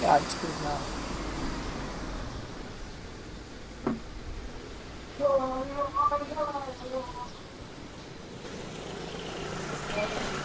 Yeah, it's good now. Oh, no, oh, no, no.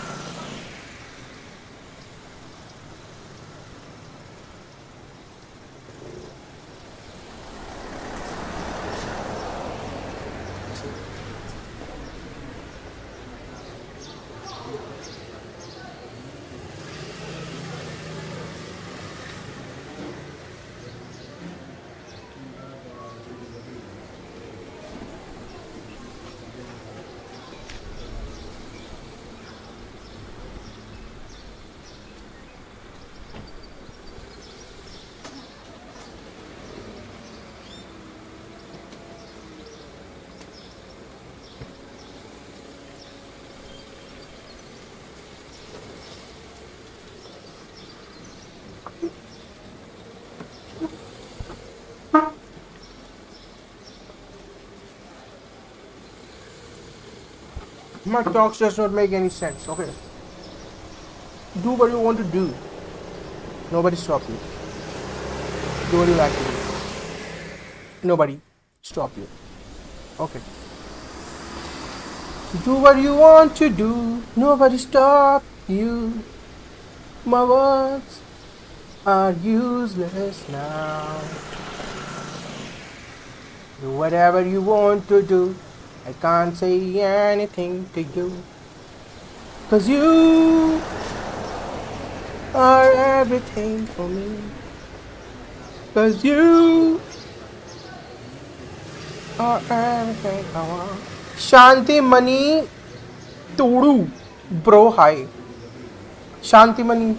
My talks does not make any sense. Okay. Do what you want to do. Nobody stop you. Do what you like to do. Nobody stop you. Okay. Do what you want to do. Nobody stop you. My words are useless now. Do whatever you want to do. I can't say anything to you. Cause you are everything for me. Cause you are everything I want. Shanti Mani Tudu bro hi Shanti Mani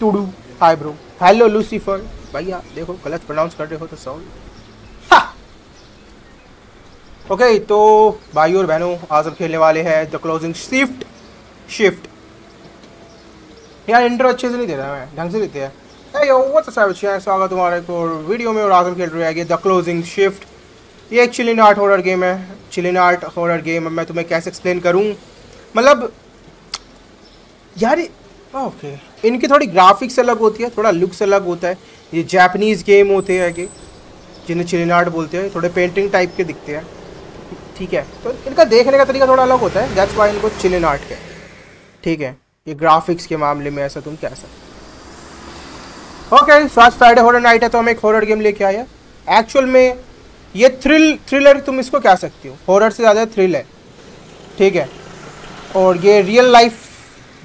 Tudu hi bro hello Lucifer भैया देखो गलत pronounce कर रहे हो तो sorry okay तो भाई और बहनों, आज हम खेलने वाले हैं द क्लोजिंग शिफ्ट शिफ्ट यार इंटर अच्छे से नहीं दे रहा मैं, ढंग से देते हैं। स्वागत तुम्हारा और वीडियो में और आज हम खेल रहे हैं द क्लोजिंग शिफ्ट ये एक चिलिन आर्ट हॉरर गेम है चिलिन आर्ट हॉरर गेम मैं तुम्हें कैसे एक्सप्लेन करूँ? मतलब यार ओके इनकी थोड़ी ग्राफिक्स अलग होती है, थोड़ा लुक्स अलग होता है। ये जापानीज़ गेम होते हैं कि जिन्हें चिलिन आर्ट बोलते हैं, थोड़े पेंटिंग टाइप के दिखते हैं। ठीक है। तो इनका देखने का तरीका थोड़ा अलग होता है। दैट्स वाई इनको चिलिन आर्ट के। ठीक है। ये ग्राफिक्स के मामले में ऐसा तुम कह सकते ओके आज फ्राइडे हॉरर नाइट है तो हम एक हॉरर गेम लेके आए हैं। एक्चुअल में ये थ्रिल थ्रिलर तुम इसको कह सकती हो। हॉरर से ज़्यादा थ्रिल है। ठीक है। और ये रियल लाइफ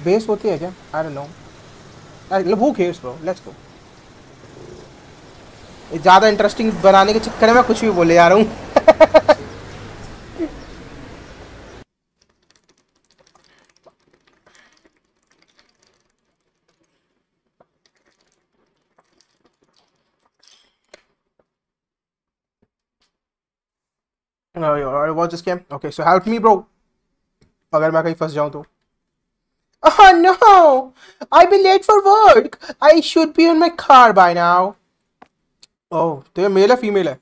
बेस होती है क्या? I don't know who cares bro let's go ज़्यादा इंटरेस्टिंग बनाने के चक्कर मैं कुछ भी बोले जा रहा हूँ। Already watched this game? Okay, so help अगर मैं कहीं फंस जाऊँ तो। Oh no! I'll be late for work. I should be in my car by now. Oh, तो ये मेल है फीमेल है?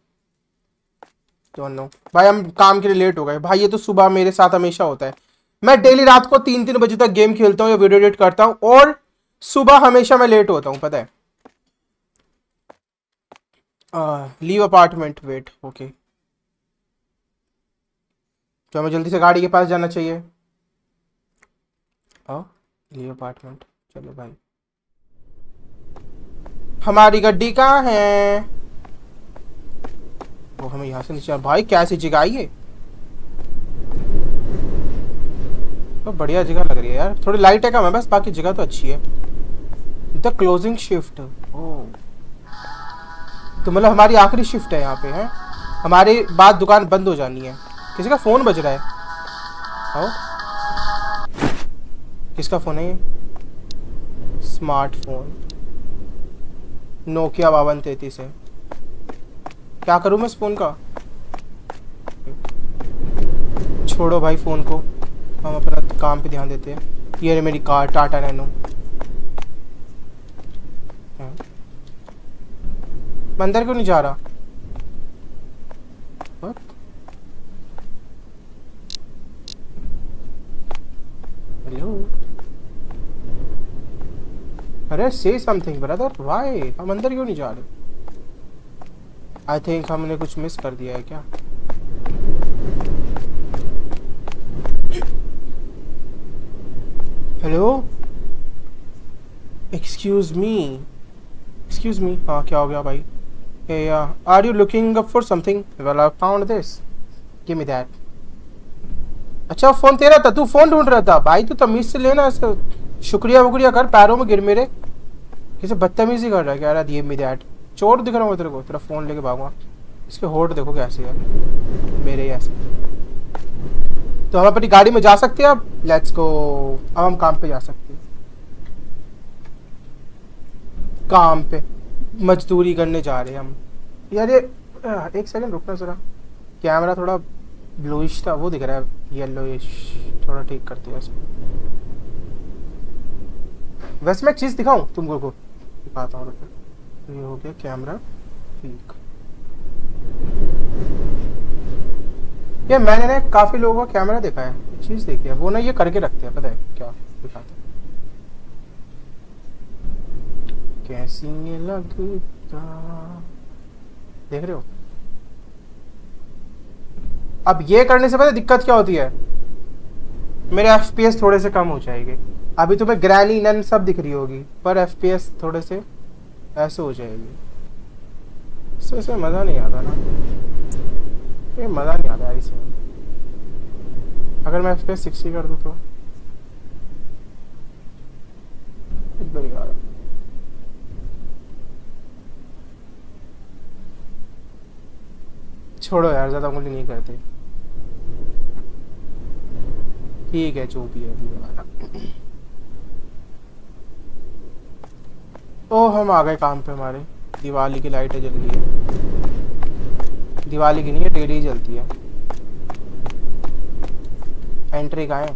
भाई हम काम के लिए लेट हो गए। भाई ये तो सुबह मेरे साथ हमेशा होता है। मैं डेली रात को तीन तीन बजे तक गेम खेलता हूँ या वीडियो एडिट करता हूँ और सुबह हमेशा मैं लेट होता हूँ पता है? लीव अपार्टमेंट वेट ओके तो हमें जल्दी से गाड़ी के पास जाना चाहिए। लीव अपार्टमेंट चलो भाई। हमारी गड्डी कहाँ है? वो हमें यहाँ से नीचे भाई कैसी जगह आई है? तो बढ़िया जगह लग रही है यार। थोड़ी लाइट है कम है बस बाकी जगह तो अच्छी है। द क्लोजिंग शिफ्ट ओ तो मतलब हमारी आखिरी शिफ्ट है यहाँ पे है? हमारी बाद दुकान बंद हो जानी है। किसी का फ़ोन बज रहा है। आओ। किसका फ़ोन है ये? स्मार्टफ़ोन नोकिया बावन तैतीस है। क्या करूँ मैं इस फ़ोन का? छोड़ो भाई फ़ोन को। हम अपना काम पे ध्यान देते हैं। ये है मेरी कार, टाटा नैनो। मंदिर क्यों नहीं जा रहा What? हेलो अरे से समथिंग ब्रदर वाई हम अंदर क्यों नहीं जा रहे? आई थिंक हमने कुछ मिस कर दिया है क्या? Hello excuse me excuse me हाँ क्या हो गया भाई? Are you looking up for something well, i found this. Give me that. अच्छा फ़ोन तेरा था, तू फ़ोन ढूंढ रहा था। भाई, तू तमीज से लेना शुक्रिया वुक्रिया कर, पैरों में गिर मेरे। किसे बदतमीजी कर रहा है? कह रहा ये मी दैट चोर दिख रहा हूँ तेरे को। तेरा फ़ोन लेके भागूँगा। इसके होट देखो कैसे है। मेरे ऐसे। तो हम अपनी गाड़ी में जा सकते हैं अब? लेट्स गो अब हम काम पे जा सकते हैं। काम पे। मजदूरी करने जा रहे हैं हम। यार, ये एक सेकंड रुकना जरा। कैमरा थोड़ा ब्लूइश था, वो दिख रहा है येलोइश थोड़ा ठीक करते हैं इसको वैसे मैं चीज़ दिखाऊँ तुमको को? दिखाता हूँ ये हो गया कैमरा ठीक। ये मैंने ना काफ़ी लोगों का कैमरा देखा है चीज़ देखी है। वो ना ये करके रखते हैं, पता है क्या? दिखाते हैं। कैसी ये लगता? देख रहे हो? अब ये करने से पता दिक्कत क्या होती है? मेरे एफपीएस थोड़े से कम हो जाएँगे। अभी तुम्हें ग्रैनी नन सब दिख रही होगी, पर एफपीएस थोड़े से ऐसे हो जाएगी। इससे इसमें मज़ा नहीं आता ना। ये मज़ा नहीं आता इसमें अगर मैं एफ़ पी एस सिक्सटी कर दूँ तो। छोड़ो यार, ज़्यादा उंगली नहीं करते। ठीक है, जो भी है वाला। ओ हम आ गए काम पे हमारे। दिवाली की लाइटें जल रही है। दिवाली की नहीं है, डेली ही जलती है। एंट्री का है?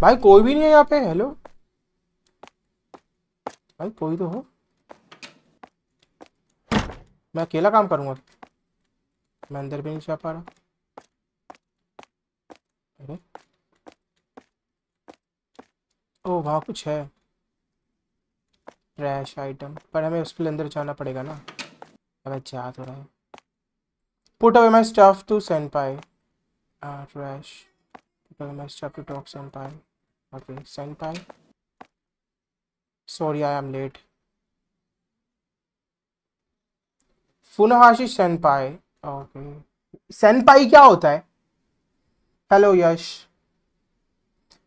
भाई, कोई भी नहीं है यहाँ पे। हेलो भाई, कोई तो हो। मैं अकेला काम करूँगा। मैं अंदर भी नहीं जा पा रहा अरे ओ वहाँ कुछ है। ट्रैश आइटम पर हमें उसके अंदर जाना पड़ेगा ना। अबे जा तो रहा है। Put away my stuff to senpai ah trash put away my stuff to talk senpai okay senpai sorry, i am late Funahashi senpai okay senpai क्या होता है? Hello Yash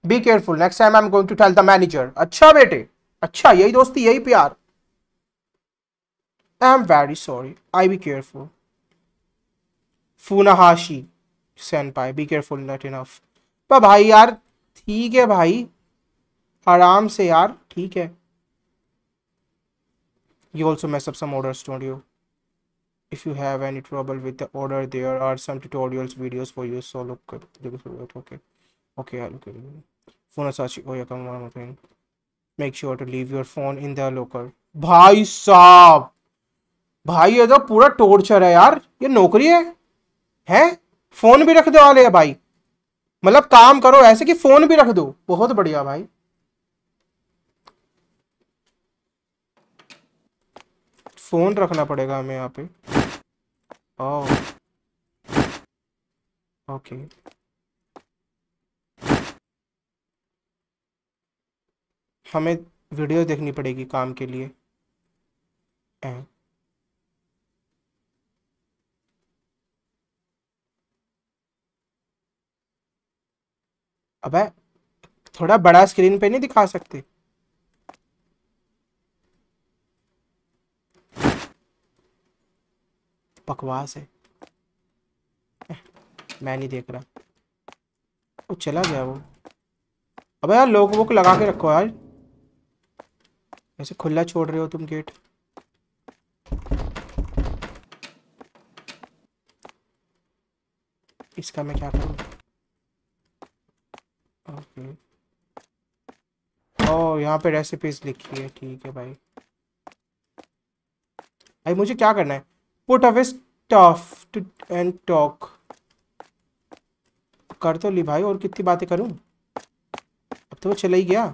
be careful next time I am going to tell the manager अच्छा बेटे अच्छा यही दोस्ती यही प्यार I am very sorry I be careful Funahashi सेनपाई be careful not enough पर भाई यार ठीक है भाई आराम से यार ठीक है you also mess up some orders don't you if you have any trouble with the order there are some tutorials videos for you so look look it okay okay look at it make sure to leave your phone in the locker भाई साहब, भाई ये तो पूरा torture है यार, ये नौकरी है? हैं? फ़ोन भी रख दो वाले भाई। मतलब काम करो ऐसे कि फ़ोन भी रख दो। बहुत बढ़िया भाई। फ़ोन रखना पड़ेगा हमें यहाँ पे। Oh. हमें वीडियो देखनी पड़ेगी काम के लिए। अबे थोड़ा बड़ा स्क्रीन पे नहीं दिखा सकते। बकवास है। मैं नहीं देख रहा। वो चला गया वो। अबे यार लोग वो लगा के रखो यार। ऐसे खुला छोड़ रहे हो तुम गेट? इसका मैं क्या करूँ? ओ, यहाँ पे रेसिपीज़ लिखी है, ठीक है भाई। भाई, मुझे क्या करना है? Put away stuff to and talk कर तो ली भाई, और कितनी बातें करूँ? अब तो वो चला ही गया।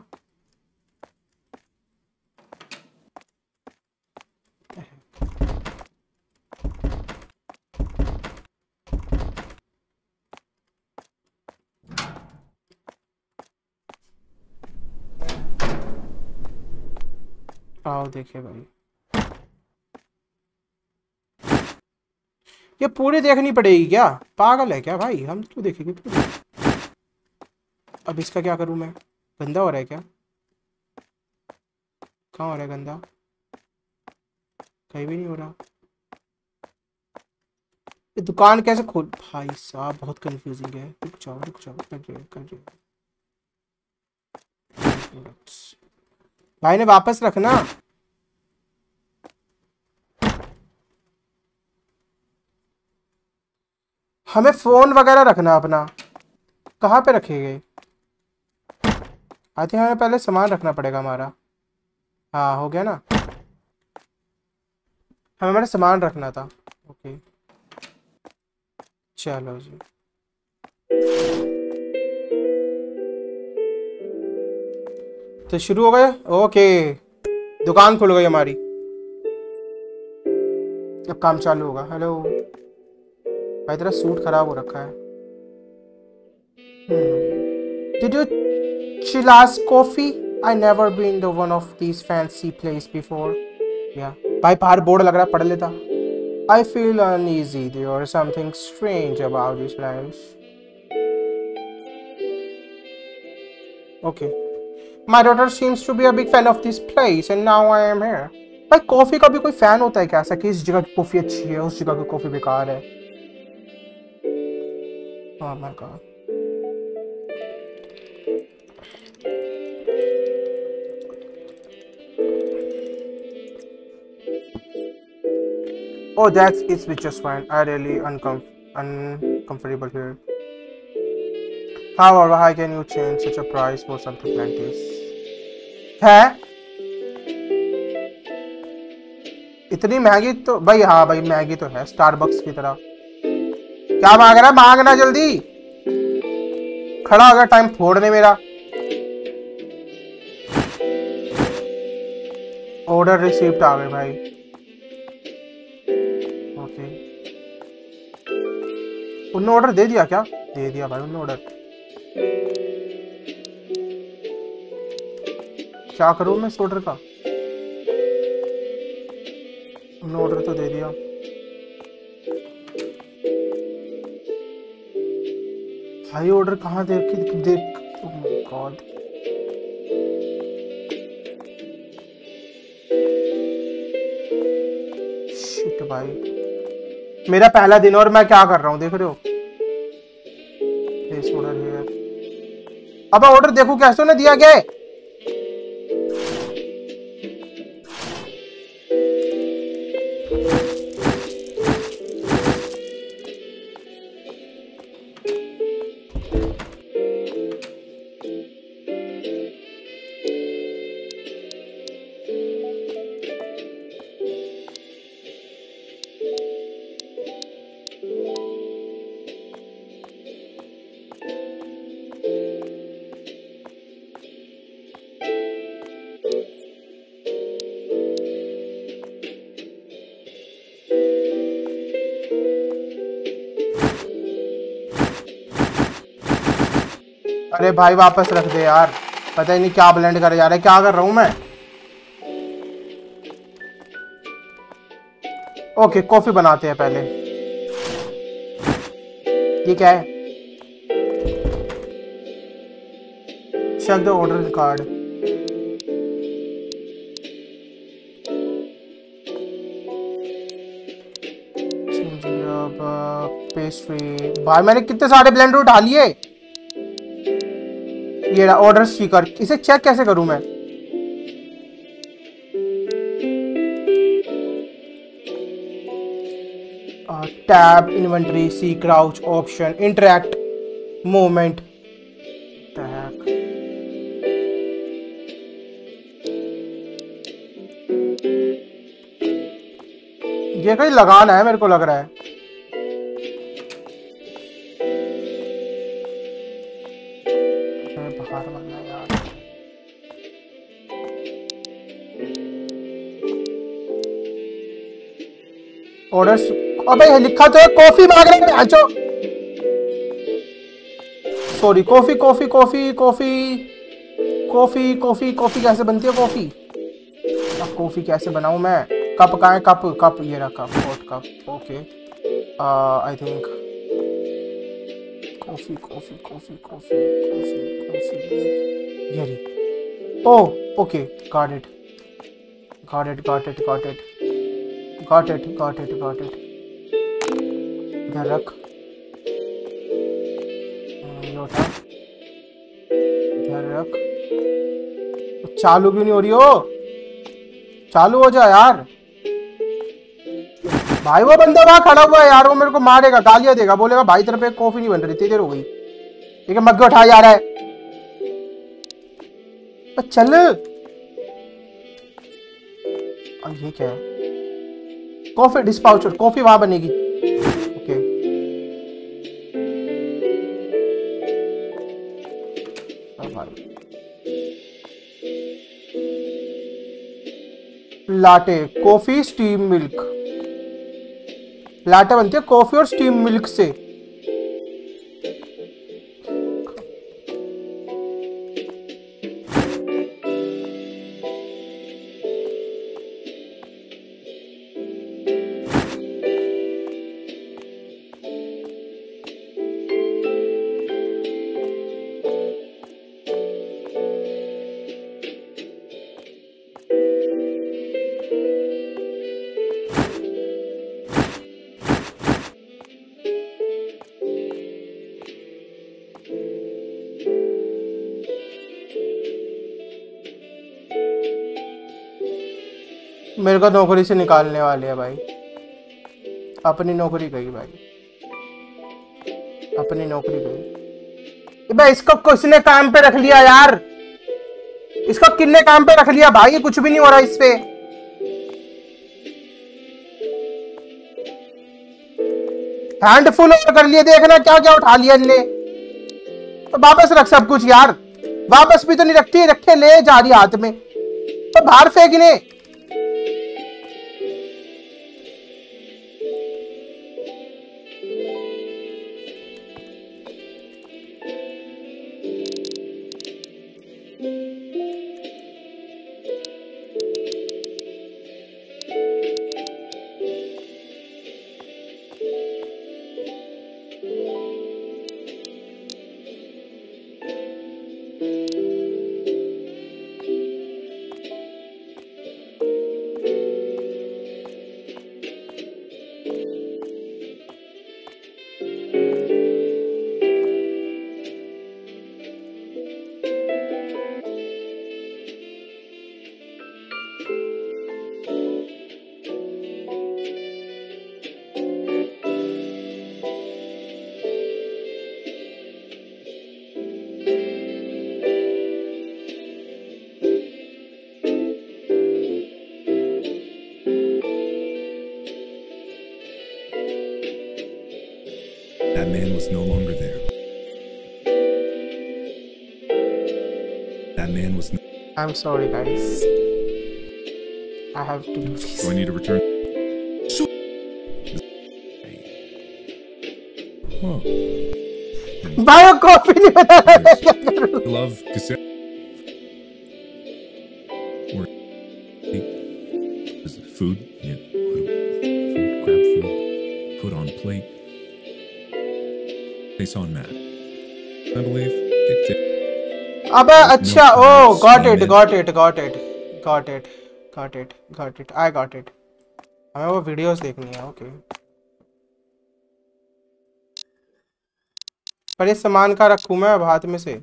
आओ देखे भाई। ये पूरी देखनी पड़ेगी क्या? पागल है क्या भाई? हम क्यों देखेंगे अब इसका क्या करूँ मैं? गंदा हो रहा है क्या? कहाँ हो रहा है गंदा? कहीं भी नहीं हो रहा। ये दुकान कैसे खोल? भाई साहब, बहुत कंफ्यूजिंग है। रुक जाओ रुक जाओ कर रहे कर रहे भाई ने वापस रखना। हमें फ़ोन वगैरह रखना अपना। कहाँ पे रखेंगे? आई थिंक हमें पहले सामान रखना पड़ेगा हमारा। हाँ हो गया ना? हमें हमारा सामान रखना था। ओके। चलो जी। तो शुरू हो गए ओके। दुकान खुल गई हमारी। अब काम चालू होगा। हेलो। भाई, तेरा सूट खराब हो रखा है। Did you Chilas coffee I never been the one of these fancy place before या भाई, बाहर बोर्ड लग रहा पढ़ लेता। I feel uneasy. There is something strange about this place. Okay. My daughter seems to be a big fan of this place and now I am here. भाई coffee का भी कोई फैन होता है क्या ऐसा कि इस जगह की कॉफी अच्छी है उस जगह की कॉफी बेकार है Oh my god. Oh, that's it's just fine. I really uncom uncomfortable here. However, how can you change such a price for something like this? है? इतनी महँगी तो भाई हाँ भाई, महँगी तो है स्टारबक्स की तरह। क्या मांग रहा है? मांगना जल्दी। खड़ा हो गया टाइम फोड़ने मेरा। ऑर्डर रिसीव्ड आ गए भाई। ओके उन्होंने ऑर्डर दे दिया क्या? दे दिया भाई उन्होंने ऑर्डर क्या करूँ मैं इस ऑर्डर का? ऑर्डर तो दे दिया। भाई ऑर्डर कहाँ देख। देख गॉड शिट भाई। मेरा पहला दिन और मैं क्या कर रहा हूँ? देख रहे हो? ऑर्डर अब ऑर्डर देखो, कैसे उन्हें दिया गया है? अरे भाई वापस रख दे यार। पता ही नहीं क्या ब्लेंड करे जा रहा है। क्या कर रहा हूँ मैं? ओके कॉफ़ी बनाते हैं पहले। ये क्या है check the order card pastry भाई, मैंने कितने सारे ब्लेंडर उठा लिए ये ऑर्डर स्टिकर इसे चेक कैसे करूँ मैं? Tab inventory C crouch option interact movement ये कहीं लगाना है मेरे को लग रहा है। ऑर्डर अबे लिखा तो है, कॉफ़ी मांग रहे हैं sorry coffee coffee coffee coffee coffee coffee coffee कैसे बनती है कॉफ़ी? अब कॉफ़ी कैसे बनाऊँ मैं? कप कहाँ है, कप कप, ये रहा cup hot cup okay I think coffee coffee coffee coffee coffee coffee. ये रही. ओह okay got it got it got it got it got it got it got it इधर रख। ये उठा। इधर रख। चालू क्यों नहीं हो रही हो? चालू हो जा यार। भाई, वो बंदा वहाँ खड़ा हुआ है यार, वो मेरे को मारेगा, गालियाँ देगा, बोलेगा, भाई, तेरे एक कॉफ़ी नहीं बन रही, इतनी देर हो गई। ठीक है, मग्गे उठा, जा रहा है। चल। ये क्या है? कॉफ़ी डिस्पाउचर, कॉफ़ी वहाँ बनेगी। Okay. Latte, coffee, steam milk. Latte बनती है कॉफ़ी और स्टीम मिल्क से। मेरे को नौकरी से निकालने वाले हैं भाई। अपनी नौकरी गई भाई। अपनी नौकरी गई। भाई, इसको किसने काम पे रख लिया यार? इसको किन्ने काम पे रख लिया भाई? कुछ भी नहीं हो रहा इस पे। हैंड फुल कर लिए, देखना क्या क्या उठा लिया इनने। तो वापस रख सब कुछ यार। वापस भी तो नहीं रखती, रखे ले जा रही हाथ में। तो बाहर फेंकने I'm sorry, guys. I have to do this. Do I need to return? Huh. Buy a coffee! Love cassette. Food? Yeah. Food. Grab food. Put on plate. Place on mat. अबे अच्छा ओ got it got it got it got it got it got it I got it हमें वो videos देखनी है okay पर ये सामान का रखूँ मैं अब हाथ में से?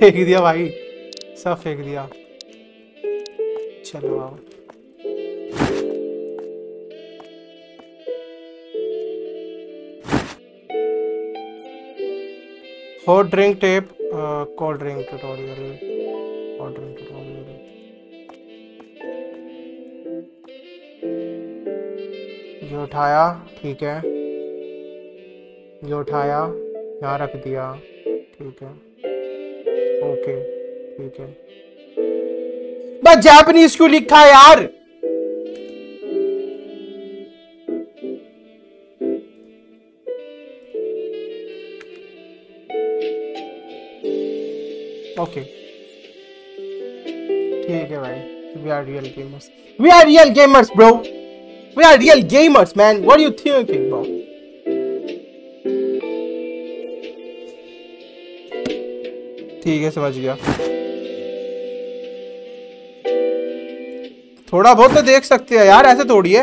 फेंक दिया भाई। सब फेंक दिया। चलो आओ। Hot drink tap cold drink tutorial hot drink tutorial ये उठाया, ठीक है। ये उठाया, यहाँ रख दिया, ठीक है। ओके ठीक है बस जापानीज क्यों लिखा है यार ओके ठीक है भाई we are real gamers we are real gamers bro we are real gamers man what are you thinking bro ठीक है समझ गया। थोड़ा बहुत तो देख सकते हैं यार ऐसे थोड़ी है।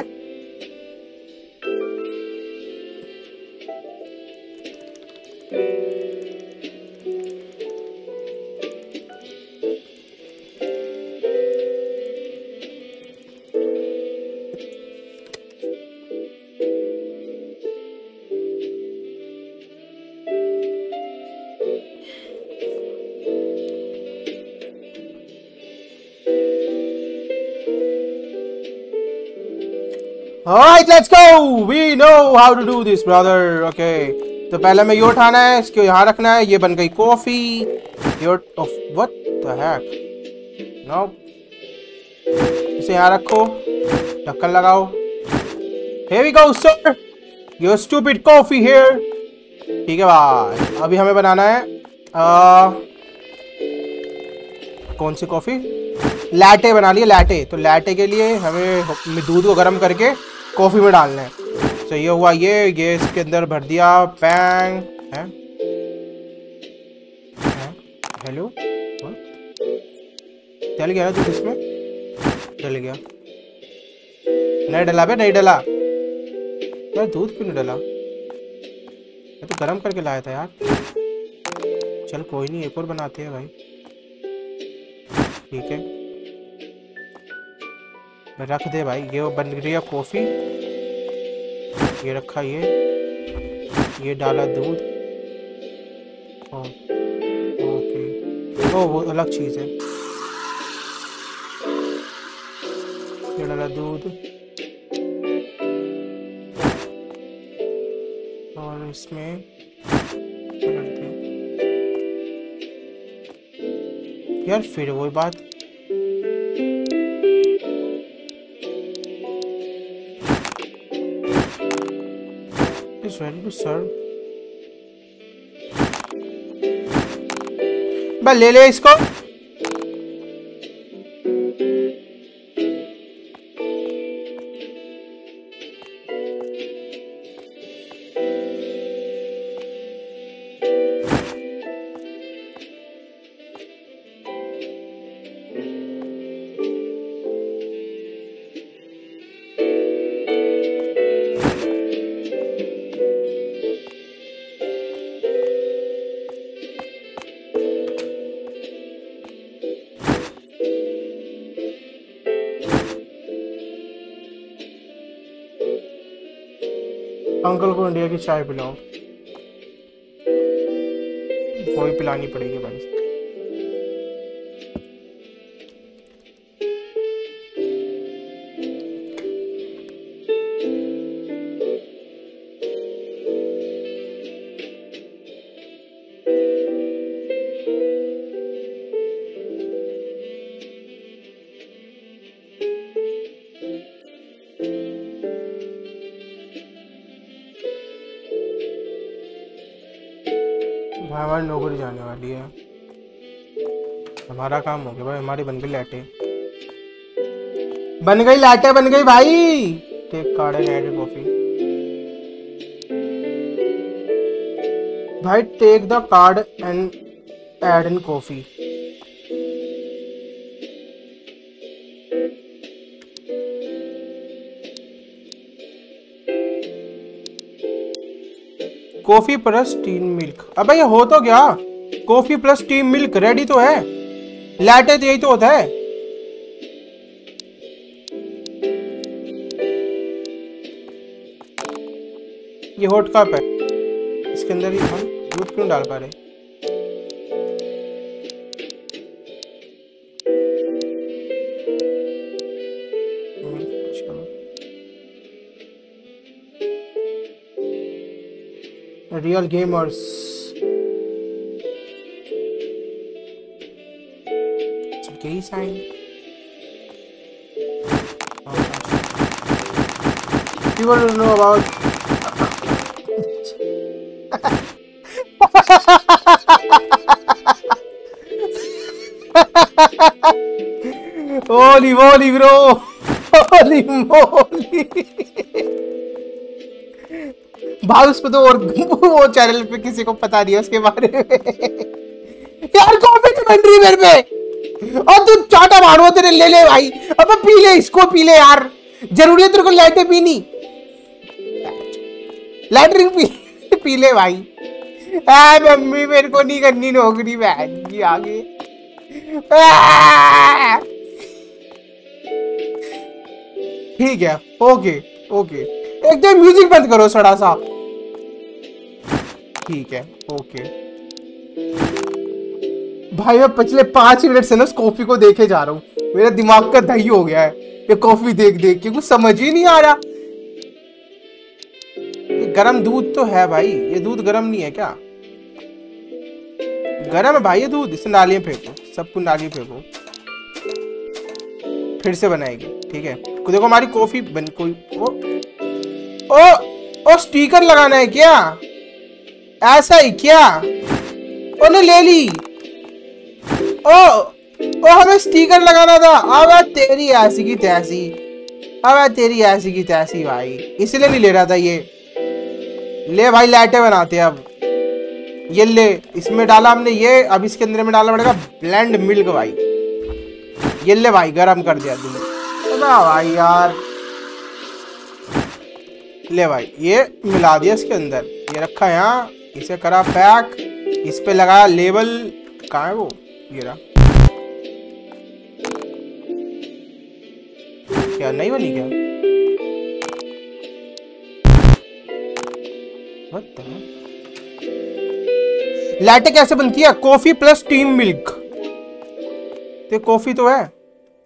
Alright, let's go! We know how to do this, brother. Okay. तो पहले मैं ये उठाना है इसको यहाँ रखना है ये बन गई coffee your of what the heck no इसे यहाँ रखो ढक्कन लगाओ Here we go, sir. Your stupid coffee here. ठीक है भाई अभी हमें बनाना है आ, कौन सी कॉफ़ी लैटे बना लिए लैटे तो लैटे के लिए हमें दूध को गर्म करके कॉफ़ी में डालने है। तो ये हुआ ये ये इसके अंदर भर दिया पैंग है? हेलो? चल गया दूध इसमें? चल गया। नहीं डला बे, नहीं डला। यार दूध क्यों नहीं डला? मैं तो गर्म करके लाया था यार। चल कोई नहीं, एक और बनाते हैं भाई। ठीक है। रख दे भाई, ये वो बन रही है कॉफ़ी। ये रखा ये ये डाला दूध। ओके। ओ, वो अलग चीज़ है। ये डाला दूध। और इसमें यार, फिर वही बात। To serve. बस ले ले इसको इंडिया की चाय पिलाओ। वही पिलानी पड़ेगी भाई। हमारा काम हो गया भाई, हमारी बन गई लाइटें। बन गई लाइटें, बन गई भाई। Take card and coffee. भाई take the card and add in coffee coffee plus steam milk. अबे, ये हो तो क्या coffee plus steam milk ready तो है। लैटे तो यही तो होता है। ये हॉट कप है। इसके अंदर ही हम दूध क्यों डाल पा रहे real gamers hmm, gay sign you want to know about Holy moly, bro! Holy moly! भाई उस पे तो और वो चैनल पे किसी को पता नहीं है उसके बारे में यार रही मेरे पे और तू चाटा मारो तेरे ले ले भाई। अब पी ले इसको पी ले यार। ज़रूरी है तेरे को लाइटें पीनी। लैटरिन पी पी ले भाई। आ, मम्मी मेरे को नहीं करनी नौकरी बहन की आगे। ठीक है ओके ओके। एक तो म्यूज़िक बंद करो सड़ा सा। ठीक है ओके। भाई, मैं पिछले पाँच मिनट से ना उस कॉफ़ी को देखे जा रहा हूँ। मेरा दिमाग का दही हो गया है। ये कॉफ़ी देख देख के कुछ समझ ही नहीं आ रहा। ये गरम दूध तो है भाई। ये दूध गरम नहीं है क्या? गरम है भाई ये दूध। इसे नाली में फेंको। सबको नाली में फेंको। फिर से बनाएगी। ठीक है। देखो हमारी कॉफ़ी बन, कोई, ओ ओ ओ स्टिकर लगाना है क्या? ऐसा ही क्या? उन्हें ले ली। ओ ओ, हमें स्टिकर लगाना था। अब तेरी ऐसी की तैसी। अब तेरी ऐसी की तैसी भाई। इसलिए नहीं ले रहा था ये। ले भाई, लाइटें बनाते अब। ये ले, इसमें डाला हमने ये। अब इसके अंदर में डालना पड़ेगा ब्लेंड मिल्क भाई। ये ले भाई, गरम कर दिया तूने। भाई यार। ले भाई, ये मिला दिया इसके अंदर। ये रखा यहाँ इसे करा पैक इस पे लगाया लेबल कहा है वो? ये रहा। क्या नहीं बनी क्या? लैटे कैसे बनती है? कॉफ़ी प्लस टीम मिल्क तो कॉफ़ी तो है।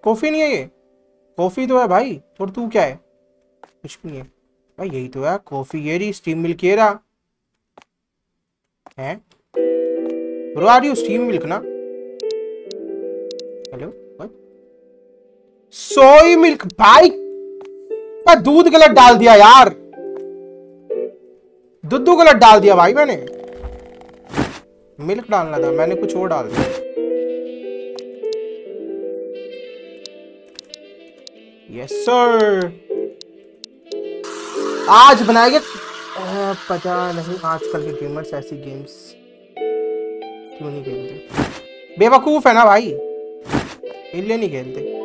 कॉफ़ी नहीं है ये। कॉफ़ी तो है भाई। और तू क्या है? कुछ नहीं है। भाई, यही तो है। कॉफ़ी ये रही स्टीम मिल्क ये रहा। है? Bro are you steam milk ना? सोई मिल्क भाई। मैं दूध गलत डाल दिया यार। दूध गलत डाल दिया भाई मैंने। मिल्क डालना था, मैंने कुछ और डाल दिया। यस सर आज बनाएँगे पता नहीं, आजकल के गेमर्स ऐसी गेम्स क्यों नहीं खेलते? बेवकूफ़ है ना भाई। इसलिए नहीं खेलते।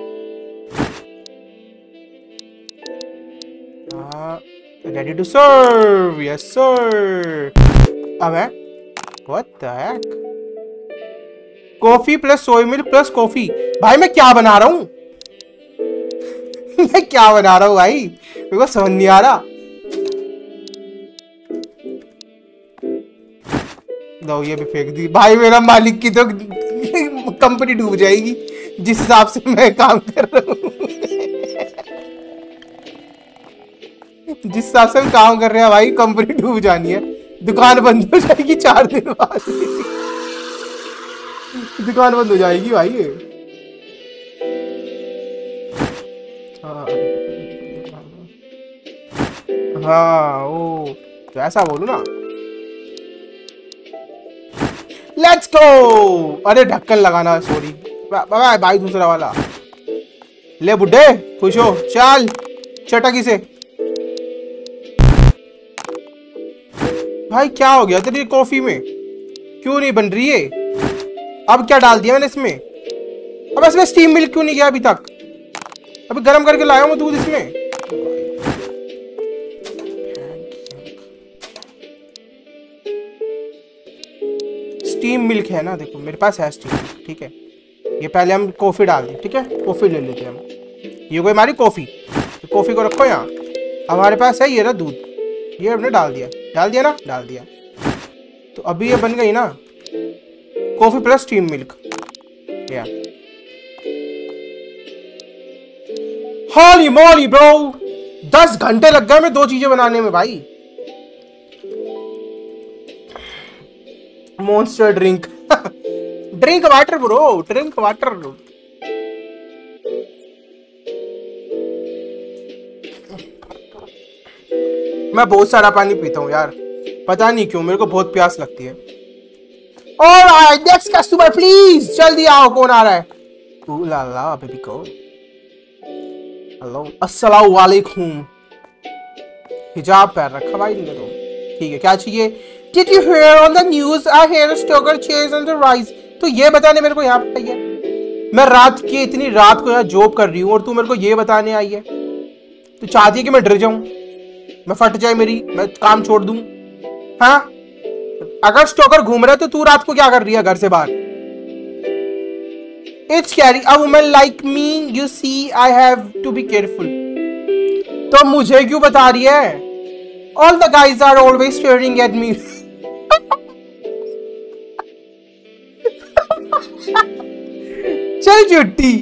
Ready to serve yes sir अब है what the heck coffee plus soy milk plus coffee भाई, मैं क्या बना रहा हूँ? मैं क्या बना रहा हूँ भाई? मेरे को समझ नहीं आ रहा। दो ये भी फेंक दी। भाई, मेरा मालिक की तो कंपनी डूब जाएगी, जिस हिसाब से मैं काम कर रहा हूँ। जिस हिसाब से हम काम कर रहे हैं भाई कंपनी डूब जानी है। दुकान बंद हो जाएगी चार दिन बाद। दुकान बंद हो जाएगी भाई हाँ। हाँ ओ तो ऐसा बोलू ना। लेट्स गो अरे, ढक्कन लगाना सॉरी भाई दूसरा वाला। ले बुड्ढे, खुश हो। चल, चटकी से भाई, क्या हो गया तेरी कॉफ़ी में? क्यों नहीं बन रही है अब क्या डाल दिया मैंने इसमें? अब इसमें स्टीम मिल्क क्यों नहीं गया अभी तक? अभी गर्म करके लाया हूँ दूध इसमें। स्टीम मिल्क है ना, देखो, मेरे पास है स्टीम मिल्क ठीक है? ये पहले हम कॉफ़ी डाल दें, ठीक है? कॉफ़ी ले लेते हैं हम। ये कोई हमारी कॉफ़ी। तो कॉफ़ी को रखो यहाँ। हमारे पास है ये ना दूध। ये हमने डाल दिया। डाल दिया ना? डाल दिया। तो अभी ये बन गई ना? कॉफ़ी प्लस स्टीम मिल्क या। हॉली मॉली ब्रो दस घंटे लग गए मैं दो चीज़ें बनाने में भाई। Monster drink drink water, bro. Drink water. मैं बहुत सारा पानी पीता हूँ यार पता नहीं क्यों मेरे को बहुत प्यास लगती है Alright, next customer, please. जल्दी आओ कौन आ रहा है Ooh la la, baby go. Hello. अस्सलाम वालेकुम हिजाब पहन रखा भाई ने तो ठीक है क्या चाहिए Did you hear on the news a hair stoker chase on the rise? तो ये बताने मेरे को यहाँ पे आई है मैं रात की इतनी रात को यहाँ जॉब कर रही हूँ और तू मेरे को ये बताने आई है तू चाहती है कि मैं डर जाऊँ मैं फट जाए मेरी, मैं काम छोड़ दूँ। हाँ? अगर स्टोकर घूम रहा है तो तू रात को क्या कर रही है घर से बाहर? It's carry a woman like me you see I have to be careful तो मुझे क्यों बता रही है? All the guys are always staring at me चल जुट्टी।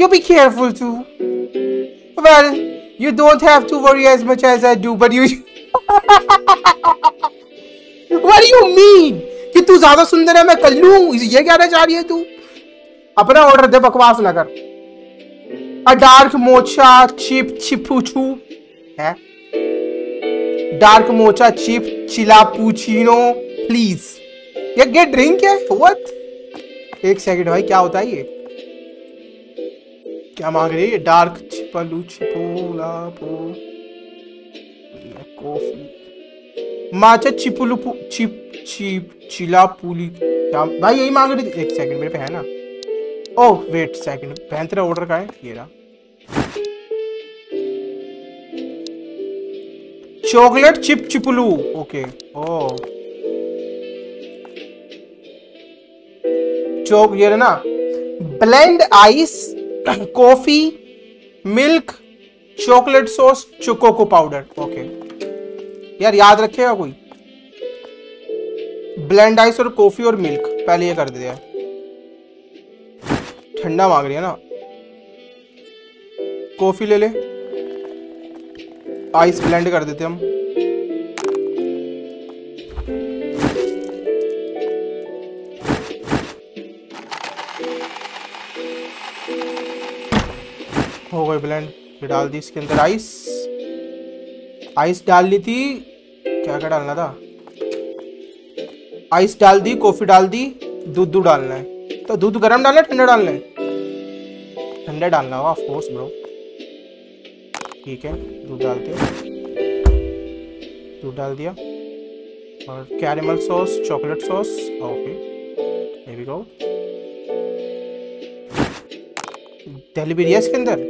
You be careful too well you don't have to worry as much as I do but you What do you mean? कि तू ज़्यादा सुंदर है, मैं कल्लू हूँ। ये कहना चाह रही है तू? अपना ऑर्डर दे बकवास ना कर। अ डार्क मोचा चिप चिपूचू है? Dark mocha chip frappuccino please ये गेट ड्रिंक है? व्हाट एक सेकंड भाई, क्या होता है ये? क्या मांग रही है? डार्क चिपलू चिपोला पो। कॉफ़ी माचा चिपुलू चिप चिप चिला पुली। क्या भाई, यही मांग रही थी। एक सेकंड मेरे पे है ना? ओह वेट सेकंड बहन तेरा ऑर्डर का है? ये रहा। चॉकलेट चिप चिपलू। ओके ओ चौक ये ना। Blend ice coffee, milk, chocolate sauce, cocoa powder. Okay यार, याद रखेगा कोई? ब्लेंड आइस और कॉफ़ी और मिल्क पहले ये कर दिया ठंडा मांग रही है ना? कॉफ़ी ले ले। आइस ब्लेंड कर देते हम। हो गए ब्लेंड डाल दी इसके अंदर आइस आइस डाल ली थी। क्या क्या डालना था? आइस डाल दी कॉफ़ी डाल दी, दूध दूध डालना है। तो दूध गर्म डालना ठंडा डालना है? ठंडा डालना होगा ऑफ़ कोर्स ब्रो ठीक है, दूध डाल दिया। दूध डाल दिया। और caramel sauce chocolate sauce okay Delhi भी इसके अंदर?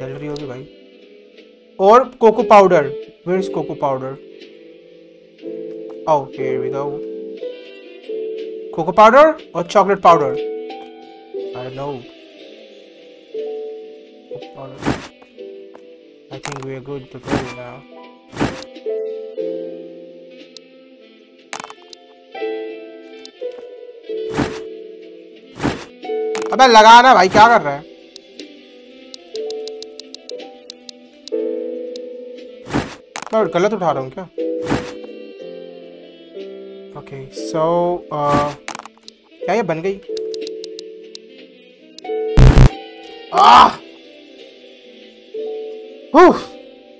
डल होगी भाई। और cocoa powder where is cocoa powder आओ here we go cocoa powder और chocolate powder I know I think we are good to go now अबे लगा ना भाई, क्या कर रहा है? मैं गलत उठा रहा हूँ क्या? ओके सो क्या ये बन गई?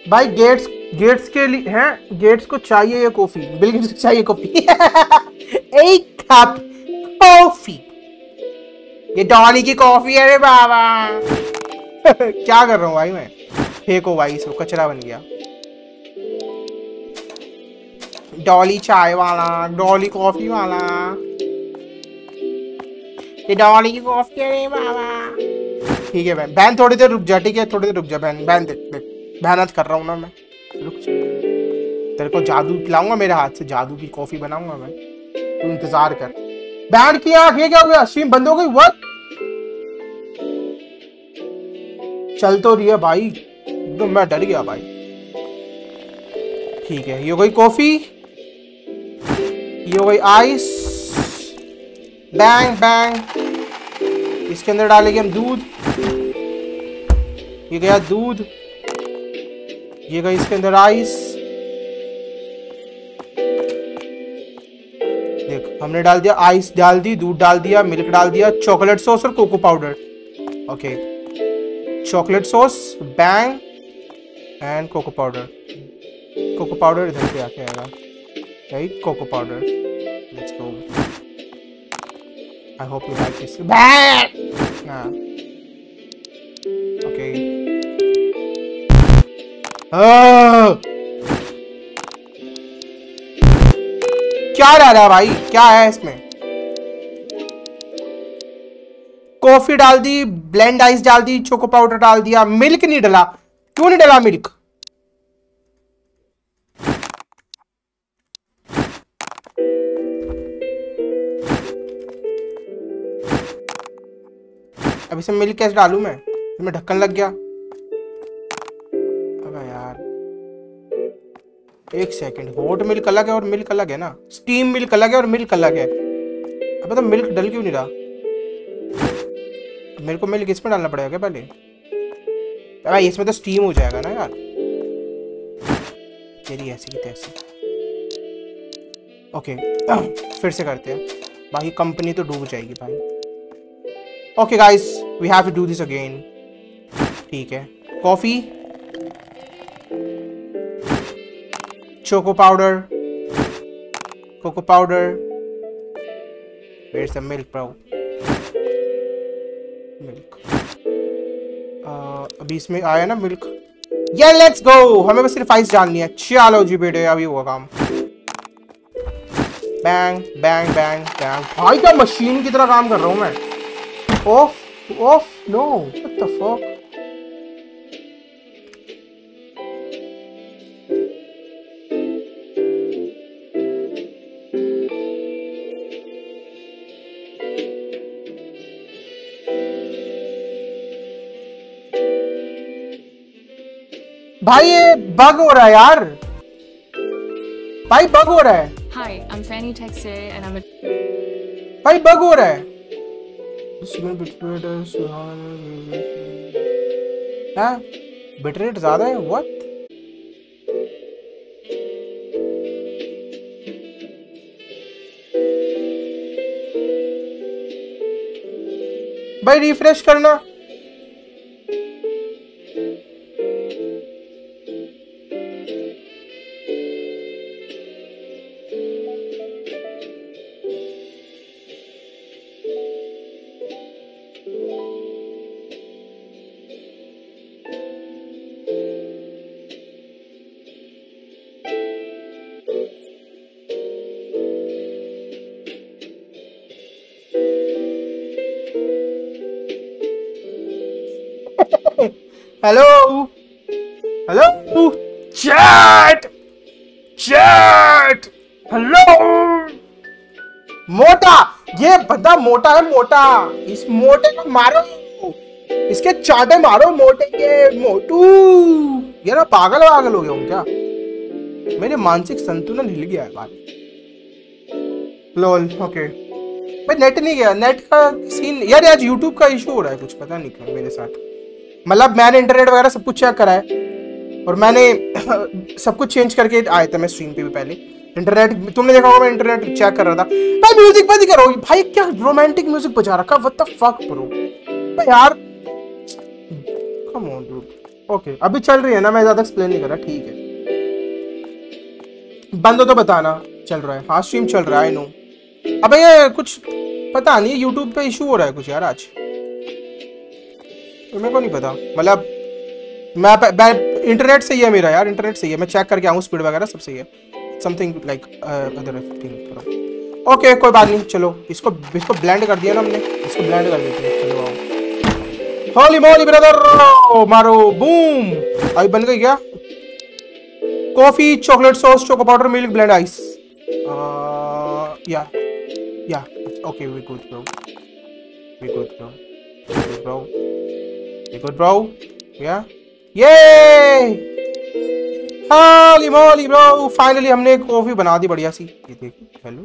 भाई गेट्स गेट्स के लिए, हैं? गेट्स को चाहिए ये कॉफ़ी बिल गेट्स को चाहिए कॉफ़ी एक कप कॉफ़ी ये डॉली की कॉफ़ी है रे बाबा। क्या कर रहा हूँ भाई मैं? फेंको भाई इसको, कचरा बन गया। डॉली चाय वाला, डॉली कॉफ़ी वाला। ये डॉली की कॉफ़ी है रे बाबा। ठीक है बहन बहन थोड़ी देर रुक जा, ठीक है? थोड़ी देर रुक जा बहन बहन देख देख। मेहनत कर रहा हूँ ना मैं। रुक जा। तेरे को जादू पिलाऊँगा, मेरे हाथ से जादू की कॉफ़ी बनाऊँगा मैं। तू इंतज़ार कर। बहन की आँख ये क्या हो गया? स्ट्रीम बंद हो गई? व्हाट चल तो रही है भाई। एकदम मैं डर गया भाई। ठीक है, ये हो गई कॉफ़ी ये हो गई आइस बैंग बैंग इसके अंदर डालेंगे हम दूध। ये गया दूध। ये गई इसके अंदर आइस हमने डाल दिया आइस डाल दी, दूध डाल दिया मिल्क डाल दिया चॉकलेट सॉस और cocoa powder okay chocolate sauce bang and cocoa powder cocoa powder इधर से आके आएगा. Right cocoa powder let's go I hope you like this हाँ ओके क्या डाला है भाई? क्या है इसमें? कॉफ़ी डाल दी ब्लेंड आइस डाल दी चोको पाउडर डाल दिया मिल्क नहीं डाला। क्यों नहीं डाला मिल्क अब इसे मिल्क कैसे डालू मैं? इसमें ढक्कन लग गया। एक सेकंड हॉट मिल्क अलग है और मिल्क अलग है ना? स्टीम मिल्क अलग है और मिल्क अलग है। अबे तो मिल्क डल क्यों नहीं रहा? मेरे को मिल्क इसमें डालना पड़ेगा क्या पहले? भाई, इसमें तो स्टीम हो जाएगा ना यार। तेरी ऐसी की तैसी। ओके फिर से करते हैं। भाई कंपनी तो डूब जाएगी भाई। Okay guys we have to do this again ठीक है। Coffee powder. Where's the milk bro? Milk. Uh, अभी इसमें आया ना मिल्क ये लेट्स गो हमें बस सिर्फ़ आइस डालनी है चलो जी बेटे अभी हुआ काम बैंग बैंग बैंग बैंग भाई क्या मशीन की तरह काम कर रहा हूँ मैं off off no what the fuck भाई ये बग हो रहा है यार। भाई बग हो रहा है। Hi, I'm Fanny Texe and I'm a भाई बग हो रहा है। हाँ? बिटरेट ज़्यादा है? व्हाट भाई रिफ्रेश करना। Hello hello chat chat hello मोटा! ये बंदा मोटा है मोटा। इस मोटे को मारो। इसके चाटे मारो मोटे के। मोटू! ये ना पागल पागल हो गया हूँ क्या? मेरे मानसिक संतुलन हिल गया है भाई लोल ओके भाई नेट नहीं गया। नेट का सीन यार आज यूट्यूब का इशू हो रहा है कुछ पता नहीं क्यों मेरे साथ। मतलब मैंने इंटरनेट वगैरह सब कुछ चेक करा है। और मैंने सब कुछ चेंज करके आए थे मैं स्ट्रीम पे भी पहले। इंटरनेट तुमने देखा होगा मैं इंटरनेट चेक कर रहा था। भाई म्यूज़िक बंद करो। भाई क्या रोमांटिक म्यूज़िक बजा रखा व्हाट द फक ब्रो भाई यार। कम ऑन डूड ओके अभी चल रही है ना, मैं ज़्यादा एक्सप्लेन नहीं कर रहा, ठीक है। बंद हो तो बताना, चल रहा है। हाँ स्ट्रीम चल रहा है आई नो अबे ये कुछ पता नहीं यूट्यूब पे इशू हो रहा है कुछ यार आज। तो मेरे को नहीं पता। मतलब मैं इंटरनेट सही है मेरा यार इंटरनेट सही है मैं चेक करके आऊँ स्पीड वगैरह, सब सही है। समथिंग लाइक अदर ओके कोई बात नहीं, चलो। इसको इसको ब्लेंड कर दिया ना हमने। इसको ब्लेंड कर देते हैं। चलो आओ। होली मोली ब्रदर मारो। बूम अभी बन गई क्या? Coffee chocolate sauce choco powder milk blend ice yeah yeah okay we good bro we good bro we bro we good bro yeah ये होली मोली ब्रो फाइनली हमने coffee बना दी बढ़िया सी। ये देखो hello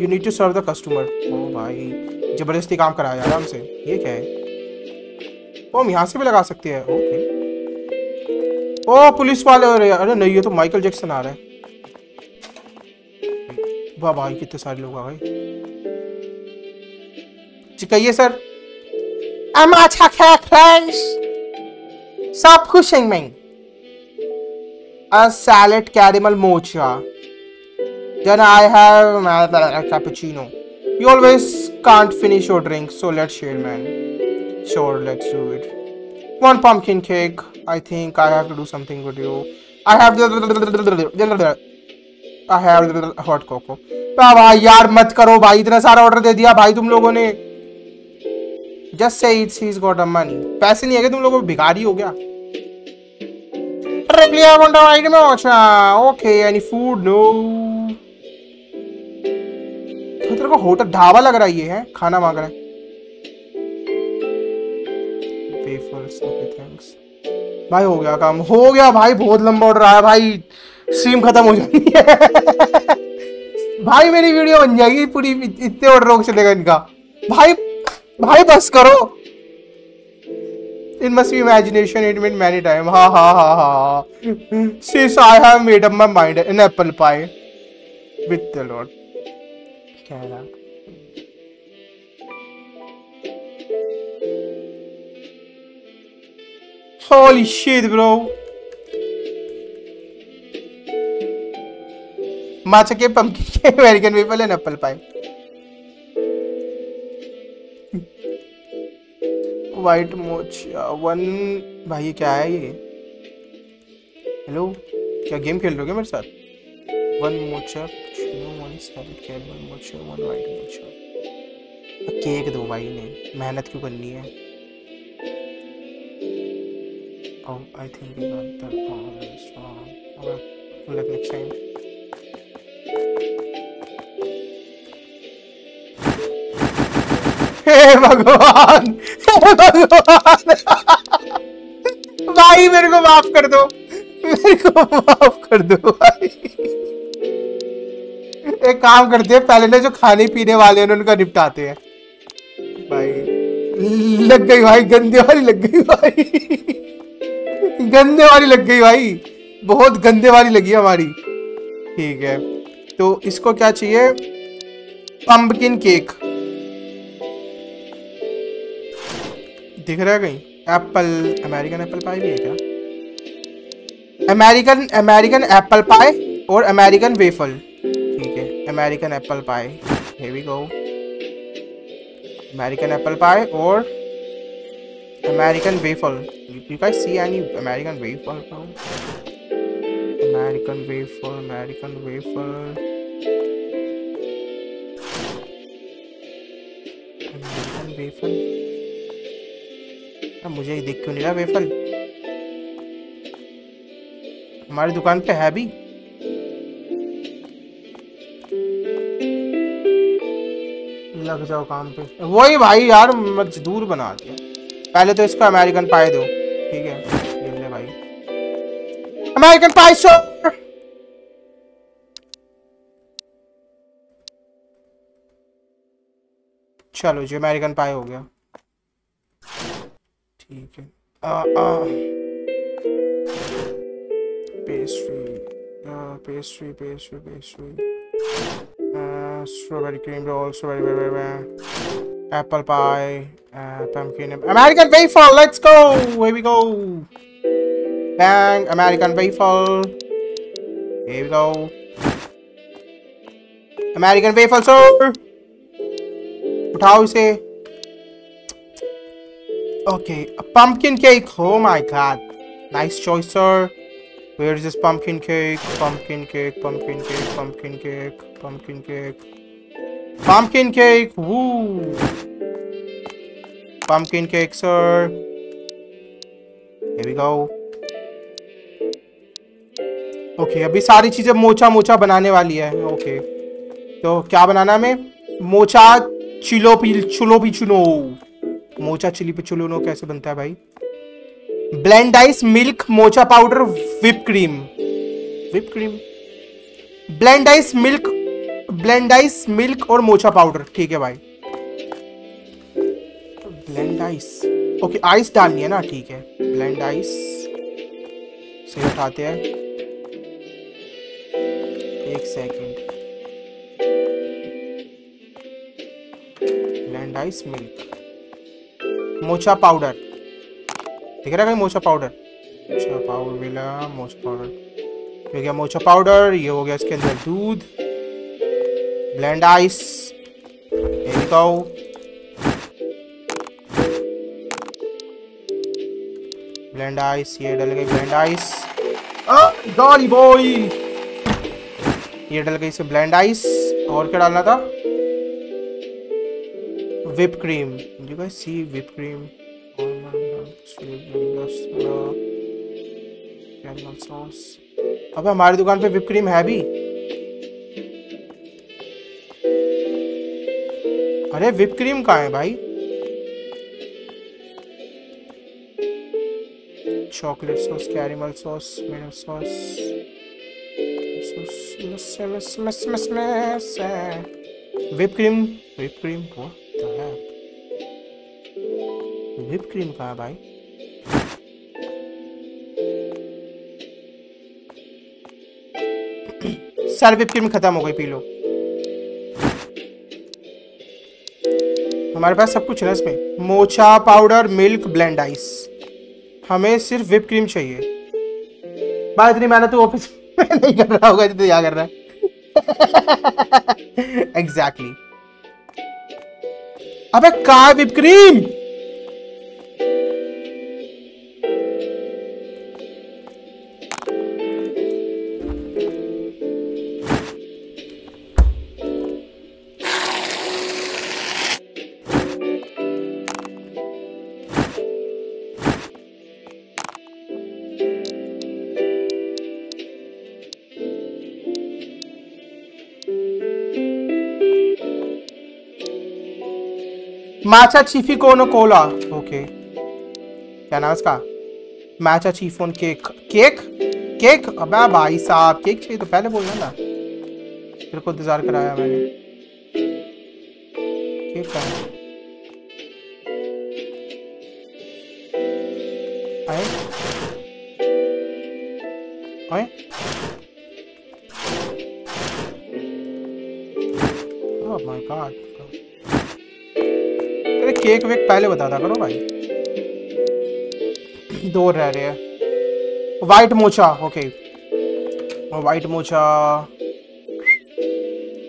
you need to serve the customer oh भाई, ज़बरदस्ती काम कराया यार हमसे। ये क्या है? ओ हम यहाँ से भी लगा सकते हैं। ओके ओ, पुलिस वाले, अरे अरे नहीं, ये तो माइकल जैक्सन आ रहा है। वाह भाई, कितने सारे लोग आ गए। जी कहिए सर। I'm अच्छा friends. Stop pushing me. A salad caramel mocha. Then I have a cappuccino. You always can't finish your drink, so let's share, man. Sure, let's do it. One pumpkin cake. I think I have to do something with you. I have the I have hot cocoa. यार मत करो भाई इतना सारा order दे दिया भाई तुम लोगों ने जस्ट से it's he got a money पैसे नहीं है तुम लोगों को? भिखारी हो गया Directly I want to him अच्छा okay, any food? No. तो तेरे को होटल ढाबा लग रहा है ये, है? खाना मांग रहा है। वेफर्स ओके थैंक्स भाई, हो गया काम। हो गया भाई, बहुत लंबा ऑर्डर आया भाई। स्ट्रीम खत्म हो जानी है। भाई, मेरी वीडियो बन जाएगी पूरी इतने ऑर्डर चलेगा इनका। भाई भाई बस करो। In must be imagination it mean many time ha ha ha ha see so I have made up my mind in apple pie with the lord क्या रहा Holy shit bro. Matcha ke pumpkin ke American maple and apple pie? White mocha one. भाई ये क्या है ये? Hello क्या game खेल रहे हो मेरे साथ? One one one white cake दो भाई ने मेहनत क्यों करनी है? Oh, I think we. हे भगवान हे भगवान। भाई, मेरे को माफ़ कर दो। मेरे को माफ़ कर दो, भाई। एक काम करते हैं, पहले ना जो खाने पीने वाले हैं उनका निपटाते हैं। भाई, लग गई भाई, गंदे वाली लग गई भाई। गंदे वाली लग गई भाई। बहुत गंदे वाली लगी हमारी। ठीक है तो इसको क्या चाहिए? पंपकिन केक दिख रहा है कहीं? एप्पल अमेरिकन एप्पल पाई भी है क्या? अमेरिकन अमेरिकन एप्पल पाए और अमेरिकन वेफल ठीक है American apple pie heavy go American apple pie और American waffle you can see any American waffle American waffle American waffle American waffle अब मुझे ही दिख क्यों नहीं रहा वेफल हमारी दुकान पे है भी। लग जाओ काम पे। वही भाई यार मजदूर बना दिया। पहले तो इसको अमेरिकन पाए दो। ठीक है, ले भाई। अमेरिकन पाई सो चलो जी अमेरिकन पाई हो गया। ठीक है pastry pastry pastry pastry strawberry cream roll strawberry blah, blah, blah. apple pie uh, pumpkin american waffle let's go here we go bang american waffle here we go american waffle sir उठाओ इसे Okay, a pumpkin cake. Oh my god. Nice choice, sir. Where is this pumpkin cake? Pumpkin cake, pumpkin cake, pumpkin cake, pumpkin cake. Pumpkin cake. Woo. Pumpkin cake, sir. Here we go. Okay okay, अभी सारी चीज़ें mocha mocha बनाने वाली है okay okay. तो क्या बनाना हमें मोचा चिलो पी चुलो पी चुनो मोचा चिली पे चलो कैसे बनता है भाई? Blend ice milk mocha powder whip cream whip cream blend ice milk blend ice milk और मोचा पाउडर ठीक है भाई। ब्लेंड आइस ओके आइस डालनी है ना, ठीक है। ब्लेंड आइस से उठाते हैं। एक second blend ice milk mocha powder रहा है कहीं मोचा पाउडर मोचा पाउडर मिला मोचा पाउडर ये हो गया मोचा पाउडर ये हो गया इसके अंदर दूध, blend ice go blend ice ये डल गई ब्लेंड आइस गॉली बॉय ये डल गई इसे ब्लेंड आइस और क्या डालना था? Whipped cream you guys see whipped cream caramel sauce अबे हमारी दुकान पे whipped cream है भी अरे whipped cream कहाँ है भाई chocolate sauce, caramel sauce, tomato sauce. Sauce, mess, mess, mess, mess, what the heck? Whipped cream कहाँ है भाई? सारी whipped cream खत्म हो गई पी लो हमारे पास सब कुछ है इसमें mocha powder milk blend ice हमें सिर्फ़ विप क्रीम चाहिए बात इतनी मेहनत तो ऑफ़िस में नहीं कर रहा होगा जितने यहाँ कर रहा है एग्जैक्टली exactly. अबे कार विप क्रीम माचा चीफी कोनो कोला ओके क्या नाम इसका? Matcha chiffon cake cake cake अबे भाई साहब केक चाहिए तो पहले बोलना ना। तेरे को इंतज़ार कराया मैंने। केक का आए? आए? केक वेक पहले बताता करो भाई। दो रह रहे हैं। White mocha okay white mocha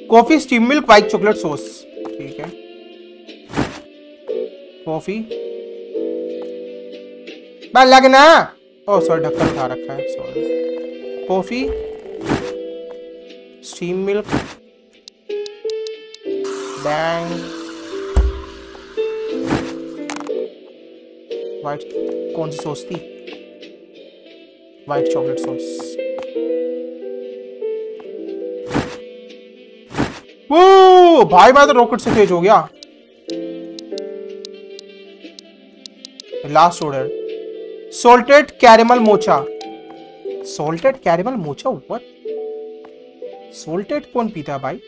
coffee steam milk white chocolate sauce ठीक है। कॉफ़ी लगना ओ सॉरी ढक्कन उठा रखा है sorry coffee steam milk bang white कौन सी सॉस थी वाइट चॉकलेट सॉस वो भाई मैं तो रॉकेट से तेज हो गया। Last order salted caramel mocha salted caramel mocha ऊपर सोल्टेड कौन पीता है भाई?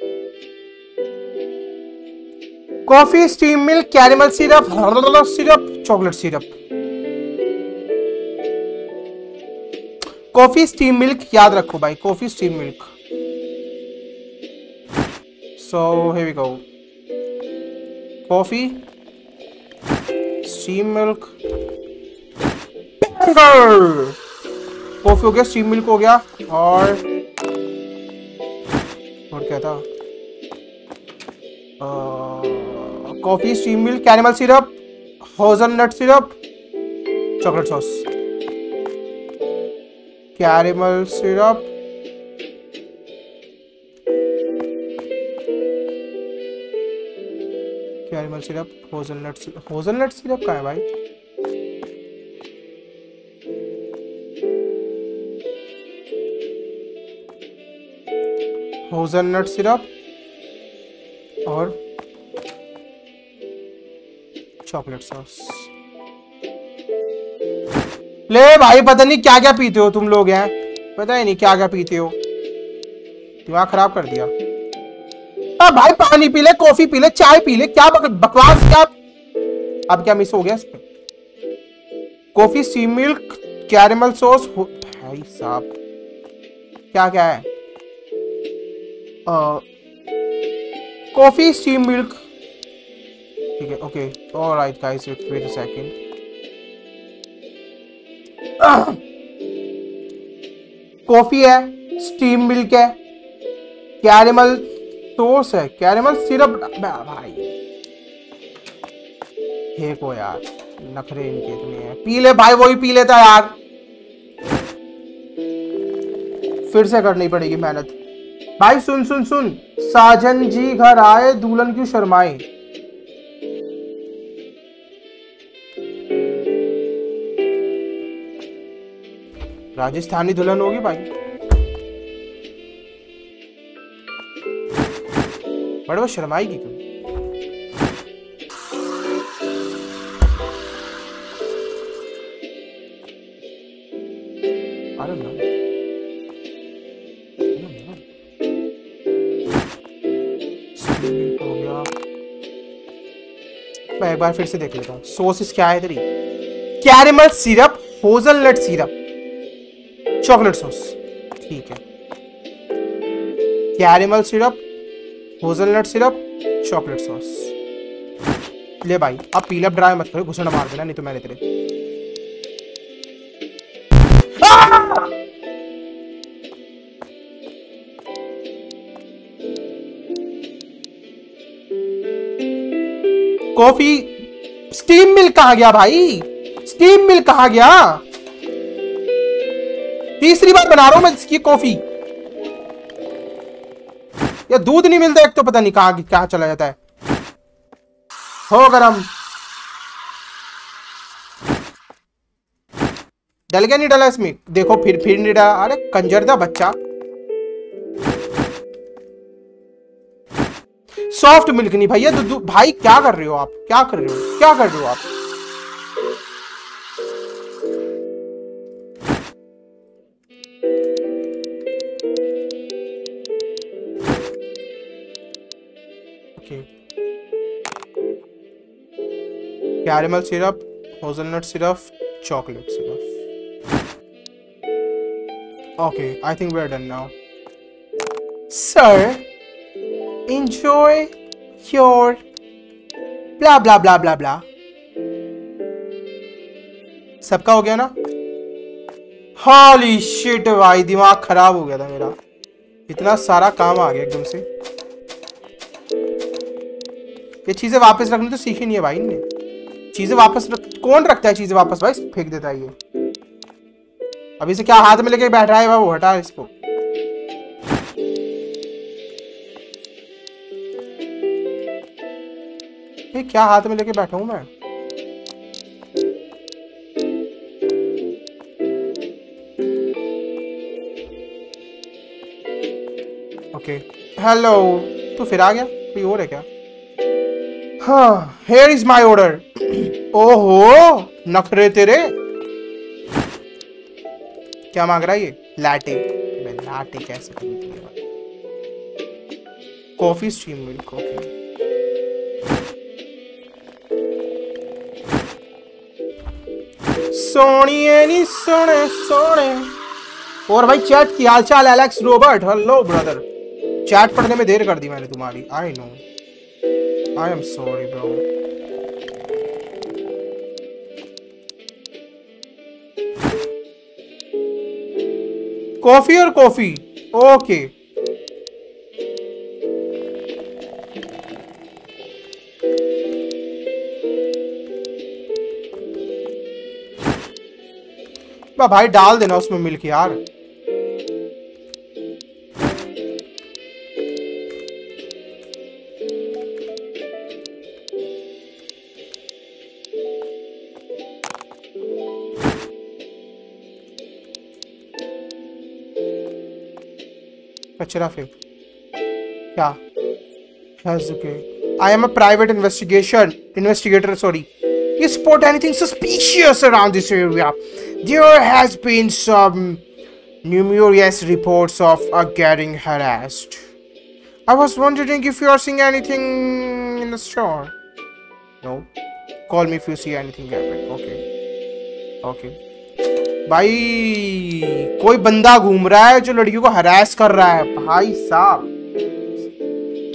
Coffee steam milk caramel syrup syrup chocolate syrup coffee steam milk याद रखो भाई, coffee steam milk. So we go coffee, steam milk. Coffee हो गया, स्टीम मिल्क हो गया, और और क्या था? Coffee, steam milk, caramel syrup, hazelnut syrup, chocolate sauce. Caramel syrup. Caramel syrup hazelnut syrup hazelnut syrup का है भाई। होजलनट सिरप और चॉकलेट सॉस ले भाई पता नहीं क्या क्या पीते हो तुम लोग हैं पता ही नहीं क्या क्या पीते हो। दिमाग खराब कर दिया। आ, भाई पानी पी ले कॉफ़ी पी ले चाय पी ले क्या बकवास क्या? अब क्या मिस हो गया इसमें? कॉफ़ी सी मिल्क कैरेमल सॉस भाई साहब। क्या क्या है कॉफ़ी स्टीम मिल्क ठीक है okay alright guys wait a second coffee है स्टीम मिल्क है कैरेमल टोस है कैरेमल सिरप भाई। को यार, नखरे इनके इतने हैं। पी ले भाई, वही पी लेता यार। फिर से करनी पड़ेगी मेहनत। भाई, सुन सुन सुन। साजन जी घर आए, दुल्हन क्यों शर्माए राजस्थानी दुल्हन होगी भाई। बड़े वो शर्माएगी क्यों? एक बार फिर से देख लेता हूँ। सोसिस क्या है तेरी? Caramel syrup hazelnut syrup chocolate sauce. ठीक है। Caramel syrup hazelnut syrup, chocolate sauce. ले भाई अब पीलअप ड्राई मत करो, घुसना मार देना, नहीं तो मैंने तेरे कॉफ़ी, स्टीम मिल्क कहा गया भाई? स्टीम मिल कहा गया? तीसरी बार बना रहा हूँ मैं इसकी कॉफ़ी। या दूध नहीं मिलता, एक तो पता नहीं कहा क्या चला जाता है। हो गरम। डल गया नहीं डला इसमें? देखो, फिर फिर नहीं डला। अरे, कंजर दा बच्चा। सॉफ्ट मिल्क नहीं भैया तो भाई, क्या कर रहे हो आप? क्या कर रहे हो? क्या कर रहे हो आप? Caramel syrup hazelnut syrup chocolate syrup okay I think we are done now sir enjoy your blah blah blah blah blah सबका हो गया ना? हॉली शिट भाई, दिमाग खराब हो गया था मेरा। इतना सारा काम आ गया एकदम से। ये चीज़ें वापस रखनी तो सीखी नहीं है भाई इनने। चीज़ें वापस रख, कौन रखता है चीज़ें वापस? भाई, फेंक देता है ये। अभी से क्या हाथ में लेके बैठ रहा है? वो हटा इसको। ये क्या हाथ में लेके बैठा हूँ मैं? ओके हेलो तू फिर आ गया? कोई और है क्या? हाँ हेयर इज़ माई ऑर्डर ओहो, नखरे तेरे। क्या मांग रहा है ये? लाटे मैं लाटे कैसे कॉफ़ी स्ट्रीम मिल्क कॉफ़ी सोनिए नी सोने सोने। और भाई चैट की हाल चाल Alex Robert hello brother chat पढ़ने में देर कर दी मैंने तुम्हारी। I know I am sorry bro coffee और कॉफ़ी। ओके। भाई डाल देना उसमें मिल्क यार। picture of him. Yeah. okay. I am a private investigation investigator, sorry. You spot anything suspicious around this area. There has been some numerous reports of uh, getting harassed. I was wondering if you are seeing anything in the store. No. Call me if you see anything happen. Okay. Okay. भाई, कोई बंदा घूम रहा है जो लड़कियों को harass कर रहा है? भाई साहब।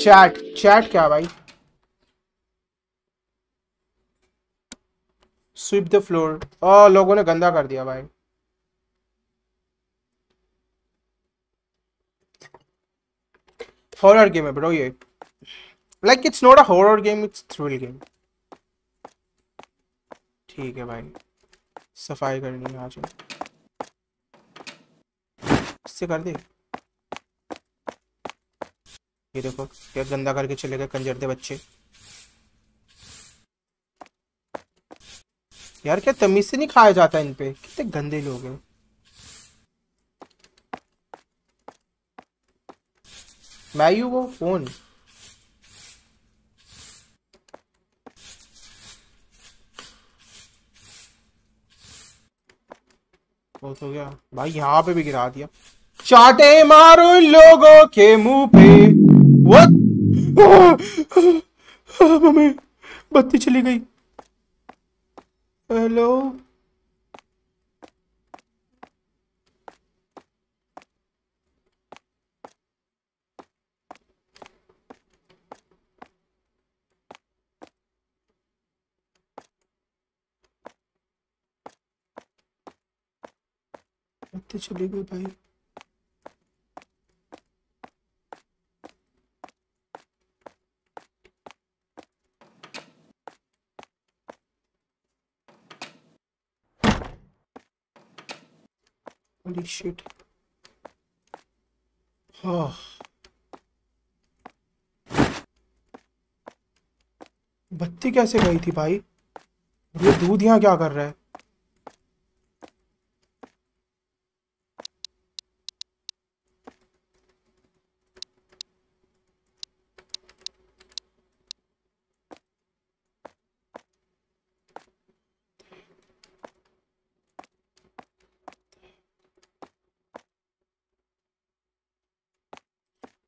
चैट चैट क्या भाई? स्वीप द फ्लोर ओ, लोगों ने गंदा कर दिया भाई। हॉरर गेम है ब्रो ये। Like it's not a horror game it's thrill game ठीक है भाई। सफ़ाई करनी है आज। इससे कर दे? ये देखो, क्या गंदा करके चले गए कंजर दे बच्चे। यार, क्या तमीज से नहीं खाया जाता इन पे? कितने गंदे लोग हैं। मैं यू वो फ़ोन वो हो गया। भाई, यहाँ पे भी गिरा दिया। चाटे मारो इन लोगों के मुँह पे। वो मम्मी बत्ती चली गई। हेलो बत्ती चली गई भाई shit. Oh. बत्ती कैसे गई थी भाई ये दूध यहाँ क्या कर रहा है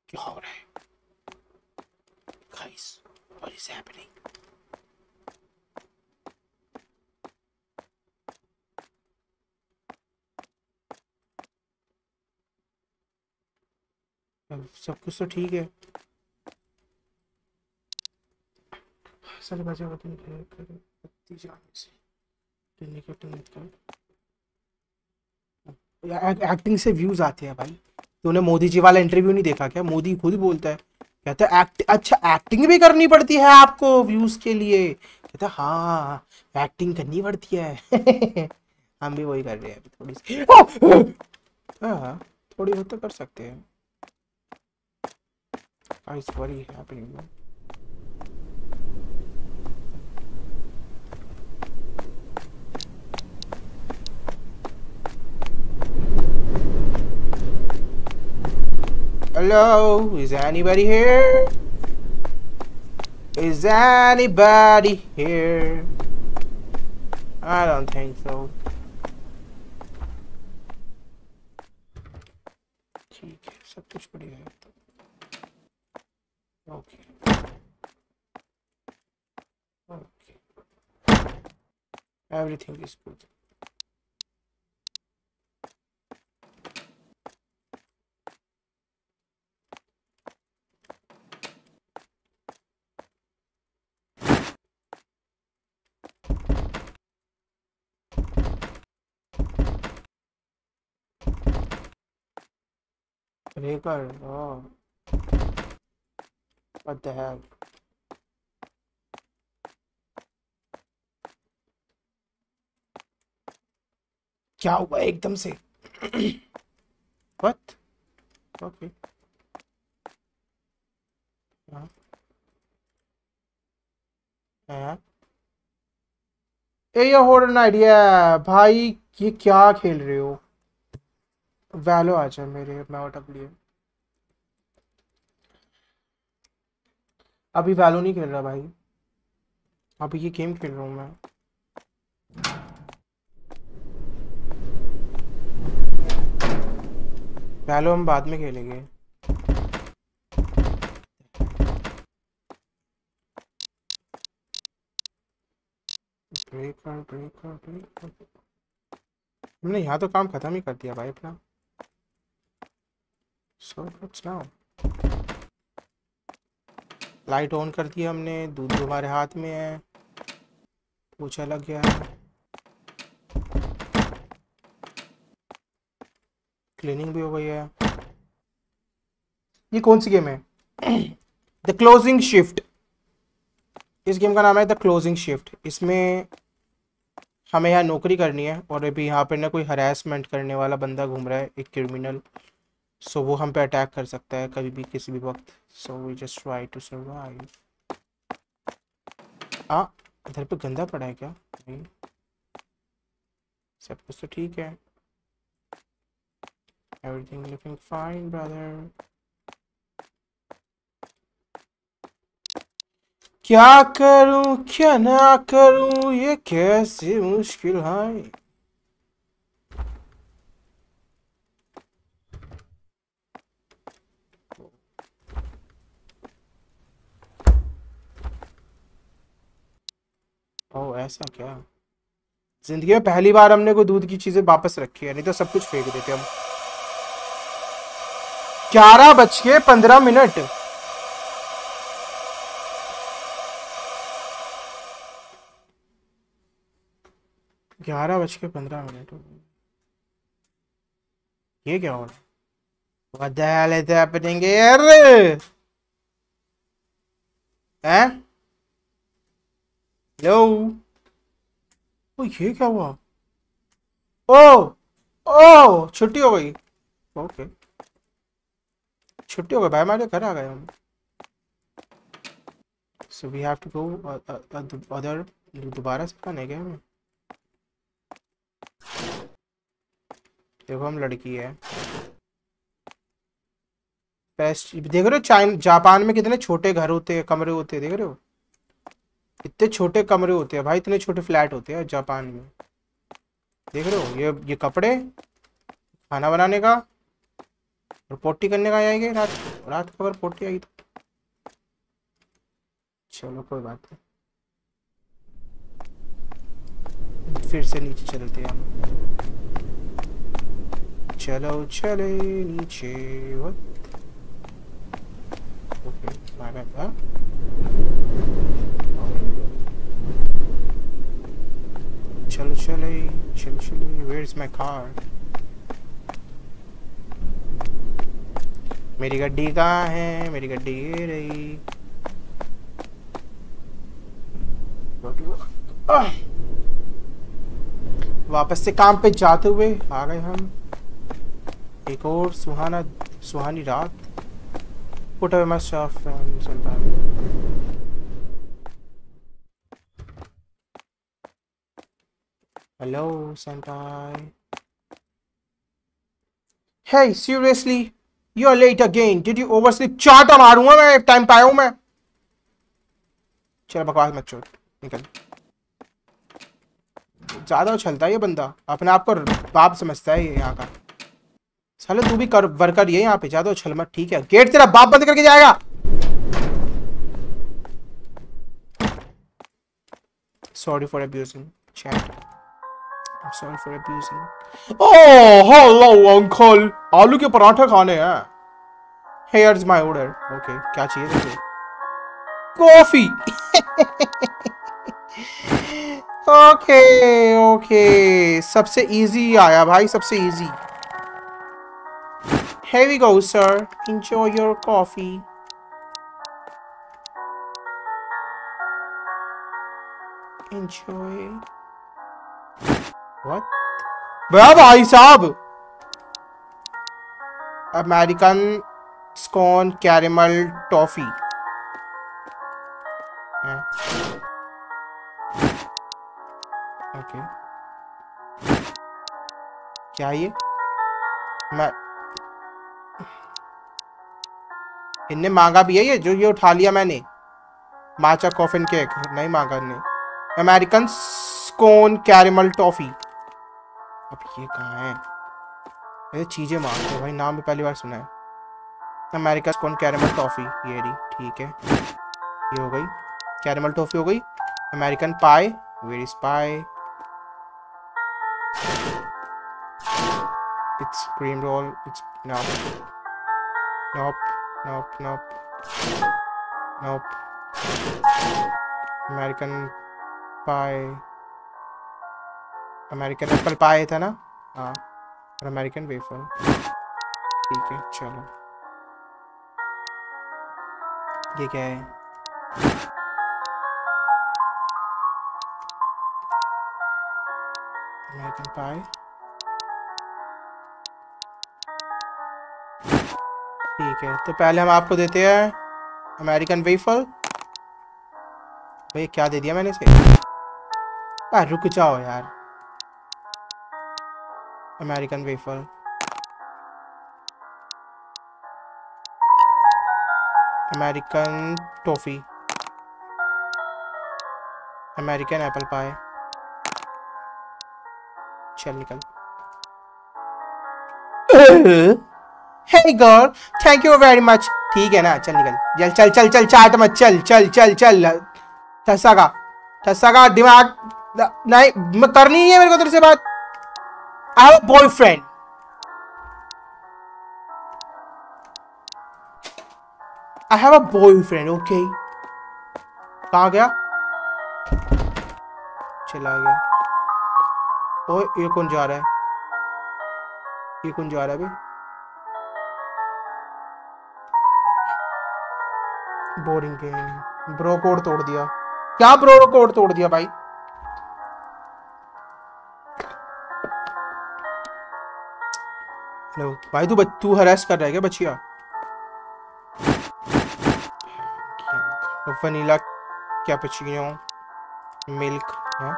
क्या हो रहा है Guys, what is happening? अब सब कुछ तो ठीक है। सारे बचे होते हैं बत्ती जाने से डेलीकेटिंग मत कर एक्टिंग से व्यूज़ आते हैं भाई। तूने मोदी जी वाला इंटरव्यू नहीं देखा क्या? मोदी खुद बोलता है। कहता है एक्ट अच्छा एक्टिंग भी करनी पड़ती है आपको व्यूज़ के लिए। कहता है हाँ एक्टिंग करनी पड़ती है। हम भी वही कर रहे हैं अभी थोड़ी सी। हाँ थोड़ी बहुत तो कर सकते हैं। What is happening? Hello, is anybody here? Is anybody here? I don't think so. everything is good Record, oh. What the heck? क्या हुआ एकदम से? What? Okay. हाँ। हाँ। ए हॉर्न आइडिया भाई, ये क्या खेल रहे हो? वैलो आ जाए मेरे, मैं अटक लिए अभी वैलो नहीं खेल रहा भाई। अभी ये गेम खेल रहा हूँ मैं। वैलो हम बाद में खेलेंगे। हमने यहाँ तो काम खत्म ही कर दिया भाई अपना। सो लाइट ऑन कर दी हमने, दूध हमारे हाथ में है पोछा लग गया। है क्लीनिंग भी हो गई है। ये कौन सी गेम है? द क्लोजिंग शिफ्ट इस गेम का नाम है द क्लोजिंग शिफ्ट इसमें हमें यहाँ नौकरी करनी है और अभी यहाँ पर ना कोई हरासमेंट करने वाला बंदा घूम रहा है एक क्रिमिनल सो so, वो हम पे अटैक कर सकता है कभी भी किसी भी वक्त। So we just try to survive आ इधर पे गंदा पड़ा है क्या? नहीं। सब कुछ तो ठीक है। एवरीथिंग लुकिंग फाइन ब्रदर क्या करूँ, क्या ना करूँ, ये कैसी मुश्किल है? ओ, ऐसा क्या? ज़िंदगी में पहली बार हमने कोई दूध की चीज़ें वापस रखी है, नहीं तो सब कुछ फेंक देते हम। ग्यारह बज के पंद्रह मिनट। ग्यारह बज के पंद्रह मिनट ये क्या हो रहा है? here? हैं हेलो ओ ये क्या हुआ? ओ ओ छुट्टी हो गई। ओके। छुट्टी हो गई, भाई हमारे घर आ गए हम। So we have to go other दोबारा से खाने गए हमें। देखो हम लड़की है। देख रहे हो चाइन, जापान में कितने छोटे घर होते हैं, कमरे होते हैं, देख रहे हो? इतने छोटे कमरे होते हैं, भाई इतने छोटे फ्लैट होते हैं जापान में। देख रहे हो, ये ये कपड़े, खाना बनाने का और पोटी करने का आएगी रात रात को अगर पोटी आई तो। चलो, कोई बात नहीं। फिर से नीचे चलते हैं चलो, चले नीचे what okay my bad चलो, चले चलो, चले where is my car मेरी गड्डी कहा है? मेरी गड्डी ये रही। वापस से काम पे जाते हुए आ गए हम। एक और सुहाना, सुहानी रात। Put away hello hey seriously you are late again. Did you oversleep? चाटा मारूँगा मैं टाइम पे आया हूँ मैं चल बकवास मत छोड़ निकल ज़्यादा उछलता है ये बंदा अपने आप को बाप समझता है ये यहाँ का साले तू भी कर वर्कर ये यहाँ पे ज़्यादा उछल मत ठीक है गेट तेरा बाप बंद करके जाएगा sorry for abusing chat I'm sorry for abusing. Oh, hello uncle. आलू के पराठे खाने हैं. Here's my order. Okay, क्या चाहिए तुझे? कॉफ़ी. ओके ओके सबसे इजी आया भाई सबसे easy Here we go, sir. Enjoy your coffee. बया भाई साहब American scone caramel toffee okay क्या ये? मैं इनने मांगा भी है ये, जो ये उठा लिया मैंने। माचा कॉफिन केक नहीं मांगा ने अमेरिकन स्कोन कैरेमल टॉफी अब ये कहाँ है? ये चीज़ें मांगते हैं भाई नाम भी पहली बार सुना है। अमेरिका कौन कैरेमल टॉफी? ये रही ठीक है। ये हो गई। कैरेमल टॉफी हो गई। American pie where is pie it's cream roll it's nope nope Nope, nope. Nope. American pie. American apple pie था ना? हाँ और American wafer. ठीक है, चलो। ये क्या है? अमेरिकन पाई ठीक है तो पहले हम आपको देते हैं अमेरिकन वेफल भाई, क्या दे दिया मैंने इसे? रुक जाओ यार। American waffle American toffee American apple pie चल निकल। Hey girl thank you very much ठीक है ना? चल निकल। चल चल चल चल चाट मत, चल चल चल चल। ठसा का ठसा का दिमाग नहीं, मैं करनी है मेरे को तेरे से बात। I have boyfriend I have a boyfriend okay कहा गया? चला गया। ओ ये कौन जा रहा है? ये कौन जा रहा है अभी बोरिंग गेम ब्रो कोड तोड़ दिया। क्या ब्रो कोड तोड़ दिया भाई? हेलो भाई, तू तू हरास कर रहा है क्या, बचिया? वनीला कैपुचिनो मिल्क है?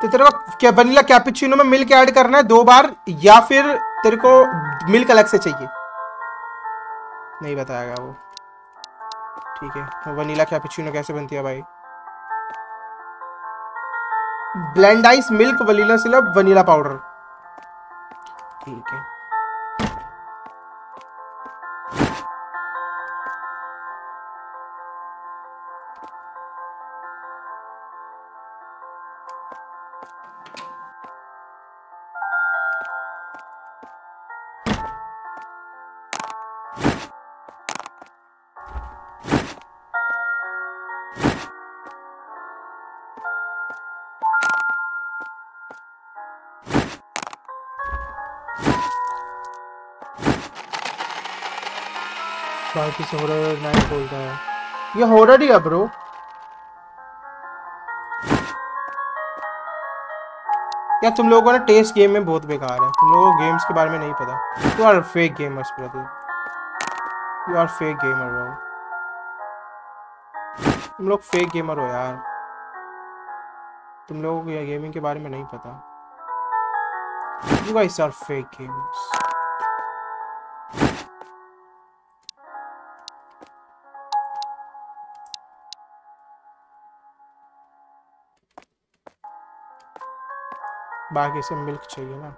तो तेरे को क्या वनीला कैपुचिनो में मिल्क ऐड करना है दो बार, या फिर तेरे को मिल्क अलग से चाहिए? नहीं बताएगा वो। ठीक है वनीला क्या कैपुचिनो कैसे बनती है भाई? Blend ice milk vanilla syrup vanilla powder ठीक है। बाकी से हॉरर नाइट बोलता है। ये हॉरर ही है ब्रो यार, तुम लोगों ने टेस्ट गेम में बहुत बेकार है। तुम लोगों को गेम्स के बारे में नहीं पता। You are fake gamers brother you are fake gamer bro तुम लोग फेक गेमर हो यार। तुम लोगों को गेमिंग के बारे में नहीं पता। You guys are fake gamers बाकी से मिल्क चाहिए ना।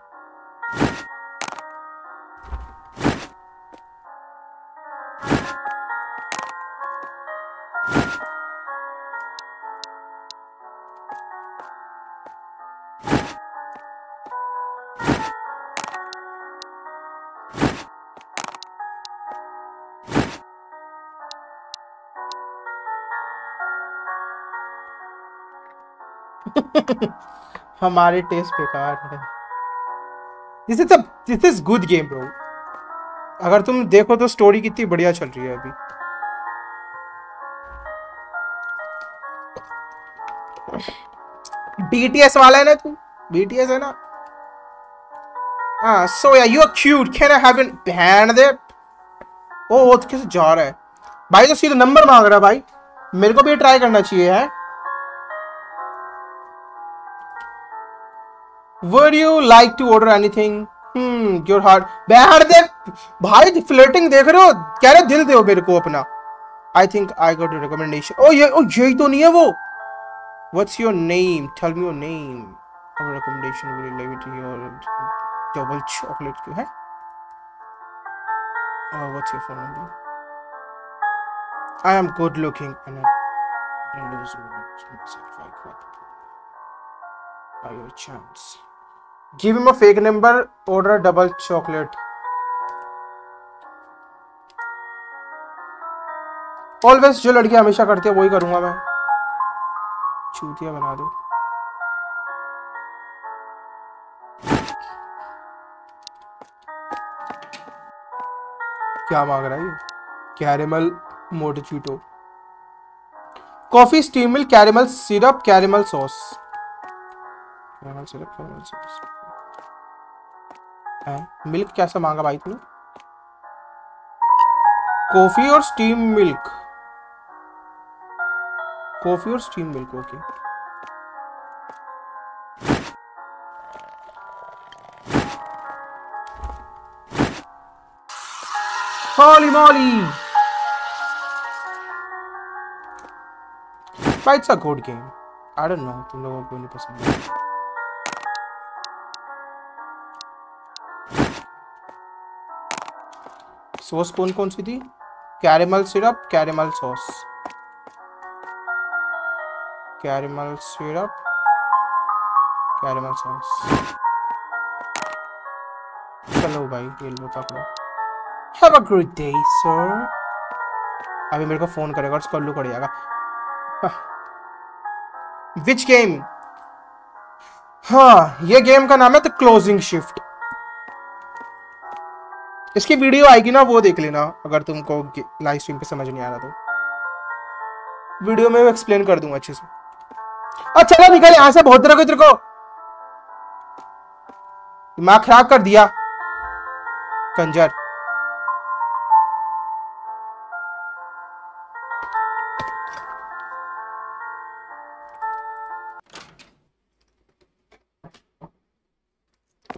हमारे टेस्ट बेकार है। This is this is good game bro अगर तुम देखो तो स्टोरी कितनी बढ़िया चल रही है अभी। बीटीएस वाला है ना तू? बीटीएस है ना? हाँ so yeah you are cute can I have an बहन दे ओ वो तो कैसे जा रहा है। भाई तो सीधा नंबर मांग रहा है भाई। मेरे को भी ट्राई करना चाहिए, है? Would you like to order anything? Hmm, your heart. बैठ दे भाई फ्लर्टिंग देख रहे हो कह रहे दिल दो मेरे को अपना I think I got a recommendation. Oh ये oh यही तो नहीं है वो What's your name? Tell me your name. Our recommendation will leave it to your double chocolate क्यों है? Oh, what's your phone number? I am good looking and I don't lose myself. I got by your chance. Give him a fake number, order double chocolate. Always जो लड़की हमेशा करती है वही करूँगा मैं। चूतिया बना दो। क्या मांग रहा है caramel macchiato coffee steam milk caramel syrup caramel sauce caramel syrup caramel sauce milk कैसा मांगा भाई तूने कॉफ़ी और स्टीम मिल्क कॉफ़ी और steam milk, okay Holy moly! But it's a good game. I don't know. तुम लोगों को नहीं पसंद है सॉस कौन कौन सी थी? Caramel syrup caramel sauce caramel syrup caramel sauce चलो भाई ये लो पकड़ो। Have a good day sir अभी मेरे को फ़ोन करेगा और कल्लू कर जाएगा विच गेम हाँ ये गेम का नाम है द क्लोजिंग शिफ्ट इसकी वीडियो आएगी ना, वो देख लेना, अगर तुमको लाइव स्ट्रीम पे समझ नहीं आ रहा तो। वीडियो में एक्सप्लेन कर दूँगा अच्छे से। अच्छा निकल यहाँ से, बहुत को तेरे को। दिमाग खराब कर दिया। Kanjar.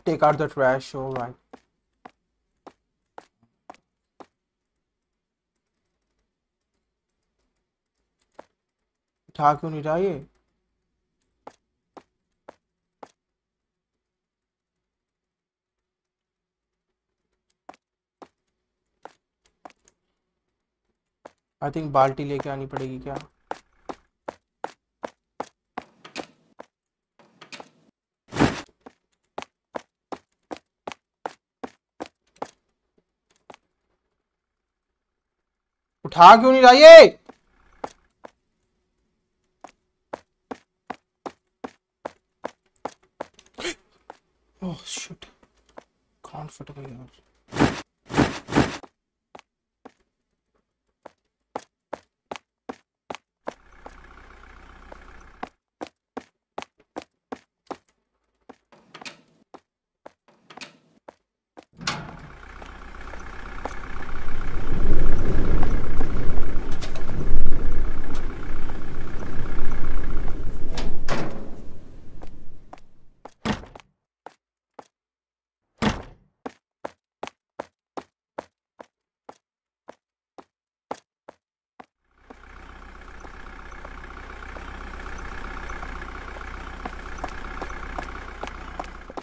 Take out the trash, all उठा क्यों नहीं ये? आई थिंक बाल्टी लेके आनी पड़ेगी क्या? उठा क्यों नहीं ये ओह शिट कान फट गई यार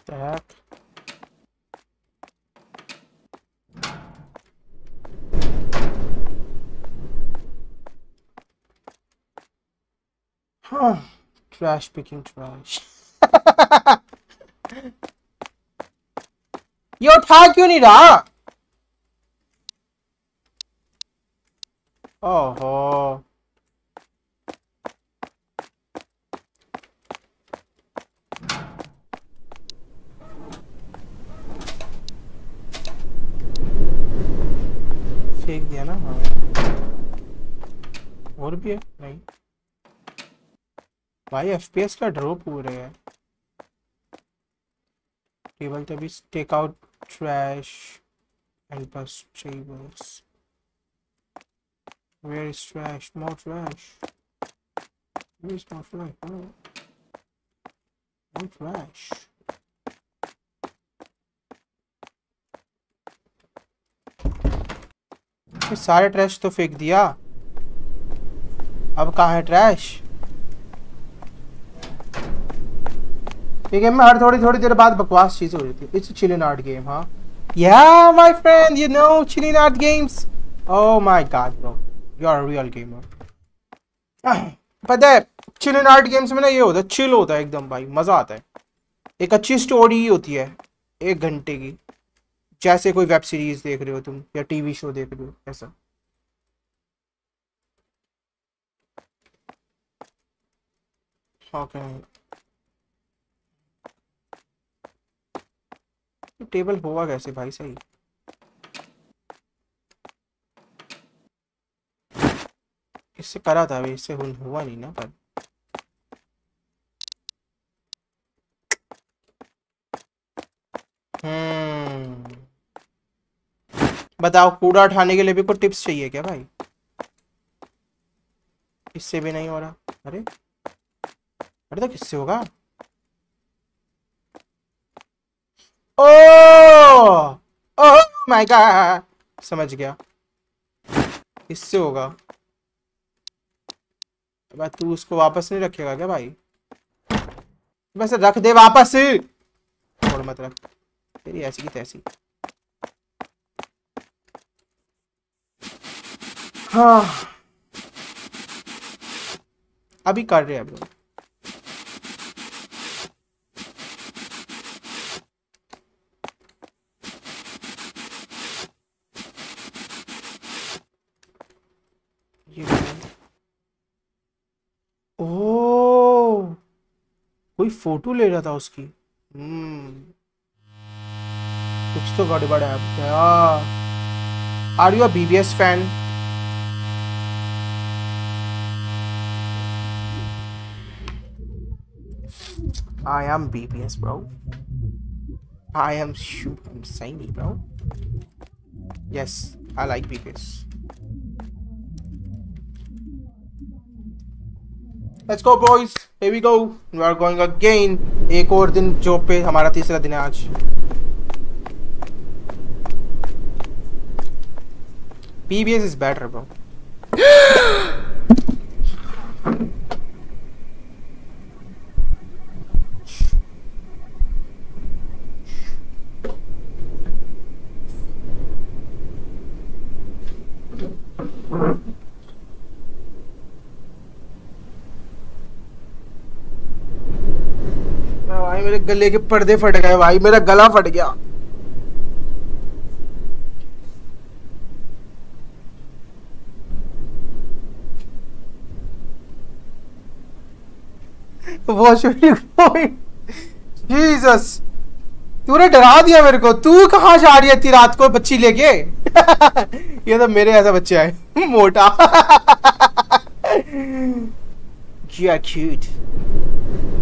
the heck? Huh. Trash picking trash. ये उठा क्यों नहीं रहा ओहो फेंक दिया ना हाँ और भी है नहीं हमारे एफपीएस का ड्रॉप हो रहा है। टेबल तो अभी takeout trash help us tables where is trash more trash where is more trash more trash सारे ट्रैश तो फेंक दिया। अब कहा है ट्रैश ये गेम में हर थोड़ी थोड़ी देर बाद बकवास चीज़ हो जाती है। इट्स चिलिन आर्ट गेम हाँ। Yeah my friend you know Chilla's art games oh my god bro you are real game पता है चिलिन आर्ट गेम्स में ना ये होता है चिल होता है एकदम भाई, मज़ा आता है। एक अच्छी स्टोरी ही होती है, एक घंटे की। जैसे कोई वेब सीरीज़ देख रहे हो तुम, या टीवी शो देख रहे हो, ऐसा। Okay okay. टेबल हुआ कैसे भाई? सही। इससे करा था, अभी इससे हुआ नहीं ना पर। हम्म। बताओ, कूड़ा उठाने के लिए भी कुछ टिप्स चाहिए क्या भाई? इससे भी नहीं हो रहा। अरे। अरे तो किससे होगा? ओ माय गॉड समझ गया। इससे होगा। भाई तू उसको वापस नहीं रखेगा क्या भाई? बस रख दे वापस। छोड़ मत रख। तेरी ऐसी की तैसी। हाँ। अभी कर रहे हैं लोग ये ओ कोई फ़ोटो ले रहा था उसकी। हम्म। कुछ तो गड़बड़ है are you BBS fan I am BBS bro I am shoot सही bro yes I like BBS let's go boys Here we go. We are going again. एक और दिन जॉब पे हमारा तीसरा दिन है आज PBS is better, bro. गले के पर्दे फट गए भाई, मेरा गला फट गया। जीसस तूने डरा दिया मेरे को। तू कहाँ जा रही है रात को बच्ची लेके? ये तो मेरे ऐसा बच्चे आए मोटा। Are cute.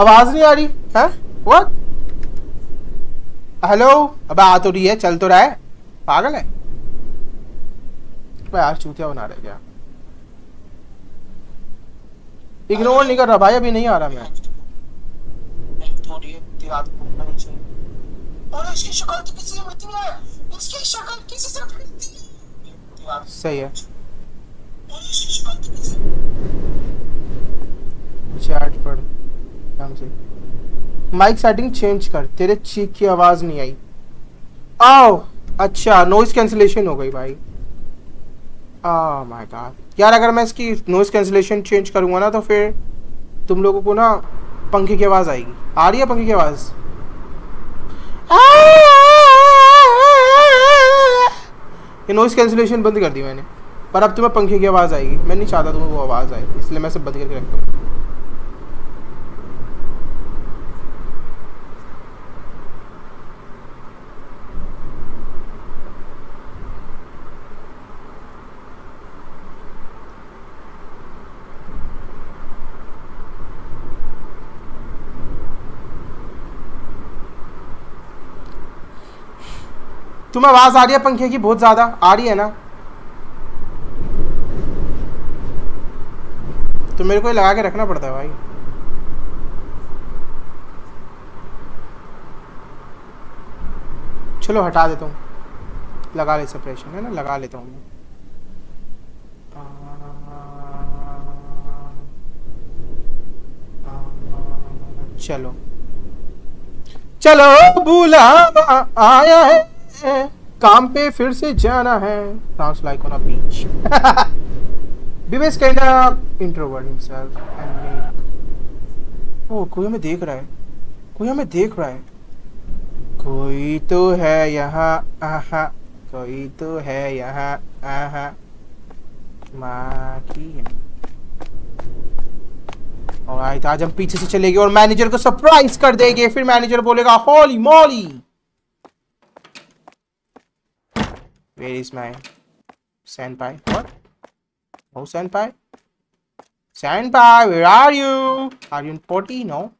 आवाज़ नहीं आ रही? है? व्हाट हेलो अब आ तो रही है चल तो रहा है। पागल है? यार चूतिया बना रहे क्या? इग्नोर नहीं कर रहा भाई अभी नहीं आ रहा मैं। सही है। चैट पढ़। से। माइक सेटिंग चेंज कर। तेरे चीख की आवाज़ नहीं आई। आओ। अच्छा नॉइस कैंसिलेशन हो गई भाई। माय गॉड यार, अगर मैं इसकी नॉइस कैंसिलेशन चेंज करूँगा ना तो फिर तुम लोगों को ना पंखे की आवाज़ आएगी। आ रही है पंखे की आवाज़? ये नॉइस कैंसिलेशन बंद कर दी मैंने। पर अब तुम्हें पंखे की आवाज़ आएगी। मैं नहीं चाहता तुम्हें वो आवाज़ आए, इसलिए मैं सब बंद करके रखता हूँ। तुम्हें आवाज़ आ रही है पंखे की? बहुत ज़्यादा आ रही है ना? तो मेरे को लगा के रखना पड़ता है भाई। चलो हटा देता हूँ। लगा ले सप्रेशन है ना? लगा लेता हूँ। चलो। चलो बुलावा आया है। काम पे फिर से जाना है। Sounds like on a beach. Bibes kinda introvert himself and make oh कोई हमें देख रहा है। कोई हमें देख रहा है। कोई तो है यहाँ आहा। कोई तो है यहाँ आहा। माँ की है। Alright, आज हम पीछे से चलेंगे और मैनेजर को सरप्राइज़ कर देंगे। फिर मैनेजर बोलेगा holy moly Where is my senpai? What? Oh, senpai? Senpai, where are you? Are you in potty? No.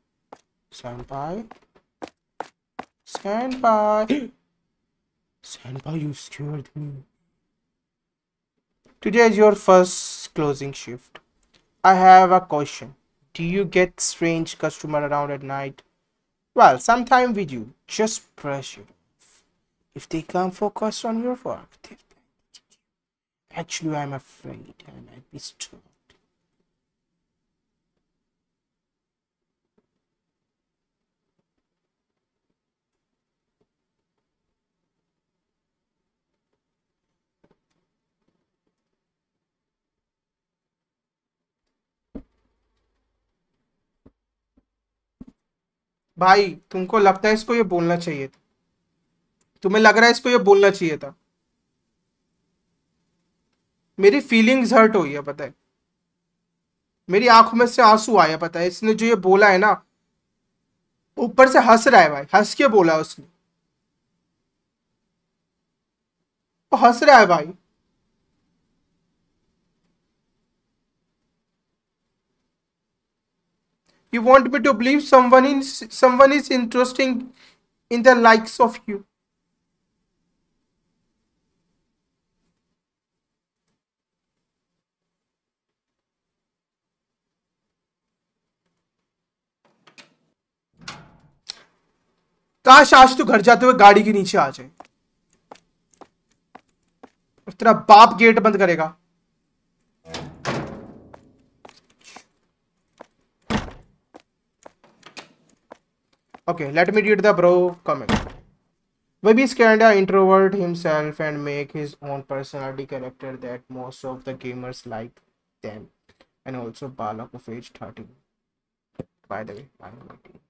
Senpai? Senpai? senpai, you scared me. Today is your first closing shift. I have a question. Do you get strange customer around at night? Well, sometime we do. Just off. If they can't focus on your work, they Actually, I'm afraid I might be stalked. भाई तुमको लगता है इसको ये बोलना चाहिए था तुम्हें लग रहा है इसको ये बोलना चाहिए था। मेरी फीलिंग्स हर्ट हुई है, पता है। मेरी आँखों में से आँसू आया पता है। इसने जो ये बोला है ना, ऊपर से हंस रहा है भाई। हंस के बोला उसने। हंस रहा है भाई। You want me to believe someone is someone is interesting in the likes of you. काश आज तू घर जाते हुए गाड़ी के नीचे आ जाए। तेरा बाप गेट बंद करेगा। Okay let me read the bro comment coming baby scanned introvert himself and make his own personality character that most of the gamers like them and also बालक of age thirteen by the way bye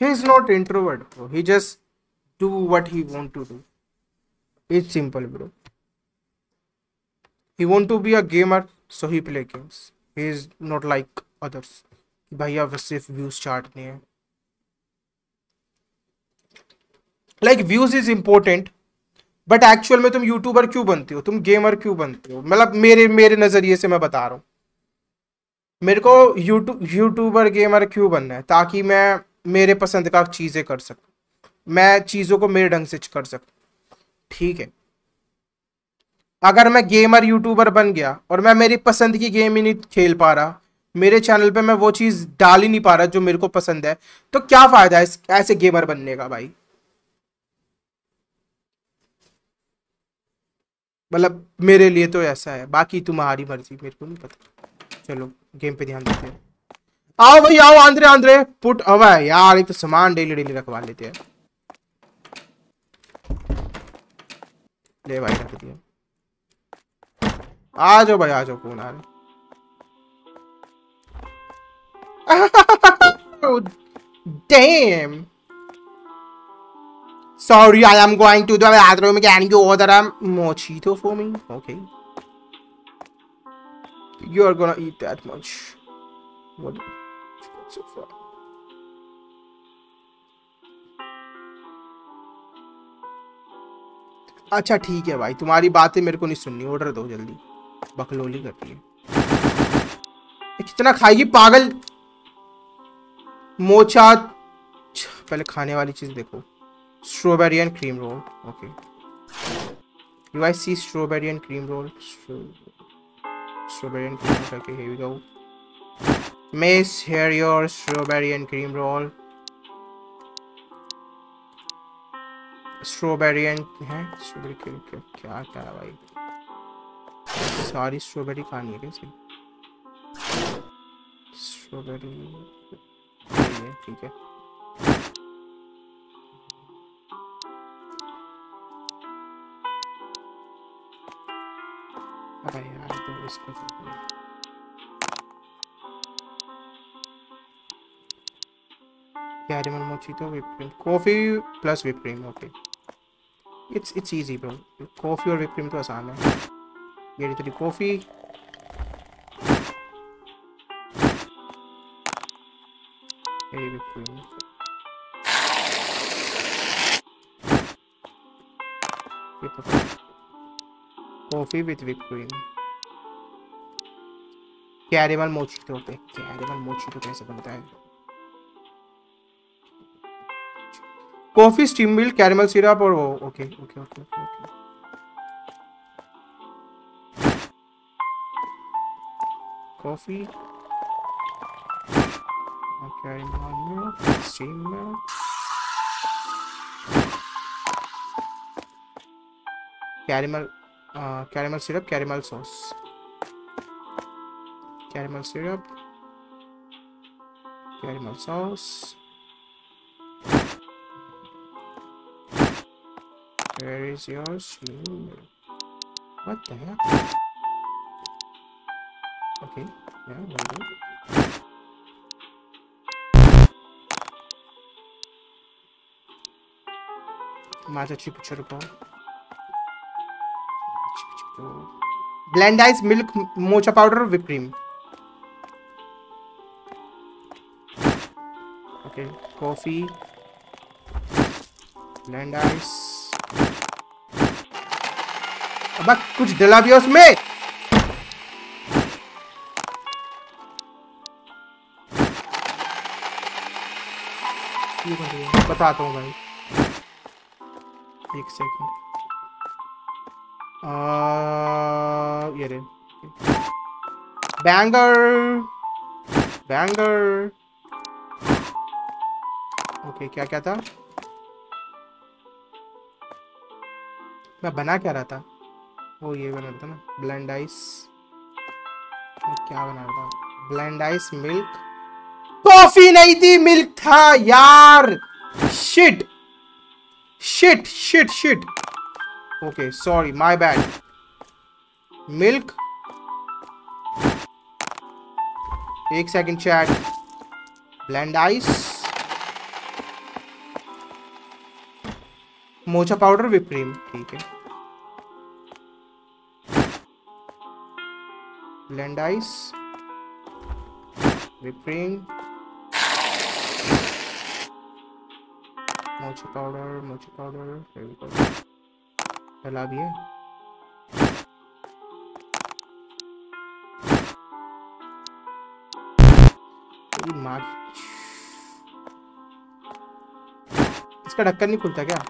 He is not introvert, bro. He just do what he want to do. It's simple, bro. He want to be a gamer, so he play games. He is not like others भैया बस सिर्फ़ views चाटने हैं like views is important but actual में तुम YouTuber क्यों बनते हो तुम गेमर क्यों बनते हो मतलब मेरे मेरे नज़रिए से मैं बता रहा हूँ मेरे को यूट्यूब यूट्यूबर गेमर क्यों बनना है ताकि मैं मेरे पसंद का चीज़ें कर सकूँ। मैं चीज़ों को मेरे ढंग से कर सकूँ। ठीक है। अगर मैं गेमर यूट्यूबर बन गया और मैं मेरी पसंद की गेम ही नहीं खेल पा रहा, मेरे चैनल पे मैं वो चीज़ डाल ही नहीं पा रहा जो मेरे को पसंद है तो क्या फ़ायदा है ऐसे गेमर बनने का भाई? मतलब मेरे लिए तो ऐसा है। बाकी तुम्हारी मर्ज़ी, मेरे को नहीं पता। चलो गेम पे ध्यान देते हैं। आओ भाई आओ आंद्रे आंद्रे पुट हवा यार एक तो सामान डेली डेली रखवा लेते हैं ले भाई रख दिया आ जाओ भाई आ जाओ कौन आ रहे oh, damn. Sorry, I am going to the bathroom. Can you order a mojito for me? Okay. You are gonna eat that much. What? So far. अच्छा ठीक है भाई, तुम्हारी बातें मेरे को नहीं सुननी ऑर्डर दो जल्दी। बकलोली करती है। कितना खाएगी, पागल? मोचा पहले खाने वाली चीज़ देखो। Strawberry and cream roll okay you I see strawberry and cream roll strawberry and cream here we go miss here your strawberry and cream roll. Strawberry and है? स्ट्रॉबेरी क्या क्या क्या है भाई? सारी स्ट्रॉबेरी खानी है कैसे स्ट्रॉबेरी ठीक है। अरे यार तो इसको caramel mojito whipped cream coffee plus whipped cream okay it's it's easy bro coffee और whipped cream तो आसान है रही तेरी कॉफ़ी ये whipped cream coffee with whipped cream caramel macchiato पे कैरेमल मोचितो कैसे बनता है coffee steam milk caramel syrup or oh, okay okay okay okay, okay. coffee. Okay milk steam milk. Caramel uh, caramel syrup caramel sauce. Caramel syrup. Caramel sauce. Where is your spoon? What the heck? Okay, yeah, we go. Mata chupa. Blend ice, milk, mocha powder, whipped cream. Okay, coffee. Blend ice. अब कुछ डला भी उसमें? बताता हूँ भाई। एक second ये रे बैंगर बैंगर ओके क्या क्या था? मैं बना क्या रहा था? वो ये बना था ना ब्लैंड आइस क्या बना था ब्लेंड आइस मिल्क कॉफ़ी नहीं थी मिल्क था यार। Shit shit shit shit okay sorry my bad milk एक second chat blend ice mocha powder whip cream ठीक है। Blend ice whipping powder mocha powder फैला दिए इसका ढक्कन नहीं खुलता क्या?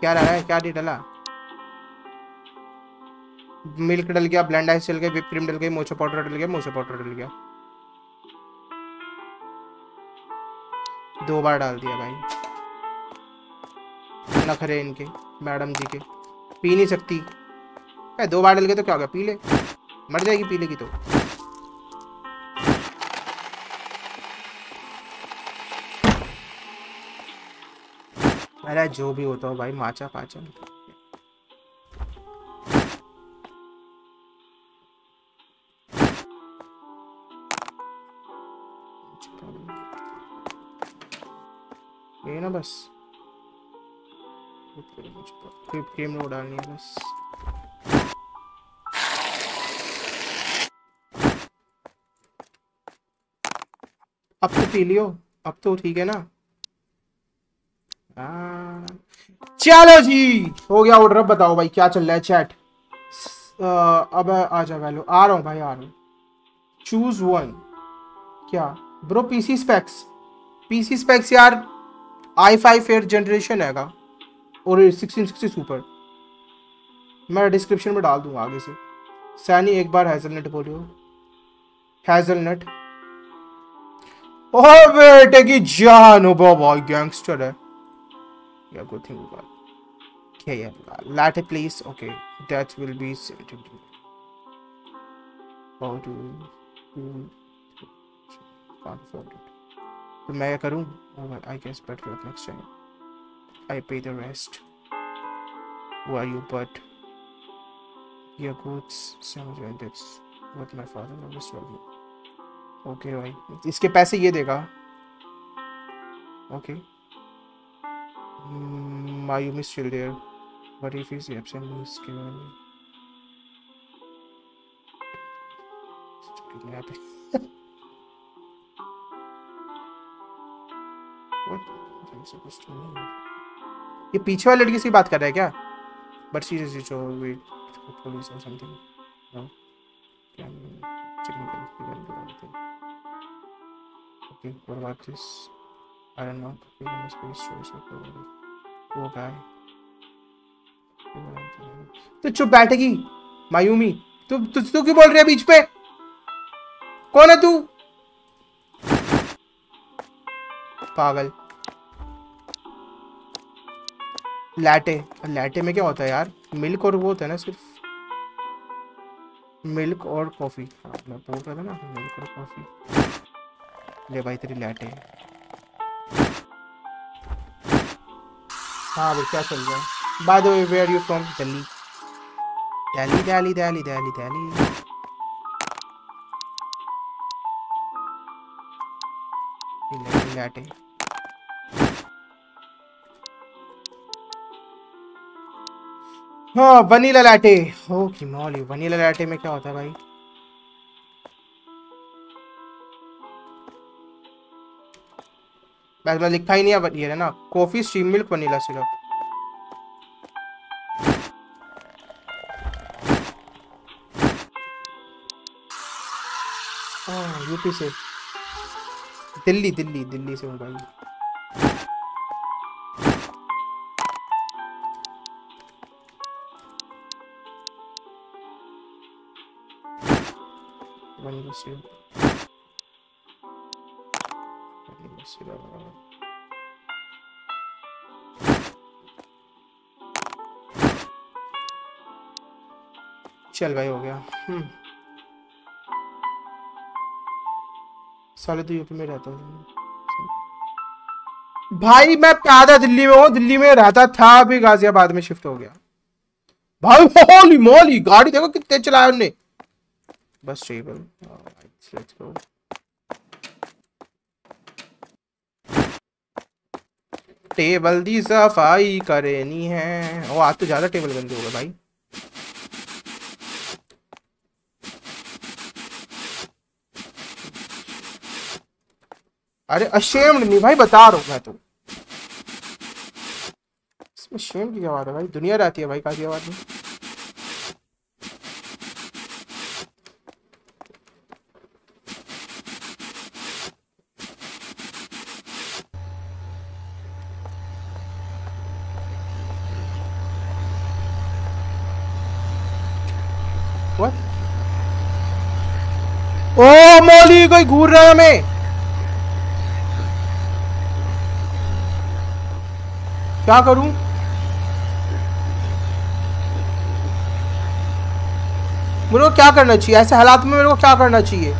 क्या रहा है? क्या डी डला? मिल्क डल गया ब्लेंड आइस डल गया whipped क्रीम डल गई मोचा पाउडर डल गया मोचा पाउडर डल गया। दो बार डाल दिया भाई। नखरे इनके मैडम जी के। पी नहीं सकती। ए, दो बार डल गए तो क्या होगा पी ले। मर जाएगी पी लेगी तो। अरे जो भी होता हो भाई माचा पाचा बस। क्रीम वो डालनी है बस। अब तो पी लियो, अब तो ठीक है ना। चलो जी, हो गया ऑर्डर अब बताओ भाई क्या चल रहा है चैट अब आ जा वैल्यू आ रहा हूँ भाई, आ रहा हूँ। चूज़ वन क्या? Bro PC specs PC specs यार आई फाइव एट जनरेशन हैगा। और सिक्सटीन सिक्सटी सुपर मैं डिस्क्रिप्शन में डाल दूँगा आगे से। सैनी, एक बार हैजलनट बोलियो। हैजलनट ओ बेटे की जान बाबा गैंगस्टर है। Yeah good thing okay yeah latte please, okay that will be sent to you how तो मैं क्या करूँ? I guess luck next time I pay the rest who are you but your goods sandwich and that's what my father always told me. Okay भाई। इसके पैसे ये देगा। Okay Mayumi still there but if is absent he is given me What ये पीछे वाली लड़की से बात कर रहा है क्या? बट शी इज़ जो वे पुलिस और समथिंग नो क्या checking Okay, what about this? I don't know. Freedom of space choice or probably. वो guy. तो चुप बैठेगी मायूमी। तू तू तू क्यों बोल रही है बीच पे? कौन है तू? पागल। लैटे लैटे में क्या होता है यार? मिल्क और वो होता है ना सिर्फ़। मिल्क और कॉफ़ी हाँ मैं बोल रहा था ना मिल्क और कॉफ़ी ले भाई तेरी लैटे हाँ भाई, क्या चल रहा है? By the way where you from Delhi Delhi Delhi Delhi Delhi Delhi latte हाँ वनीला लैटे। हो की मौली वनीला लैटे में क्या होता है भाई? बस मैं लिखा ही नहीं है ये है ना coffee steam milk vanilla syrup UP से। दिल्ली दिल्ली दिल्ली से हूँ भाई। वनीला सिरप वनीला सिरप चल भाई, हो गया। हम्म। साले तो यूपी में रहता हूँ भाई, मैं पैदा दिल्ली में हूँ, दिल्ली में रहता था, अभी गाजियाबाद में शिफ्ट हो गया। भाई होली मोली गाड़ी देखो कितने चलाया उनने। बस टेबल लेट्स गो टेबल दी सफ़ाई करनी है। ओ, आज तो ज़्यादा टेबल गंदे हो गए भाई। अरे अशेम्ड नहीं भाई, बता रहा हूँ मैं तो। इसमें शेम की आवाज़ है भाई? दुनिया रहती है भाई गाजियाबाद में What? ओ मौली, कोई घूर रहा है हमें? क्या करूँ? मेरे को क्या करना चाहिए? ऐसे हालात में मेरे को क्या करना चाहिए?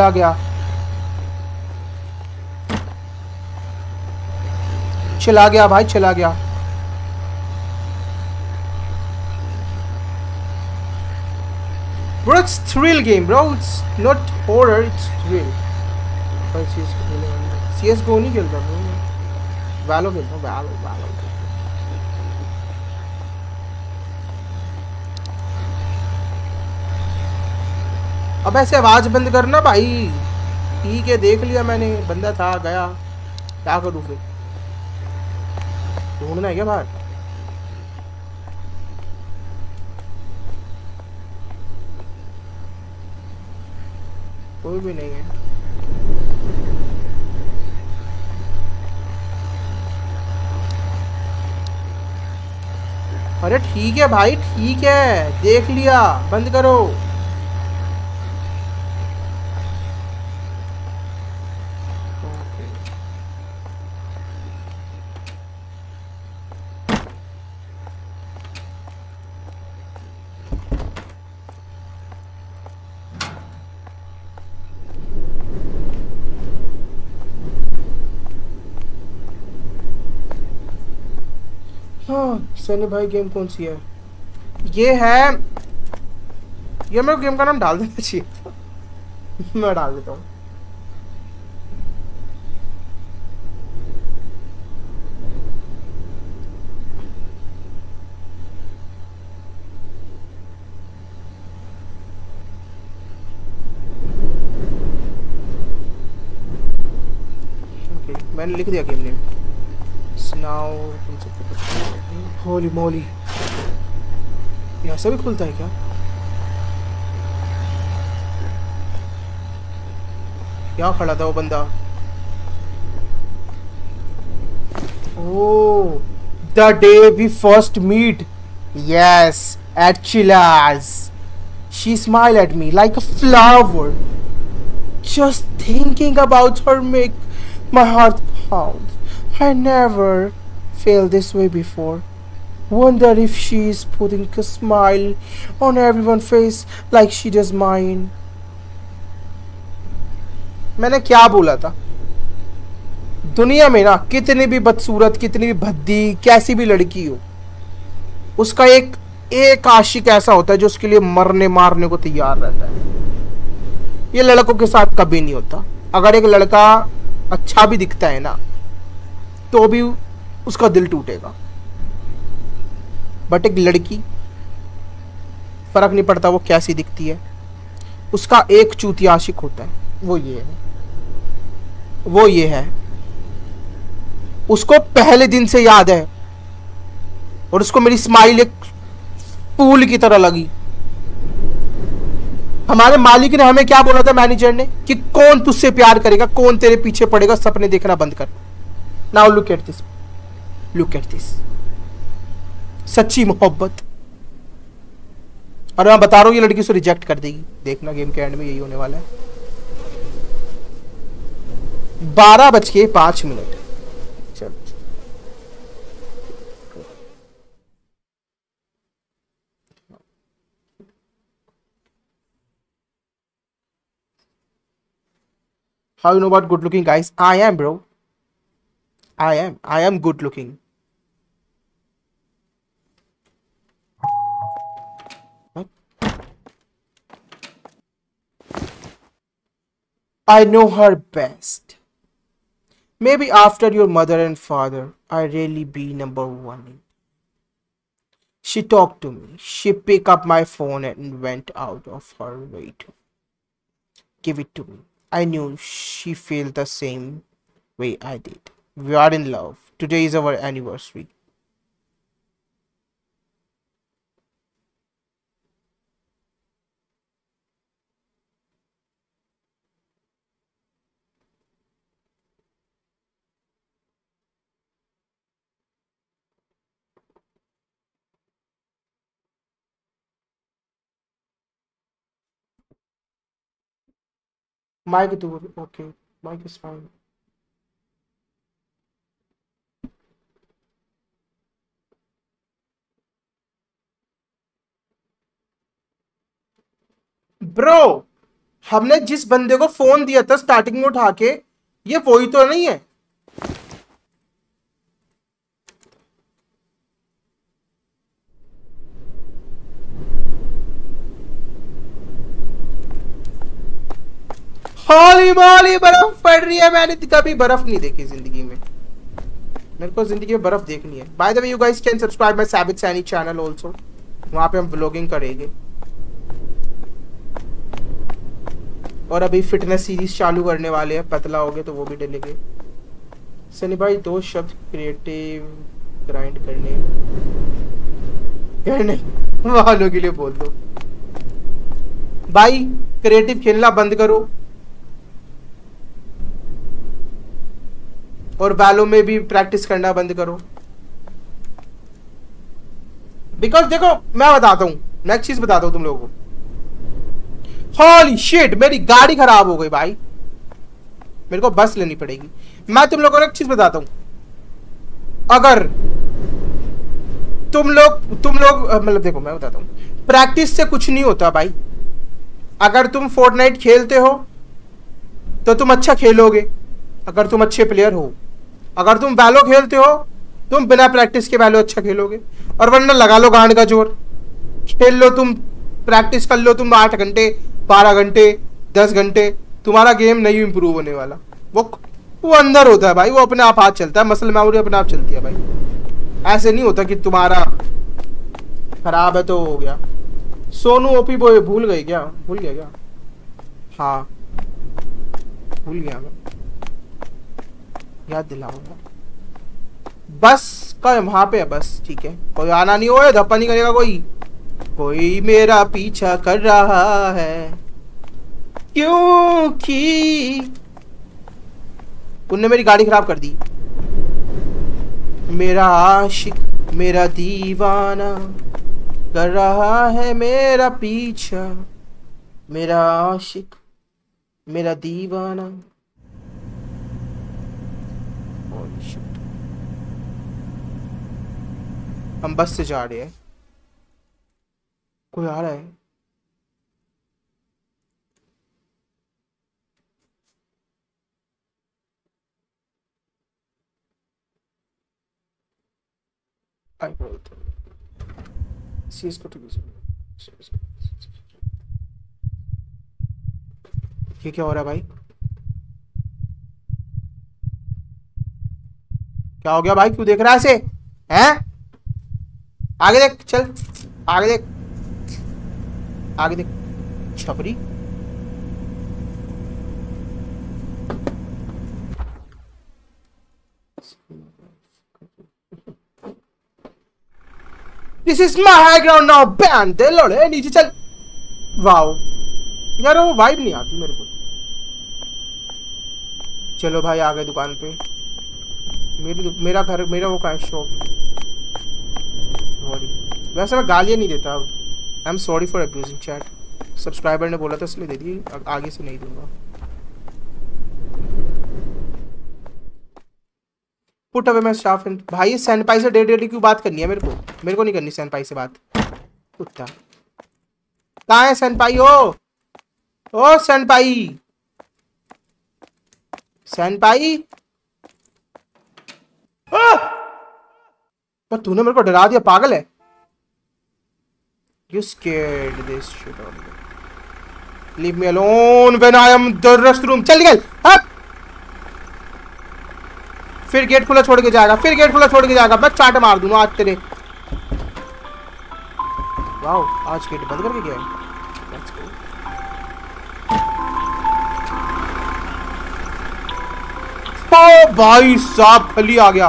चला गया। चला गया भाई चला गया। Bro it's thrill game bro it's not horror it's thrill CS GO नहीं खेलता वैलो खेलता वैलो वैलो अब ऐसे आवाज़ बंद करना भाई। ठीक है देख लिया मैंने, बंदा था, गया। क्या करूँ फिर? ढूंढना है क्या बाहर? कोई भी नहीं है। अरे ठीक है भाई, ठीक है। देख लिया, बंद करो हाँ सनी भाई गेम कौन सी है? ये है, ये मेरे गेम का नाम डाल देना चाहिए। मैं डाल देता हूँ। मैंने लिख दिया गेम नेम होली मोली ऐसा भी खुलता है क्या क्या खड़ा था वो बंदा oh the day we first meet yes at Chilas she smiled at me like a flower just thinking about her make my heart pound i never felt this way before Wonder if she is putting a smile on everyone's face like she does mine. मैंने क्या बोला था? दुनिया में ना कितनी भी बदसूरत, कितनी भी भद्दी, कैसी भी लड़की हो, उसका एक एक आशिक ऐसा होता है जो उसके लिए मरने मारने को तैयार रहता है। ये लड़कों के साथ कभी नहीं होता। अगर एक लड़का अच्छा भी दिखता है ना तो भी उसका दिल टूटेगा। बट एक लड़की, फ़र्क नहीं पड़ता वो कैसी दिखती है। उसका एक चूती आशिक होता है, वो ये है। वो ये है। उसको पहले दिन से याद है। और उसको मेरी स्माइल एक फूल की तरह लगी। हमारे मालिक ने हमें क्या बोला था मैनेजर ने? कि कौन तुझसे प्यार करेगा, कौन तेरे पीछे पड़ेगा, सपने देखना बंद कर। Now look at this look at this सच्ची मोहब्बत और मैं बता रहा हूँ ये लड़की उसे रिजेक्ट कर देगी देखना गेम के एंड में यही होने वाला है बारह बज के पाँच minute How you know about good looking guys? I am, bro. I am. I am good looking. I know her best. Maybe after your mother and father, I really be number one. She talked to me. She picked up my phone and went out of her way to give it to me. I knew she felt the same way I did. We are in love. Today is our anniversary. Mike, do okay. Mike is fine. ब्रो हमने जिस बंदे को phone दिया था starting में उठा के ये वही तो नहीं है होली मोली बर्फ़ पड़ रही है। मैंने कभी बर्फ़ नहीं देखी ज़िंदगी में। मेरे को ज़िंदगी में बर्फ़ देखनी है। By the way you guys can subscribe my Sabit Saini channel also वहाँ पे हम व्लॉगिंग करेंगे। और अभी फिटनेस सीरीज़ चालू करने वाले हैं। पतला हो गए तो वो भी डलेंगे। सनी भाई, दो शब्द क्रिएटिव ग्राइंड करने। करने। वालों के लिए बोल दो। भाई क्रिएटिव खेलना बंद करो। और वैलो में भी प्रैक्टिस करना बंद करो। बिकॉज़ देखो, मैं बताता हूँ नेक्स्ट चीज़ बताता हूँ तुम लोगों को। हॉली शिट मेरी गाड़ी खराब हो गई भाई। मेरे को बस लेनी पड़ेगी। मैं तुम लोगों को एक चीज़ बताता हूँ। अगर तुम लोग तुम लोग मतलब देखो, मैं बताता हूँ। प्रैक्टिस से कुछ नहीं होता भाई। अगर तुम फोर्टनाइट खेलते हो तो तुम अच्छा खेलोगे। अगर तुम अच्छे प्लेयर हो अगर तुम वैलो खेलते हो, तुम बिना प्रैक्टिस के वैलो अच्छा खेलोगे। और वरना लगा लो गांड का ज़ोर। खेल लो तुम, प्रैक्टिस कर लो तुम आठ घंटे, बारह घंटे, दस घंटे। तुम्हारा गेम नहीं इम्प्रूव होने वाला। वो वो अंदर होता है भाई, वो अपने आप हाथ चलता है। मसल मेमोरी अपने आप चलती है भाई। ऐसे नहीं होता कि तुम्हारा खराब है तो हो गया। सोनू, ओपी बोए भूल गई क्या? भूल गया क्या? हाँ। भूल गया मैं। याद दिलाऊँगा। बस का वहाँ पे है बस, ठीक है। कोई आना नहीं होए धप्पा नहीं करेगा कोई? कोई मेरा पीछा कर रहा है। क्योंकि उनने मेरी गाड़ी खराब कर दी। मेरा आशिक, मेरा दीवाना कर रहा है मेरा पीछा। मेरा आशिक, मेरा दीवाना Holy shit. हम बस से जा रहे हैं। कोई आ रहा है? आई बोलते इसको ठीक ये क्या हो रहा है भाई? क्या हो गया भाई? क्यों देख रहा है ऐसे? हैं? आगे देख, चल। आगे देख। आगे देख। छपरी। This is my high ground now band दे लोड़े नीचे चल। वाओ यार वो वाइब नहीं आती मेरे को। चलो भाई आ गए दुकान पे। मेरी मेरा घर, मेरा वो का शॉप सॉरी वैसे मैं गालियाँ नहीं देता अब। I am sorry for abusing chat subscriber ने बोला था, इसलिए दे दी आगे से नहीं दूँगा। पुट अवे मैं स्टाफ भाई सैनपाई से डेली डेली क्यों बात करनी है मेरे को? मेरे को नहीं करनी सैनपाई से बात। कुत्ता। कहाँ है सैनपाई हो ओ! सैनपाई सैनपाई! पर तूने मेरे को डरा दिया, पागल है You scared this shit of me. Leave me alone when I am the restroom. चल निकल, हट फिर गेट खुला छोड़ के जाएगा, फिर गेट खुला छोड़ के जाएगा मैं चाट मार दूँगा आज तेरे वाओ आज गेट बंद करके गया Let's go. ओ भाई साहब, खली आ गया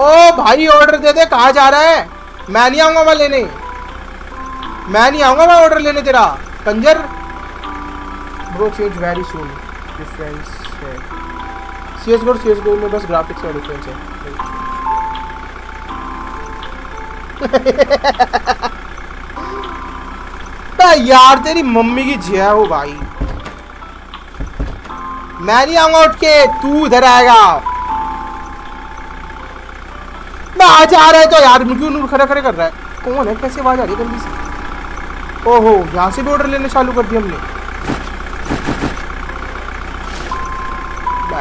ओ, भाई ऑर्डर दे दे, कहा जा रहा है? मैं नहीं आऊँगा मैं लेने। मैं नहीं आऊँगा मैं ऑर्डर लेने तेरा। Kanjar. Bro change very soon difference है। सीएस गो सीएस गो में बस ग्राफिक्स का डिफरेंस है। यार, तेरी मम्मी की जिया हो भाई। मैं नहीं आऊँगा उठ के, तू इधर आएगा। मैं आ जा रहा है तो यार क्यों नूर खड़ा खड़े कर रहा है। कौन है? कैसे आवाज़ आ रही है जल्दी से? ओहो, यहाँ से भी ऑर्डर लेने चालू कर दिया हमने।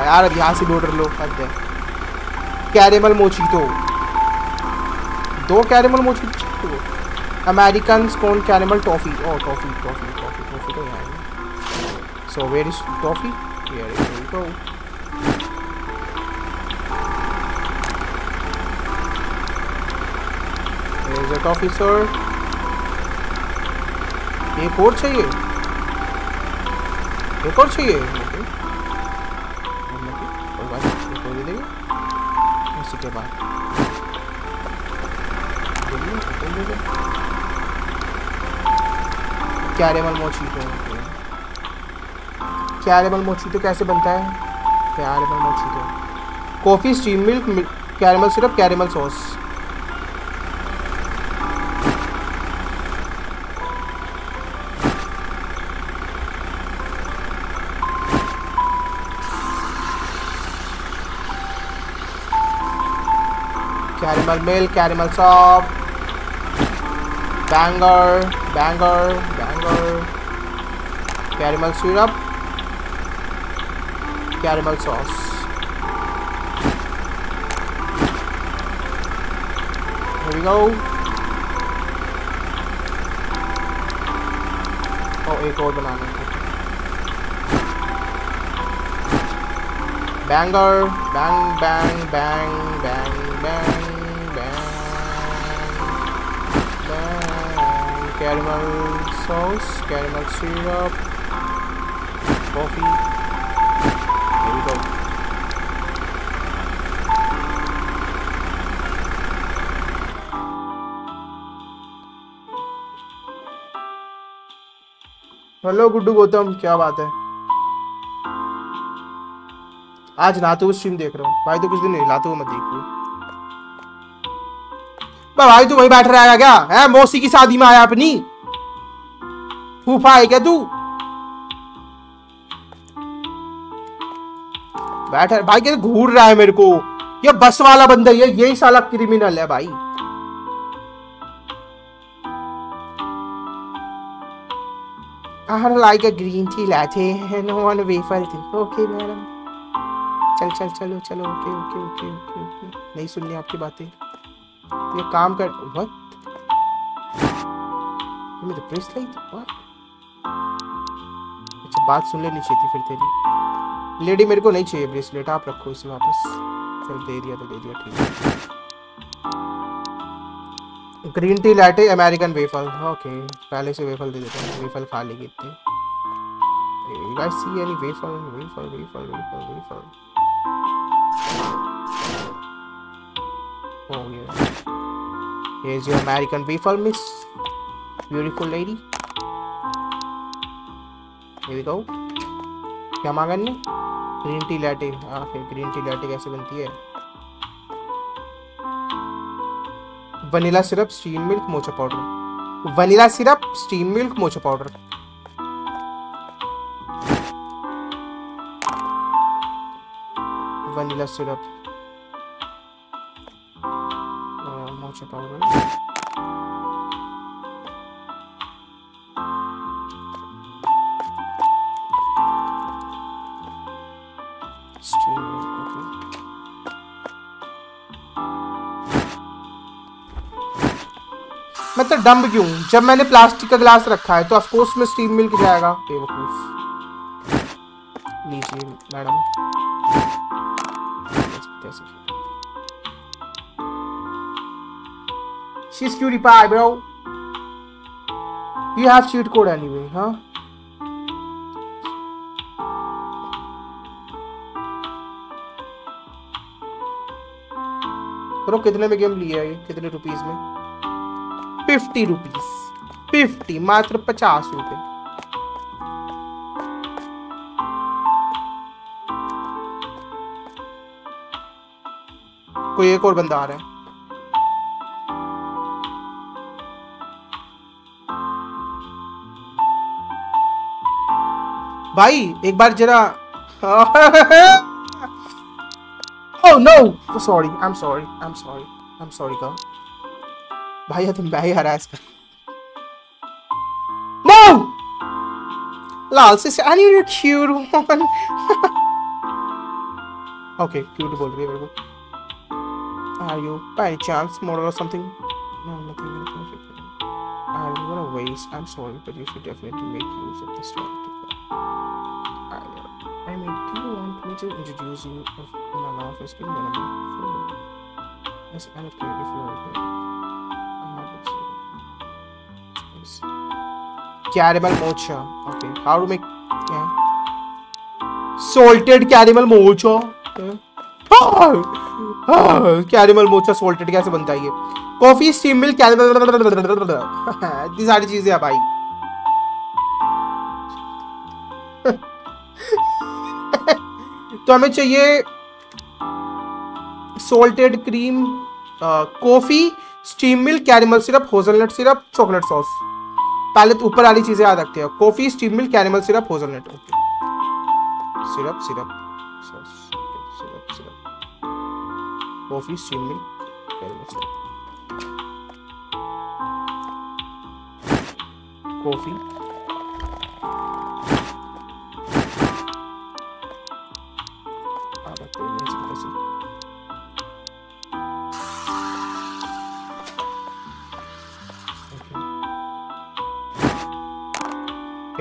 यार अब यहाँ से भी ऑर्डर लो, हद है। कैरेमल मोची तो दो कैरेमल मोची तो अमेरिकन कौन caramel toffee oh toffee toffee toffee toffee तो यहाँ so where is toffee here we go Here's a coffee, sir. एक और चाहिए? एक और चाहिए? उसी के बाद दे दो। कैरेमल मोचीतो कैरेमल मोचीतो कैसे बनता है? Caramel macchiato coffee steam milk caramel syrup caramel sauce caramel milk, caramel sop, banger, banger, banger, caramel syrup, caramel sauce. Here we go. Oh, एक और बनाना है banger, bang, bang, bang, bang, bang, bang, Caramel sauce, caramel syrup, coffee. Here we go. Hello Guddu Gautam क्या बात है आज नहाते हुए stream देख रहा हूँ भाई तो कुछ दिन नहलाते हुए मत देखो बा भाई तू वहीं बैठ रहा है क्या है? मौसी की शादी में आया अपनी। फूफा है क्या तू? बैठ भाई कैसे घूर रहा है मेरे को? ये बस वाला बंदा ये यही साला क्रिमिनल है भाई। I like a green tea latte and one waffle tea. Okay, madam. चल चल चलो चलो okay okay okay okay okay नहीं सुननी आपकी बातें। ये काम कर व्हाट तुम्हें तो प्रेस लाइट व्हाट अच्छा बात सुन लेनी चाहिए थी फिर तेरी। लेडी मेरे को नहीं चाहिए ब्रेसलेट आप रखो इसे वापस। चल दे दिया तो दे दिया ठीक है। Green tea latte American waffle okay पहले से वेफल दे देते हैं वेफल खा लेगी इतने। You guys see any waffle, waffle, waffle, waffle, waffle? Oh yeah. Here's your American waffle, miss. Beautiful lady. Here we go. क्या मांगा ने ग्रीन टी लाटे हाँ फिर ग्रीन टी लाटे कैसे बनती है vanilla syrup steam milk mocha powder vanilla syrup steam milk mocha powder vanilla syrup milk, okay. मैं तो डम्ब क्यों? जब मैंने प्लास्टिक का गिलास रखा है तो ऑफकोर्स में स्टीम मिल्क जाएगा बेवकूफ़। लीजिए madam. She's cutie pie, bro. You have cheat code anyway, huh? Bro कितने में गेम लिया ये? कितने रुपीस में? फिफ्टी रुपीस फिफ्टी मात्र पचास रुपए। कोई एक और बंदा आ रहा है। भाई एक बार जरा Oh no! Sorry, I'm sorry, I'm sorry, I'm sorry, girl. भाई ये तुम भाई हरास कर No! लाल से I need a cute one. okay, cute बोल रही है मेरे को. Are you by any chance model or something? No, nothing. nothing. I don't wanna waste. I'm sorry, but you should definitely make use of this one. I, I mean, you want me to introduce you of my office? Give me a minute. Yes, I'm okay if you're okay. I'm not okay. Caramel mocha. Okay, how to make? Yeah. Salted caramel mocha caramel mocha salted कैसे बनता है ये coffee steam milk caramel इतनी सारी चीज़ें हैं भाई तो हमें चाहिए salted cream coffee steam milk caramel syrup hazelnut syrup chocolate sauce पहले तो ऊपर वाली चीज़ें याद रखते हैं। Coffee steam milk caramel syrup hazelnut okay syrup syrup sauce syrup syrup coffee steam milk caramel syrup coffee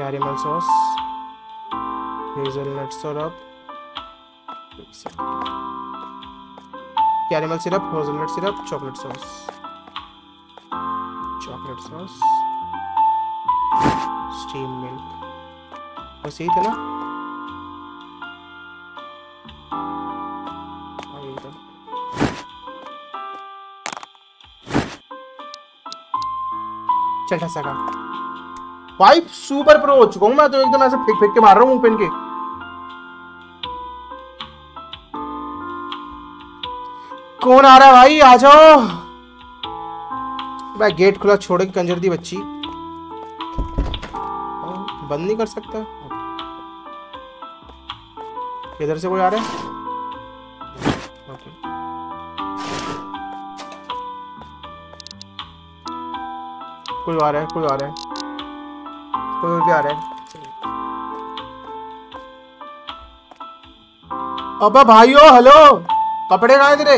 caramel sauce, hazelnut syrup, caramel syrup, hazelnut syrup, chocolate sauce, chocolate sauce, steam milk. बस यही था ना हाँ। चल ठसा का भाई super pro हो चुका हूँ मैं तो एकदम ऐसे फेंक फेंक के मार रहा हूँ पेन के। कौन आ रहा है भाई? आ जाओ। भाई गेट खुला छोड़ कंजर दी बच्ची। बंद नहीं कर सकता। इधर से कोई आ रहा है? कोई आ रहा है, कोई आ रहा है। कोई भी आ रहा है। अबे भाइयों हेलो कपड़े ना तेरे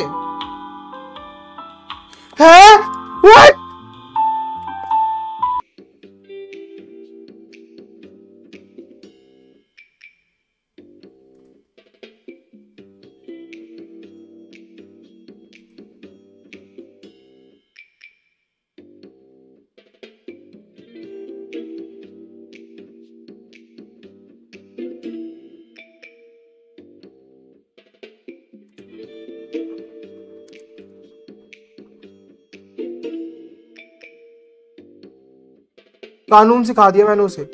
कानून सिखा दिया मैंने उसे।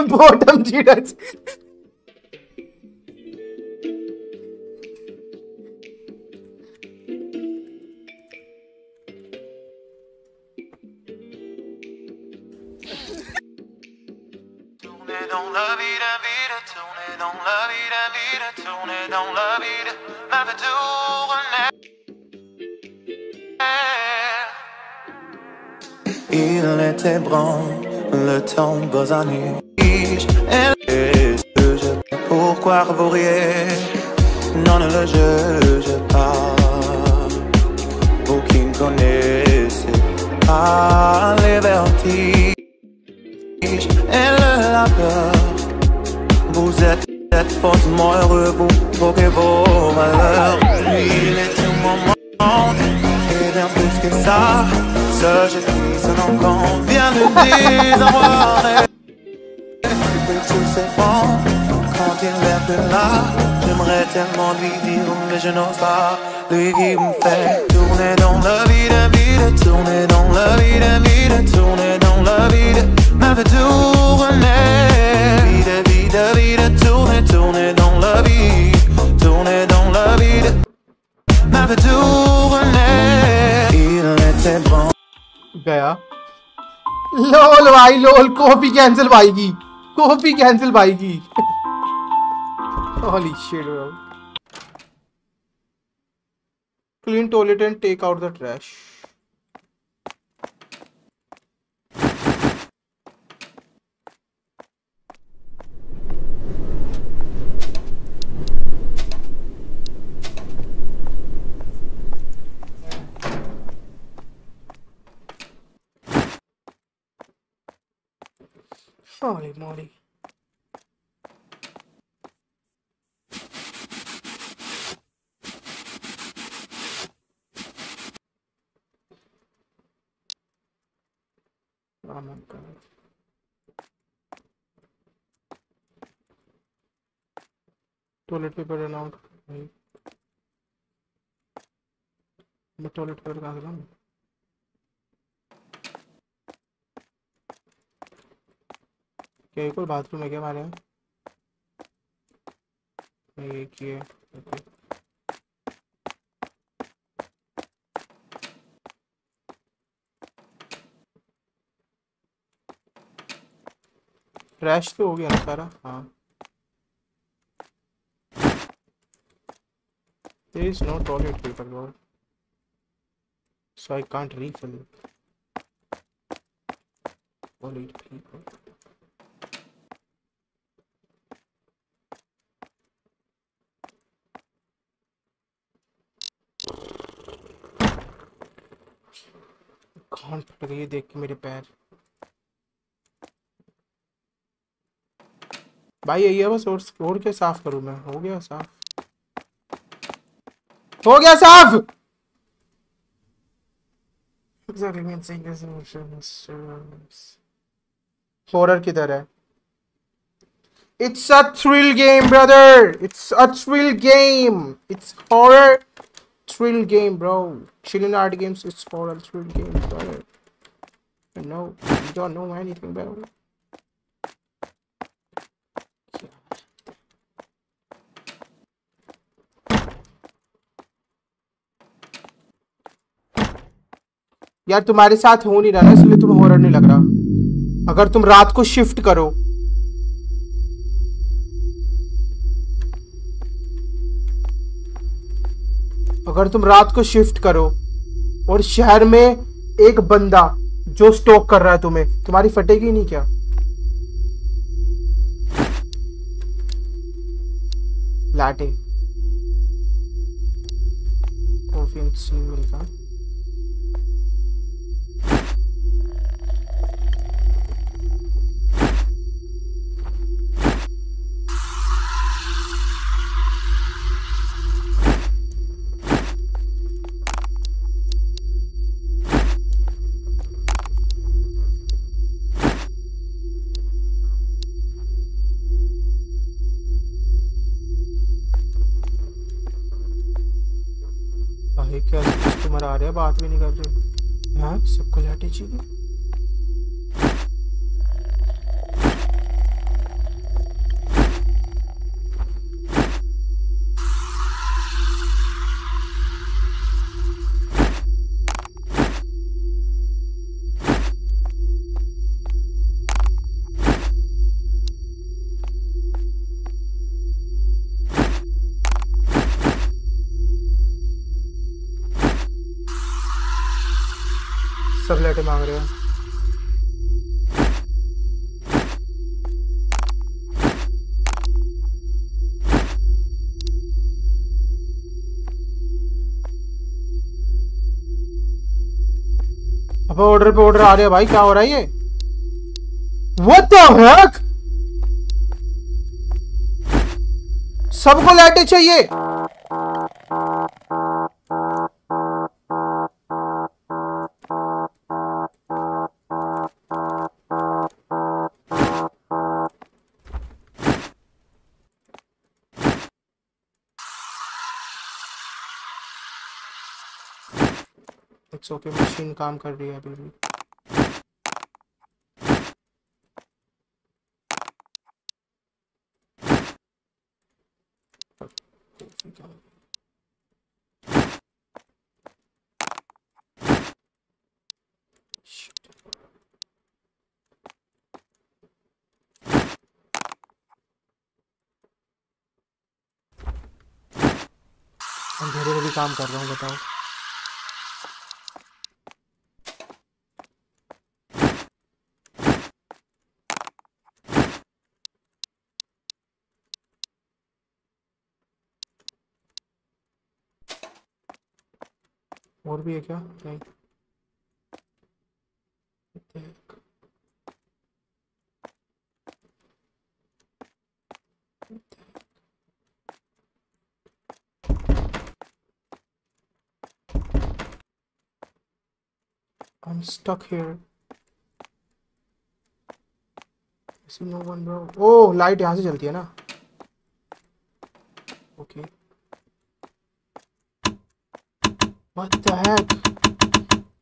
बॉटम जीडस। neighbors on here. Copy cancel पाएगी कॉपी कैंसिल पाएगी clean toilet and take out the trash Holy moly. Oh my god. Toilet paper run भाई मैं टॉयलेट पेपर कहाँ क्या एक और बाथरूम है क्या हमारे यहाँ? ये तो हो गया सारा? हाँ। There is no toilet paper ball so I can't reach all it people कान फट गई देख के मेरे पैर। भाई, यही है बस, और और क्या साफ़ करूँ मैं? हो गया साफ़। हो गया साफ़! हॉरर uh, की तरह it's a thrill game brother it's a thrill game it's horror thrill game, bro. Chilling art games, it's horror thrill game, brother. You know, you don't know anything it. यार तुम्हारे साथ हो नहीं रहा ना इसलिए तुम्हें हॉरर नहीं लग रहा अगर तुम रात को शिफ्ट करो अगर तुम रात को शिफ्ट करो और शहर में एक बंदा जो स्टॉक कर रहा है तुम्हें, तुम्हारी फटेगी नहीं क्या? लाटे कॉफ़ी सी आ रहे हैं बात भी नहीं कर रहे। हाँ? सबको लाटे चाहिए। अब ऑर्डर पे ऑर्डर आ रहे भाई, क्या हो रहा है ये What the heck? सबको लाइटें चाहिए ओके मशीन काम कर रही है अभी भी. अंधेरे में भी काम कर रहा हूँ, बताओ और भी है क्या नहीं? I'm stuck here. I see no one, bro. Oh, light यहाँ से चलती है ना Okay. What the heck?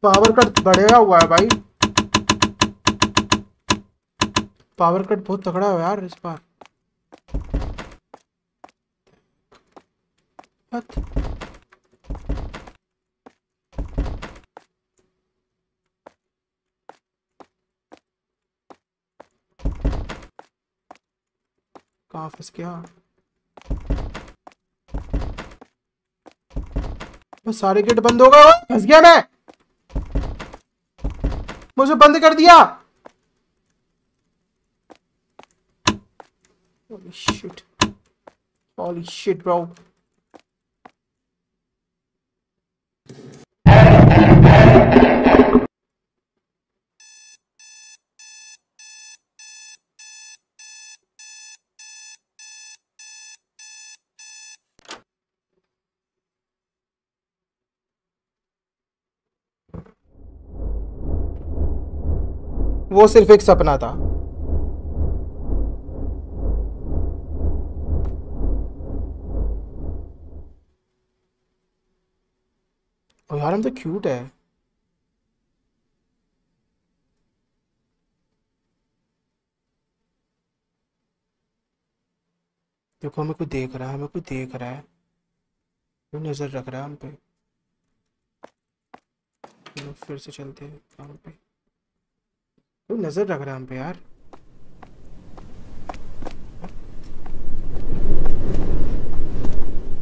Power cut बढ़ेगा हुआ है भाई पावर कट बहुत तगड़ा है यार इस बार What? कहाँ फंस गया बस सारे गेट बंद हो गए फंस गया मैं। मुझे बंद कर दिया। शिट शिट Holy वो सिर्फ़ एक सपना था। ओ यार, हम तो क्यूट है। देखो, हमें कोई देख रहा है, हमें कोई देख रहा है। कोई नज़र रख रहा है हम पे? फिर से चलते हैं पे। कोई नज़र रख रहा हम पे यार।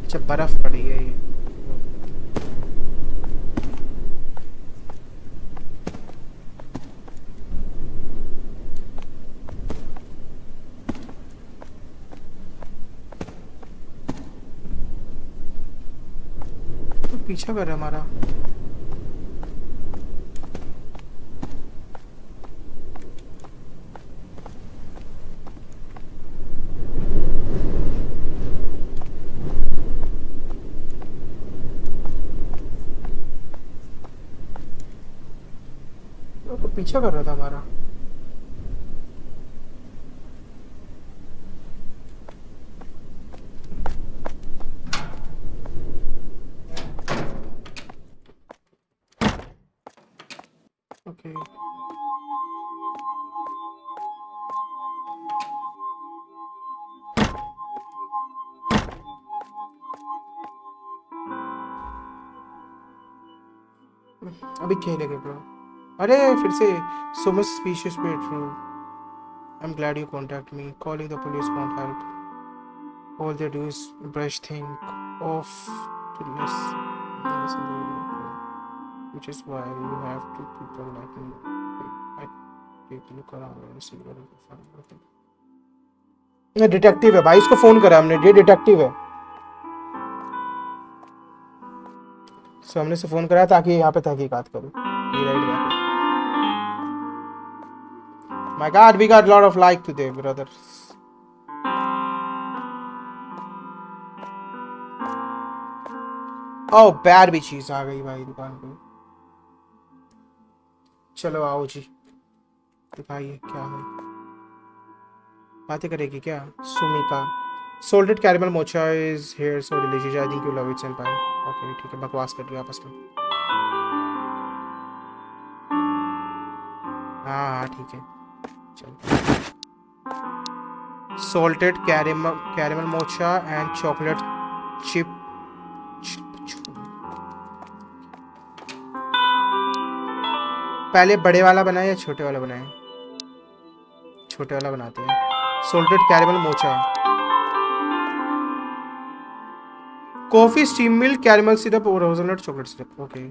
अच्छा बर्फ़ पड़ी है ये। तो पीछा कर रहा हमारा तो पीछा कर रहा था हमारा। अभी खेलेंगे ब्रो अरे, फिर से सो much suspicious pet true I am glad you contact me calling the police won't help all the dudes brush think of to miss is why you have to people like me detective है भाई, इसको phone करा हमने। ये detective है। सो हमने से phone करा ताकि यहाँ पे तहकीकात करूँ। राइट बात My god, we got a lot of like today, brothers. Oh, bad भी चीज़ आ गई भाई दुकान पे। चलो आओ जी। दिखाइए क्या है। बातें करेगी क्या? Sumika. Salted caramel mocha is here so delicious I think you love it senpai okay ठीक है बकवास कर रही आपस में। हाँ हाँ ठीक है। Salted caramel caramel mocha and chocolate chip. पहले बड़े वाला बनाए या छोटे वाला बनाए? छोटे वाला बनाते हैं। Salted caramel mocha coffee steam milk caramel syrup और hazelnut chocolate syrup okay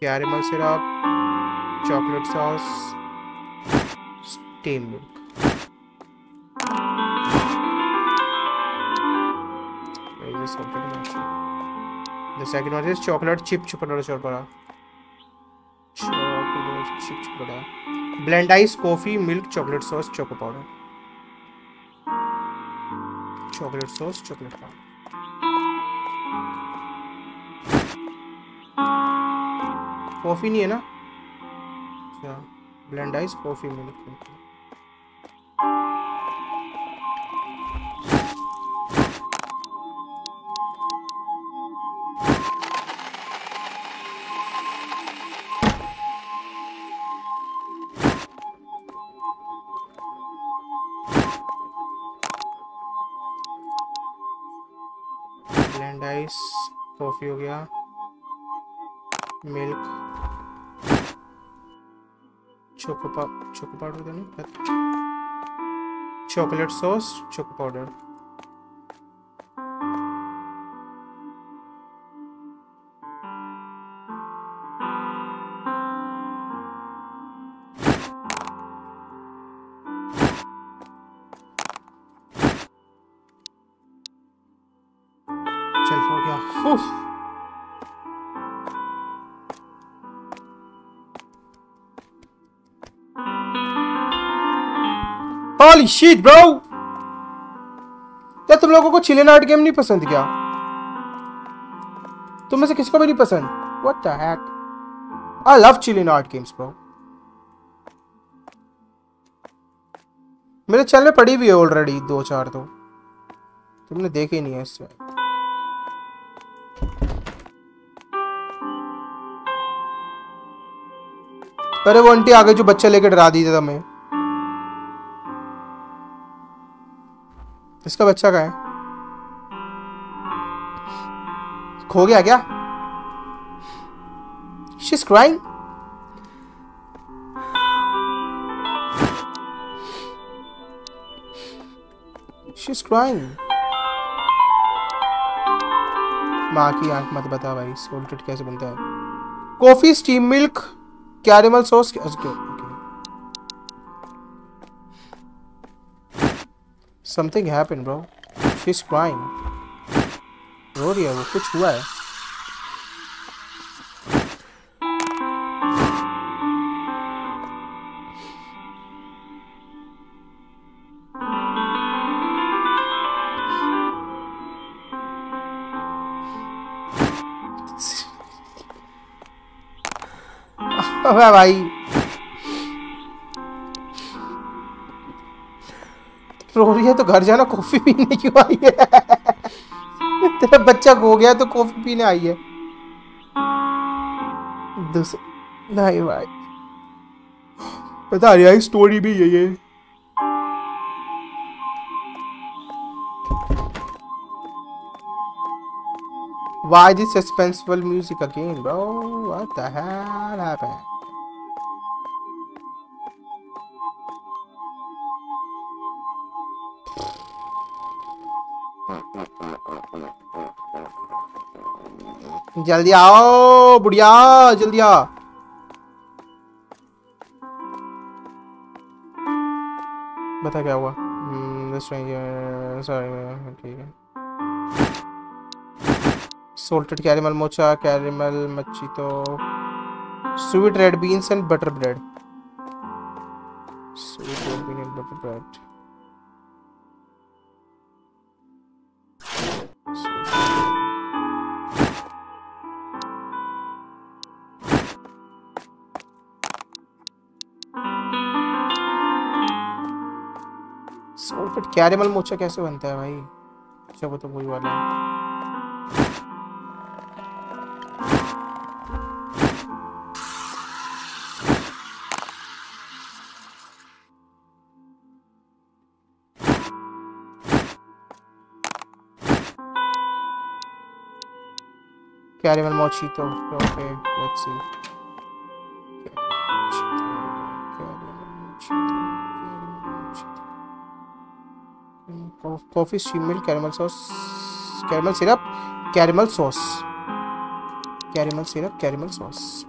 caramel syrup, chocolate sauce, steamed milk. Where is the second one is chocolate chip chupada. Chocolate chip chupada. Blend ice, coffee, milk, chocolate sauce, choco powder. Chocolate sauce, chocolate powder. Coffee नहीं है ना? अच्छा blend ice coffee milk blend coffee हो। गया। Milk choco पा choco powder, chocolate sauce, choco sauce Holy shit, bro! क्या तुम लोगों को चिलिन आर्ट गेम नहीं पसंद क्या तुम में से किसको भी नहीं पसंद What the heck? I love Chilla's art games bro. मेरे चैनल में पड़ी हुई है ऑलरेडी दो चार तो तुमने देखे नहीं है इससे अरे वो आंटी आगे जो बच्चा लेके डरा दी थी हमें इसका बच्चा कहाँ है खो गया क्या She's crying. She's crying. माँ की आँख मत बता भाई सोल्टेड कैसे बनता है coffee steam milk caramel sauce okay something happened bro she is crying रो रही है वो कुछ हुआ है अबे भाई रो रही है तो घर जाना कॉफ़ी पीने क्यों आई है तेरा बच्चा खो गया तो कॉफ़ी पीने आई है नहीं भाई बता रही स्टोरी भी यही है Why this suspenseful music again, bro? What the hell happened? जल्दी आओ, बुढ़िया, जल्दी आ बता क्या हुआ? हम्म, सॉरी ठीक है। मच्छी तो sweet red beans and butter bread sweet red bean and butter bread caramel mocha मतलब कैसे बनता है भाई? अच्छा वो तो वही वाला है कैरेमल मोची तो okay let's see Coffee, steamed milk, caramel sauce, caramel syrup, caramel sauce, caramel syrup, caramel sauce.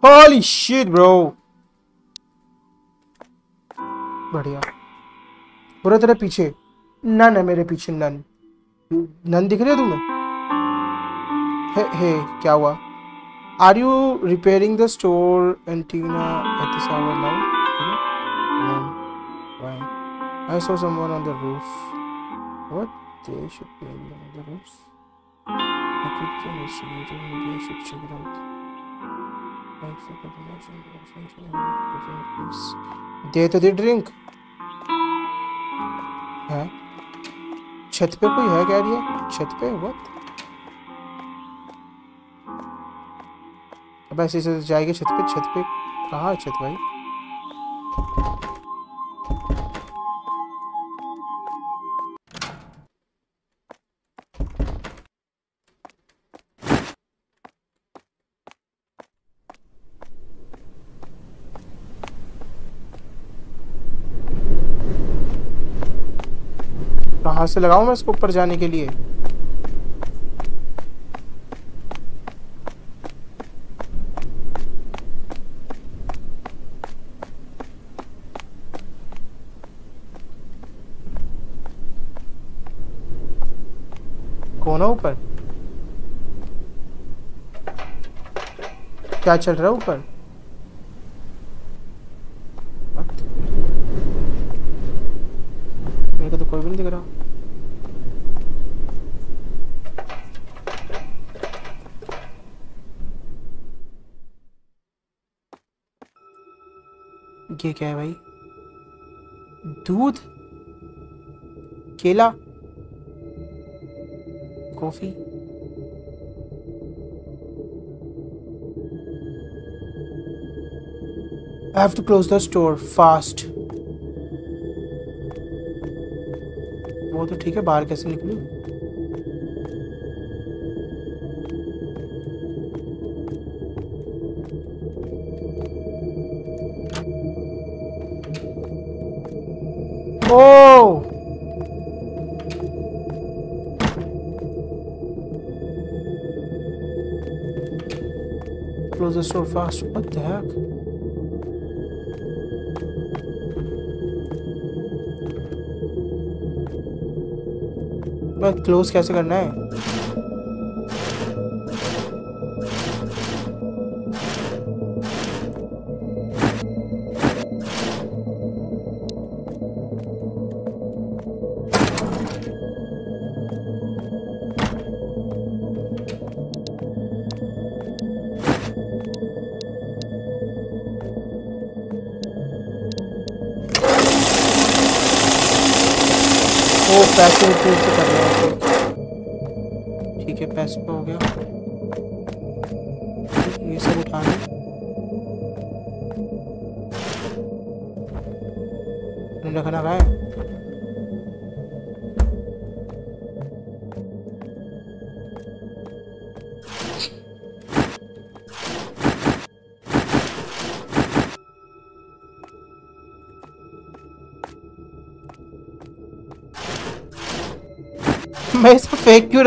Holy shit, bro. बढ़िया पूरा तेरे पीछे नन है मेरे पीछे नन नन दिख रही है तुम्हें हे हे क्या हुआ are you repairing the store antenna at this hour now Why? I saw someone on the roof. What? They should be on the roofs. I could the investigator. Maybe I should check. दे तो they drink है? छत पे कोई है है छत पे? वक्त अब ऐसे जाएगी छत पे? छत पे? कहा छत भाई? कहाँ से लगाऊँ मैं इसको ऊपर जाने के लिए? कौन है ऊपर? क्या चल रहा है ऊपर What? मेरे को तो कोई भी नहीं दिख रहा ये क्या है भाई? दूध? केला? Coffee? I have to close the store fast. वो तो ठीक है, बाहर कैसे निकलूं? Close so fast. What the heck? मैं क्लोज कैसे करना है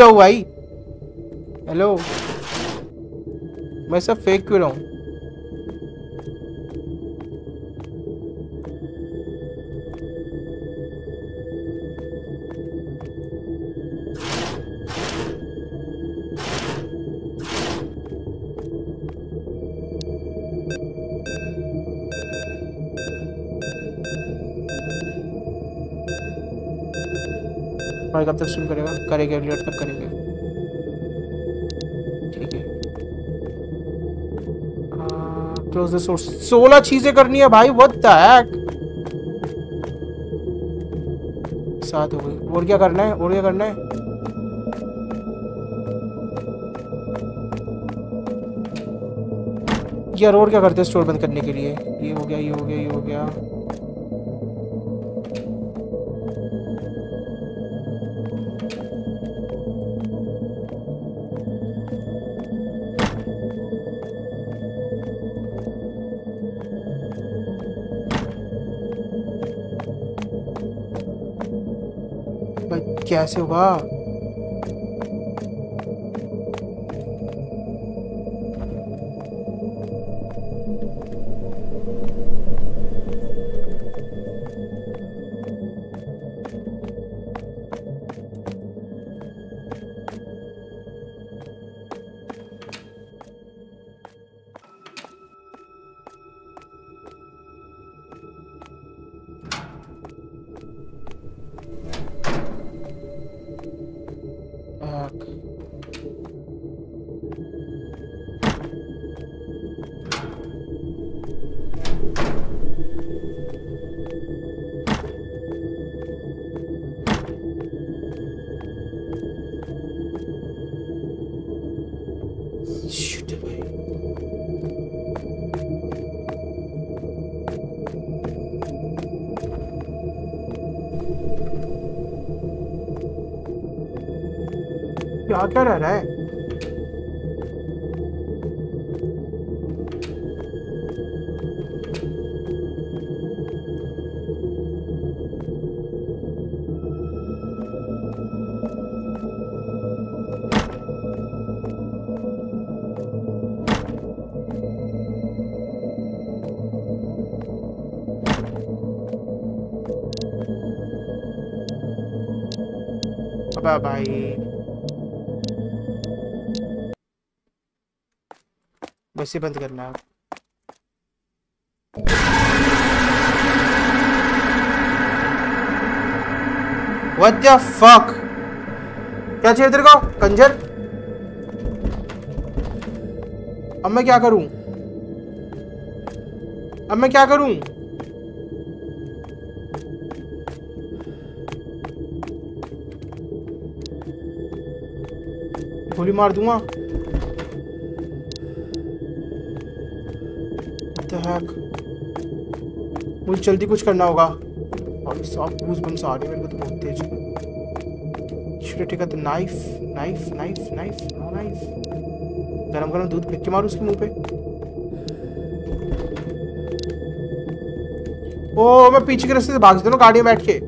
क्यों भाई। हेलो मैं सब फेक क्यों रहा? और कब तक स्ट्रीम करेगा? करेगा लेट तक करेंगे। ठीक है। क्लोज द सोर्स 16 चीज़ें करनी है भाई व्हाट द सात हो गई। और क्या करना है? और क्या करना है? यार, और क्या करते हैं स्टोर बंद करने के लिए? ये हो गया, ये हो गया, ये हो गया। कैसे होगा अबे भाई बस ये बंद करना। आप What the fuck? क्या चाहिए तेरे को? कंजर? अब मैं क्या करूँ? अब मैं क्या करूँ? गोली मार दूँगा? मुझे जल्दी कुछ करना होगा। और सब घूस बम्स आ रही मेरे को तो बहुत तेज। Should take knife knife knife knife no knife गरम गरम दूध फेंक के मारू उसके मुँह पे। ओ, मैं पीछे के रास्ते से भाग जाता हूँ गाड़ी में बैठ के।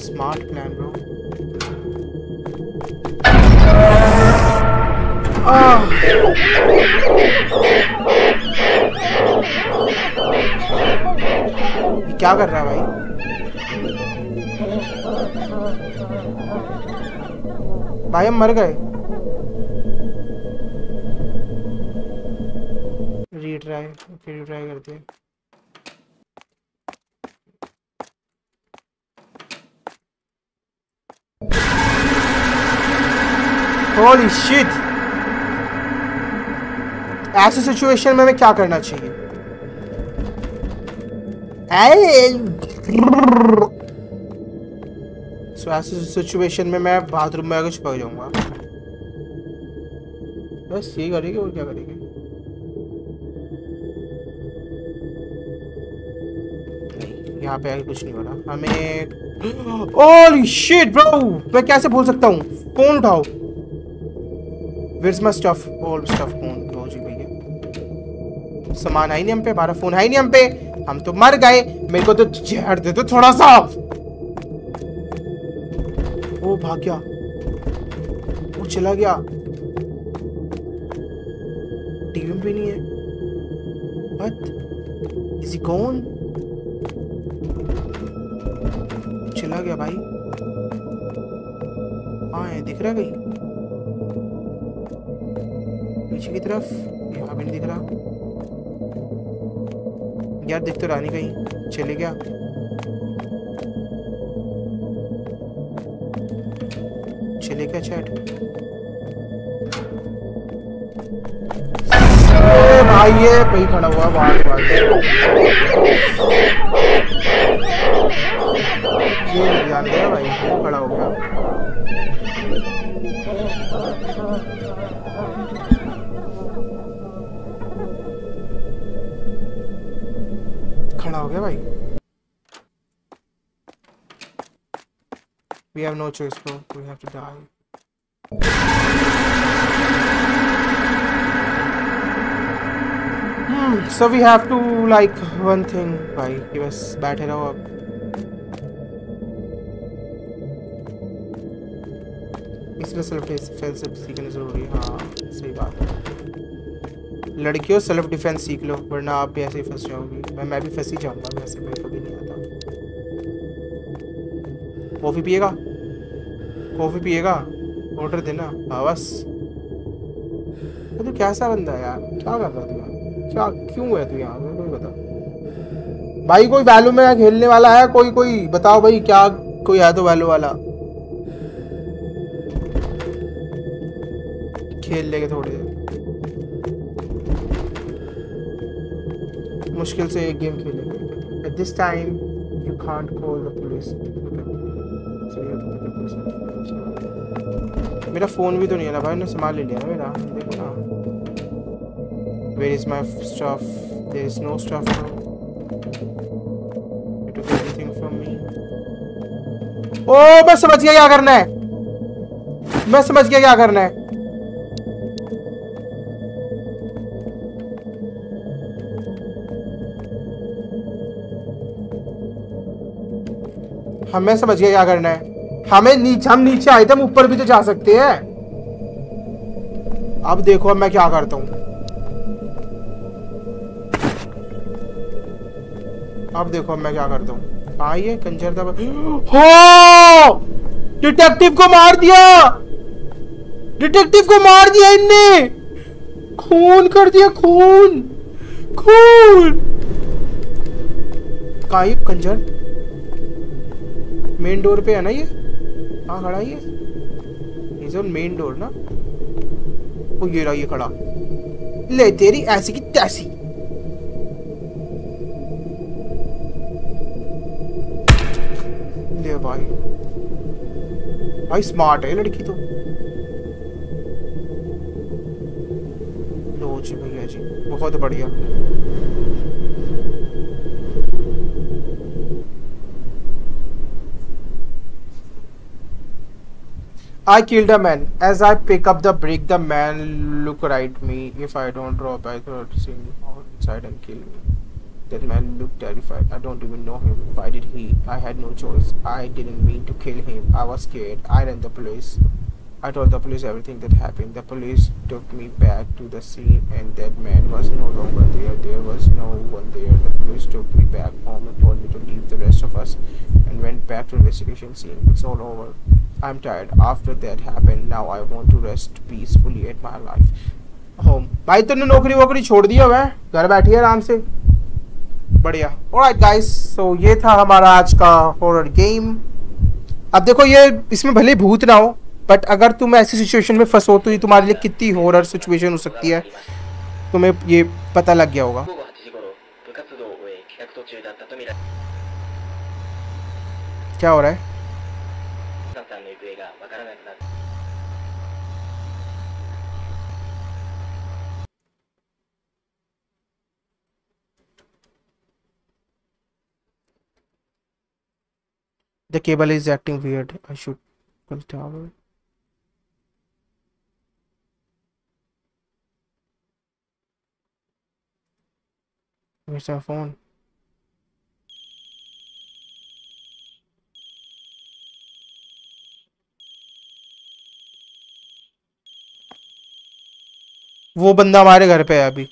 स्मार्ट प्लान ये क्या कर रहा है भाई? भाई हम मर गए। रीट्राई ओके रीट्राई करते हैं। होली शिट ऐसे सिचुएशन में मैं क्या करना चाहिए? सो ऐसे सिचुएशन में मैं बाथरूम में आकर छुपा जाऊँगा। बस यही करेंगे और क्या करेंगे? यहाँ पे आगे कुछ नहीं हो रहा। हमें ओली शिट ब्रो मैं कैसे बोल सकता हूँ? फ़ोन उठाओ Where's my stuff? All stuff भैया सामान है नहीं हम पे, हमारा फ़ोन है नहीं हम पे। हम तो मर गए। मेरे को तो जहर दे दो थोड़ा सा ओ, भाग गया। वो चला गया। टीवी भी नहीं है? Is he gone? चला गया भाई। हाँ? दिख रहा कहीं? पीछे की तरफ़? यहाँ भी नहीं दिख रहा। यार, दिख तो रहा नहीं कहीं। चले गया। चले गया चैट। भाई, ये भाई खड़ा हुआ, बाहर बाहर। ये जान गया भाई खड़ा हो गया गया भाई We have no choice, bro. We have to die. Hmm, so we have to like one thing भाई कि बस बैठे रहो अब इसलिए सेल्फ डिफेंस सीखना जरूरी है हाँ सही बात है लड़कियों सेल्फ डिफेंस सीख लो, वरना आप भी ऐसे ही फंस जाओगी। मैं मैं भी फंस ही जाऊँगा वैसे मैं कभी नहीं आता। कॉफ़ी पिएगा? कॉफ़ी पिएगा? ऑर्डर देना? हाँ बस। तो कैसा बंदा है यार? क्या कर रहा तू क्या, क्यों है तू यहाँ? मेरे को बता भाई, कोई वैल्यू में खेलने वाला है? कोई कोई, बताओ भाई, क्या कोई है तो वैल्यू वाला? खेल लेंगे थोड़ी देर। मुश्किल से एक गेम खेलेंगे at this time you can't call the police मेरा फ़ोन भी तो नहीं है ना भाई ने सामान ले लिया ना मेरा। देखो ना। No stuff now. You took everything from me. ओ मैं समझ गया क्या करना है। मैं समझ गया क्या करना है। हमें समझ गया क्या करना है। हमें नीचे हम नीचे आए थे, हम ऊपर भी तो जा सकते हैं। अब देखो अब मैं क्या करता हूँ। अब देखो अब मैं क्या करता हूँ। आइए, कंजर था हो! डिटेक्टिव को मार दिया! डिटेक्टिव को मार दिया इनने! खून कर दिया, खून! खून! कंजर। मेन डोर पे है ना ये? हाँ खड़ा ये? इज़ ऑन मेन डोर ना? ओ, ये रहा, ये खड़ा। ले, तेरी ऐसी की तैसी। ले भाई। भाई स्मार्ट है लड़की तो। लो जी, भैया जी, बहुत बढ़िया। I killed a man. As I pick up the brick, the man look right me. If I don't drop, I thought see me inside and kill me. That man looked terrified. I don't even know him. Why did he? I had no choice. I didn't mean to kill him. I was scared. I ran the police. I told the police everything that happened. The police took me back to the scene and that man was no longer there. There was no one there. The police took me back home and told me to leave the rest of us and went back to investigation scene. It's all over. I'm tired. After that happened, now I want to rest peacefully at my life. Home. भाई तूने नौकरी वोकरी छोड़ दिया है घर बैठी आराम से बढ़िया ऑलराइट गाइस सो ये था हमारा आज का हॉरर गेम अब देखो ये इसमें भले भूत ना हो बट अगर तुम ऐसी सिचुएशन में फंसो तो ये तुम्हारे लिए कितनी हॉरर सिचुएशन हो सकती है? तुम्हें ये पता लग गया होगा। क्या हो रहा है? The cable is acting weird I should pull it. Where's my phone? वो बंदा हमारे घर पे है अभी।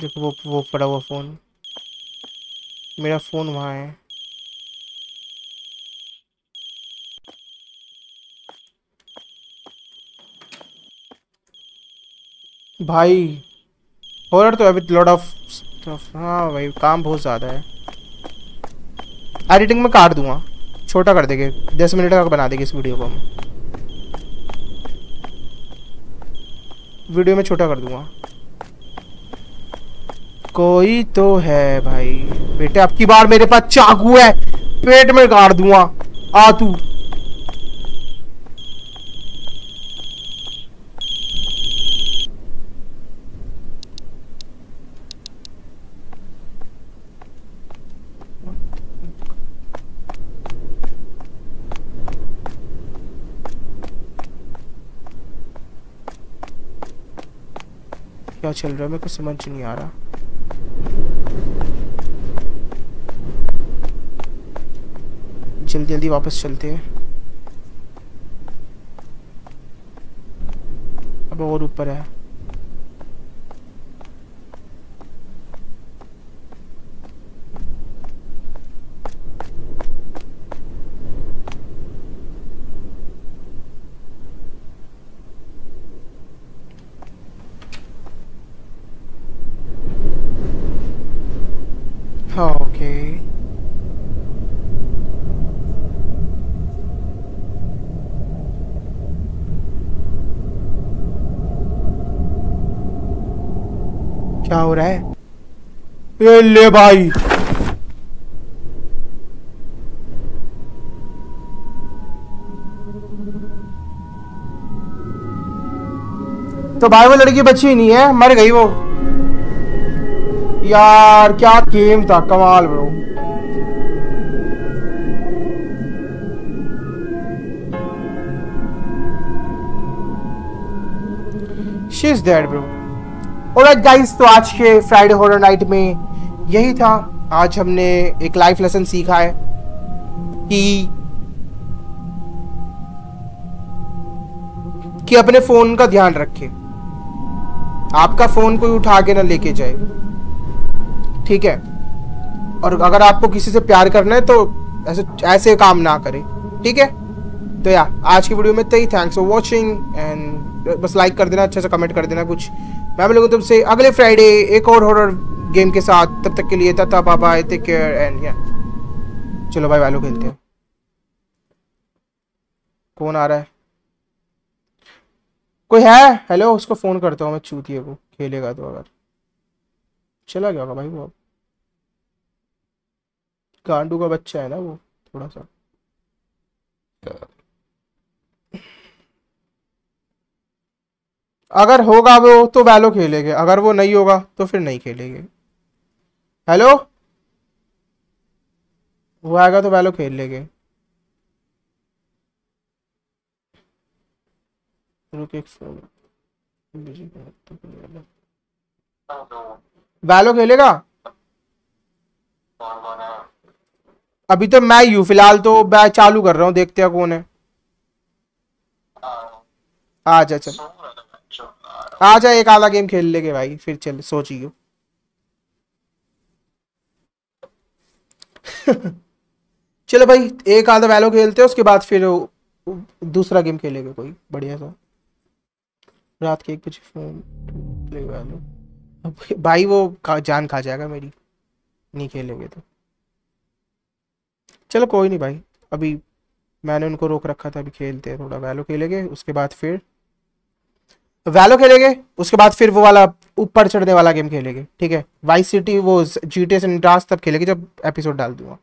देखो, वो वो पड़ा हुआ फ़ोन मेरा फ़ोन वहाँ है। भाई हॉरर तो अभी लॉट ऑफ़ स्टफ़ हाँ भाई, काम बहुत ज़्यादा है। एडिटिंग में काट दूँगा। छोटा कर देंगे। दस मिनट का बना देंगे इस वीडियो को हम। वीडियो में छोटा कर दूँगा। कोई तो है भाई। बेटे अब की बार मेरे पास चाकू है। पेट में काट दूँगा। आ तू क्या चल रहा है? मेरे को समझ नहीं आ रहा। जल्दी जल्दी वापस चलते हैं। अब और ऊपर है। Oh, okay. क्या हो रहा है? ये ले भाई। तो भाई वो लड़की बची ही नहीं है, मर गई वो। यार, क्या गेम था? कमाल bro she is bro alright guys तो आज के फ्राइडे हॉरर नाइट में यही था। आज हमने एक लाइफ लेसन सीखा है कि कि अपने फ़ोन का ध्यान रखें। आपका फ़ोन कोई उठा के ना लेके जाए। ठीक है? और अगर आपको किसी से प्यार करना है तो ऐसे ऐसे काम ना करें। ठीक है? तो या, आज की वीडियो में तो ही। थैंक्स फॉर वॉचिंग एंड बस लाइक कर देना, अच्छे से कमेंट कर देना कुछ। मैं मिलूँगा तुमसे अगले फ्राइडे एक और हॉरर गेम के साथ। तब तक के लिए तथा बाबा टेक केयर एंड या चलो भाई वैलो खेलते हैं। कौन आ रहा है? कोई है? हेलो उसको फ़ोन करता हूँ मैं चूतिए को। खेलेगा तो अगर। चला गया होगा भाई वो अब। गांडू का बच्चा है ना वो थोड़ा सा। अगर होगा वो तो वैलो खेलेंगे। अगर वो नहीं होगा तो फिर नहीं खेलेंगे। हेलो वो आएगा तो वैलो खेल लेंगे। रुक एक फ़ोन वैलो खेलेगा? अभी तो मैं ही फ़िलहाल तो मैं चालू कर रहा हूँ, देखते हैं कौन है। आ जा चल आ जा एक आधा गेम खेल लेंगे भाई, फिर चल सोचिए चलो भाई, एक आधा वैलो खेलते हैं, उसके बाद फिर दूसरा गेम खेलेंगे कोई, बढ़िया सा। रात के एक बजे फ़ोन प्ले वैलो। भाई वो जान खा जाएगा मेरी। नहीं खेलेंगे तो। चलो कोई नहीं भाई। अभी मैंने उनको रोक रखा था, अभी खेलते हैं थोड़ा। वैलो खेलेंगे, उसके बाद फिर वैलो खेलेंगे, उसके बाद फिर वो वाला ऊपर चढ़ने वाला गेम खेलेंगे, ठीक है? वाई सिटी वो जी टी एस तब खेलेंगे जब एपिसोड डाल दूँगा।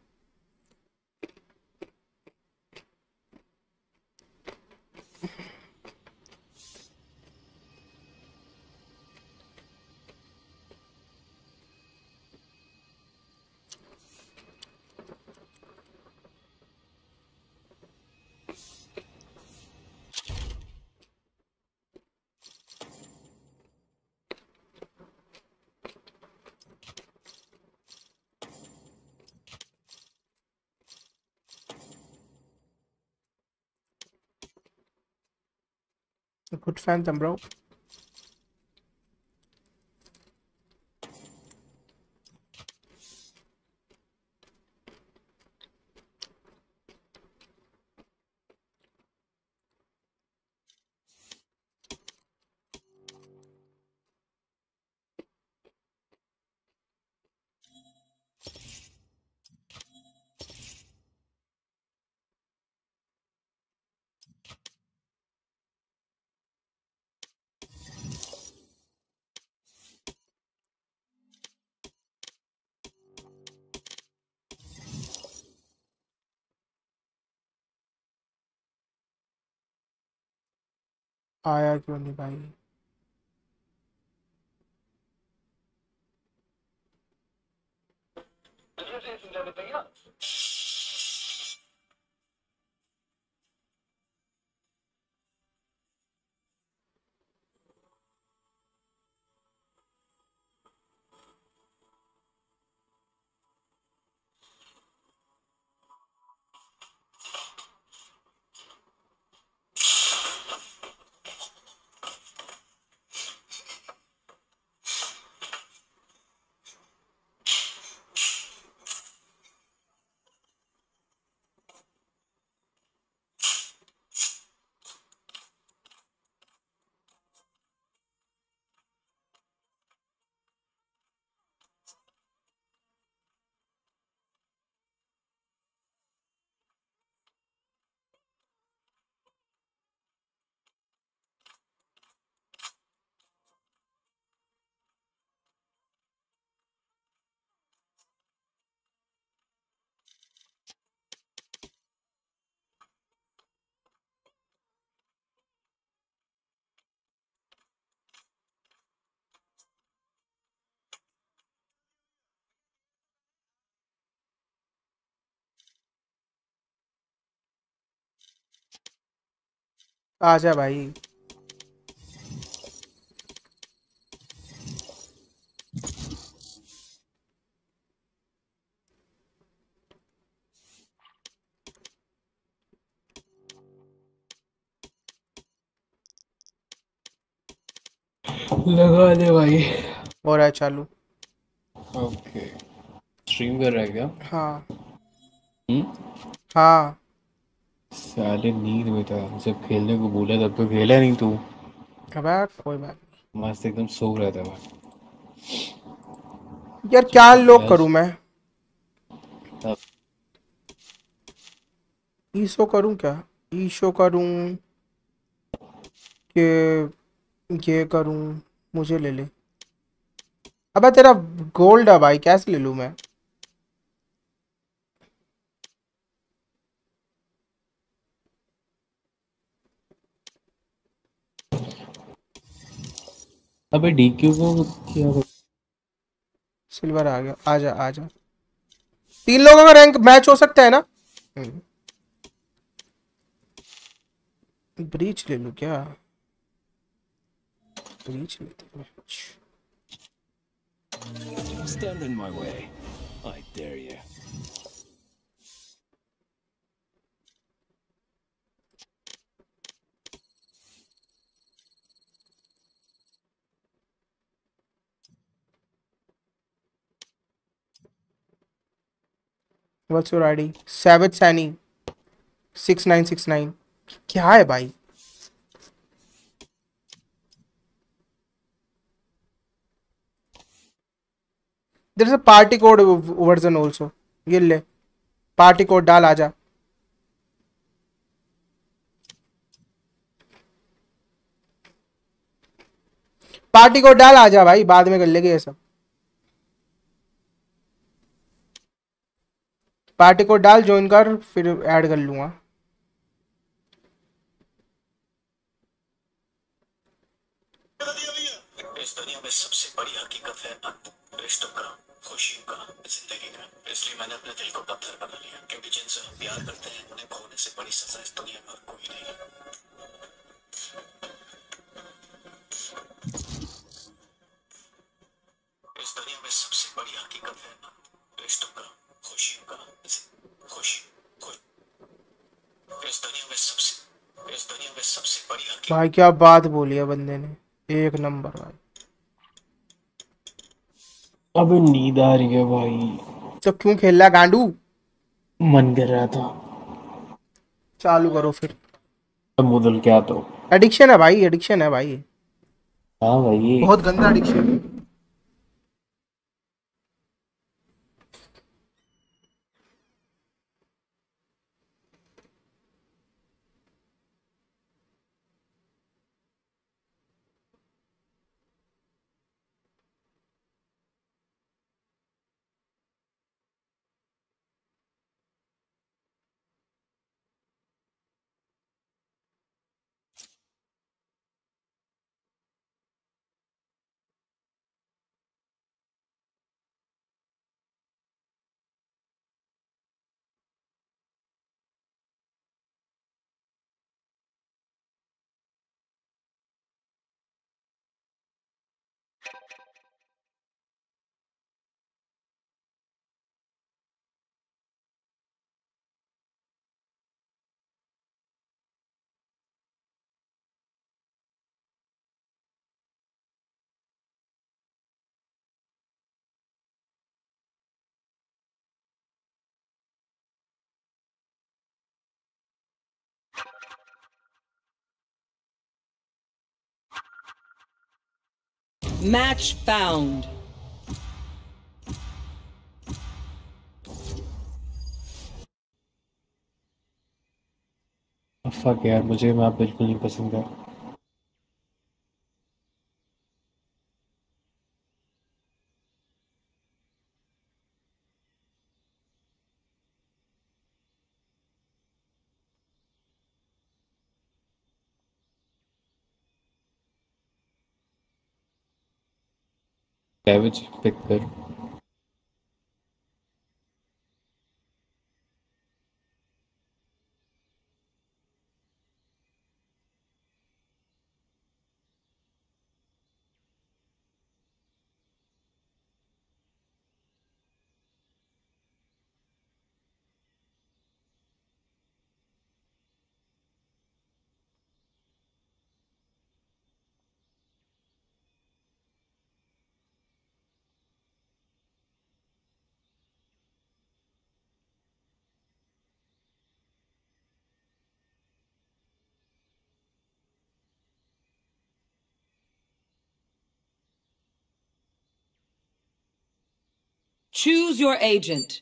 Good phantom, bro. आया क्यों नहीं भाई Ladies and gentlemen, yes. आजा भाई। लगा दे भाई। हो रहा है चालू। ओके स्ट्रीम कर रहा है क्या? हाँ। हम्म? हाँ। साले नींद में था। जब खेलने को बोला तब तो खेला नहीं तू। अबे कोई बात मस्त एकदम सो रहा था मैं। यार क्या लोग करूँ मैं? ईशो करूँ क्या? ईशो करूँ कि ये करूँ? मुझे ले ले। अबे तेरा गोल्ड है भाई कैसे ले लूँ मैं? अबे डीक्यू को क्या सिल्वर आ गया। आजा आजा तीन लोगों का रैंक मैच हो सकता है ना? ब्रीच ले लूँ क्या? ब्रीच लेते हैं Stand in my way. I dare you. What's your ID savage Saini 6969 क्या है भाई? There is a party code version also ये ले. पार्टी कोड डाल, आजा. पार्टी कोड डाल, आजा भाई. बाद में कर लेंगे ये सब. पार्टी को डाल ज्वाइन कर, फिर ऐड कर लूँगा। इस दुनिया में सबसे बड़ी हकीकत है रिश्तों का क्योंकि जिनसे हम प्यार करते हैं, उन्हें खोने से बड़ी सजा इस दुनिया में इस दुनिया में सबसे बड़ी हकीकत है रिश्तों का इस दुनिया में सबसे इस दुनिया में सबसे भाई क्या बात बोली है बंदे ने एक नंबर भाई अबे नींद आ रही है भाई सब क्यों खेल रहा गांडू मन कर रहा था चालू करो फिर अब मुदल क्या तो एडिक्शन है भाई एडिक्शन है भाई हाँ भाई बहुत गंदा एडिक्शन है Match found. फक यार मुझे मैप बिल्कुल नहीं पसंद है कैबेज पिक your agent.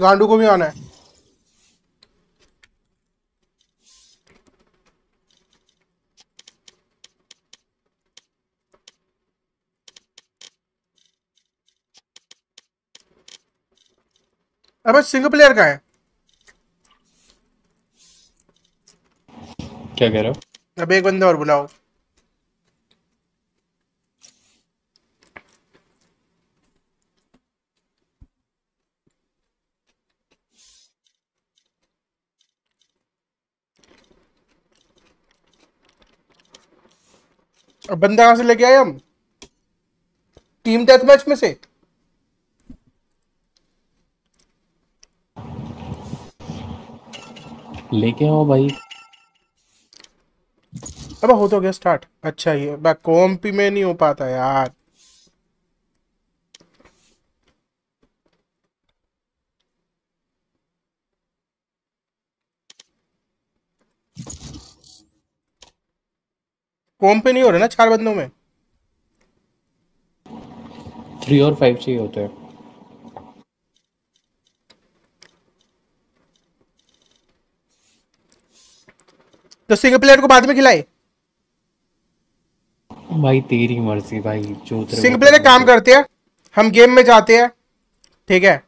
गांडू को भी आना है। अबे सिंगल प्लेयर का है? क्या कह रहे हो? अब एक बंदा और बुलाओ। अब बंदा कहाँ से लेके आए हम? टीम डेथ मैच में से? लेके आओ भाई। अब हो तो गया स्टार्ट अच्छा ये बा कॉम्पी में नहीं हो पाता यार। कॉम पे नहीं हो रहा ना चार बंदों में? थ्री और फाइव चाहिए होते हैं। तो सिंगल प्लेयर को बाद में खिलाए? भाई तेरी मर्ज़ी भाई जो सिंगल प्लेयर काम करते हैं हम गेम में जाते हैं ठीक है?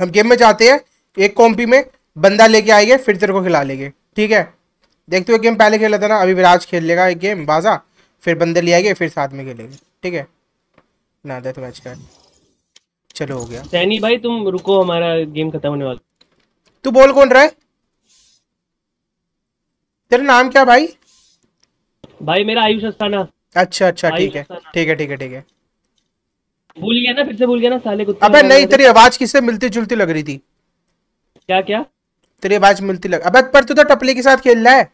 हम गेम में जाते हैं एक कॉम्पी में बंदा लेके आएँगे फिर तेरे को खिला लेंगे ठीक है? देखते हुए गेम पहले खेला था ना अभी विराज खेल लेगा एक गेम बाजा फिर बंदे ले आएँगे फिर साथ में खेलेंगे ठीक है? ना डेथ मैच का। चलो हो गया। सैनी भाई तुम रुको हमारा गेम खत्म होने वाला तू बोल कौन रहा है? तेरा नाम क्या भाई? भाई मेरा आयुष अस्थाना। अच्छा अच्छा ठीक है। ठीक है ठीक है ठीक है। भूल गया ना फिर से भूल गया ना साले कुत्ते अबे नहीं तेरी आवाज़ किससे मिलती जुलती लग रही थी? क्या क्या? तेरी आवाज़ मिलती लग अबे पर तू तो टपली के साथ खेल रहा है।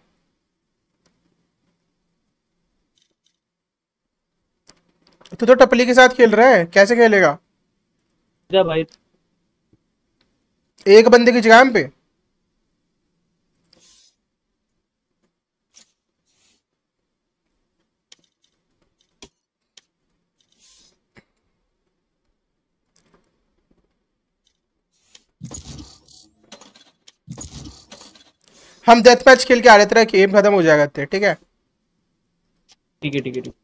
तू तो टपली के साथ खेल रहा है कैसे खेलेगा? जा भाई। एक बंदे की जगह पे? हम डेथ मैच खेल के आ रहे थे गेम खत्म हो जाएगा ठीक है? ठीक है ठीक है ठीक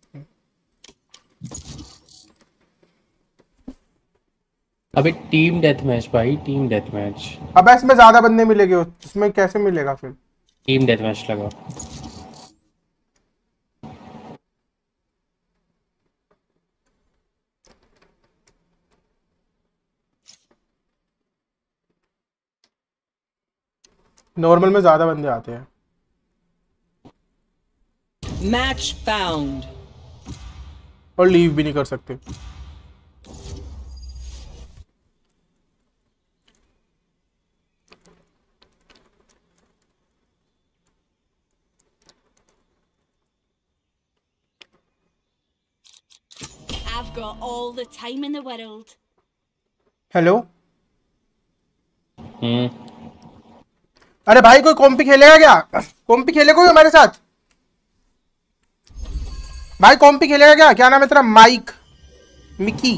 अबे टीम डेथ मैच भाई टीम डेथ मैच अब इसमें ज़्यादा बंदे मिलेंगे इसमें कैसे मिलेगा फिर? टीम डेथ मैच लगा नॉर्मल में ज़्यादा बंदे आते हैं। Match found. और लीव भी नहीं कर सकते I've got all the time in the world. Hello हम्म अरे भाई कोई कॉम्पी खेलेगा क्या? कॉम्पी खेले कोई हमारे साथ? भाई कॉम्पी खेलेगा क्या? क्या नाम है तेरा? माइक। मिकी।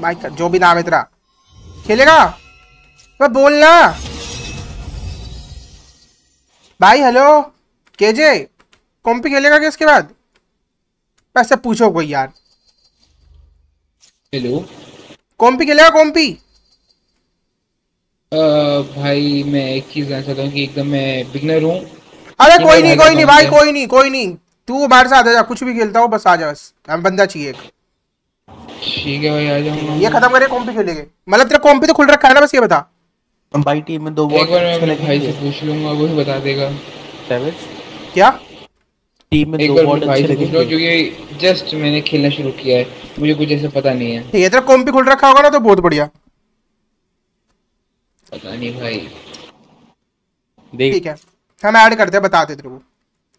माइक जो भी नाम है तेरा। खेलेगा? मैं बोलना भाई हेलो केजे कॉम्पी खेलेगा क्या इसके बाद? पैसे पूछो कोई यार। हेलो कॉम्पी खेलेगा कॉम्पी? भाई मैं एक चीज़ कहना चाहता हूँ कि एकदम मैं बिगनर हूँ। अरे कोई नहीं कोई नहीं भाई कोई नहीं कोई नहीं। तू हमारे साथ आ जा कुछ भी खेलता हो बस आ जा बस। हम बंदा चाहिए एक। ठीक है भाई आ जाऊँगा ये खत्म करे कॉम्पी खेलेंगे। मतलब तेरा कॉम्पी तो खुल रखा है ना बस ये बता। भाई टीम में दो एक बार मैं अपने भाई से पूछ लूँगा वो ही बता देगा। सैवेज क्या? टीम में दो भाई अच्छे से पूछ लो जस्ट मैंने खेलना शुरू किया है मुझे कुछ ऐसे पता नहीं है। ठीक है तेरा कॉम्पी खुल रखा होगा ना तो बहुत बढ़िया। पता नहीं भाई। देख। ठीक है हम ऐड करते हैं बताते तेरे को।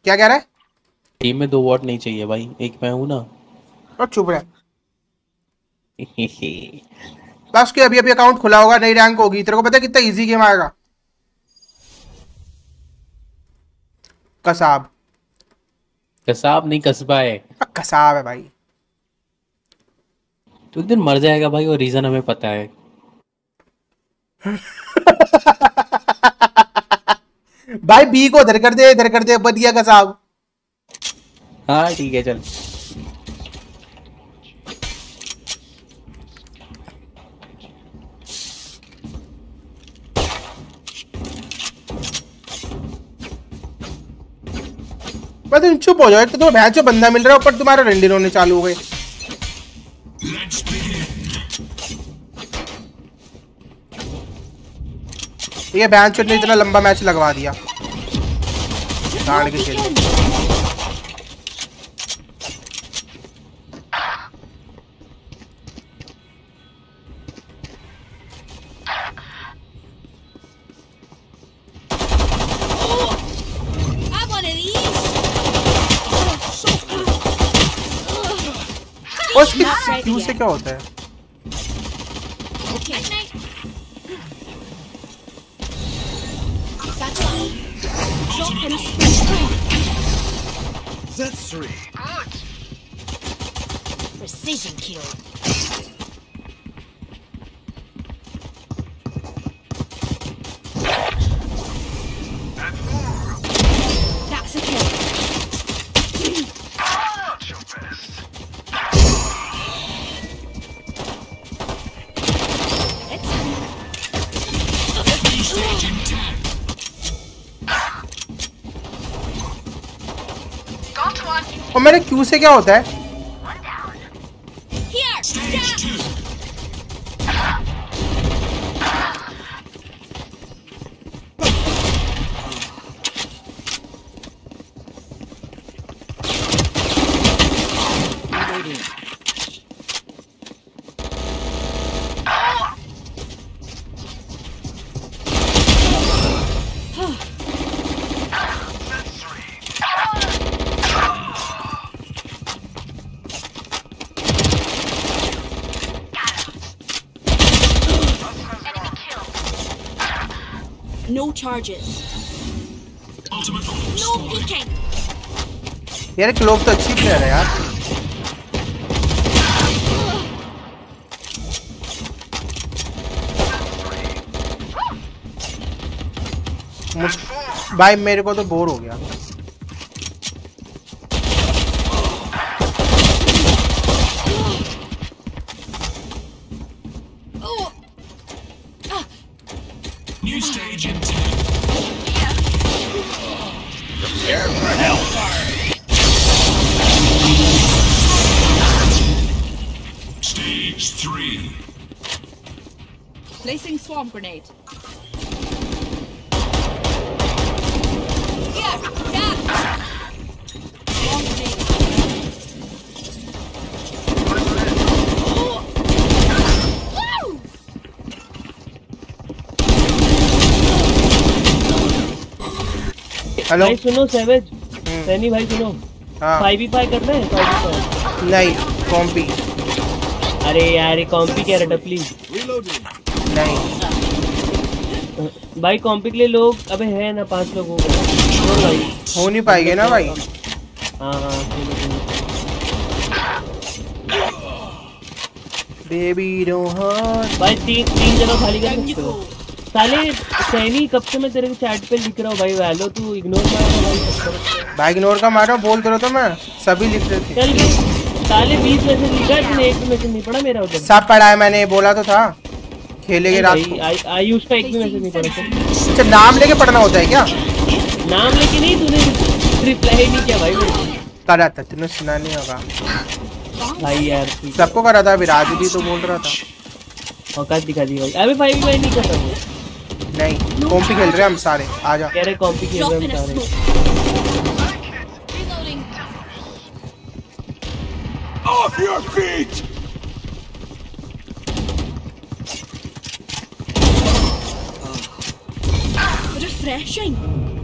क्या कह रहा है? टीम में दो वॉट नहीं चाहिए भाई एक मैं हूँ ना। और चुप रहे। बस के अभी अभी अकाउंट खुला होगा नई रैंक होगी तेरे को पता है कितना इजी गेम आएगा? कसाब। कसाब नहीं कस्बा है। कसाब है भाई। तो एक दिन मर जाएगा भाई और रीजन हमें पता है। भाई बी को इधर कर दे इधर कर दे बढ़िया कसाब। हाँ ठीक है चल। बस तुम चुप हो जाओ तो तुम्हें भैंस बंदा मिल रहा है, ऊपर तुम्हारे रेंडी रोने चालू हो गए। ये भैंस ने इतना लंबा मैच लगवा दिया। गाड़ के खेल। क्यू से क्या होता है Okay. Satchel. Drop in a That's three. Precision kill. Q से क्या होता है? यार लोग तो अच्छी प्लेयर है यार। भाई मेरे को तो बोर हो गया। हेलो भाई सुनो सैवेज सैनी भाई सुनो। हाँ। फाइव ही फाइव करना है? फाइव नहीं कॉम्पी अरे यार ये कॉम्पी क्या रटा प्लीज़ नहीं। भाई कॉम्पी के लिए लोग अबे है ना पाँच लोग हो गए। भाई हो नहीं पाएँगे ना भाई? हाँ हाँ बेबी डोंट भाई तीन तीन जगह खाली कर सकते हो। साले सैनी कब से मैं तेरे चैट पे लिख रहा हूँ भाई? वैलो तू इग्नोर मार भाई। भाई इग्नोर का मारा बोल तो रहा था मैं। सभी लिख रहे थे। चल बे साले बीस मैसेज लिखा तूने एक मैसेज नहीं पढ़ा मेरा उधर। सब पढ़ा है मैंने बोला तो था। खेलेंगे रात को। आई- आयुष का एक भी मैसेज नहीं पढ़ा अच्छा नाम लेके पढ़ना होता है क्या? नाम लेके नहीं तूने रिप्लाई नहीं किया भाई को। करा था तूने सुना नहीं होगा। भाई यार। सबको करा था विराज भी तो बोल रहा था। औकात दिखा दी भाई। अबे भाई भाई नहीं कर रहा नहीं कॉम्पी खेल रहे हैं हम सारे आ जा कह रहे कॉम्पी खेल रहे हैं हम सारे. Off your feet! Refreshing.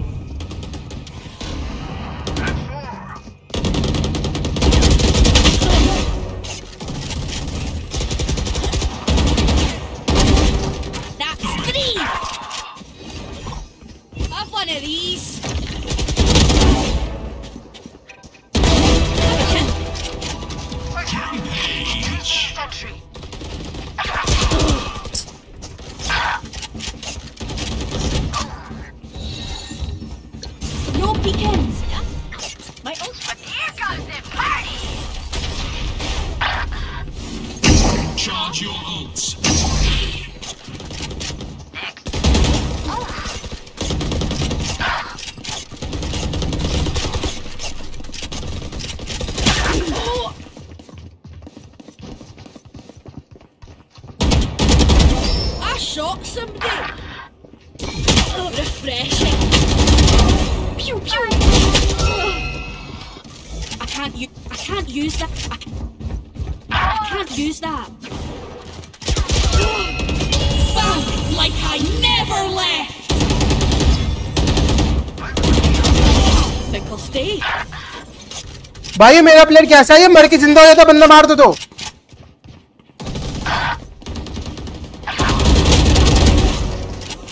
भाई मेरा प्लेयर कैसा है? ये मर के ज़िंदा हो जाता बंदा मार दो तो।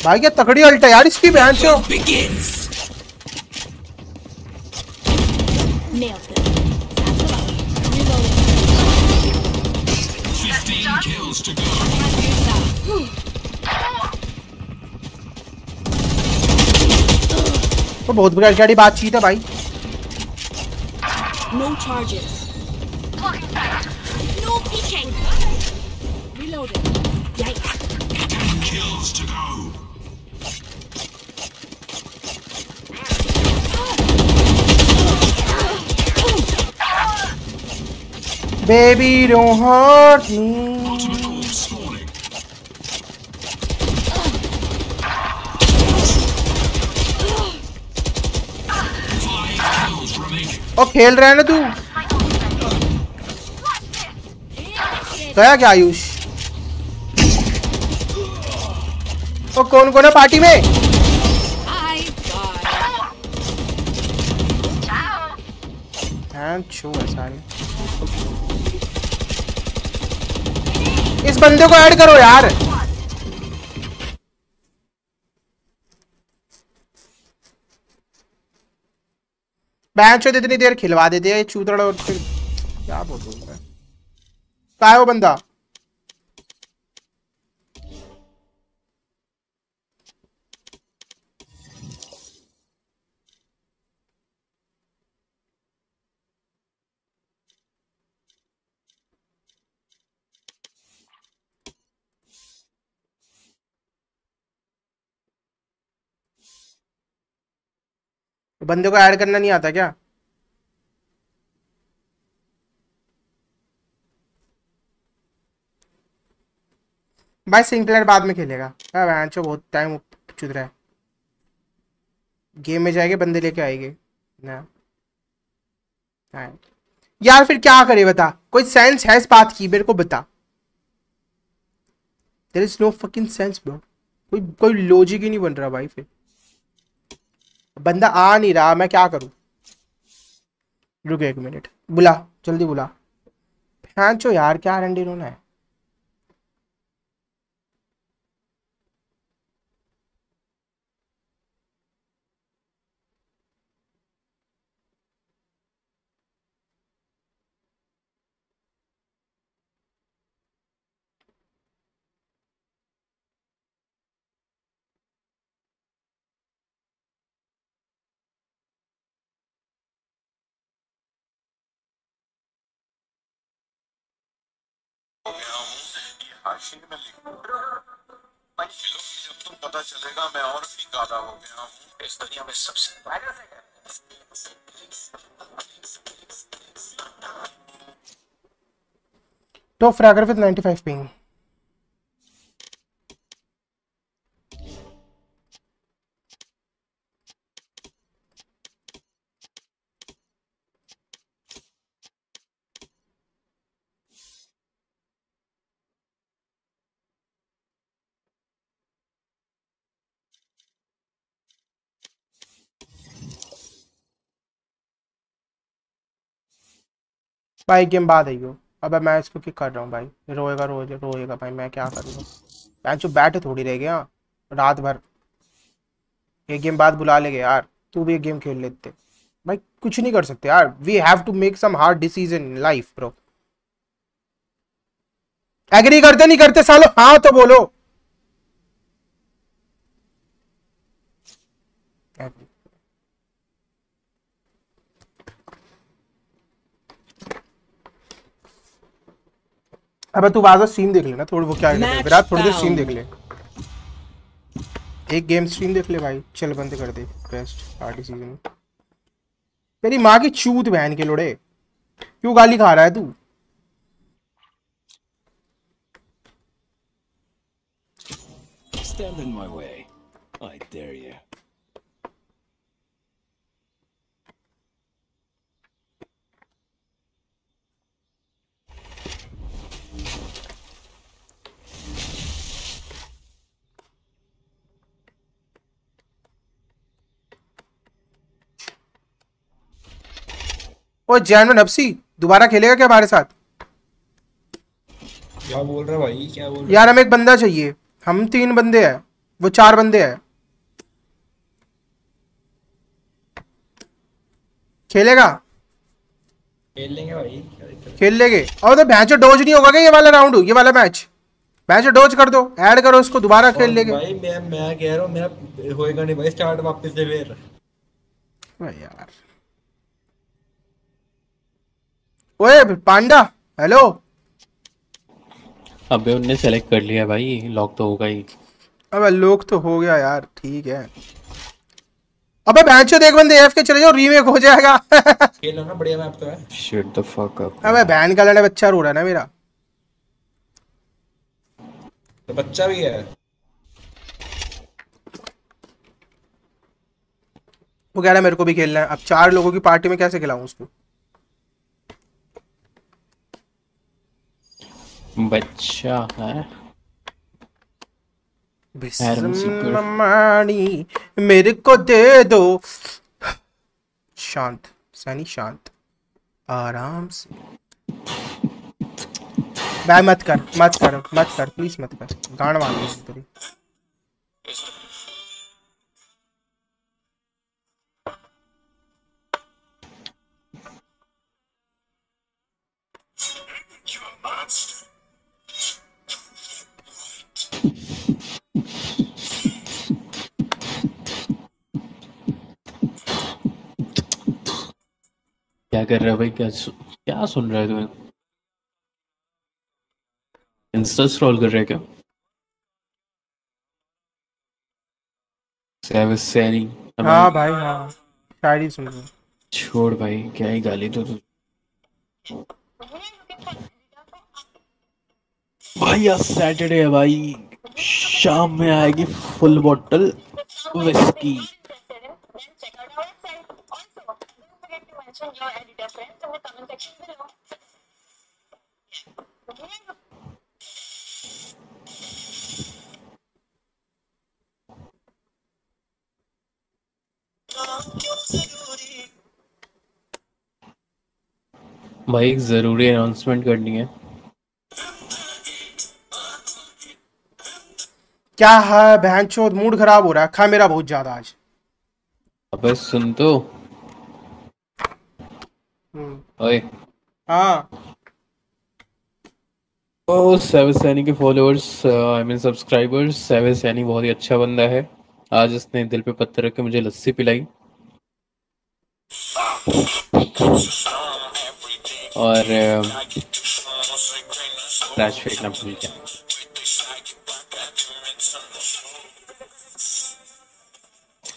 भाई, क्या तकड़ी अल्ट है यार, इसकी बहन से. तो बहुत बुरी बातचीत है भाई। No charges. No peeking. Reloading. Yikes. Ten kills to go. Baby, don't hurt me. खेल रहा है ना तू? गया क्या आयुष? और कौन कौन है पार्टी में? इस बंदे को ऐड करो यार। बैंच इतनी देर खिलवा देते हैं चूतड़ और क्या बोल रहा है वो बंदा। बंदे को ऐड करना नहीं आता क्या? भाई सिंगलर बाद में खेलेगा। हाँ वैंचो बहुत टाइम चुद रहा है। गेम में जाएँगे, बंदे लेके आएँगे। ना। हाँ। यार, फिर क्या करे बता? कोई सेंस है इस बात की? मेरे को बता। There is no fucking sense bro कोई कोई लॉजिक ही नहीं बन रहा भाई फिर। बंदा आ नहीं रहा, मैं क्या करूँ? रुको एक मिनट। बुला, जल्दी बुला। फैंचो यार, क्या रंडी रोना है गया हूँ ये हाशिए में लिखूं जब तुम पता चलेगा मैं गादा हो गया हूँ इस दुनिया में सबसे तो फ्रैगर विद 95 ping. भाई, गेम बाद आई हो अबे मैं इसको किक कर रहा हूँ भाई। रोएगा रोएगा रोएगा भाई, मैं क्या करूँगा मैं जो बैठ थोड़ी रह गया। रात भर। एक गेम बाद बुला लेंगे यार। तू भी एक गेम खेल लेते। भाई, कुछ नहीं कर सकते यार। We have to make some hard decision in life bro agree करते, नहीं करते, सालो? हाँ तो बोलो। अबे तू वाजा स्ट्रीम देख लेना थोड़ी वो क्या हैं, विराट थोड़ी देर स्ट्रीम देख ले एक गेम स्ट्रीम देख ले भाई चल बंद कर दे बेस्ट पार्टी सीज़न मेरी माँ की चूत बहन के लोड़े क्यों गाली खा रहा है तू Stand in my way. I dare you. ओ जैन नफसी दोबारा खेलेगा क्या हमारे साथ? क्या बोल रहा भाई? क्या बोल रहा यार हमें एक बंदा चाहिए। हम तीन बंदे हैं। वो चार बंदे हैं। खेलेगा? खेल लेंगे भाई? खेल लेंगे। और तो भैंचो डोज नहीं होगा क्या ये वाला राउंड ये वाला मैच भैंचो डोज कर दो। ऐड करो उसको दोबारा खेल लेंगे। भाई मैं मैं कह रहा हूँ मेरा होएगा नहीं भाई स्टार्ट वापस से फिर। भाई यार। ओए पांडा हेलो। अबे उनने सेलेक्ट कर लिया भाई लॉक तो होगा ही। अबे लोग तो हो गया यार ठीक है। अबे भैंचो देख बंदे एफ़ के चले जाओ रीमेक हो जाएगा। खेलो ना बढ़िया मैप तो है। शिट द फक अप अबे बहन का लड़े बच्चा रो रहा है ना मेरा। तो बच्चा भी है। वो कह रहा है मेरे को भी खेलना है। अब चार लोगों की पार्टी में कैसे खिलाऊं उसको? बच्चा है। मेरे को दे दो। शांत सनी शांत। आराम से। भाई मत कर मत कर मत कर प्लीज़ मत कर। गाड़ वाली तेरी। क्या कर रहा है भाई? क्या सु, क्या सुन रहा है तुम्हें इंस्टा स्क्रॉल कर रहे हैं क्या? सेविस सैनी हाँ भाई हाँ। शायरी सुन रहा हूँ। छोड़ भाई क्या ही गाली तो तू भाई आज सैटरडे है भाई। शाम में आएगी फुल बॉटल विस्की भाई एक ज़रूरी अनाउंसमेंट करनी है। क्या है बहन मूड खराब हो रहा है। खा मेरा बहुत ज़्यादा आज। अबे सुन तो। ओए हाँ ओ सेवन सैनी के followers I mean subscribers Saini बहुत ही अच्छा बंदा है आज उसने दिल पे पत्थर रख के मुझे लस्सी पिलाई और फ्लैश फेंकना भूल गया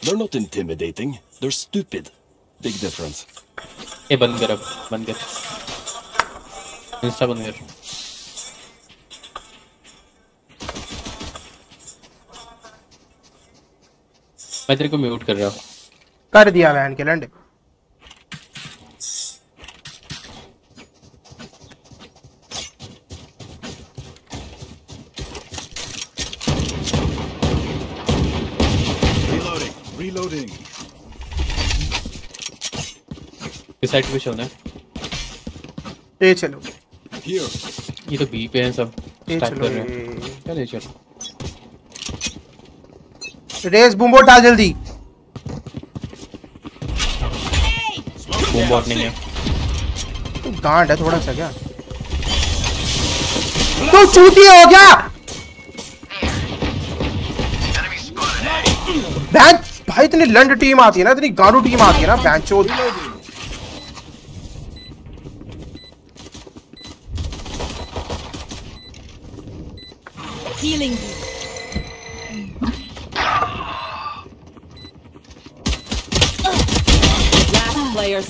They're not intimidating. They're stupid. Big difference. ये बंद कर अब, बंद कर। इंस्टा बंद कर। मैं तेरे को म्यूट कर रहा हूँ। कर दिया, बहन के लंडे। साइड पे चलना है। ए चलो। ये तो बी पे हैं सब। स्टैक चलो कर रहे हैं। चले चलो। रेस बूमबो डाल जल्दी। बूम बॉट नहीं है। तू गांड है थोड़ा सा क्या? तू चूती हो गया बैन भाई इतनी लंड टीम आती है ना इतनी गांडू टीम आती है ना बैन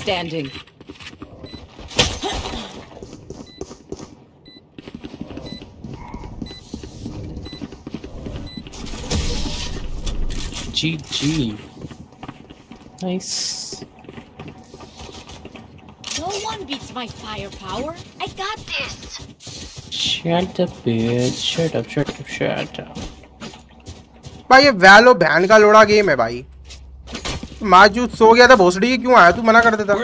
standing. GG. Nice. No one beats my firepower. I got this. Shut up, bitch. Shut up, shut up, shut up. भाई ये वैलो बैन का लोड़ा गेम है भाई माजू सो गया था भोसड़ी क्यों आया? तू मना कर देता।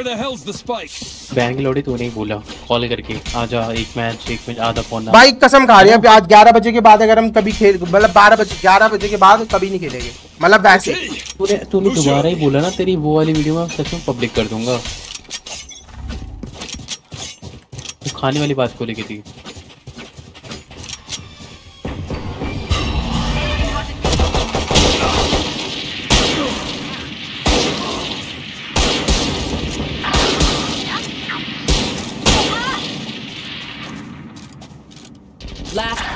बैन की लोड़ी तू नहीं बोला। कॉल करके आजा एक मैच एक मैच आधा पौना। भाई कसम खा रही है अभी आज 11 बजे के बाद अगर हम कभी खेल मतलब 12 बजे 11 बजे के बाद कभी नहीं खेलेंगे। मतलब वैसे। तूने तूने दोबारा ही बोला ना तेरी वो वाली वीडियो में सच में पब्लिक कर दूँगा। तू खाने वाली बात को लेके थी।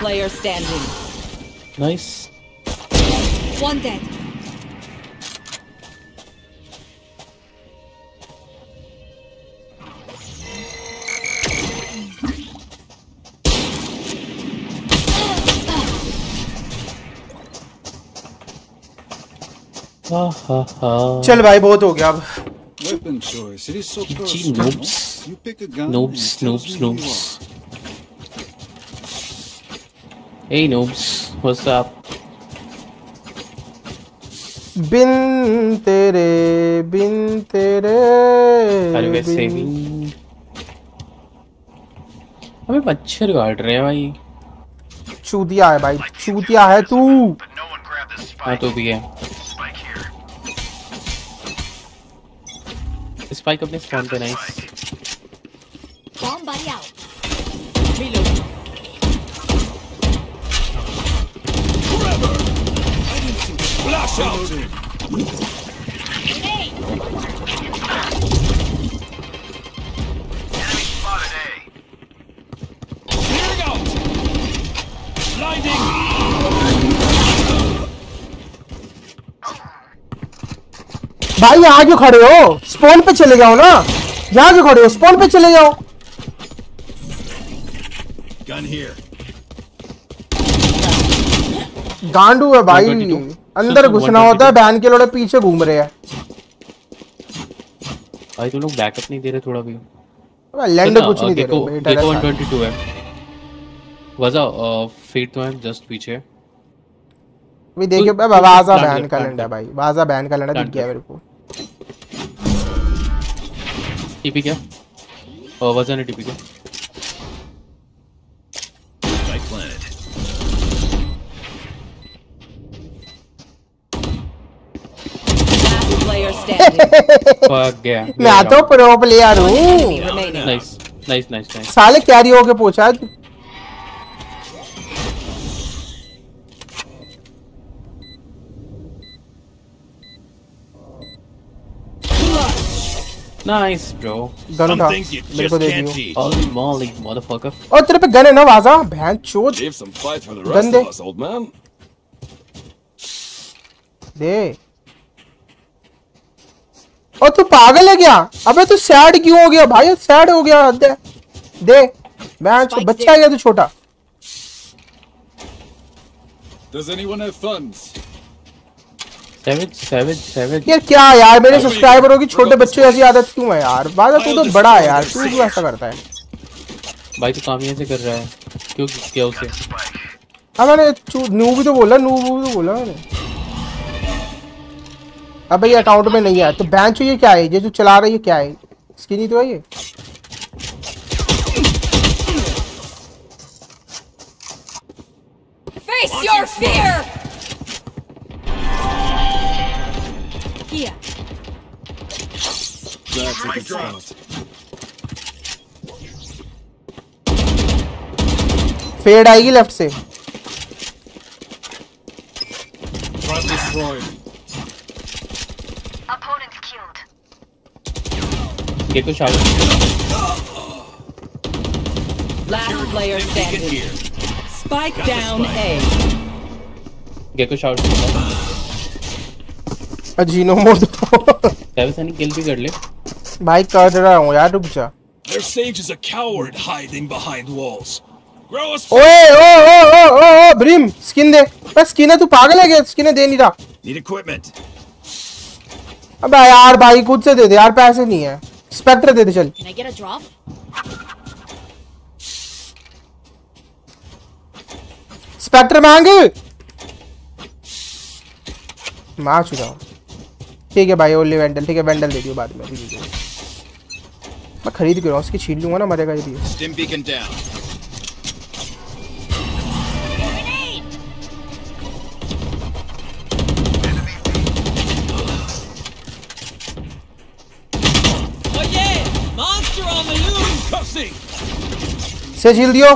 player standing. Nice One dead. हा हा हा चल भाई बहुत हो गया अब Weapon choice. It is so GG personal. noobs. You pick a gun. Noobs, and it tells noobs, me who you noobs. Are. Hey noobs, what's up? बिन तेरे बिन तेरे अरे वैसे बिन- भी। हमें मच्छर काट रहे हैं भाई। चूतिया है भाई चूतिया है तू। हाँ तो भी है। स्पाइक अपने स्पॉन पे नाइस Bomb भाई यहाँ क्यों खड़े हो? स्पोन पे चले जाओ ना। यहाँ क्यों खड़े हो? स्पोन पे चले जाओ। गांडू है भाई। अंदर घुसना होता है बैन के लोड़े पीछे घूम रहे हैं। भाई तुम लोग बैकअप नहीं दे रहे थोड़ा भी। लैंड कुछ नहीं दे रहे देखो 122 है। वजा फेट तो है जस्ट पीछे। अभी देखिए तू- तू वाजा बैन का लैंड है। भाई वाजा बैन का लैंड दिख गया मेरे को। टीपी क्या? और वजा ने टीपी क्या। गया मैं तो प्रो प्लेयर हूँ। नाइस नाइस नाइस नाइस साले कैरी होके पहुँचा है तू। नाइस ब्रो गन उठा you मेरे को दे दियो. Holy moly motherfucker. और तेरे पे गन है ना वाजा? बहन चोद Save some fight for the Gun rest they. of us, old man. दे। और तू पागल है क्या? अबे तू सैड क्यों हो गया भाई? सैड हो गया दे दे चो- बच्चा है क्या तू छोटा। Does anyone have funds? savage savage savage यार क्या यार मेरे सब्सक्राइबरों की छोटे बच्चे ऐसी आदत क्यों है यार? वाजा तू तो बड़ा है यार तू क्यों ऐसा करता है? भाई तू काम से कर रहा है? क्यों किया उसे? हाँ मैंने नू भी तो बोला नू भी तो बोला मैंने। अब भाई अकाउंट में नहीं है तो बैंक ये क्या है? ये जो चला रही है क्या है? इसकी नहीं तो है? ये फेड आएगी लेफ़्ट से। Destroyed. गेको शावर Last player standing. Spike down A. Gekko shower Ajinomoto seven Saini kill भी कर ले भाई कर रहा हूँ यार रुक जा Their sage is a coward hiding behind walls. Grow a ओए ओ ओ ओ ओ ओ ब्रिम स्किन दे बस स्किन है तू पागल है क्या स्किन दे नहीं रहा Need equipment. अबे यार भाई खुद से दे दे यार पैसे नहीं है स्पेक्टर दे दे चल? स्पेक्टर मांग। मार चुका हूँ। ठीक है भाई ओनली वेंडल। ठीक है वेंडल दे दियो बाद में। मैं खरीद के रहा हूँ उसकी छीन लूँगा ना मरेगा ये से झील दियो।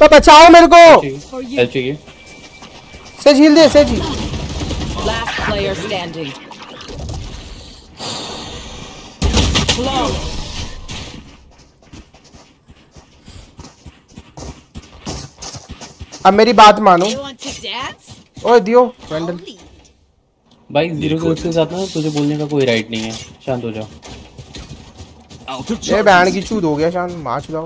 तो बचाओ मेरे को। से झील दे से झील. अब मेरी बात मानो? ओए दियो। वेंडल भाई ज़ीरो के साथ ना तुझे बोलने का कोई राइट नहीं है। शांत हो जा Out of ये बैंड की चूत हो गया शान मार चुका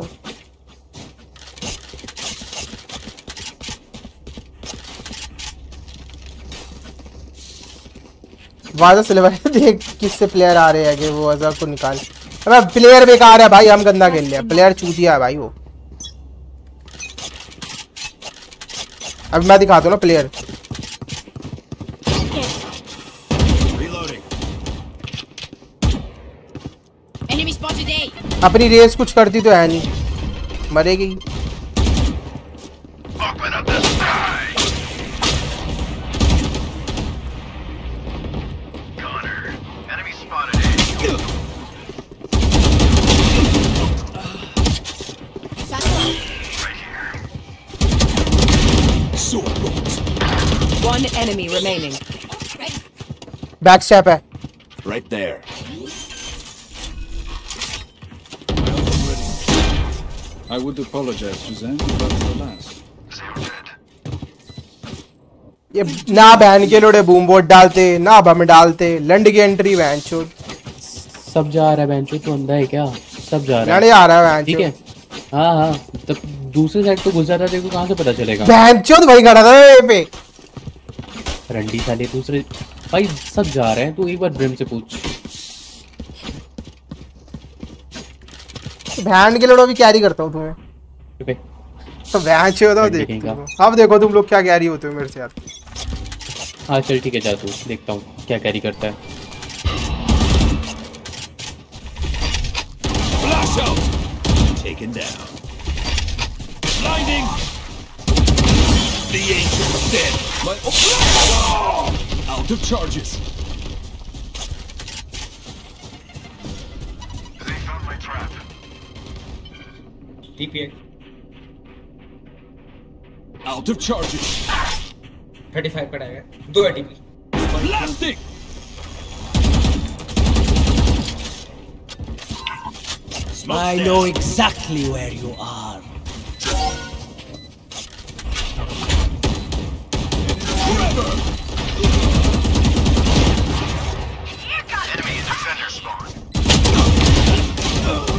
वाजा सिल्वर देख किससे प्लेयर आ रहे हैं कि वो अजहर को निकाल। अबे प्लेयर बेकार है भाई हम गंदा खेल लिया प्लेयर चूतिया है भाई वो। अब मैं दिखाता हूँ ना player Reloading. Enemy spotted A. अपनी रेस कुछ करती तो है नहीं मरेगी One enemy remaining. Back step है Right there. I would apologize, Suzanne, but alas. ये ना बहन के लोड़े बूम बोट डालते ना बम डालते लंड की एंट्री वैन सब जा रहा है बेंचो तो अंधा है क्या? सब जा रहा है। आ रहा है वैन ठीक है। हाँ हाँ। तब दूसरे साइड तो गुजरा था देखो कहाँ से पता चलेगा। बहन चोद वही खड़ा था ये पे। रंडी साले दूसरे भाई सब जा रहे हैं तू एक बार ब्रिम से पूछ। बहन के लोड़ो भी कैरी करता हूँ तुम्हें तो हो देख कहीं का। तुम। अब देखो तुम लोग क्या कैरी होते हो मेरे से यार हाँ चल ठीक है जा तू देखता हूँ क्या कैरी करता है Taken down. Blinding! The is dead. My oh, out of charges. TPA Out of charges. 35 का है दो है TP Blasting! I know exactly where you are.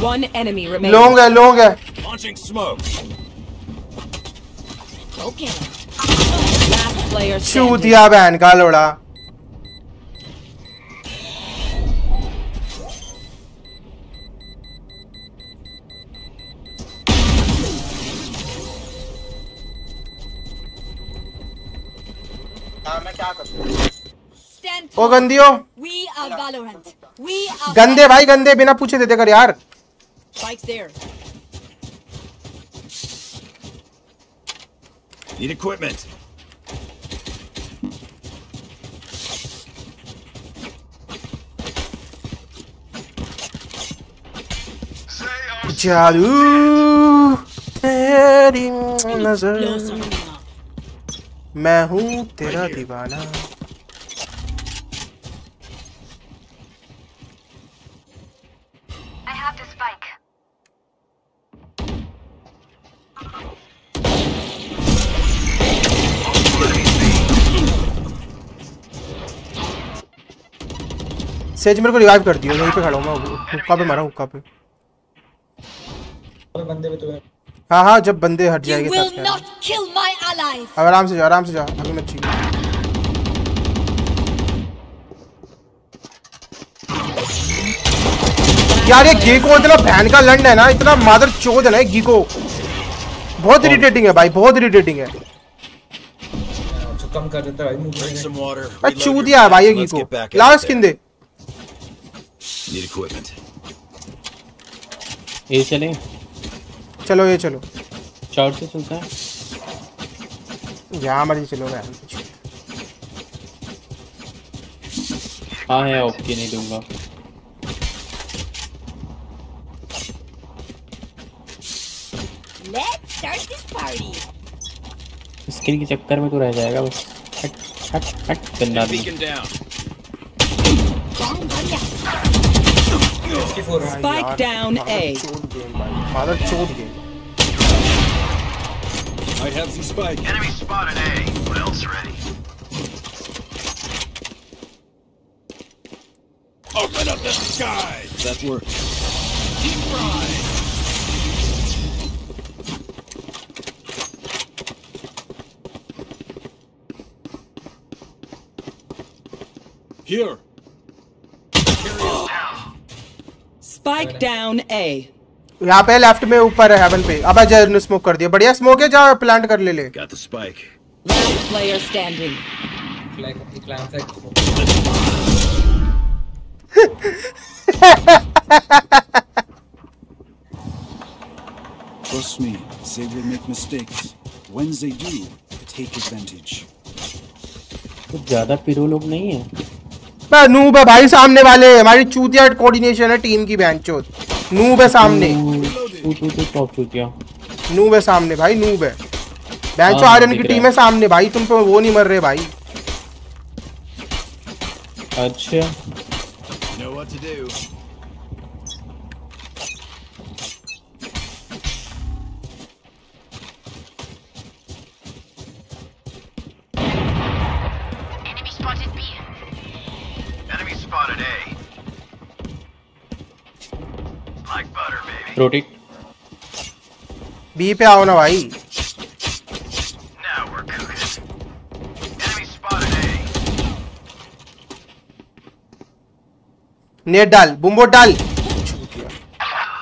One enemy remaining. लोंग है लोंग है Launching smoke. Okay. Last player standing. चूतिया बहन का लोड़ा मैं क्या करूं Stand O tall. गंदियो We are Valorant. Are गंदे भाई गंदे बिना पूछे देते कर यार। Need equipment. जादू तेरी नज़र। मैं हूँ तेरा दीवाना। सेज मेरे को रिवाइव कर दियो यहीं पे खड़ा हूँ मैं। हुक्का पे मारा हुक्का पे। बंदे पे तो हाँ। हाँ जब बंदे हट जाएँगे तब. अब आराम से जा आराम से जा अभी मत चाहिए यार ये गीको इतना बहन का लंड है ना इतना मादर चोद है ना गीको बहुत इरिटेटिंग है भाई बहुत इरिटेटिंग है। तो कम कर देता है भाई Drink some water. भाई reload चूत your यार भाई ये गीको back स्किन दे Need equipment. ए चले? चलो ये चलो। शॉर्ट से चलता है? यहाँ मर्ज़ी चलो मैं हाँ है ओके नहीं दूँगा. स्किन के चक्कर में तो रह जाएगा बस हट हट हट गंदा. Spike down A. Father chode game. I have some spike. Enemy spotted A. What else ready? Open up the sky! That works. Keep frying! Here! Spike down A यहाँ पे लेफ़्ट में ऊपर है हेवन पे। अब अजय ने स्मोक कर दिया। बढ़िया स्मोक है जाओ प्लांट कर ले ले। क्या तो spike player standing me, they will make mistakes. When they do, take advantage. कुछ ज़्यादा पीरो लोग नहीं है। नूब है भाई सामने वाले। हमारी चूतिया कोऑर्डिनेशन है टीम की बहन चोत नूब है सामने। नूब है सामने भाई नूब है। बहन चो आर्यन की टीम है। सामने भाई तुम तो वो नहीं मर रहे भाई। अच्छा। रोटेट बी पे आओ ना भाई. नेट डाल बुम्बो डाल।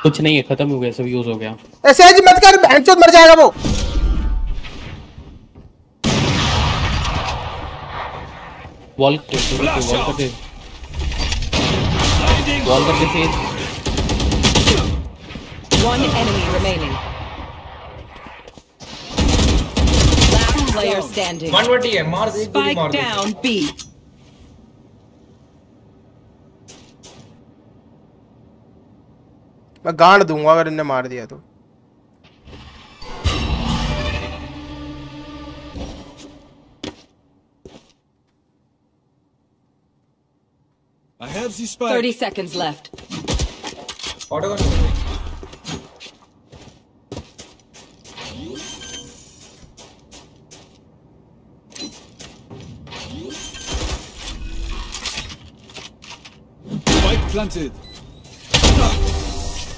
कुछ नहीं है खत्म हो गया सब यूज़ हो गया। ऐसे आज मत कर बहन मर जाएगा वो। वॉल वॉल कर दे वॉल कर दे Sage. One enemy remaining. Last player standing. One वटी है मार दे एक गोली Spike मार दे down B. मैं गांड दूंगा अगर इनने मार दिया तो I have the spike. 30 seconds left. Auto planted.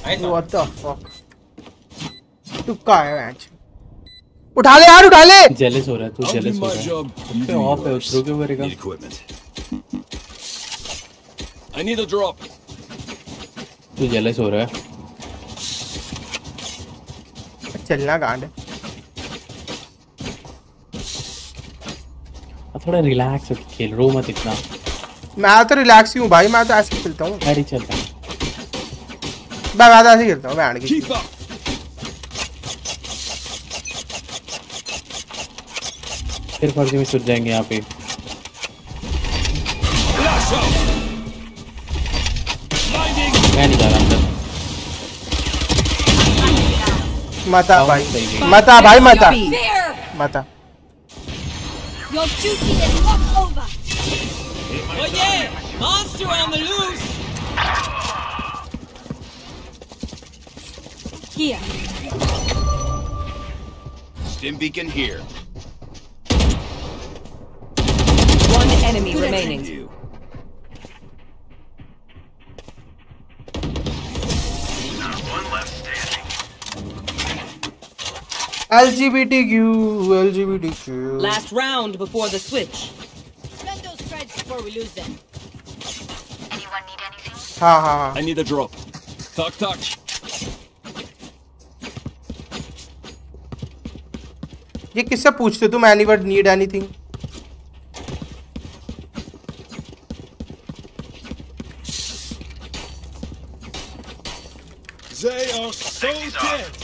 What the fuck टुक्का है मैच उठा ले यार उठा ले। जेलस हो रहा है तू जेलस हो my रहा है। ऑफ़ है. थ्रो क्यों करेगा Need equipment. I need a drop. तू जेलस हो रहा है। चलना गांड। थोड़ा रिलैक्स होके खेल रो मत इतना। मैं तो रिलैक्स ही हूँ भाई मैं तो ऐसे ही खेलता हूँ। अरे चल। रहा मैं मैं तो ऐसे ही खेलता हूँ बैंड की फिर फर्जी में छुट जाएँगे यहाँ पे। मैं नहीं जा रहा अंदर। मता भाई मता भाई मता! मता। Your duty is not over. Oh yeah! Monster on the loose! Here. Stim beacon here. One enemy remaining. You. LGBTQ LGBTQ Last round before the switch. Before we lose them. हाँ हाँ हाँ I need a drop. Talk, talk. ये किससे पूछते तुम any word need anything They are so dead.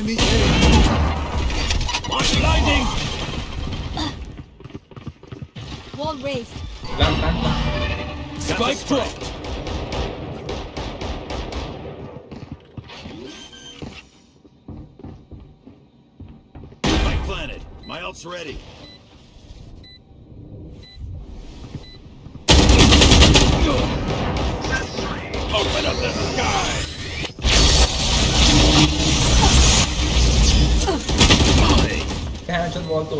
Enemy A. Blinding. Wall raised. Spike dropped. Spike planted. My ult's ready.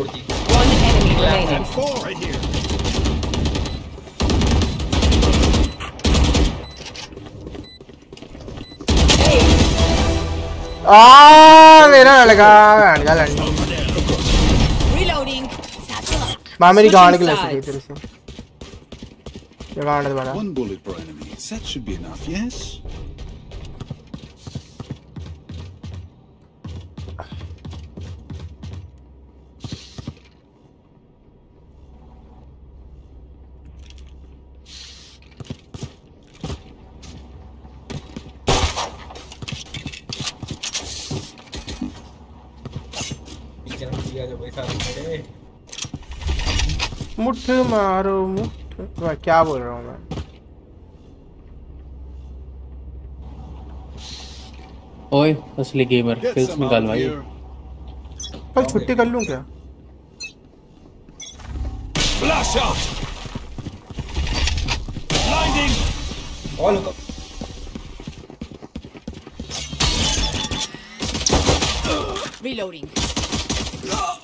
हैंडशॉट wall तोड़ दी One enemy remaining. Four right here. आ मेरा लड़का गांड का लड़का Reloading. Satchel out. मां मेरी गांड के Switching लग sides. तेरे से ये गांड बड़ा One bullet per enemy. That should be enough, yes? मुक्त मारो मुक्त क्या बोल रहा हूँ मैं ओए असली गेमर फिल्स निकाल भाई कल छुट्टी कर लूँ क्या Flash out! Blinding! All go. Reloading. Uh.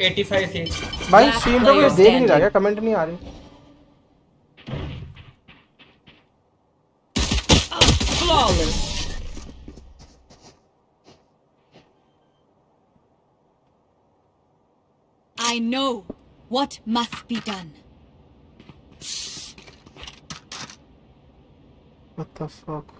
85 से भाई स्ट्रीम पे कोई देख नहीं रहा क्या कमेंट नहीं आ रहे Flawless. I know what must be done. What the fuck?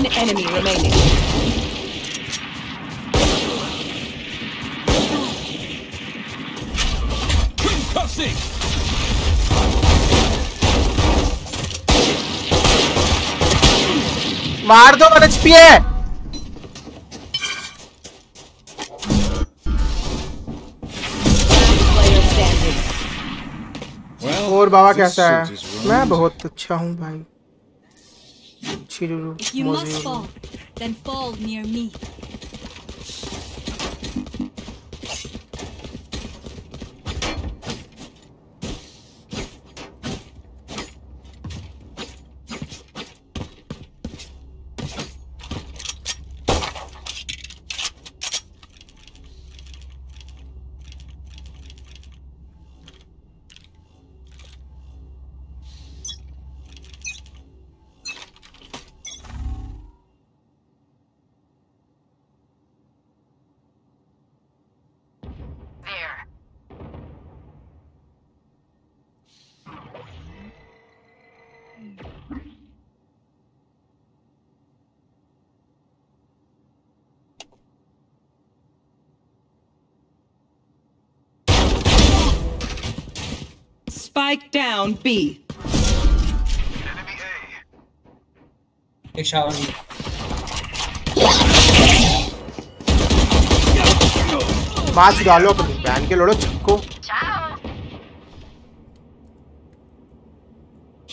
One enemy remaining. Concussing. मार दो वन एचपी है और बाबा कैसा है मैं बहुत अच्छा हूँ भाई If you must fall, then fall near me. Spike down B. एक शावर माच डालो अपनी बहन के लोड़ो छक्को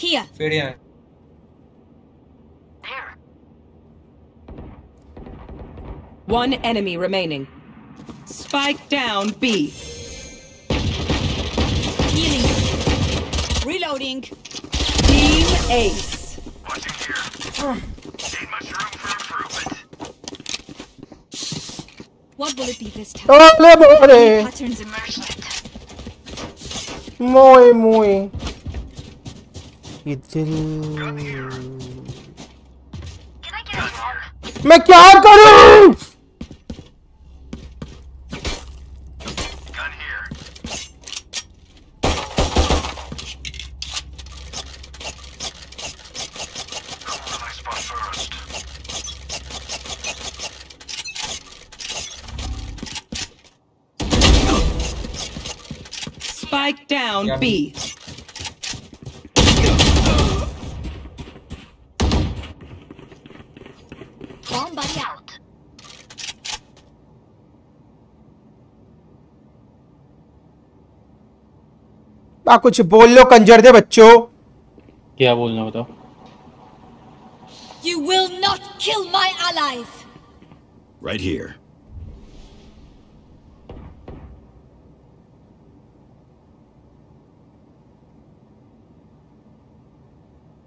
Here. फिर यहाँ One enemy remaining. Spike down B. Reloading. Team Ace. What will it be this time? ओले बोले Patterns emerged. मोए मोए ये दिल मैं क्या करूं आ, कुछ बोल लो कंजर दे बच्चो। क्या बोलना बताओ। You will not kill my allies right here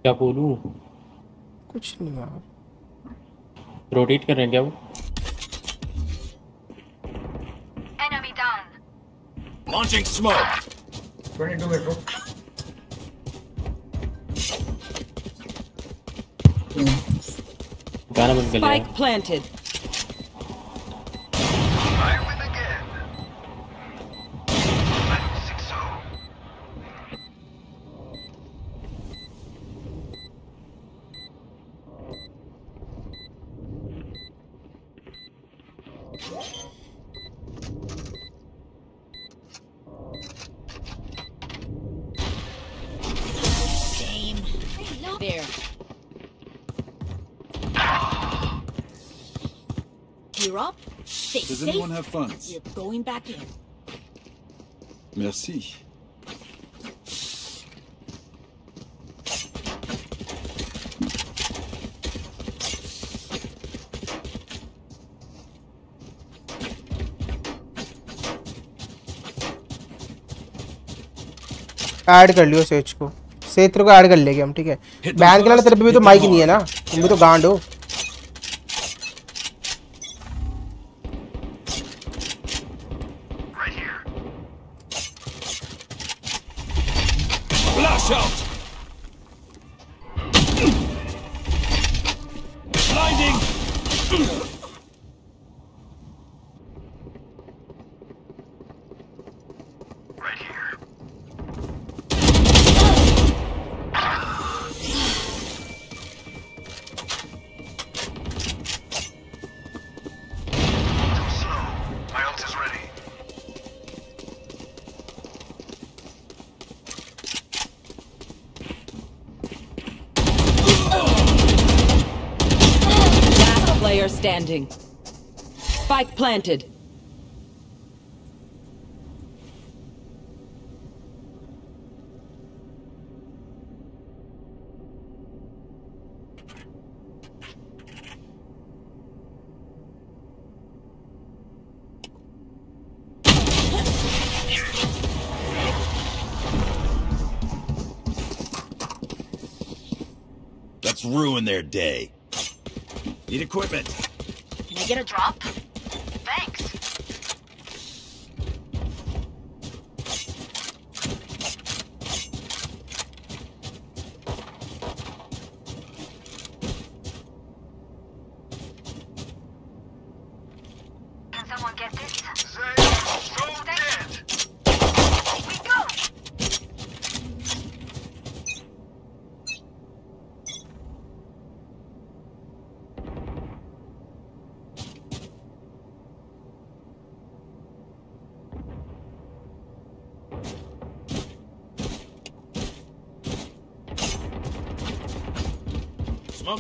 क्या बोलू? कुछ नहीं रोटेट कर रहे हैं क्या वो? Enemy down launching smoke 22 metro गाना बंद कर लिया Spike planted. Have funds? You're going back in. Merci. Add कर लियो सेज को सेत्र को ऐड कर लेंगे हम ठीक है बैन के लाना तेरे पे भी तो माइक नहीं है ना तुम भी तो गांड हो planted. Let's ruin their day. Need equipment. Can I get a drop? Thanks. Can someone get this? So dead. We go. Smoke's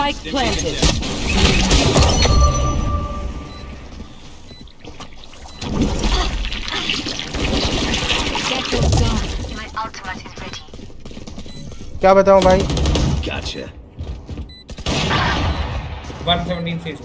Spike planted. Get your gun. My ultimate is ready. क्या बताऊं भाई Gotcha. 117 phase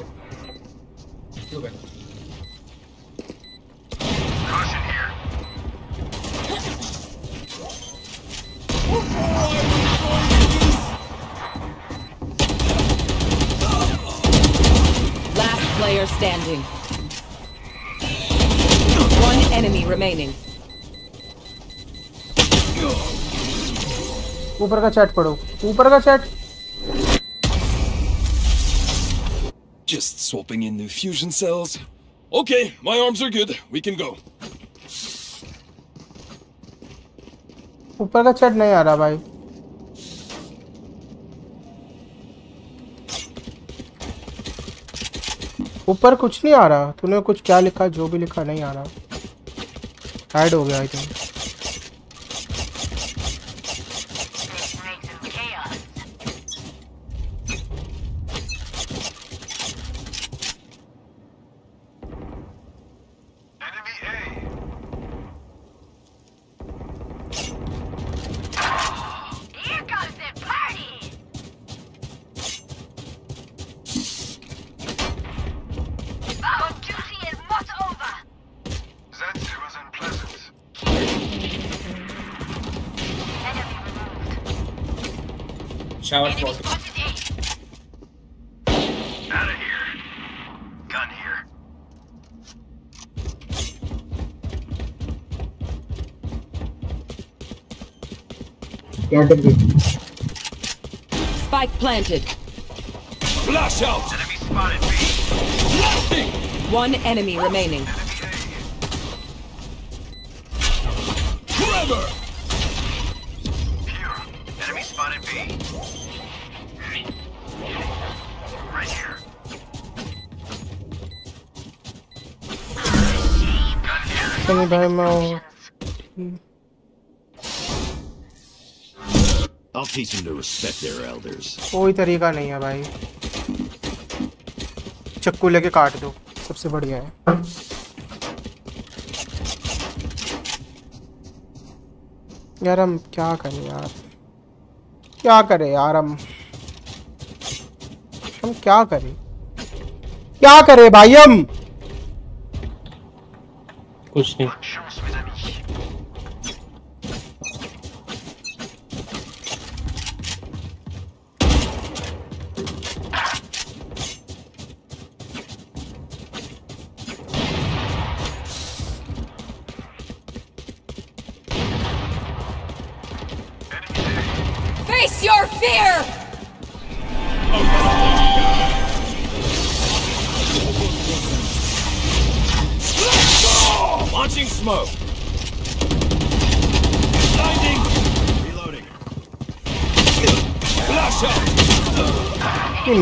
ऊपर का chat पढ़ो ऊपर का chat Just swapping in the fusion cells. Okay, my arms are good. We can go. ऊपर का चैट नहीं आ रहा भाई ऊपर कुछ नहीं आ रहा तूने कुछ क्या लिखा जो भी लिखा नहीं आ रहा ऐड हो गया I think planted Spike planted. Flash out! Enemy spotted Blasting! One enemy remaining. Forever! Enemy spotted B. Right here. I'll teach them to respect their elders. कोई तरीका नहीं है भाई। चक्कू लेके काट दो। सबसे बढ़िया है। यार हम क्या करें यार? क्या करें यार हम? हम क्या करें? क्या करें भाई हम? कुछ नहीं।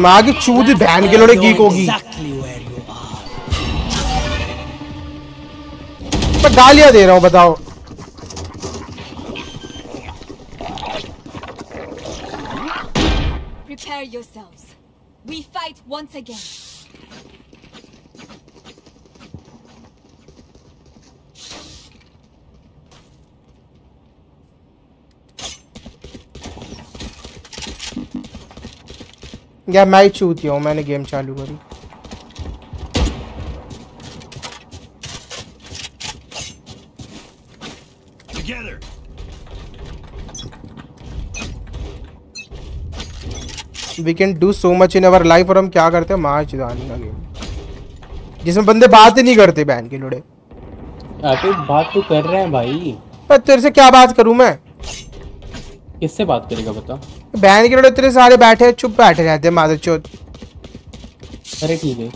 Out. चूद बहन के लोड़े गीक होगी you गालियाँ दे रहा हूँ बताओ Prepare yourselves. We fight once again. या मैं ही चूतिया हूँ मैंने गेम चालू करी. We can do so much in our life और हम क्या करते हैं? मार्च चिदानी का गेम जिसमें बंदे बात ही नहीं करते बहन के लोड़े। बात तो कर रहे हैं भाई। पर तेरे से क्या बात करूँ मैं? किससे बात करेगा बता? बैन के लोग इतने सारे बैठे चुप बैठे रहते हैं मादर चौथ। अरे ठीक है।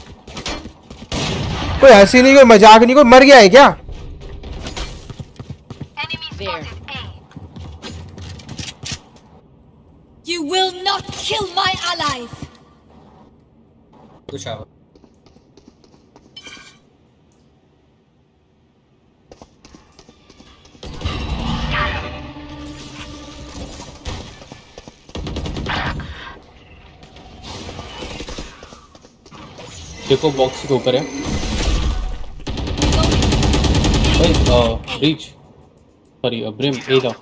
कोई हँसी नहीं कोई मज़ाक नहीं कोई मर गया है क्या. You will not kill my allies. कुछ आवा देखो बॉक्स के ऊपर है रीच सॉरी ब्रिम ए जा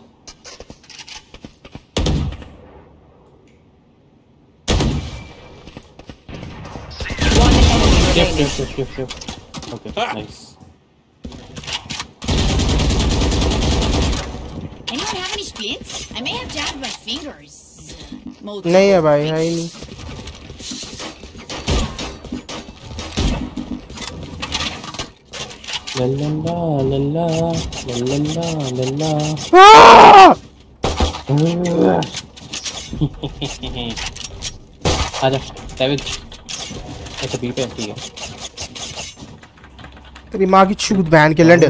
shift shift shift shift okay nice Anyone have any splints? I may have jabbed my fingers. Mold. नहीं है भाई है ही नहीं लल्ला लल्ला लल्ला लल्ला। आजा सैविज अच्छा बी पे ठीक है। तेरी माँ की चूत बैन के लंड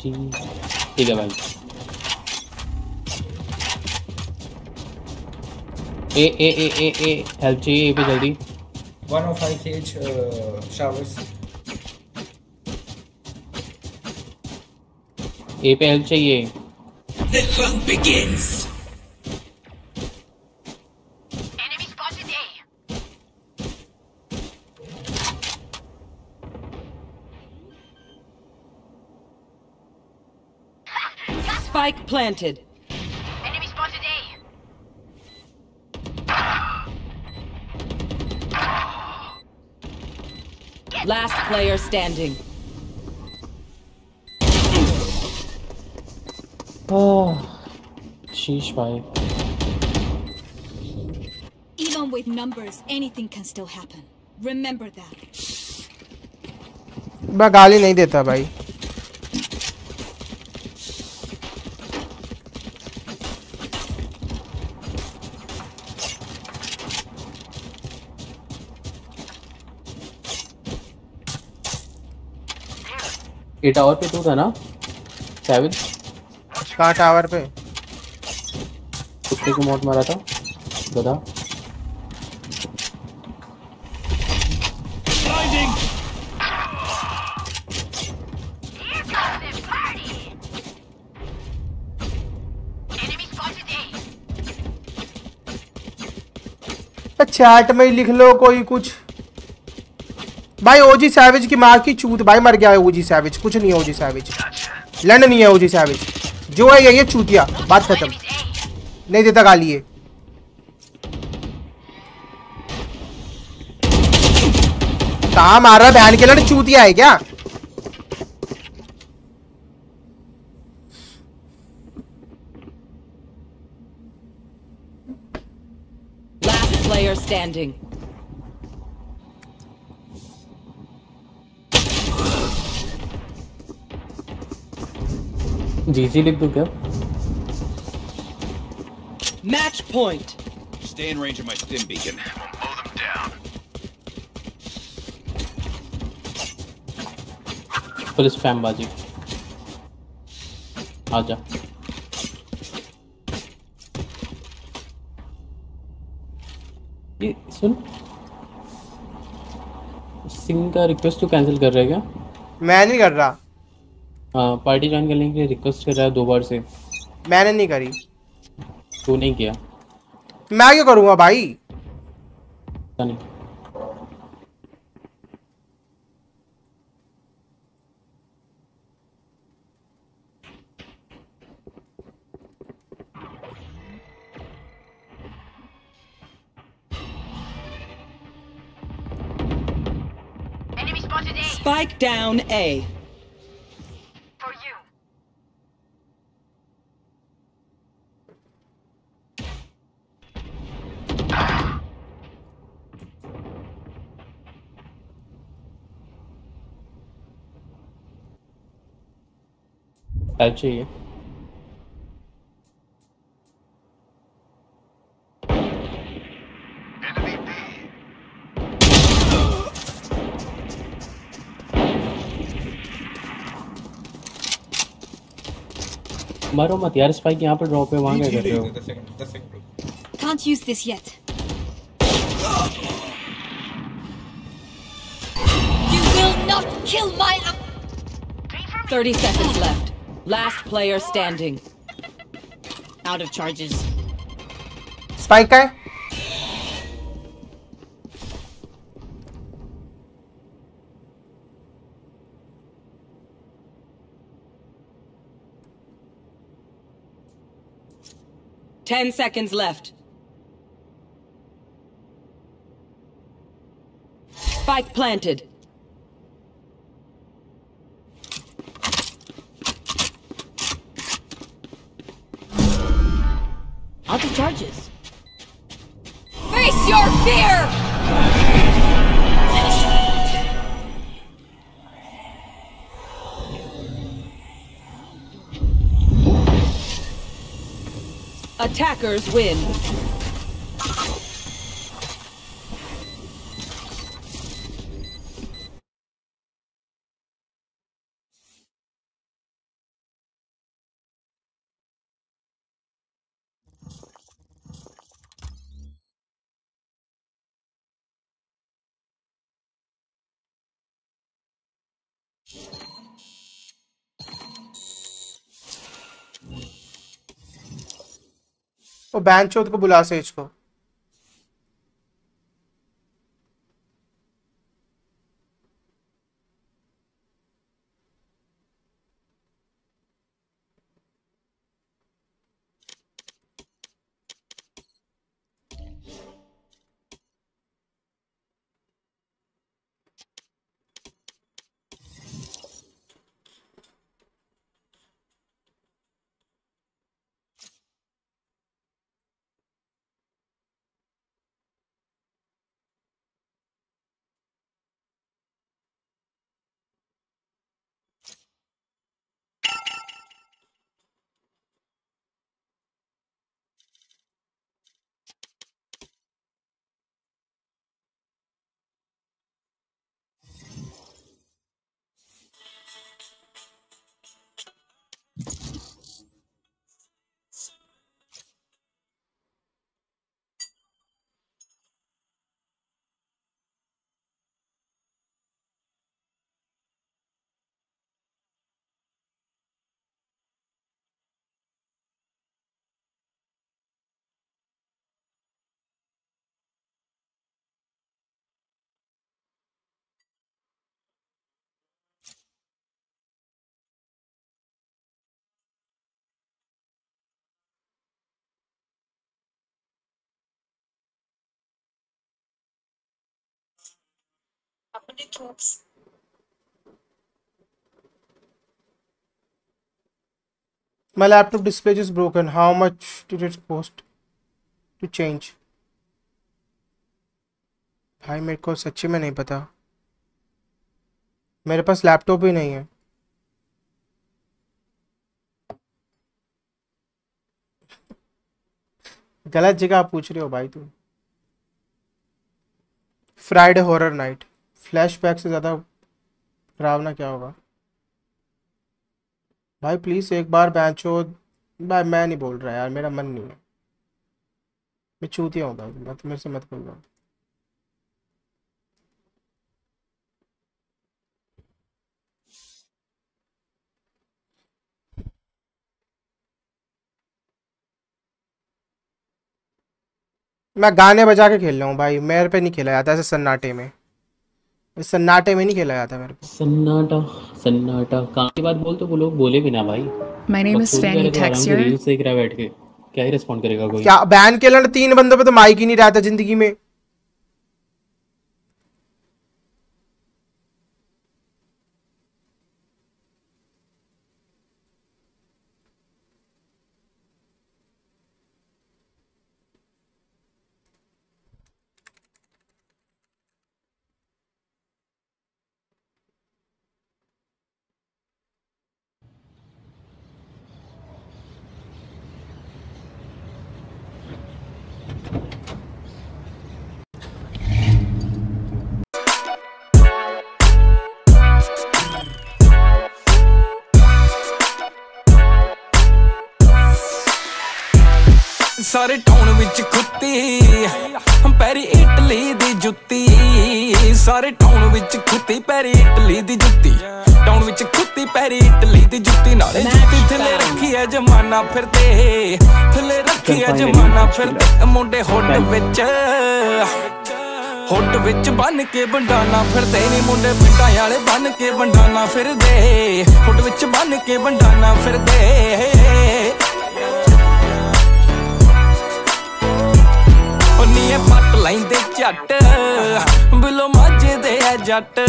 ठीक है भाई। ए ए ए ए ए हेल्प चाहिए ए पे जल्दी। 105 Sage uh, ए पे हेल्प चाहिए The hunt begins. Spike planted. Enemy spotted A. Last player standing. ओह शीश भाई Even with numbers, anything can still happen. Remember that. मैं गाली नहीं देता भाई ए टावर पे तू था ना सैविज कहाँ टावर पे? कुत्ते को मौत मारा था गधा। चैट में ही लिख लो कोई कुछ। भाई ओजी सैविज की माँ की चूत भाई मर गया है ओजी सैविज कुछ नहीं है ओजी सैविज लंड नहीं है ओजी सैविज जो है यही चूतिया। बात खत्म। नहीं देता गाली ये। कहा मार रहा बहन के लड़, चूतिया है क्या? Player standing. जीजी लिख दूँ क्या Match point. Stay in range of my stim beacon. Mow them down. Full spam बाजी आजा ये सुन सिंह का रिक्वेस्ट तो कैंसिल कर रहा है क्या मैं नहीं कर रहा पार्टी ज्वाइन करने के लिए रिक्वेस्ट कर रहा है दो बार से मैंने नहीं करी तू नहीं किया मैं क्यों करूँगा भाई पता नहीं. Spike down A. फाइव चाहिए मरो मत यार स्पाइक यहाँ पे ड्रॉप है वहाँ क्या कर रहे हो can't use this yet you will not kill my 30 seconds left Last player standing. Out of charges. Spiker? Ten seconds left. Spike planted. Out of charges. Face your fear! Attackers win. बैन चौथ को बुला says को My laptop display is broken. How much did it cost to change? भाई, मेरे को सच्ची में नहीं पता। मेरे पास लैपटॉप ही नहीं है। गलत जगह पूछ रहे हो भाई तुम। फ्राइडे हॉरर नाइट फ्लैशबैक से ज़्यादा डरावना क्या होगा? भाई प्लीज़ एक बार बैंचो भाई, मैं नहीं बोल रहा यार, मेरा मन नहीं है। मैं चूतिया हूँ भाई, मत, मेरे से मत बोल। रहा मैं गाने बजा के खेल रहा हूँ भाई, मेरे पे नहीं खेला जाता ऐसे सन्नाटे में। सन्नाटे में नहीं खेला जाता मेरे को। सन्नाटा सन्नाटा। काम की बात बोल तो वो लोग बोले भी ना भाई। माय नेम इज़ फैनी टैक्सियर करे तो से है बैठ के। क्या ही रिस्पोंड करेगा कोई? क्या बैन के लड़ तीन बंदों पे तो माइक ही नहीं रहता ज़िंदगी में। ਫਿਰਦੇ ਥੱਲੇ ਰੱਖੀ ਐ ਜਮਾਨਾ ਫਿਰਦੇ। ਮੁੰਡੇ ਹੁੱਡ ਵਿੱਚ। ਹੁੱਡ ਵਿੱਚ ਬੰਨ ਕੇ ਬੰਡਾਨਾ ਫਿਰਦੇ ਨੀ ਮੁੰਡੇ ਪਿੰਡਾਂ ਵਾਲੇ ਬੰਨ ਕੇ ਬੰਡਾਨਾ ਫਿਰਦੇ। ਹੁੱਡ ਵਿੱਚ ਬੰਨ ਕੇ ਬੰਡਾਨਾ ਫਿਰਦੇ। ਨੀਏ ਪੱਟ ਲੈਂਦੇ ਝੱਟ ਬਿਲੋ ਮਾਝੇ ਦੇ ਜੱਟ।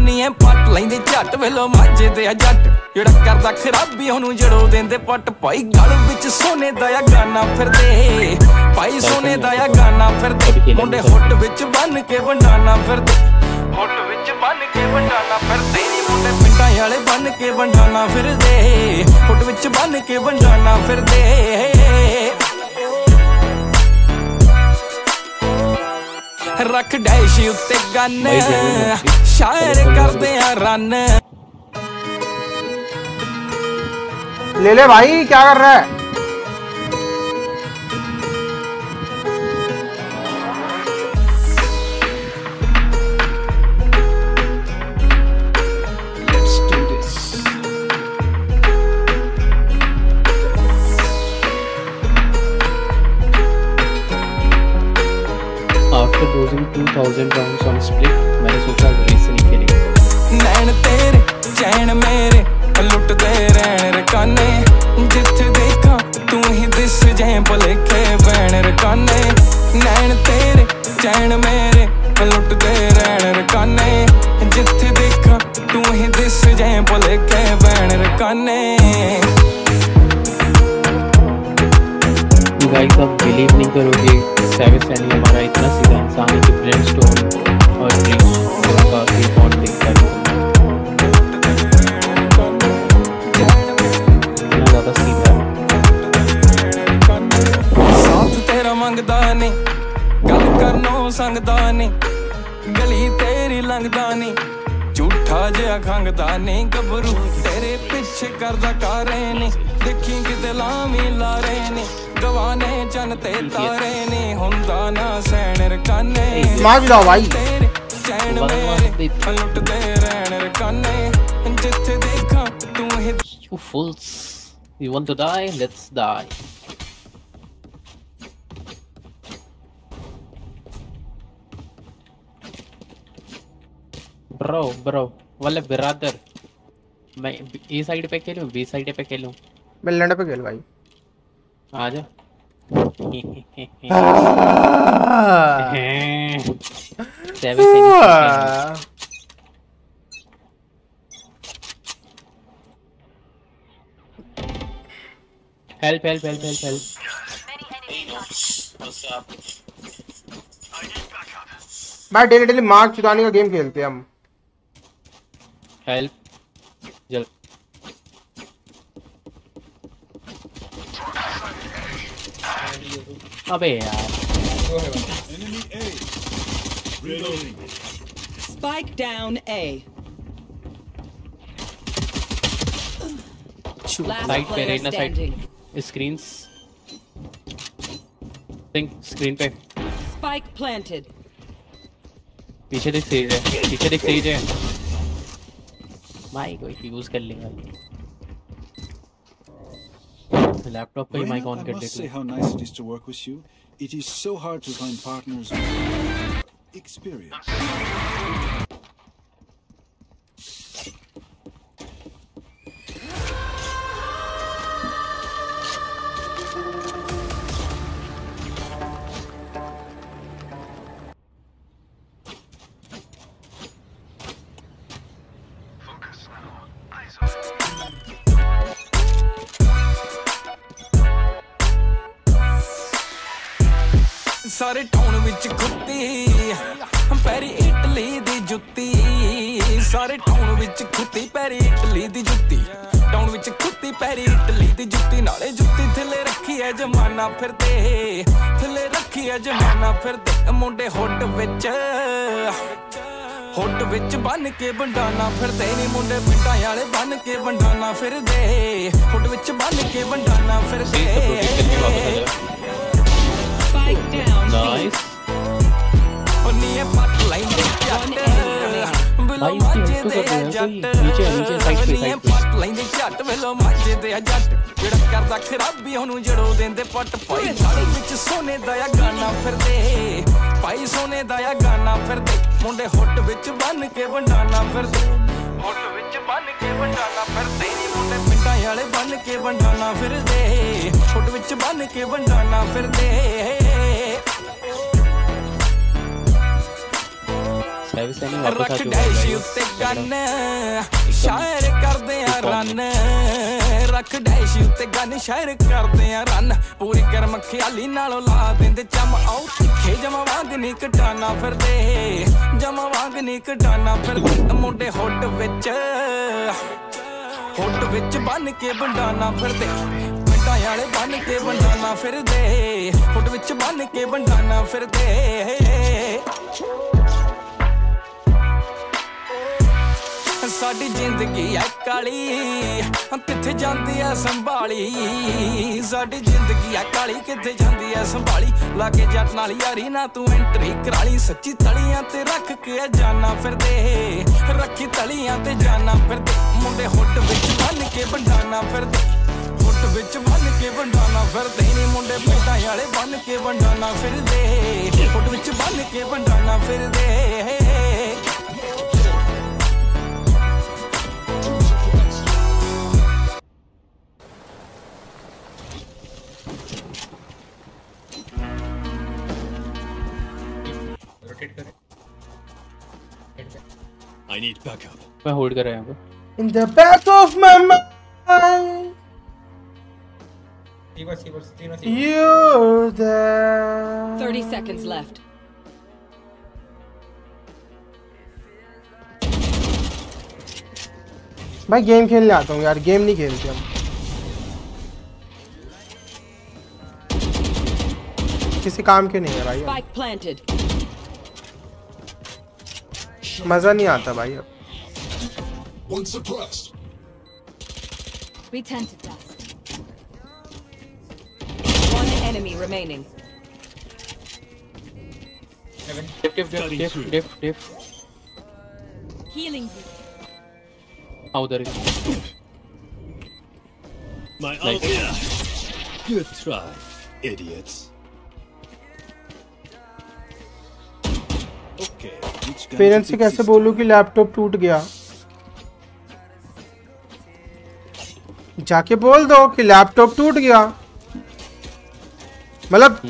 ਨੀਏ ਪੱਟ ਲੈਂਦੇ ਝੱਟ ਬਿਲੋ ਮਾਝੇ ਦੇ ਆ ਜੱਟ। ਜਿਹੜਾ ਕਰਦਾ ਖਰਾਬੀ, ਉਹਨੂੰ ਜੜੋ ਦਿੰਦੇ ਪੱਟ। ਭਾਈ ਗਲ ਵਿੱਚ ਸੋਨੇ ਦਾ ਆ ਗਾਨਾ ਫਿਰਦੇ। ਭਾਈ ਸੋਨੇ ਦਾ ਆ ਗਾਨਾ ਫਿਰਦੇ। ਮੁੰਡੇ ਹੁੱਟ ਵਿੱਚ ਬੰਨ ਕੇ ਬੰਡਾਨਾ ਫਿਰਦੇ। ਹੁੱਟ ਵਿੱਚ ਬੰਨ ਕੇ ਬੰਡਾਨਾ ਫਿਰਦੇ। ਮੁੰਡੇ ਪਿੰਡਾਂ ਵਾਲੇ ਬੰਨ ਕੇ ਬੰਡਾਨਾ ਫਿਰਦੇ। ਹੁੱਟ ਵਿੱਚ ਬੰਨ ਕੇ ਬੰਡਾਨਾ ਫਿਰਦੇ। ਰੱਖ ਡੈਸ਼ ਉੱਤੇ ਗੰਨ ਸ਼ਾਇਰ ਕਰਦੇ ਆ ਰਨ ले ले भाई क्या कर रहा है प्रपोजिंग 2000 राउंड्स ऑन स्प्लिट मैंने सोचा गुरेज से नहीं खेलेंगे तो। नैन तेरे, चैन मेरे लुटते रहन रकाने जिथे देखा, तू ही दिस जै भलेखे वैन रकाने नैन तेरे, चैन मेरे लुटते रहन रकाने जिथे देखा, तू ही दिस जै भलेखे वैन रकाने You guys अब बिलीव नहीं करोगे सैविस सैनी हमारा इतना सीधा इंसान है कि ब्रेन स्टोन और ड्रिंक्स का रिकॉर्ड देखता है इतना ज़्यादा सीधा है ਸਾਥ ਤੇਰਾ ਮੰਗਦਾ ਨੇ ਗੱਲ ਕਰਨੋਂ ਸੰਗਦਾ ਨੇ ਗਲੀ ਤੇਰੀ ਲੰਘਦਾ ਨੇ ਝੂਠਾ ਜਿਹਾ ਖੰਗਦਾ ਨੇ ਗੱਭਰੂ शिकर कर रहे ने देखी कि लामी ला रहे ने गवाने चन ते तारे ने हुंदा ना सैन रकाने माफ़ लो भाई चैन मेरे पलट दे रहन रकाने जिथे देखा तू hey you fools you want to die let's die bro bro वाले ब्रदर मैं ए साइड पे खेलूं बी साइड पे खेलूं? मैं लैंड पे खेल भाई। आ जा। Help help help help help भाई डेली डेली मार्क चुराने का गेम खेलते हैं हम। हेल्प अबे यार. Spike down A. साइड पे रहना. साइड स्क्रीन्स थिंक स्क्रीन पे Spike planted. पीछे देख सही है पीछे देख सही है माइक कोई यूज़ कर लेगा लैपटॉप पे ही माइक Reina, ऑन I कर must say देते how nice it is to work with you. It is so hard to find partners with experience. ਜਮਾਨਾ ਫਿਰਦੇ ਥੱਲੇ ਰੱਖੀ ਐ ਜਮਾਨਾ ਫਿਰਦੇ ਮੁੰਡੇ ਹੁੱਟ ਵਿੱਚ ਹੁੱਟ ਵਿੱਚ ਬਨ ਕੇ ਬੰਡਾਨਾ ਫਿਰਦੇ ਨੇ ਮੁੰਡੇ ਪਿੰਡਾਂ ਵਾਲੇ ਬਨ ਕੇ ਬੰਡਾਨਾ ਫਿਰਦੇ ਹੁੱਟ ਵਿੱਚ ਬਨ ਕੇ ਬੰਡਾਨਾ ਫਿਰਦੇ Spike down. Nice. ਸੋਨੀਏ ਪੱਟ ਲੈਂਦੇ ਜੱਟ ਬਿਲੋ ਮੱਜਦੇ ਆ ਜੱਟ ਸੋਨੀਏ ਪੱਟ ਲੈਂਦੇ ਜੱਟ ਬਿਲੋ ਮੱਜਦੇ ਆ ਜੱਟ ਜਿਹੜਾ ਕਰਦਾ ਖਰਾਬੀ ਉਹਨੂੰ ਜੜੋ ਦਿੰਦੇ ਪੱਟ ਪਾਈ ਨਾਲੇ ਵਿੱਚ ਸੋਨੇ ਦਾ ਆ ਗਾਣਾ ਫਿਰਦੇ ਪਾਈ ਸੋਨੇ ਦਾ ਆ ਗਾਣਾ ਫਿਰਦੇ ਮੁੰਡੇ ਹੁੱਟ ਵਿੱਚ ਬੰਨ ਕੇ ਬੰਡਾਣਾ ਫਿਰਦੇ ਹੁੱਟ ਵਿੱਚ ਬੰਨ ਕੇ ਬੰਡਾਣਾ ਫਿਰਦੇ ਮੁੰਡੇ ਪਿੰਡਾਂ ਵਾਲੇ ਬੰਨ ਕੇ ਬੰਡਾਣਾ ਫਿਰਦੇ ਹੁੱਟ ਵਿੱਚ ਬੰਨ ਕੇ ਬੰਡਾਣਾ ਫਿਰਦੇ ਸੈਵਿਸ ਇਹਨੇ ਵਾਪਸ ਆ ਰੱਖ ਡੈਸ਼ੀ ਉੱਤੇ ਗਨ ਸ਼ਾਇਰ ਕਰਦੇ ਆ ਰਨ ਰੱਖ ਡੈਸ਼ੀ ਉੱਤੇ ਗਨ ਸ਼ਾਇਰ ਕਰਦੇ ਆ ਰਨ ਪੂਰੀ ਕਰਮ ਖਿਆਲੀ ਨਾਲੋਂ ਲਾ ਦਿੰਦੇ ਚਮ ਆਉ। ਤਿੱਖੇ ਜਮਾ ਵਾਂਗ ਨਹੀਂ ਕਟਾਨਾ ਫਿਰਦੇ। ਜਮਾ ਵਾਂਗ ਨਹੀਂ ਕਟਾਨਾ ਫਿਰਦੇ। ਮੁੰਡੇ ਹੁੱਡ ਵਿੱਚ ਹੁੱਡ ਵਿੱਚ ਬਨ ਕੇ ਬੰਡਾਨਾ ਫਿਰਦੇ। ਪਿੰਡਾਂ ਵਾਲੇ ਬਨ ਕੇ ਬੰਡਾਨਾ ਫਿਰਦੇ। ਹੁੱਡ ਵਿੱਚ ਬਨ ਕੇ ਬੰਡਾਨਾ ਫਿਰਦੇ। ਸਾਡੀ ਜ਼ਿੰਦਗੀ ਐ ਕਾਲੀ। ਕਿੱਥੇ ਜਾਂਦੀ ਐ ਸੰਭਾਲੀ। ਸਾਡੀ ਜ਼ਿੰਦਗੀ ਐ ਕਾਲੀ, ਕਿੱਥੇ ਜਾਂਦੀ ਐ ਸੰਭਾਲੀ। ਲਾਗੇ ਜੱਟ ਨਾਲ ਯਾਰੀ ਨਾ ਤੂੰ ਐਂਟਰੀ ਕਰਾਲੀ ਸੱਚੀ ਤਲੀਆਂ ਤੇ ਰੱਖ ਕੇ ਜਾਨਾ ਫਿਰਦੇ। ਰੱਖੀ ਤਲੀਆਂ ਤੇ ਜਾਨਾ ਫਿਰਦੇ। ਮੁੰਡੇ ਹੁੱਟ ਵਿੱਚ ਬੰਨ ਕੇ ਬੰਡਾਨਾ ਫਿਰਦੇ। ਹੁੱਟ ਵਿੱਚ ਬੰਨ ਕੇ ਬੰਡਾਨਾ ਫਿਰਦੇ। ਨੀ ਮੁੰਡੇ ਪਿੰਡਾਂ ਵਾਲੇ ਬੰਨ ਕੇ ਬੰਡਾਨਾ ਫਿਰਦੇ। ਹੁੱਟ ਵਿੱਚ ਬੰਨ ਕੇ ਬੰਡਾਨਾ ਫਿਰਦੇ। रोटेट करें I need backup. मैं होल्ड कर रहा हूँ यहाँ पे In the back of my mind, सीवर सीवर तीनों सीवर you're there. 30 seconds left. भाई गेम खेलने आता हूँ यार गेम नहीं खेलते हम किसी काम के नहीं है भाई अब। Spike planted. मजा नहीं आता भाई अब One suppressed. We tend to dust. One enemy remaining. Diff diff diff diff diff diff Healing you. हाँ उधर ही My Nice. ult. Good try, idiots. Okay. Parents से कैसे बोलूँ कि लैपटॉप टूट गया? जाके बोल दो कि लैपटॉप टूट गया। मतलब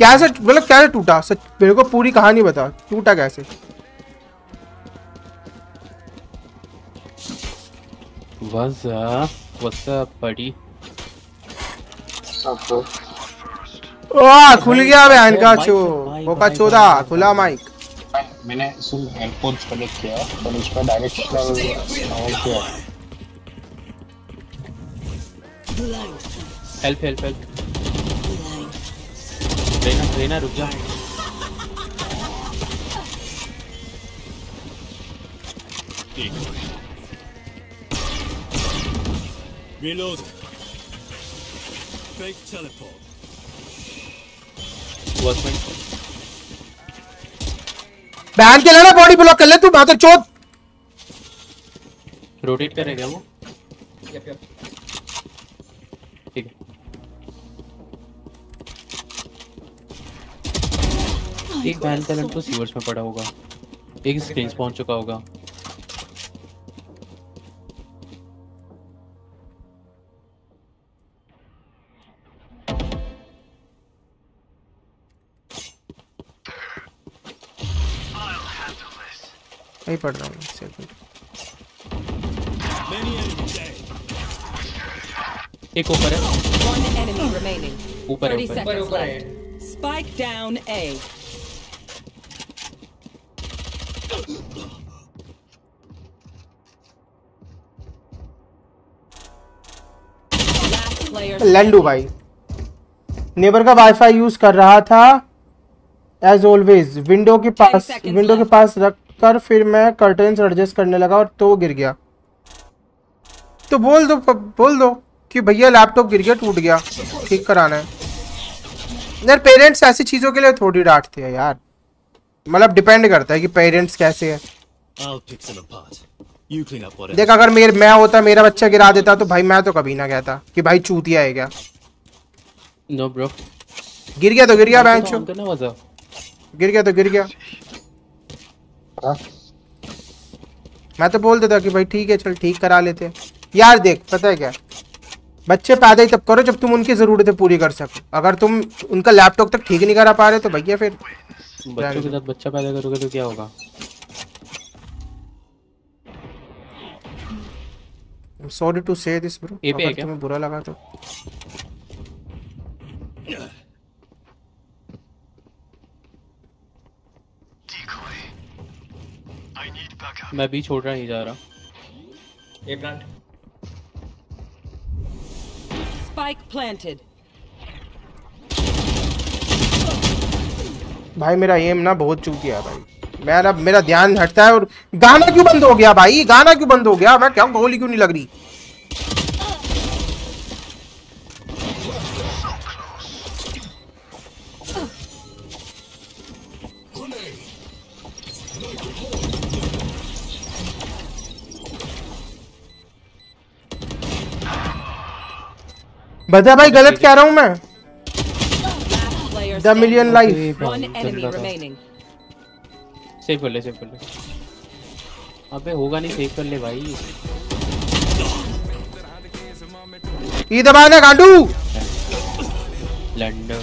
कैसे मतलब कैसे टूटा? सच मेरे को पूरी कहानी बता टूटा कैसे? What's up? What's up, buddy? ओह खुल गया बहन का चो वो का चोदा खुला माइक। मैंने सिर्फ़ हेडफोन्स कनेक्ट किया और उस पर डायरेक्शनल ऑन किया help help help Reyna Reyna रुक जा. Reload. Fake teleport. वॉचमैन बहन के लेना बॉडी ब्लॉक कर ले तू मातर चोद रोटेट करेगा वो? यप यप ठीक है। एक बैन टैलेंट तो सीवर्स में पड़ा होगा। एक स्क्रीन पहुँच चुका होगा। यही पढ़ रहा हूँ एक ऊपर है। ऊपर स्पाइक डाउन ए लंडू भाई। नेबर का वाईफाई यूज़ कर रहा था एज ऑलवेज विंडो के पास विंडो के पास रख कर फिर मैं कर्टन्स एडजस्ट करने लगा और तो गिर गया। तो बोल दो बोल दो कि भैया लैपटॉप गिर गया टूट गया ठीक कराना है। यार पेरेंट्स ऐसी चीज़ों के लिए थोड़ी डांटते हैं यार। मतलब डिपेंड करता है कि पेरेंट्स कैसे है. देख अगर मेरे मैं होता मेरा बच्चा गिरा देता तो भाई मैं तो कभी ना कहता कि भाई चूतिया है क्या? नो ब्रो गिर गया तो गिर गया बेंच करना मज़ा गिर गया तो गिर गया। मैं तो बोल देता कि भाई ठीक है चल ठीक करा लेते यार देख पता है क्या? बच्चे पैदा ही तब करो जब तुम उनकी जरूरतें पूरी कर सको। अगर तुम उनका लैपटॉप तक ठीक नहीं करा पा रहे तो भैया फिर बच्चों के साथ बच्चा पैदा करोगे तो क्या होगा? Sorry to say this bro अगर तुम्हें बुरा लगा तो। मैं भी छोड़ रहा नहीं जा रहा। A plant Spike planted. भाई मेरा एम ना बहुत चूतिया गया भाई। मेरा मेरा ध्यान हटता है और गाना क्यों बंद हो गया भाई? गाना क्यों बंद हो गया? मैं क्या गोली क्यों नहीं लग रही? बता भाई गलत कह रहा हूँ मैं। The million life. सेव कर ले सेव कर ले। अबे होगा नहीं सेव कर ले भाई। ई दबाना गांडू। लंडो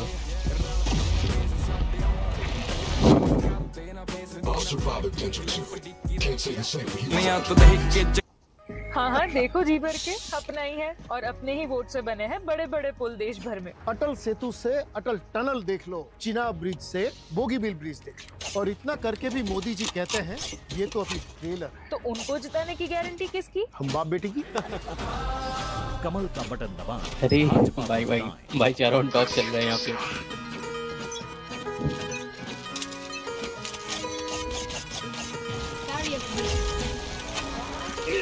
हाँ हाँ देखो जी भर के अपना ही है और अपने ही वोट से बने हैं बड़े बड़े पुल देश भर में। अटल सेतु से अटल टनल देख लो चिना ब्रिज से बोगीबिल ब्रिज देख लो। और इतना करके भी मोदी जी कहते हैं ये तो अभी ट्रेलर तो उनको जिताने की गारंटी किसकी? हम बाप बेटी की। कमल का बटन दबा अरे भाई भाई भाई चारों टॉप चल रहे हैं यहाँ पे। ये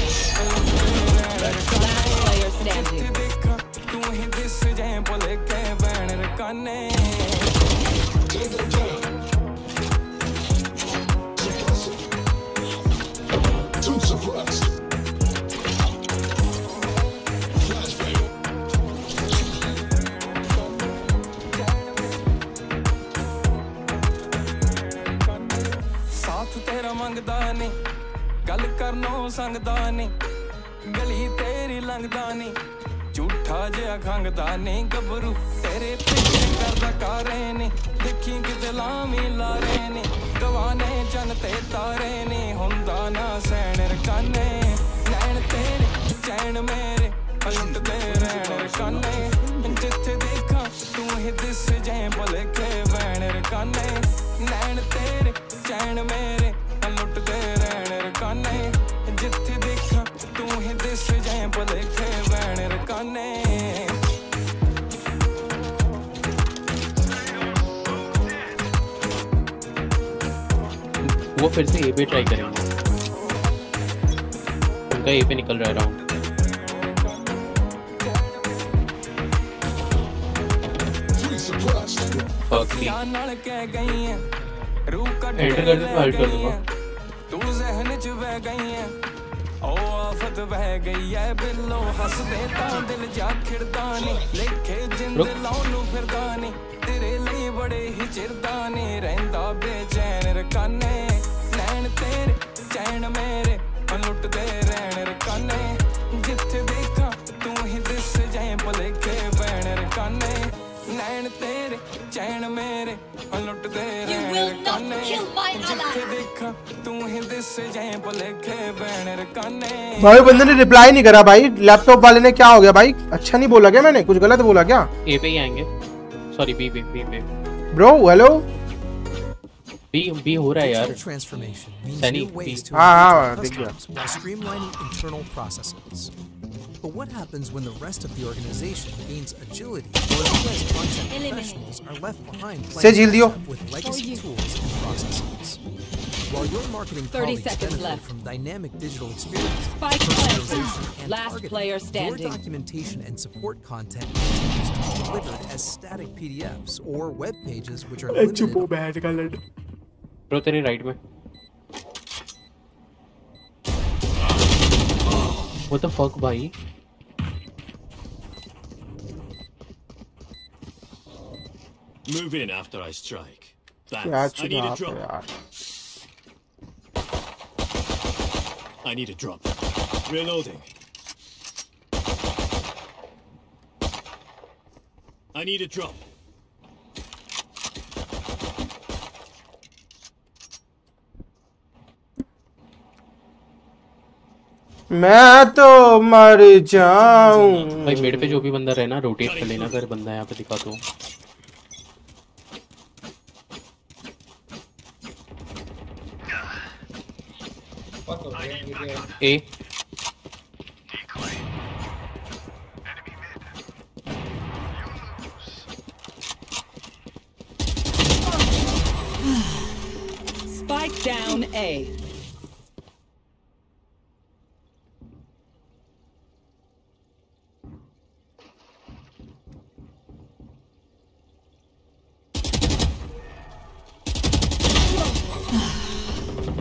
ਮੰਗਦਾ ਨਹੀਂ ਗੱਲ ਕਰਨੋਂ ਸੰਗਦਾ ਨਹੀਂ ਗਲੀ ਤੇਰੀ ਲੰਘਦਾ ਨਹੀਂ। ਝੂਠਾ ਜਿਹਾ ਖੰਗਦਾ ਨਹੀਂ। ਗੱਭਰੂ ਤੇਰੇ ਪਿੱਛੇ ਕਰਦਾ ਕਾਰੇ ਨੇ ਦੇਖੀ ਕਿਤੇ ਲਾਮੀ ਲਾਰੇ ਨਹੀਂ। ਗਵਾਨੇ ਚੰਨ ਤੇ ਤਾਰੇ ਨਹੀਂ। ਹੁੰਦਾ ਨਾ ਸੈਣ ਰਕਾਨੇ। ਨੈਣ ਤੇਰੇ ਚੈਨ ਮੇਰੇ। ਲੁੱਟਦੇ ਰਹਿਣ ਰਕਾਨੇ। ਜਿੱਥੇ ਦੇਖਾਂ, ਤੂੰ ਹੀ ਦਿਸ ਜਾਏ ਭਲਕੇ ਬੈਣ ਰਕਾਨੇ। ਨੈਣ ਤੇਰੇ ਚੈਨ ਮੇਰੇ। ਲੁੱਟਦੇ ਰਹਿਣ ਰਕਾਨੇ। वो फिर से ये भी ट्राई करेंगे। उनका ये पे निकल रहा है राउंड एंटर कर दूँगा हल्ट कर दूँगा। तू जहन चुभ गई है। आफत बह गई है बिलो हसदे तां दिल जा खिड़दा ने लेखे जिंद लाउनू फिर ने तेरे लिए बड़े ही चिरदा ने रहंदा बेचैन रकाने। नैन तेरे चैन मेरे। लुट दे रैन रकाने। जिथे देखा तू ही दिस जाए भलेखे बैन रकाने। नैन ਚੈਨ ਮੇਰੇ ਲੁੱਟਦੇ ਰਹਿਣ ਰਕਾਨੇ ਜਿੱਥੇ ਦੇਖਾਂ ਤੂੰ ਹੀ ਦਿਸ ਜਾਏ ਭਲੇਖੇ ਬੈਣ ਰਕਾਨੇ भाई बंदे ने रिप्लाई नहीं करा भाई लैपटॉप वाले ने क्या हो गया भाई अच्छा नहीं बोला क्या मैंने कुछ गलत बोला क्या ए पे ही आएंगे sorry B B B B bro hello B B हो रहा है यार Digital transformation means Saini new ways to हाँ, हाँ, engage with दिख गया। customers while streamlining internal processes. But what happens when the rest of the organization gains agility or the US content professionals are left behind से playing झील दियो। catch up with legacy tools and processes? While your marketing 30 colleagues seconds benefit left. from dynamic digital experience, Spike personalization, planted. and Last targeting, player your standing. documentation and support content continues to be delivered as static PDFs or web pages which are limited बैठ का लड़ bro तेरे right में what the fuck भाई Move in after I strike. क्या Thanks. I need a drop. I need a drop. Reloading. I need a drop. मैं तो मर जाऊँ भाई मिड पे जो भी बंदा रहे ना रोटेट कर लेना अगर बंदा यहाँ पे दिखा तो Fuck over here. You're good. E. Spike down A.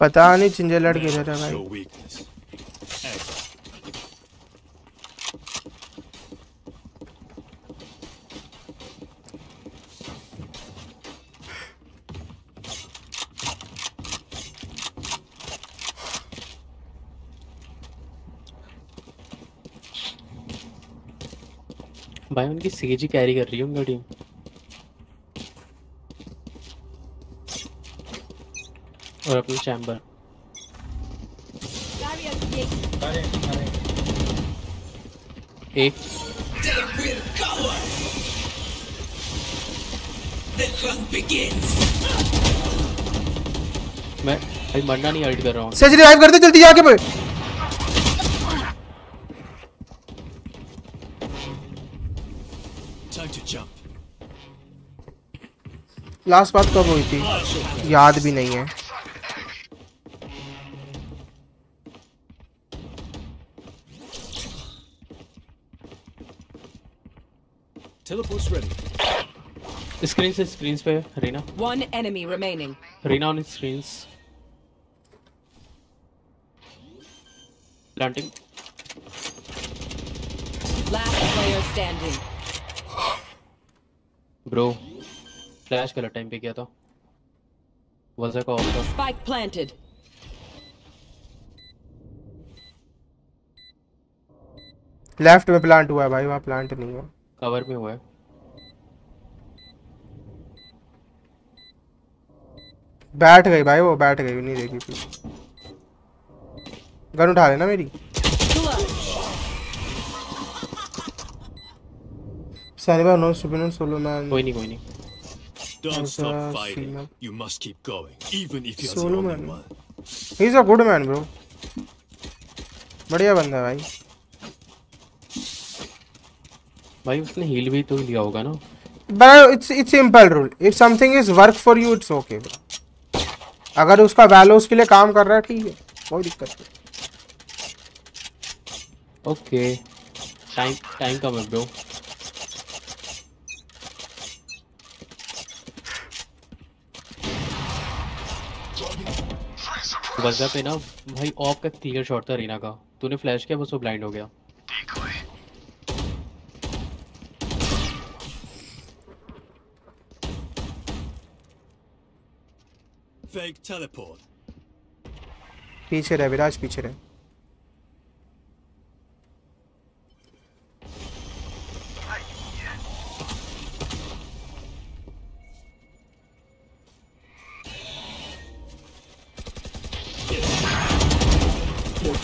पता नहीं चिंजे लड़ गिरे थे भाई. भाई उनकी सीजी कैरी कर रही है उनका टीम और अपनी चैम्बर एक। मैं भाई मरना नहीं हर्ट कर रहा हूँ। सेज रिवाइव कर दे जल्दी जाके पे. लास्ट बात कब हुई थी? याद भी नहीं है। Teleport's ready. स्क्रीन से स्क्रीन पे Reyna One enemy remaining. Reyna on screen planting Last player standing. Bro flash colour time पे किया था वजह का ऑफ़ था Spike planted. लेफ़्ट में प्लांट हुआ है भाई वहाँ प्लांट नहीं है कवर में हुआ है। बैठ गई भाई वो बैठ गई नहीं देखी थी गन उठा लेना मेरी। सारे भाई नो सुपिनो सोलो मैन कोई नहीं कोई नहीं। Don't As stop a fighting. female. You must keep going, even if you're the only one. He is a good man bro बढ़िया बंदा है भाई। भाई उसने हील भी तो लिया होगा ना। But it's it's simple rule. If something is work for you it's okay. bro अगर उसका वैल्यू उसके लिए काम कर रहा है ठीक है। कोई दिक्कत नहीं। ओके टाइम टाइम कम है ब्रो वजह पे ना भाई ऑफ़ का क्लियर शॉट था रीना का। तूने फ्लैश किया बस वो ब्लाइंड हो गया। Fake teleport. पीछे रहे विराज पीछे रहे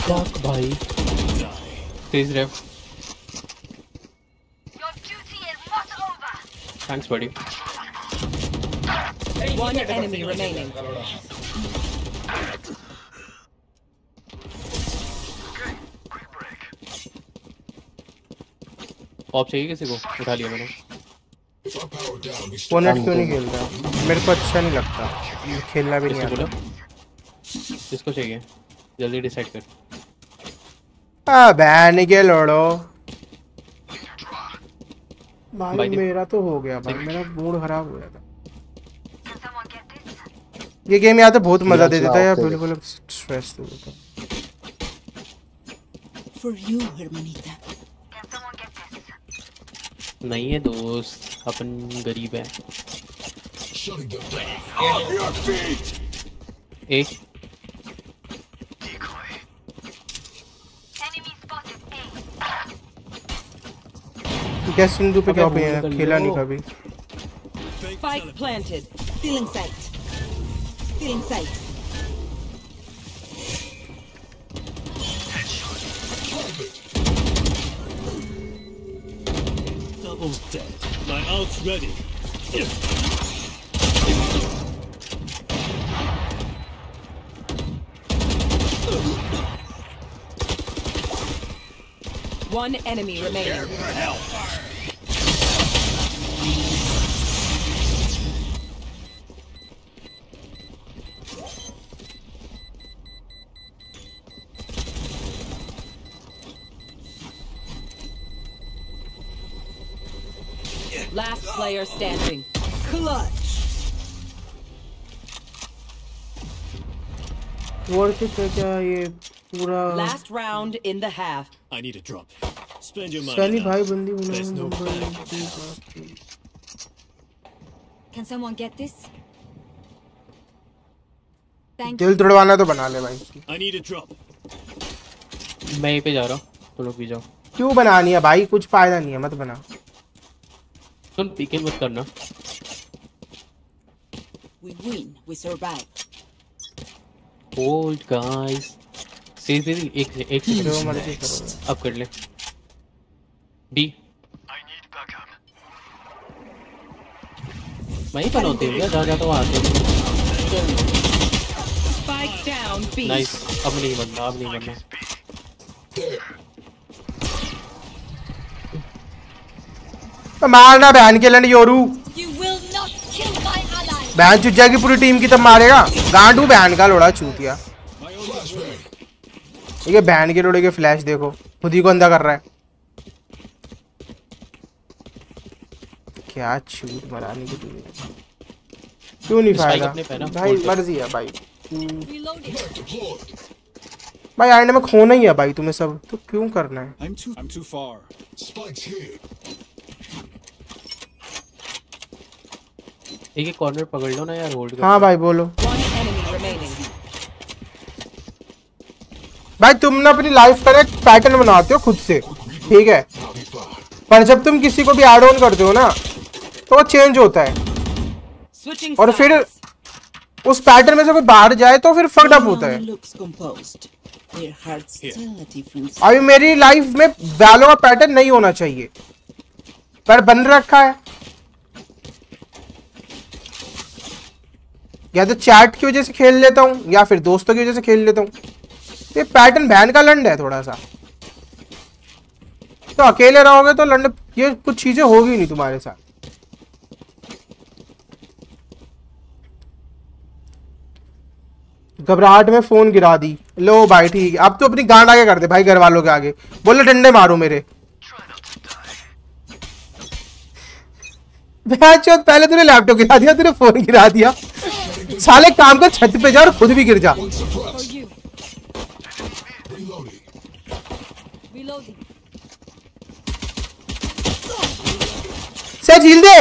Fuck भाई तेज रेफ thanks buddy One enemy remaining. Pop चाहिए किसी को? उठा लिया मैंने। पोनेट क्यों नहीं खेल रहा मेरे को अच्छा नहीं लगता। खेलना भी नहीं आता। बोला? किसको चाहिए? जल्दी डिसाइड कर। आ बैन के लड़ो। भाई भाई मेरा तो हो गया भाई। मेरा मूड खराब हो गया था ये गेम यार तो बहुत मज़ा दे देता है यार बिल्कुल स्ट्रेस दे देता है। For you, hermanita. नहीं है दोस्त अपन गरीब है। एक क्या सिंधु पे क्या ओपिनियन है खेला नहीं कभी। Spike planted. Stealing sight. Stealing sight. Double's dead. My ult's ready. One enemy remaining. Player standing. Clutch. है Last round in the half. I need a drop. Spend your money. no. Can someone get this? Thank दिल तोड़वाना तो बना ले भाई I need a drop. मैं यहीं पे जा रहा हूँ तुम लोग भी जाओ क्यों बनानी है भाई कुछ फ़ायदा नहीं है मत बना सुन पीके मत करना We win. We survive. Hold guys Sage दे दी एक एक सेकंड अब कर ले डी वहीं पर होते हैं जहाँ जाता वहाँ आते Spike down B. नाइस अब नहीं बनना अब नहीं बनना मारना बहन के लन योरू. बहन चुट जाएगी पूरी टीम की तब मारेगा। गांडू बहन का लोड़ा चूतिया ये बहन के लोड़े के फ्लैश देखो। खुद ही को अंधा कर रहा है। क्या चूत मराने की दुनिया। क्यों नहीं फ़ायदा? भाई मर्ज़ी है भाई। भाई एंड में खोना ही है भाई तुम्हें सब। तो क्यों करना है? I'm too I'm too. एक एक कॉर्नर पकड़ लो ना यार होल्ड हाँ भाई बोलो. भाई तुम ना अपनी लाइफ का एक पैटर्न बनाते हो खुद से ठीक है? पर जब तुम किसी को भी एड ऑन करते हो ना तो वो चेंज होता है। और फिर उस पैटर्न में से कोई बाहर जाए तो फिर फकड अप होता है। अभी मेरी लाइफ में वैलो का पैटर्न नहीं होना चाहिए। पर बंद रखा है। या तो चैट की वजह से खेल लेता हूँ, या फिर दोस्तों की वजह से खेल लेता हूँ। ये पैटर्न बहन का लंड है थोड़ा सा तो अकेले रहोगे तो लंड, ये कुछ चीज़ें होगी नहीं तुम्हारे साथ। घबराहट में फ़ोन गिरा दी। लो भाई, ठीक है। अब तो अपनी गांड आगे कर दे भाई घर वालों के आगे। बोले डंडे मारो मेरे। पहले तूने लैपटॉप गिरा दिया, तूने फ़ोन गिरा दिया साले काम कर, छत पे जा और खुद भी गिर जा. सच हिल दे.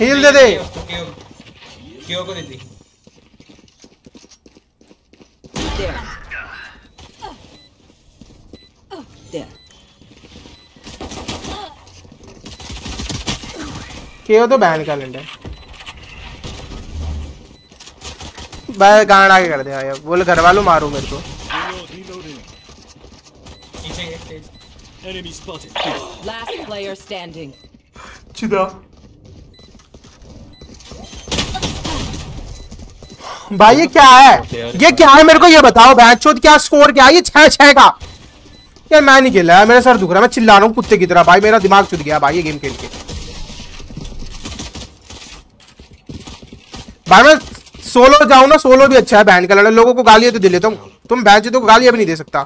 हिल दे दे क्यों को There. There. केओ तो बैन का लेंडर भाई गांड आगे कर दे यार। बोले घर वालों मारो मेरे को. Last player standing. चिदा। भाई ये क्या है? ये क्या है? मेरे को ये बताओ बैचोद क्या स्कोर क्या है? ये छह छह का। यार मैं नहीं खेला मेरा सर दुख रहा है मैं चिल्ला रहा हूँ कुत्ते की तरह। भाई मेरा दिमाग चुट गया भाई ये गेम खेल के। भाई मैं सोलो जाऊँ ना सोलो भी अच्छा है बैन का लड़ा लोगों को गालियाँ तो दे लेता हूँ। तुम बैच तो गालियाँ भी नहीं दे सकता।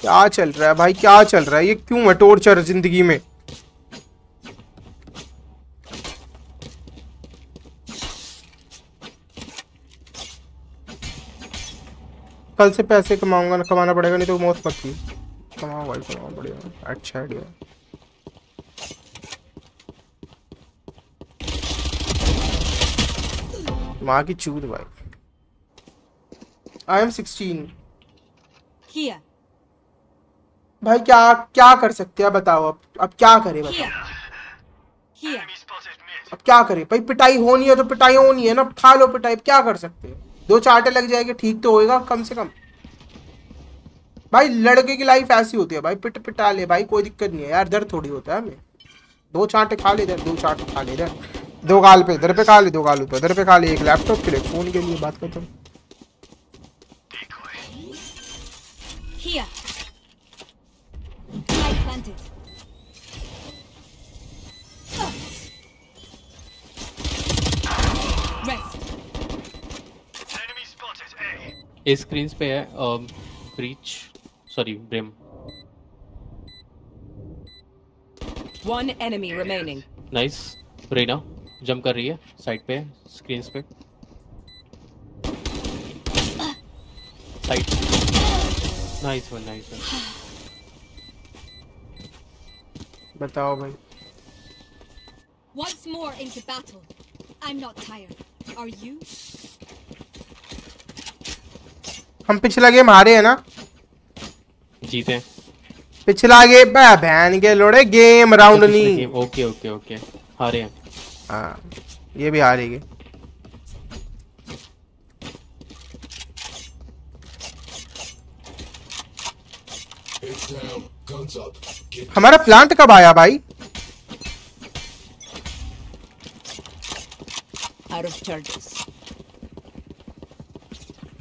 क्या चल रहा है भाई? क्या चल रहा है? ये क्यों है टोर्चर ज़िंदगी में? कल से पैसे कमाऊँगा ना कमाना पड़ेगा नहीं तो मौत मत की कमाओ भाई कमाओ बढ़िया। अच्छा आइडिया माँ की चूत भाई। आई एम सिक्सटीन किया भाई क्या क्या कर सकते हैं? बताओ अब अब क्या करें बताओ। Here. अब क्या करें? भाई पिटाई होनी है तो पिटाई होनी है ना। खा लो पिटाई क्या कर सकते हैं? दो चाटे लग जाएँगे, ठीक तो होएगा कम से कम भाई, लड़के की लाइफ ऐसी होती है, भाई, पिट पिटा ले, भाई, कोई दिक्कत नहीं है यार, दर्द थोड़ी होता है हमें दो चाटे खा ले दो चाटे खा ले दो गाल पे, इधर पे खा ले, दो गाल ऊपर, इधर पे खा ले, एक लैपटॉप के लिए फ़ोन के लिए बात करता हूँ Here. I planted. इस स्क्रीन पे है Breach sorry Brim One enemy remaining. Nice Reyna jump कर रही है साइड पे स्क्रीन पे side nice one nice one बताओ भाई Once more into battle. I'm not tired. Are you? हम पिछला गेम हारे है ना? जीते। पिछला गेम बहन के लोड़े गेम राउंड नहीं। ओके ओके ओके हारे हैं। हाँ ये भी हारेगी। हमारा प्लांट कब आया भाई? Out of charges.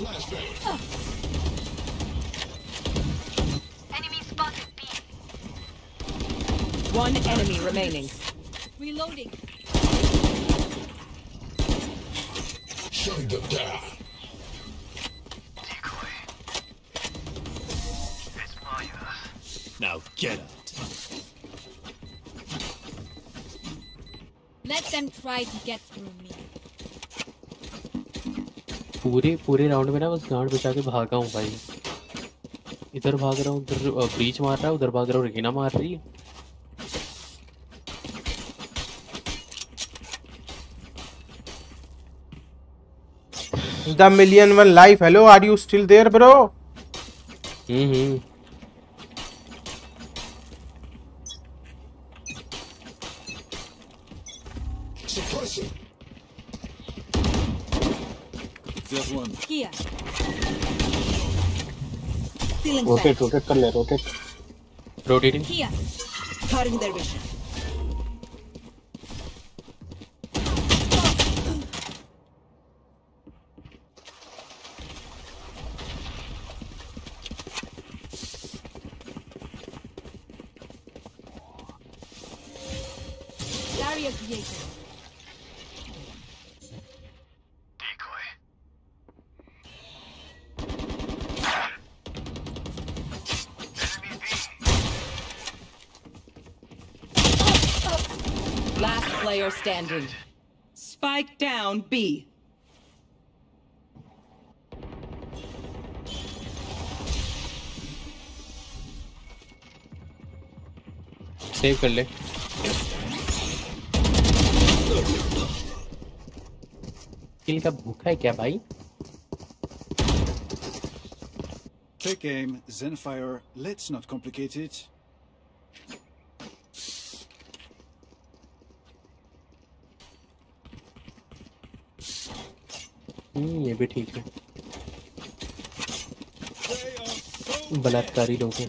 One enemy remaining. Reloading. Shutting them down. Now get out. Let them try to get through me. पूरे पूरे राउंड में ना बस गांड बचा के भागा हूँ भाई। इधर भाग रहा हूँ उधर ब्रीच मार रहा है उधर भाग रहा हूँ रेना मार रही है। The million one life hello are you still there bro hmm. Here. Stealing rotate. Rotate कर ले rotate rotating Here. Cutting their vision. standing. Spike down B. Save कर ले किल का भूखा है क्या भाई Take aim, Zenfire. Let's not complicate it. ये भी ठीक है। बलात्कारी लोग हैं।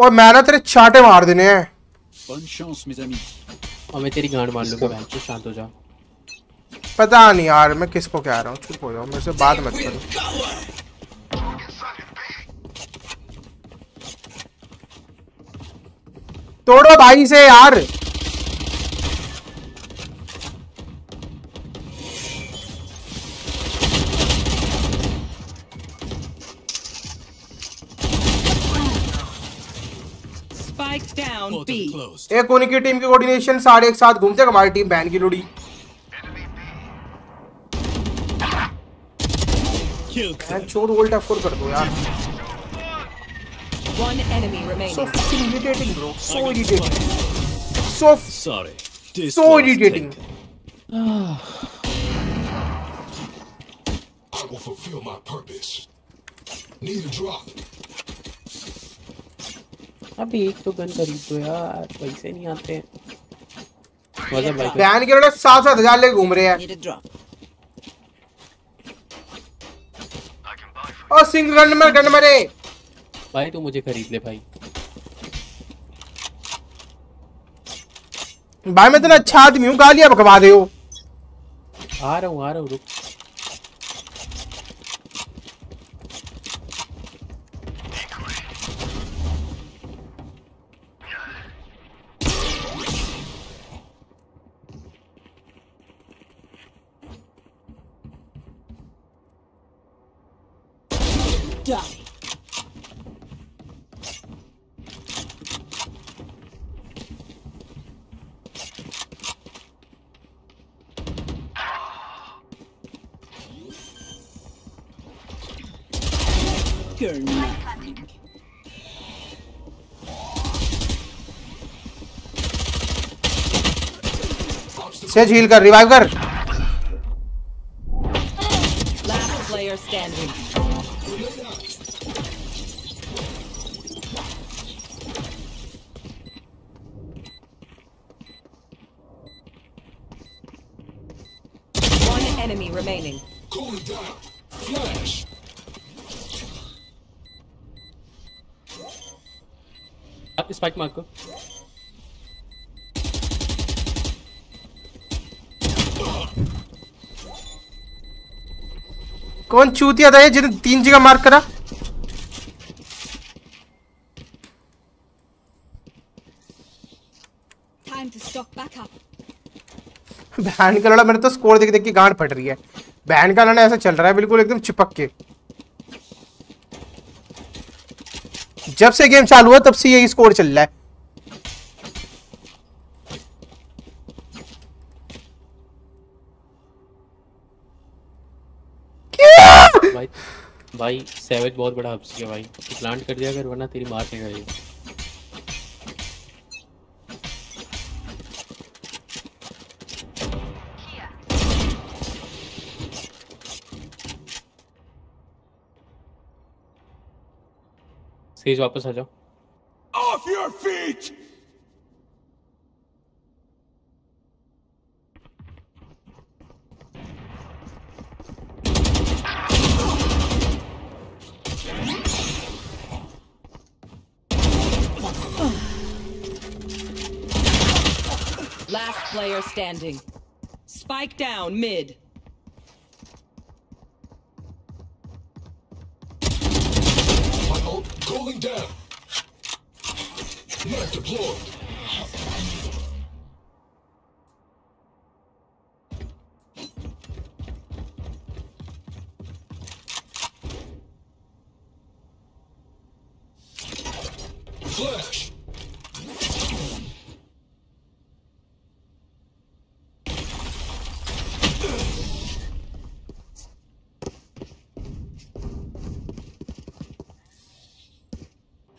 और मैंने तेरे चाटे मार देने हैं। Bonne chance, mes amis. और मैं तेरी गांड मार लूँगा बहन शांत हो जा पता नहीं यार मैं किसको कह रहा हूँ? चुप हो जाओ मेरे से बात मत करो। तोड़ो भाई से यार। एक उनकी टीम की कोऑर्डिनेशन सारे एक साथ घूमते हमारी टीम बैन की लुड़ी चोर वोल्ट एफ4 कर दो यार One enemy remaining. so fucking irritating bro so irritating so Sorry. so irritating I will fulfill my purpose. Need a drop. अब एक तो गन खरीद दो यार पैसे नहीं आते। मज़ा भाई बैन के लड़े सात सात हज़ार लेके घूम रहे हैं. और सिंगल गन में गन मरे। भाई तू मुझे खरीद ले भाई। भाई मैं इतना अच्छा आदमी हूँ गालियाँ बकवा दे हो। आ रहा हूँ आ रहा हूँ रुक। से झील कर रिवाइव कर enemy remaining. Cooling down. Flash. आप स्पाइक मार कौन चूतिया था ये जिन्हें तीन जगह मार्क करा. बहन का लड़ा मेरे तो स्कोर देख देख के गांड फट रही है। बहन का लड़ा ऐसा चल रहा है बिल्कुल एकदम चिपक के। जब से गेम चालू हुआ तब से यही स्कोर चल रहा है। भाई भाई सैवेज बहुत बड़ा हब्स है भाई। तू प्लांट कर दिया अगर वरना तेरी मार नहीं ये। सेज वापस आ जाओ। Off your feet! Standing. Spike down mid. My ult down. Knife deployed. Flash.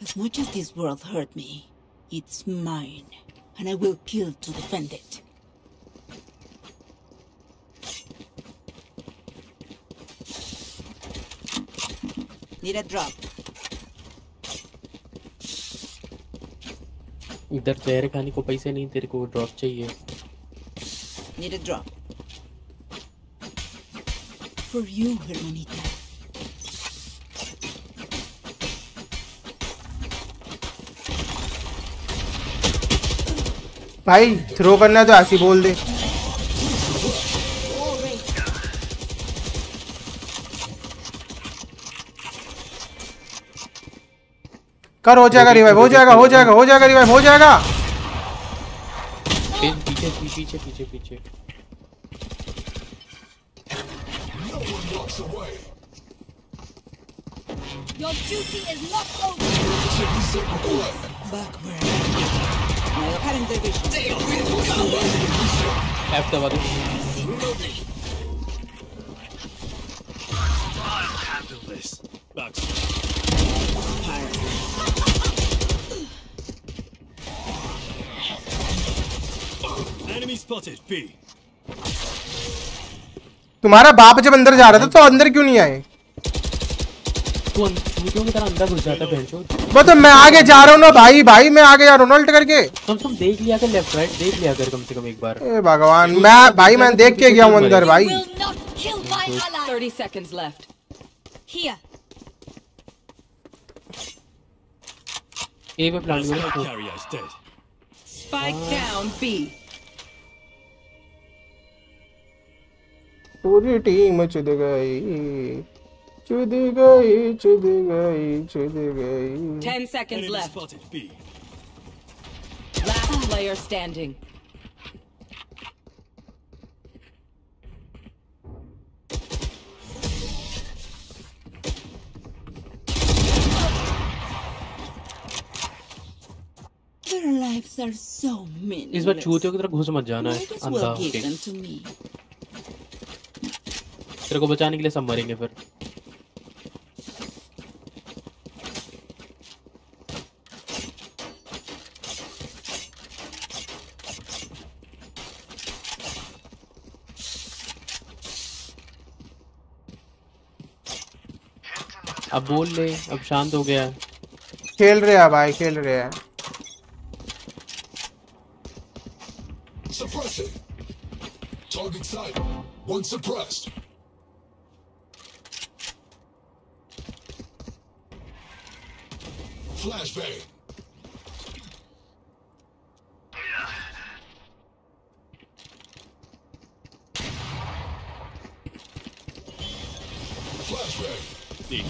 As much as this world hurt me, it's mine, and I will kill to defend it. Need a drop. इधर तेरे खाने को पैसे नहीं तेरे को drop चाहिए Need a drop. For you, hermanita. भाई थ्रो करना है तो ऐसी बोल दे कर हो जाएगा रिवाइव हो जाएगा हो जाएगा हो जाएगा रिवाइव हो जाएगा पीछे पीछे पीछे पीछे. Your duty is not over. Back तुम्हारा बाप जब अंदर जा रहा था तो अंदर क्यों नहीं आए? तू अंदर क्यों तरह अंदर घुस जाता है तो मैं आगे जा रहा हूँ ना भाई भाई मैं आगे जा रहा हूँ उल्ट करके से कम देख लिया कर लेफ़्ट राइट देख लिया कर कम से कम एक बार ए भगवान मैं भाई मैं देख के गया हूँ अंदर भाई Will not kill my ally. 30 seconds left. Here. ए पे Spike करो. Spike down B. पूरी टीम चुद गई चुद गई चुद गई चुद गई 10 seconds left. spotted. B. Last player standing. Their lives are so meaningless. इस बार चूतियों की तरफ़ घुस मत जाना है अंधा होके. तेरे को बचाने के लिए सब मरेंगे फिर अब बोल ले अब शांत हो गया। खेल रहे हैं भाई खेल रहे हैं। Flashbang. Flashbang.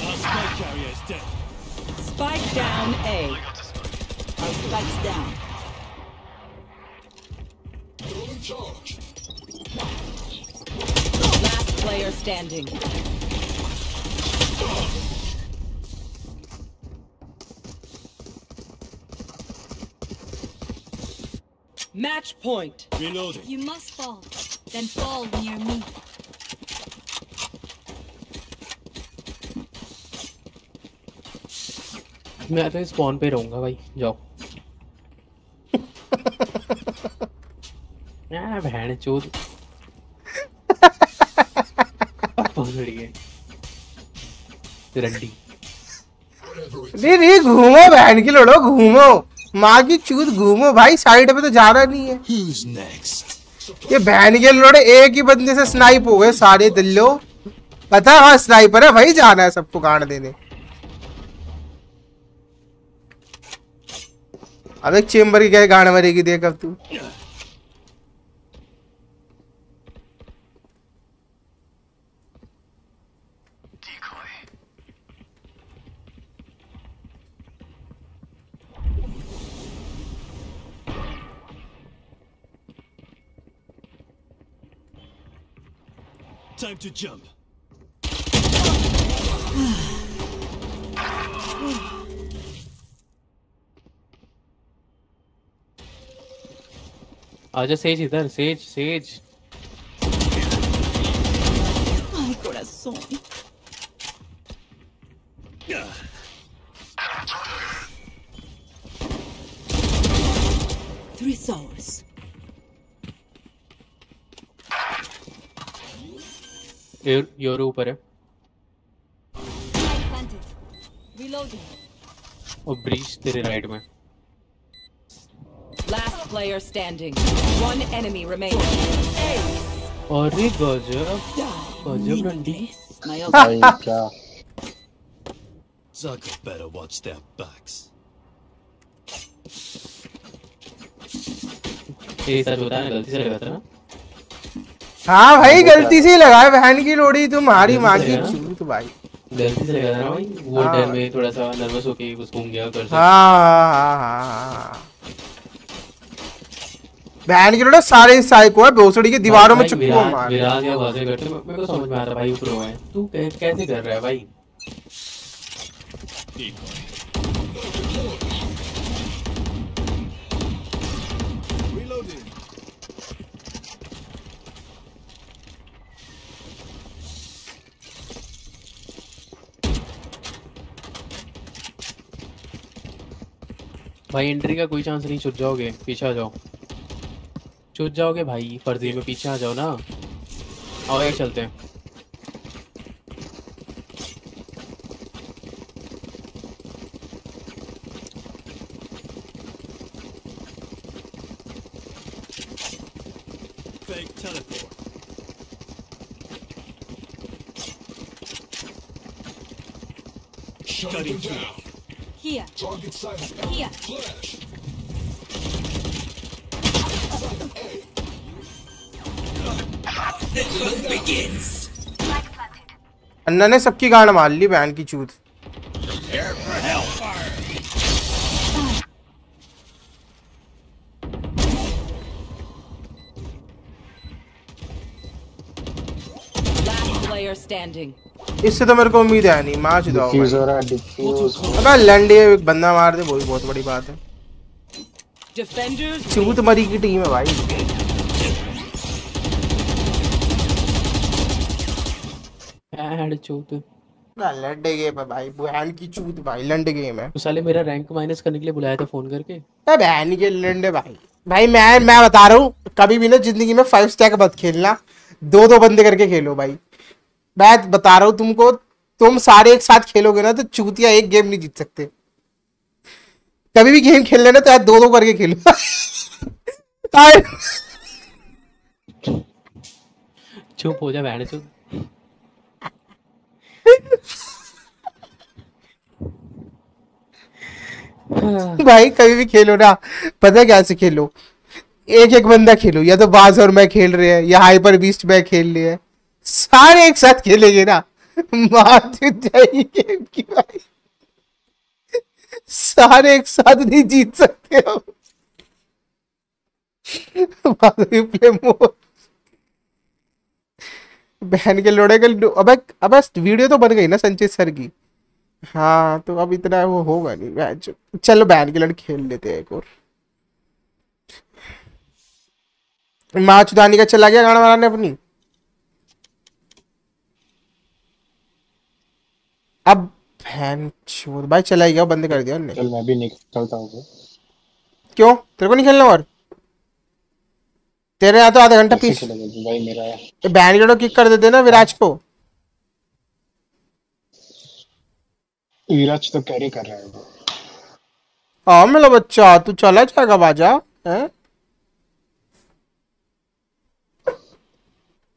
Our spike carrier is dead. Spike down A. Our spikes down. Throwing charge. Last player standing. Match point. Reloading. You must fall. Then fall near me. मैं तो स्पॉन पे रहूँगा भाई जाओ। यार बहन चोद पकड़ी है। रंडी। नहीं नहीं घूमो बहन की लड़ो घूमो। माँ की चूत घूमो भाई साइड पे तो जा रहा नहीं है। Who's next? ये बहन के लोड़े एक ही बंदे से स्नाइप हो गए सारे दिल्लो। पता है हाँ स्नाइपर है भाई जाना है सबको गांड देने। अब एक चेम्बर की क्या गांड मरेगी, देख अब तू। Time to jump. Aja Sage idhar, Sage, Sage. Ai, coração. Three souls. Your ऊपर है. और ब्रीच तेरे राइट में Last player standing. One enemy remaining. अरे गजब गजब रंडी भाई क्या Zucker better watch their backs. ये सच बता ना गलती से लगा था ना हाँ भाई गलती से ही लगाया बहन की लोड़ी तुम्हारी माँ की चूत भाई। गलती से लगा था भाई? वो हाँ। डर में थोड़ा सा नर्वस होके घूम गया कर हाँ हाँ। हाँ हाँ बहन की लोड़ा सारे साइको है भोसड़ी की दीवारों में चुप्पू मार। विराज या वाजे करते मेरे को समझ में आता भाई प्रो है तू कैसे कर रहा है भाई? भाई एंट्री का कोई चांस नहीं, छुट जाओगे, पीछे आ जाओ। छुट जाओगे भाई, फर्जी में पीछे आ जाओ ना। आओ ये चलते हैं Fake teleport. Shutting them down. Here. Target sighted. अन्ना ने सबकी गाड़ मार ली बहन की चूत। Standing. इससे तो मेरे को उम्मीद है नहीं मार चुका डिफ्यूज हो रहा है डिफ्यूज। अबे लंडे एक बंदा मार दे वही बहुत बड़ी बात है. चूत मरी की टीम है भाई। ऐड चूत लंडे गेम है भाई बहन की चूत भाई लंडे गेम है। तो साले मेरा रैंक माइनस करने के लिए बुलाया था फ़ोन करके। ए बहन के लंडे भाई। भाई मैं मैं बता रहा हूँ कभी भी ना ज़िंदगी में फाइव स्टैक मत खेलना दो दो बंदे करके खेलो भाई। मैं बता रहा हूँ तुमको तुम सारे एक साथ खेलोगे ना तो चूतिया एक गेम नहीं जीत सकते। कभी भी गेम खेल लेना तो यार दो दो करके खेलो। चुप हो जा बैठ चुप। भाई कभी भी खेलो ना पता है कैसे खेलो? एक एक बंदा खेलो या तो बाज और मैं खेल रहे हैं या हाइपर बीस्ट मैं खेल रहे हैं। सारे एक साथ खेलेंगे ना। मार जाएगी गेम की भाई। सारे एक साथ नहीं जीत सकते हम। प्ले बहन के लोड़े के अबे अबे वीडियो तो बन गई ना संचित सर की। हाँ तो अब इतना वो होगा नहीं मैच चलो बहन के लड़ खेल लेते हैं एक और। माँ चुदानी का चला गया गाना बनाने अपनी। अब बहन चोद भाई चला गया बंद कर दिया उन्होंने चल मैं भी निकलता हूँ। क्यों? तेरे को नहीं खेलना और? तेरे यहाँ तो आधा घंटा पीस भाई मेरा बैन गेड़ो किक कर देते ना विराज को। विराज तो कैरी कर रहा है वो। हाँ मेरा बच्चा तू चला जाएगा बाजा हैं?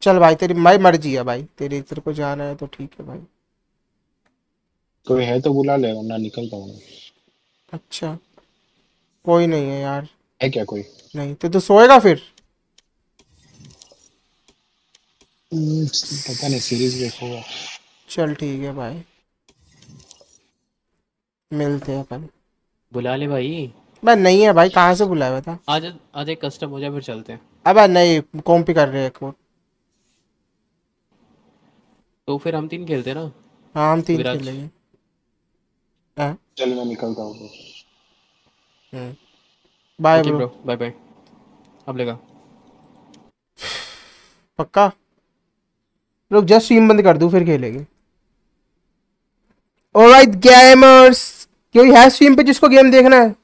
चल भाई तेरी मर्ज़ी है भाई। तेरी तेरे को जाना है तो ठीक है भाई। कोई है तो बुला ले वरना निकलता हूँ अच्छा। कोई नहीं है यार। है क्या कोई? नहीं तो तू सोएगा फिर? हम्म, पता नहीं सीरीज़ देखूँगा चल ठीक है भाई मिलते हैं अपन बुला ले भाई। मैं नहीं है भाई कहाँ से बुलाया था? आज आज एक कस्टम हो जाए फिर चलते हैं। अबे नहीं कॉम्पी कर रहे हैं एक तो फिर हम तीन खेलते हैं ना? हाँ हम तीन। खेलेंगे। चल मैं निकलता हूँ बाय ब्रो बाय बाय अब लेगा। पक्का? रुक जस्ट स्ट्रीम बंद कर दूँ फिर खेलेंगे। ऑलराइट गेमर्स कोई है स्ट्रीम पे जिसको गेम देखना है।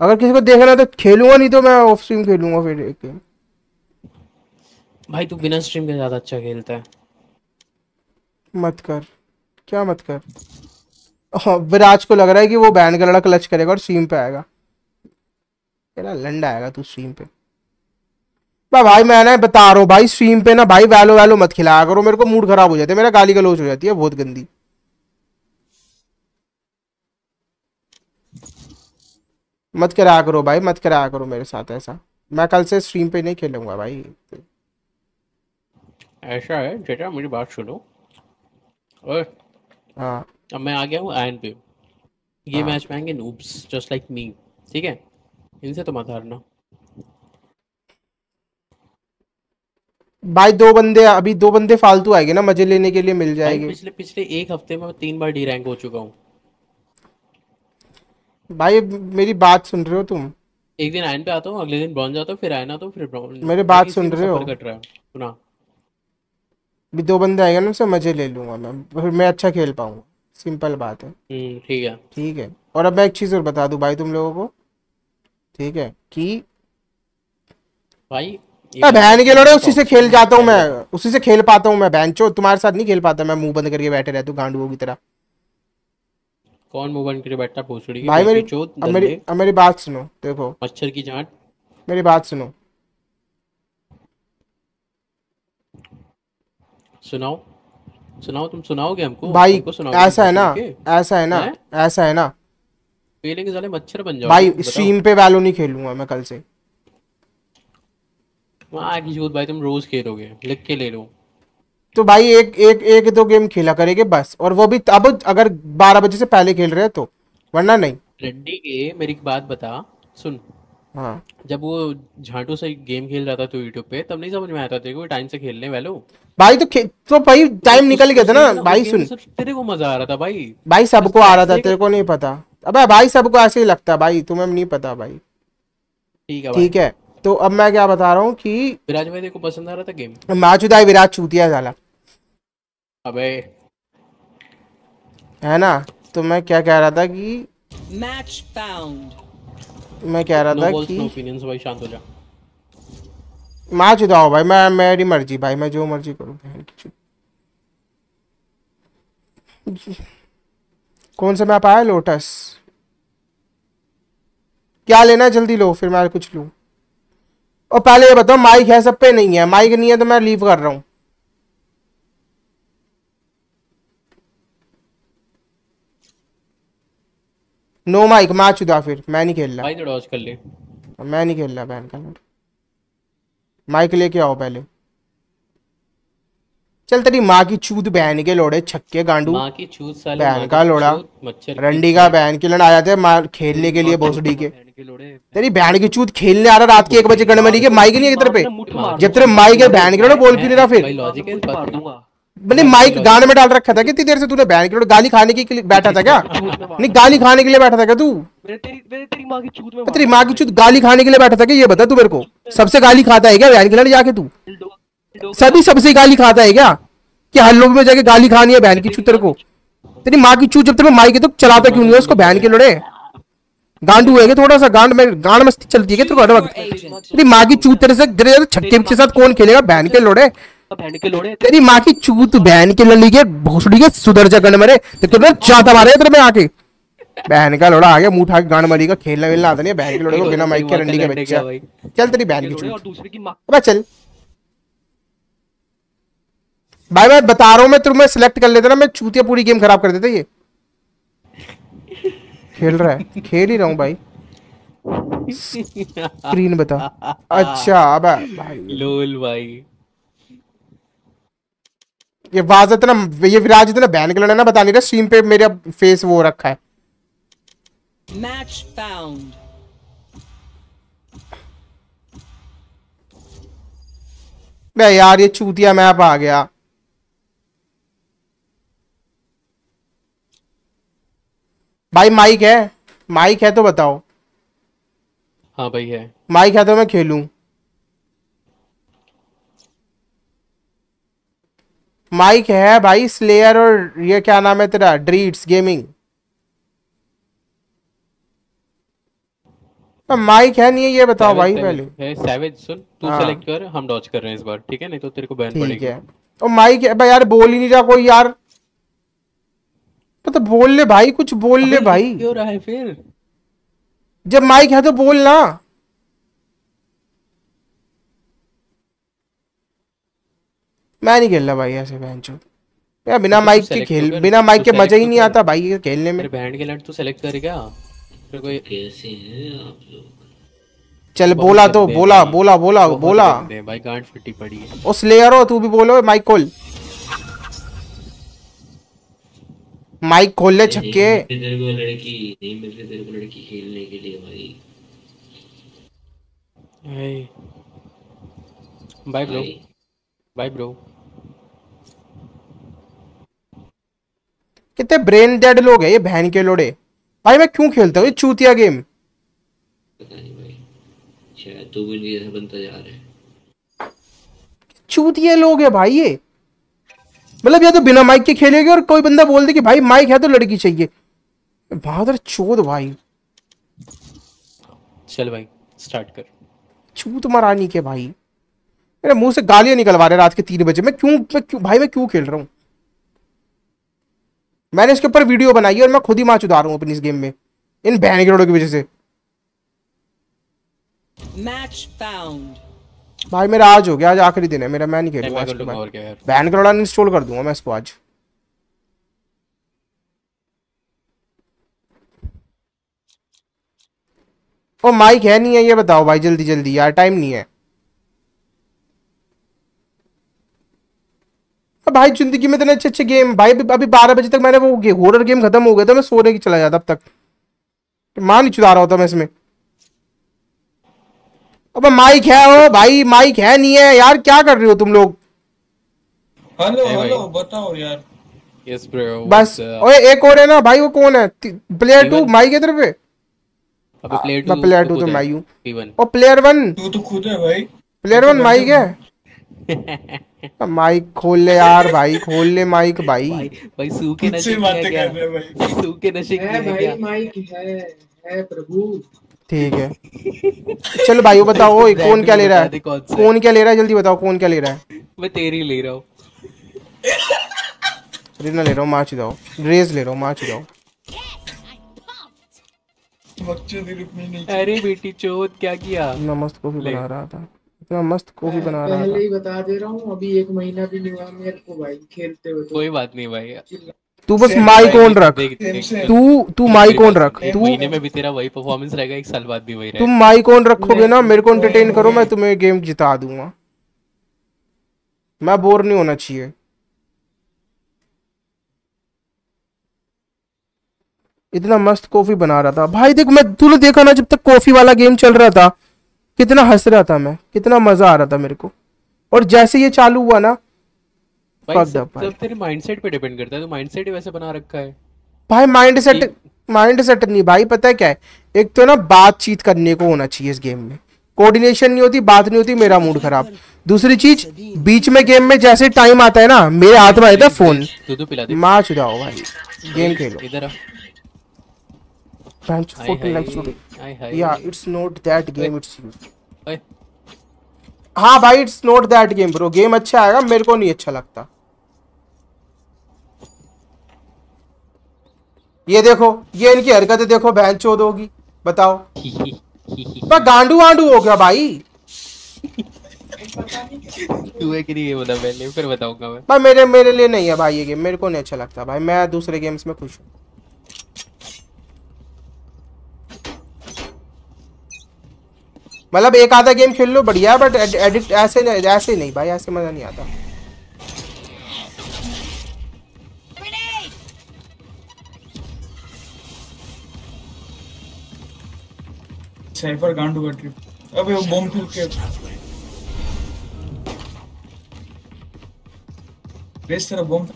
अगर किसी को देखना है तो खेलूँगा नहीं तो मैं ऑफ़ स्ट्रीम खेलूँगा फिर एक गेम भाई तू बिना स्ट्रीम के ज़्यादा अच्छा खेलता है। मत कर। क्या मत कर? हाँ, विराज को लग रहा है कि वो बैन का क्लच करेगा और स्ट्रीम पे आएगा। तेरा लंडा आएगा तू स्ट्रीम पे। बा भाई मैं ना बता रहा हूँ भाई स्ट्रीम पे ना भाई वैलो वैलो मत खिलाया करो मेरे को मूड खराब हो जाता है मेरा गाली गलौज हो जाती है बहुत गंदी। मत कराया करो भाई मत कराया करो मेरे साथ ऐसा। मैं कल से स्ट्रीम पे नहीं खेलूँगा भाई। ऐसा है जेटा मेरी बात सुनो। हाँ। अब मैं आ गया हूँ आयन पे। ये हाँ। मैच में आएँगे नूब्स जस्ट लाइक मी ठीक है? इनसे तो मत हारना। भाई दो बंदे अभी दो बंदे फालतू आएँगे ना मज़े लेने के लिए मिल जाएँगे। पिछले पिछले एक हफ़्ते में तीन बार डी रैंक हो चुका हूँ। भाई मेरी बात सुन रहे हो तुम? एक दिन आयन पे आता हूँ अगले दिन ब्रॉन्ज आता हूँ फिर आयन आता हूँ फिर ब्रॉन्ज मेरी बात सुन रहे हो? कट रहा है। सुना। अभी दो बंदे आएँगे ना उनसे मज़े ले लूँगा मैं फिर मैं अच्छा खेल पाऊँगा। सिंपल बात है। हम्म ठीक है। ठीक है। और अब मैं एक चीज़ और बता दूँ भाई तुम लोगों को। ठीक है कि भाई मैं बहन के लोड़े उसी से खेल जाता हूँ मैं उसी से खेल पाता हूँ मैं। बहन चो तुम्हारे साथ नहीं खेल पाता मैं मुँह बंद करके बैठे रहता हूँ गांडुओं की तरह। कौन मुँह बंद करके बैठा भोसड़ी भाई मेरी अब मेरी अब मेरी बात सुनो देखो। मच्छर की जांट। मेरी बात सुनो। सुनाओ। सुनाओ तुम सुनाओगे हमको? भाई ऐसा है ना ऐसा है ना ऐसा है ना। फीलिंग साले मच्छर बन जाओ भाई स्ट्रीम पे वैलो नहीं खेलूँगा मैं कल से। वहाँ की झूठ भाई तुम रोज खेलोगे लिख के ले लो। तो भाई एक एक एक दो गेम खेला करेंगे बस और वो भी अब अगर बारह बजे से पहले खेल रहे हैं तो वरना नहीं। रेड्डी के मेरी बात बता सुन। हाँ। जब वो झांटू से गेम खेल रहा था तो यूट्यूब पे तब नहीं समझ में आया था तेरे को टाइम से खेलने वालो? भाई तो खे- तो भाई टाइम निकल गया था ना। भाई सुन। तेरे को मज़ा आ रहा था भाई। भाई सबको आ रहा था तेरे को नहीं पता। अबे भाई सबको ऐसे ही लगता है भाई तुम्हें नहीं पता भाई। ठीक है ठीक है तो अब मैं क्या बता रहा हूँ कि विराज भाई को पसंद आ रहा था गेम माचुदाई विराट चूतिया साला अबे। है ना? तो मैं क्या कह रहा था कि Match found. मैं कह रहा था कि ओपिनियंस भाई शांत हो जा। मार चुदाओ भाई मैं मेरी मर्ज़ी भाई मैं जो मर्ज़ी करूँ बहन की कौन सा मैप आया? लोटस क्या लेना है? जल्दी लो फिर मैं कुछ लूँ। और पहले ये बताओ माइक है सब पे? नहीं है। माइक नहीं है तो मैं लीव कर रहा हूँ। नो माइक मार चुदा फिर। मैं नहीं खेल रहा। भाई डॉज कर ले। मैं नहीं खेल रहा बहन का माइक लेके आओ पहले। चल तेरी माँ की चूत बहन के लोड़े छक्के गांडू। माँ की छूत साले बहन का लोड़ा। की रंडी का बहन के लड़ आया थे मार खेलने के लिए भोसड़ी के। तेरी बहन की चूत खेलने आ रहा रात के एक बजे गणमरी के माइक नहीं है तेरे पे? जब तेरे माइक है बहन के लोड़े बोल क्यों नहीं रहा फिर? लॉजिक है इस बात का। मैंने माइक गाने में डाल रखा था कितनी देर से तूने बहन के लोड़े गाली खाने के लिए बैठा था क्या? नहीं गाली खाने के लिए बैठा था क्या तू? तेरी माँ की चूत में तेरी माँ की चूत गाली खाने के लिए बैठा था क्या? ये बता तू मेरे को। सबसे गाली खाता है क्या बहन के लड़ जाके तू? सभी सबसे गाली खाता है क्या? कि हर लोग में जाके गाली खानी है बहन की चूत तेरे को। तेरी माँ की चूत जब तेरे माई के तो चलाता क्यों नहीं है उसको बहन के लड़े? गांड हुए थोड़ा सा? गांड में गांड मस्ती चलती है तेरे को हर वक्त? तेरी माँ की चूत तेरे से तेरे छक्के के साथ कौन खेलेगा? बहन के लोड़े। बहन के लोड़े तेरी माँ की चूत बहन के लड़ी के भोसड़ी के सुधर जा गण मरे तो तुमने चाहता मारे तेरे में आके। बहन का लोड़ा आ गया मुँह उठा के गांड मरी का खेलना वेलना आता नहीं बहन के लोड़े को बिना माइक के रंडी के बच्चा चल तेरी बहन की चूत। दूसरे की माँ। अबे चल। भाई मैं बता रहा हूँ मैं तुम्हें सिलेक्ट कर लेता ना मैं चूतिया पूरी गेम खराब कर देता ये। खेल रहा है खेल ही रहा हूँ भाई। स्क्रीन बता। अच्छा अबे भाई। लोल भाई। ये वाज इतना ये विराज इतना बैन कर लेना बता नहीं रहा स्ट्रीम पे मेरा फेस वो रखा है। मैच फाउंड बे यार ये चूतिया मैप आ गया। भाई माइक है माइक है तो बताओ। हाँ भाई है। माइक है तो मैं खेलूं। माइक है भाई स्लेयर और ये क्या नाम है तेरा? ड्रीट्स गेमिंग माइक है नहीं है ये बताओ भाई पहले। है सैवेज सुन तू हाँ। सेलेक्ट कर हम डॉच कर रहे हैं इस बार ठीक है? नहीं तो तेरे को बैन ठीक है। और माइक है भाई यार बोल ही नहीं रहा कोई यार। तो बोल ले भाई कुछ बोल ले भाई। क्यों रहा है फिर? जब माइक है तो बोल ना। मैं नहीं खेल रहा भाई ऐसे बहन चो यार बिना तो माइक के खेल तो बिना माइक के मज़ा ही तो नहीं आता भाई ये खेलने में। बैंड के लैंड तू सेलेक्ट कर क्या? फिर कोई कैसे हैं आप लोग? चल बोला तो बोला बोला बोला बोला। भाई गांड फटी पड़ी है। ओ स्लेयर हो तू भी बोलो माइक खोल। माइक खोल ले छक्के। तेरे को लड़की नहीं मिल रही तेरे को लड़की खेलने के लिए भाई। बाय ब्रो बाय ब्रो कितने ब्रेन डेड लोग हैं ये बहन के लोड़े। भाई मैं क्यों खेलता हूँ? ये चूतिया गेम पता नहीं भाई शायद तू भी इनके बनता जा रहा चूतिया लोग है भाई ये। मतलब या तो बिना माइक के खेलेगे और कोई बंदा बोल दे कि भाई माइक है तो लड़की चाहिए। बहादुर चोद भाई। चल भाई स्टार्ट कर। चूत मरानी के भाई। मेरे मुँह से गालियाँ निकलवा रहे रात के तीन बजे। मैं क्यों मैं क्यों भाई मैं क्यों खेल रहा हूँ? मैंने इसके ऊपर वीडियो बनाई है और मैं खुद ही माच उतार रहा हूँ अपनी इस गेम में इन बहन के लोड़ों की वजह से। Match found. भाई मेरा आज हो गया आज आखिरी दिन है मेरा मैं नहीं खेलूँगा आज बैन करोड़ा इंस्टॉल कर दूँगा मैं इसको आज। ओ माइक है नहीं है ये बताओ भाई जल्दी जल्दी यार टाइम नहीं है। भाई ज़िंदगी में इतने अच्छे अच्छे गेम भाई अभी अभी बारह बजे तक मैंने वो हॉरर गेम खत्म हो गया था मैं सोने की चला जाता अब तक। माँ नहीं चुदा रहा होता मैं इसमें। अब माइक है ओ भाई माइक है नहीं है यार क्या कर रहे हो तुम लोग? हेलो हेलो बताओ यार। यस ब्रो बस ओए एक और है ना भाई वो कौन है? प्लेयर टू माइक इधर पे? अबे प्लेयर टू प्लेयर टू तो मैं ही। हूँ। P1 और प्लेयर वन तू तो खुद है भाई। प्लेयर वन माइक है? माइक खोल ले यार भाई खोल ले माइक भाई। भाई सू के तुझसे नशे बातें किया? कर रहे हैं क्या सू के नशे है भाई क्या? माइक है है प्रभु। ठीक है। चलो भाई वो बताओ ओए कौन क्या ले रहा है? कौन क्या ले रहा है? जल्दी बताओ कौन क्या ले रहा है? मैं तेरी ले रहा हूँ। रीना ले रहा हूँ माच जाओ रेज ले रहा हूँ माच जाओ बकचोदी रुकनी नहीं अरे बेटी चोद क्या किया? इतना मस्त कॉफ़ी ले। बना रहा था। इतना मस्त कॉफ़ी बना रहा पहले था। ही बता दे रहा हूँ अभी एक महीना भी नहीं हुआ मेरे को भाई खेलते हुए कोई बात नहीं भाई। तू बस माइक ऑन रख। तू तू माइक ऑन रख। तू महीने में भी तेरा वही परफॉर्मेंस रहेगा एक साल बाद भी वही रहेगा। तुम माइक ऑन रखोगे ना मेरे को एंटरटेन करो मैं तुम्हें गेम जिता दूँगा। मैं बोर नहीं होना चाहिए। इतना मस्त कॉफ़ी बना रहा था। भाई देख मैं तूने देखा ना जब तक कॉफ़ी वाला गेम चल रहा था कितना हंस रहा था मैं कितना मज़ा आ रहा था मेरे को। और जैसे ये चालू हुआ ना भाई fucked सब up भाई सब तेरे माइंडसेट पे डिपेंड करता है तो माइंडसेट ही वैसे बना रखा है। भाई माइंड सेट माइंड सेट नहीं भाई पता है क्या है? एक तो ना बातचीत करने को होना चाहिए इस गेम में। कोऑर्डिनेशन नहीं होती बात नहीं होती मेरा मूड खराब। दूसरी चीज़ बीच में गेम में जैसे टाइम आता है ना मेरे हाथ में आता है फ़ोन पिला मार चुदाओ भाई गेम खेलो। इधर आ। Bench hi foot hi, next to it. Hi hi. Yeah, it's not that game, it's you. हाँ भाई it's not that game bro game अच्छा आएगा मेरे को नहीं अच्छा लगता। ये देखो ये इनकी हरकतें देखो बहन चोद होगी बताओ। पर गांडू वांडू हो गया भाई। तू है कि नहीं ये बता पहले फिर बताऊँगा मैं। भाई मेरे मेरे लिए नहीं है भाई ये गेम मेरे को नहीं अच्छा लगता भाई मैं दूसरे गेम्स में खुश हूँ। मतलब एक आधा गेम खेल लो बढ़िया बट एडिक्ट ऐसे नहीं ऐसे नहीं भाई ऐसे मज़ा नहीं आता। साइफर गांडू का ट्रिप अबे वो बम फेंक के बेस तरफ़ बम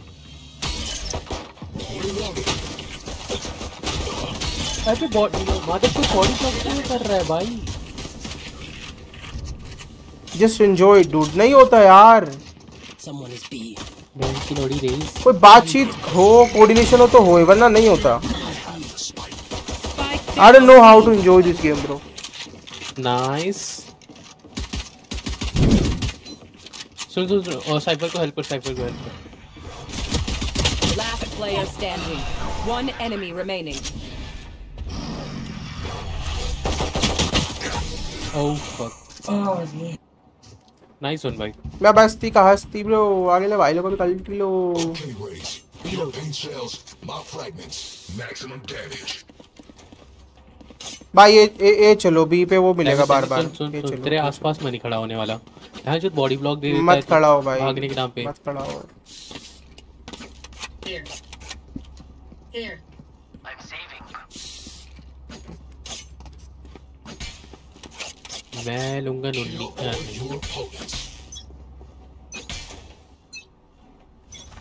अबे बॉडी मादर को बॉडी ब्लॉक क्यों कर रहा है भाई? जस्ट एंजॉय डूड नहीं होता यार। कोई बातचीत हो कोऑर्डिनेशन हो तो हो वरना नहीं होता। I don't know how to enjoy this game bro nice सुन सुन सुन। और साइफर को हेल्प कर साइफर को हेल्प कर। Last player standing. One enemy remaining. Oh fuck nice one भाई। मैं बस्ती का हस्ती ब्रो आगे ले भाई लोगों को कल। Maximum damage. भाई ये ए, ए चलो बी पे वो मिलेगा बार बार सुन सुन सुन तेरे आसपास में नहीं खड़ा होने वाला। यहाँ जो बॉडी ब्लॉक दे देता मत खड़ा हो भाई। भागने के नाम पे। मत खड़ा हो। Here. Here. मैं लूँगा नुन्नी हाँ, Your opponents.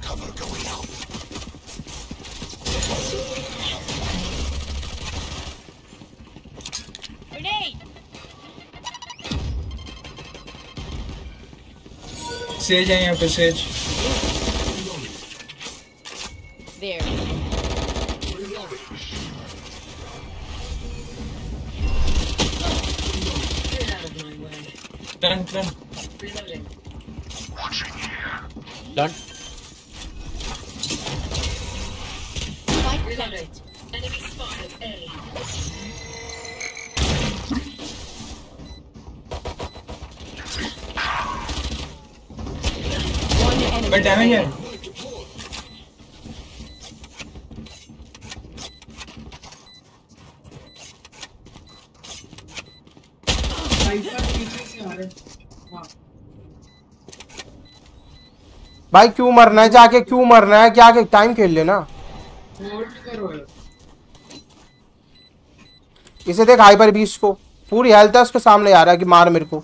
Cover going out. Grenade! Sage है यहाँ पे Sage There. Plant, plant. Watching here. Done. Spike planted. Enemy spotted A. One enemy. But damage here. भाई क्यों मरना है? जाके क्यों मरना है? क्या के टाइम खेल लेना। इसे देख हाइपर बीस को। पूरी हेल्थ है उसके सामने आ रहा है कि मार मेरे को।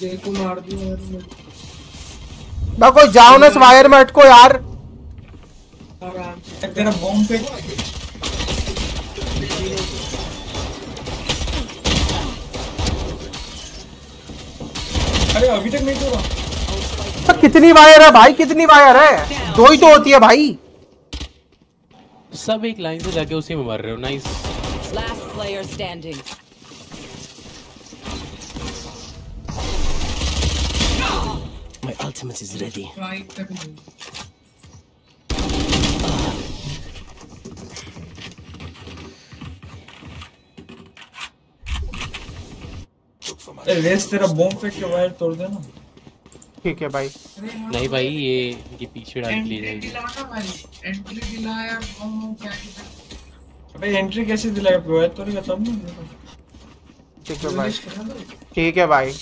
देखो मार दिया यार जाओ ना इस वायर में अटको यार। बॉम्ब पे अरे, अभी तक नहीं तो कितनी वायर है भाई कितनी वायर है दो ही तो होती है भाई सब एक लाइन से जाके उसी में मर रहे हो nice Last player standing. My ultimate is ready. Fight तक नहीं अरे रेस तेरा बॉम्ब फेंक के वायर तोड़ देना ठीक है भाई नहीं भाई ये ये पीछे डाल के एंट्री जाएगी। दिलाना भाई एंट्री दिलाया बम अबे एंट्री कैसे दिलाएगा वायर तोड़ेगा तब ना। ठीक है भाई ठीक है भाई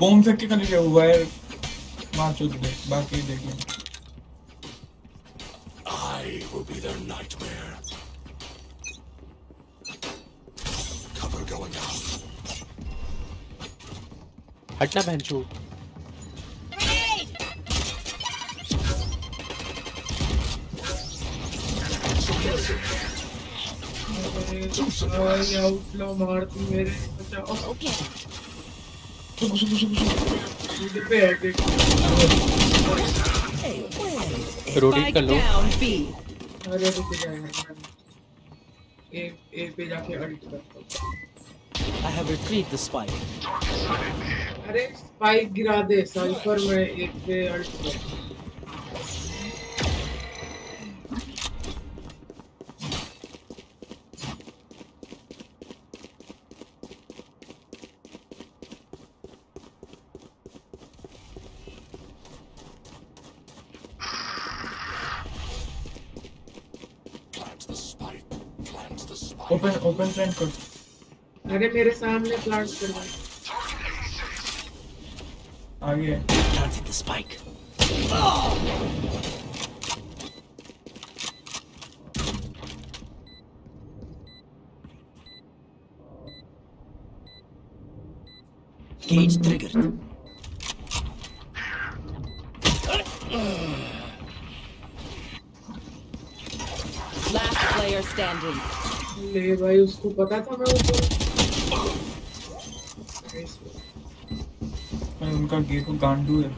बॉम्ब फेंक के खाली वायर मार चुद दे बाकी देख लेंगे I will be their nightmare. हटना मार बचाओ है देख रोटेट कर लो. अरे रुक जा यार मैं ए ए पे जाके अल्ट करता हूँ। I have retrieved the spike. अरे स्पाइक गिरा दे साइफर में एक पे अल्ट कर ओपन ओपन फ्रेंड कर अरे मेरे सामने प्लांट कर दे आगे Planted the spike. Gauge triggered. Last player standing. ले भाई उसको पता था मैं ऊपर है उनका गेट गांडू है।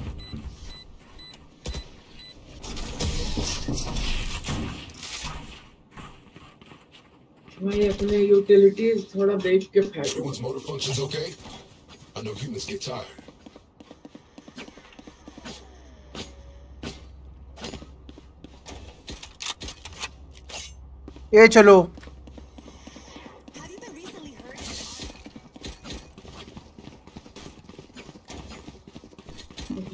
भाई अपने यूटिलिटीज थोड़ा देख के फेंक ये चलो।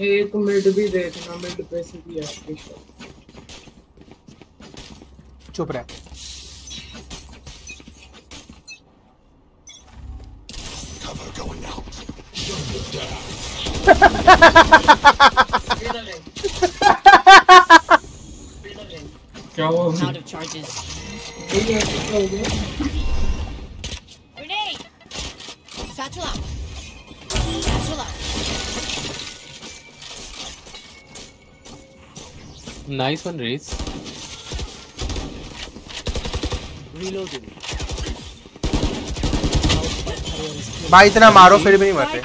एक मिड भी देखना मिड पे से भी आपके शॉट चुप रह Cover going out. Shut them down. क्या हुआ out of charges. Grenade! Satchel out. Nice one, Reese. Reloading. भाई इतना मारो फिर भी नहीं मरते।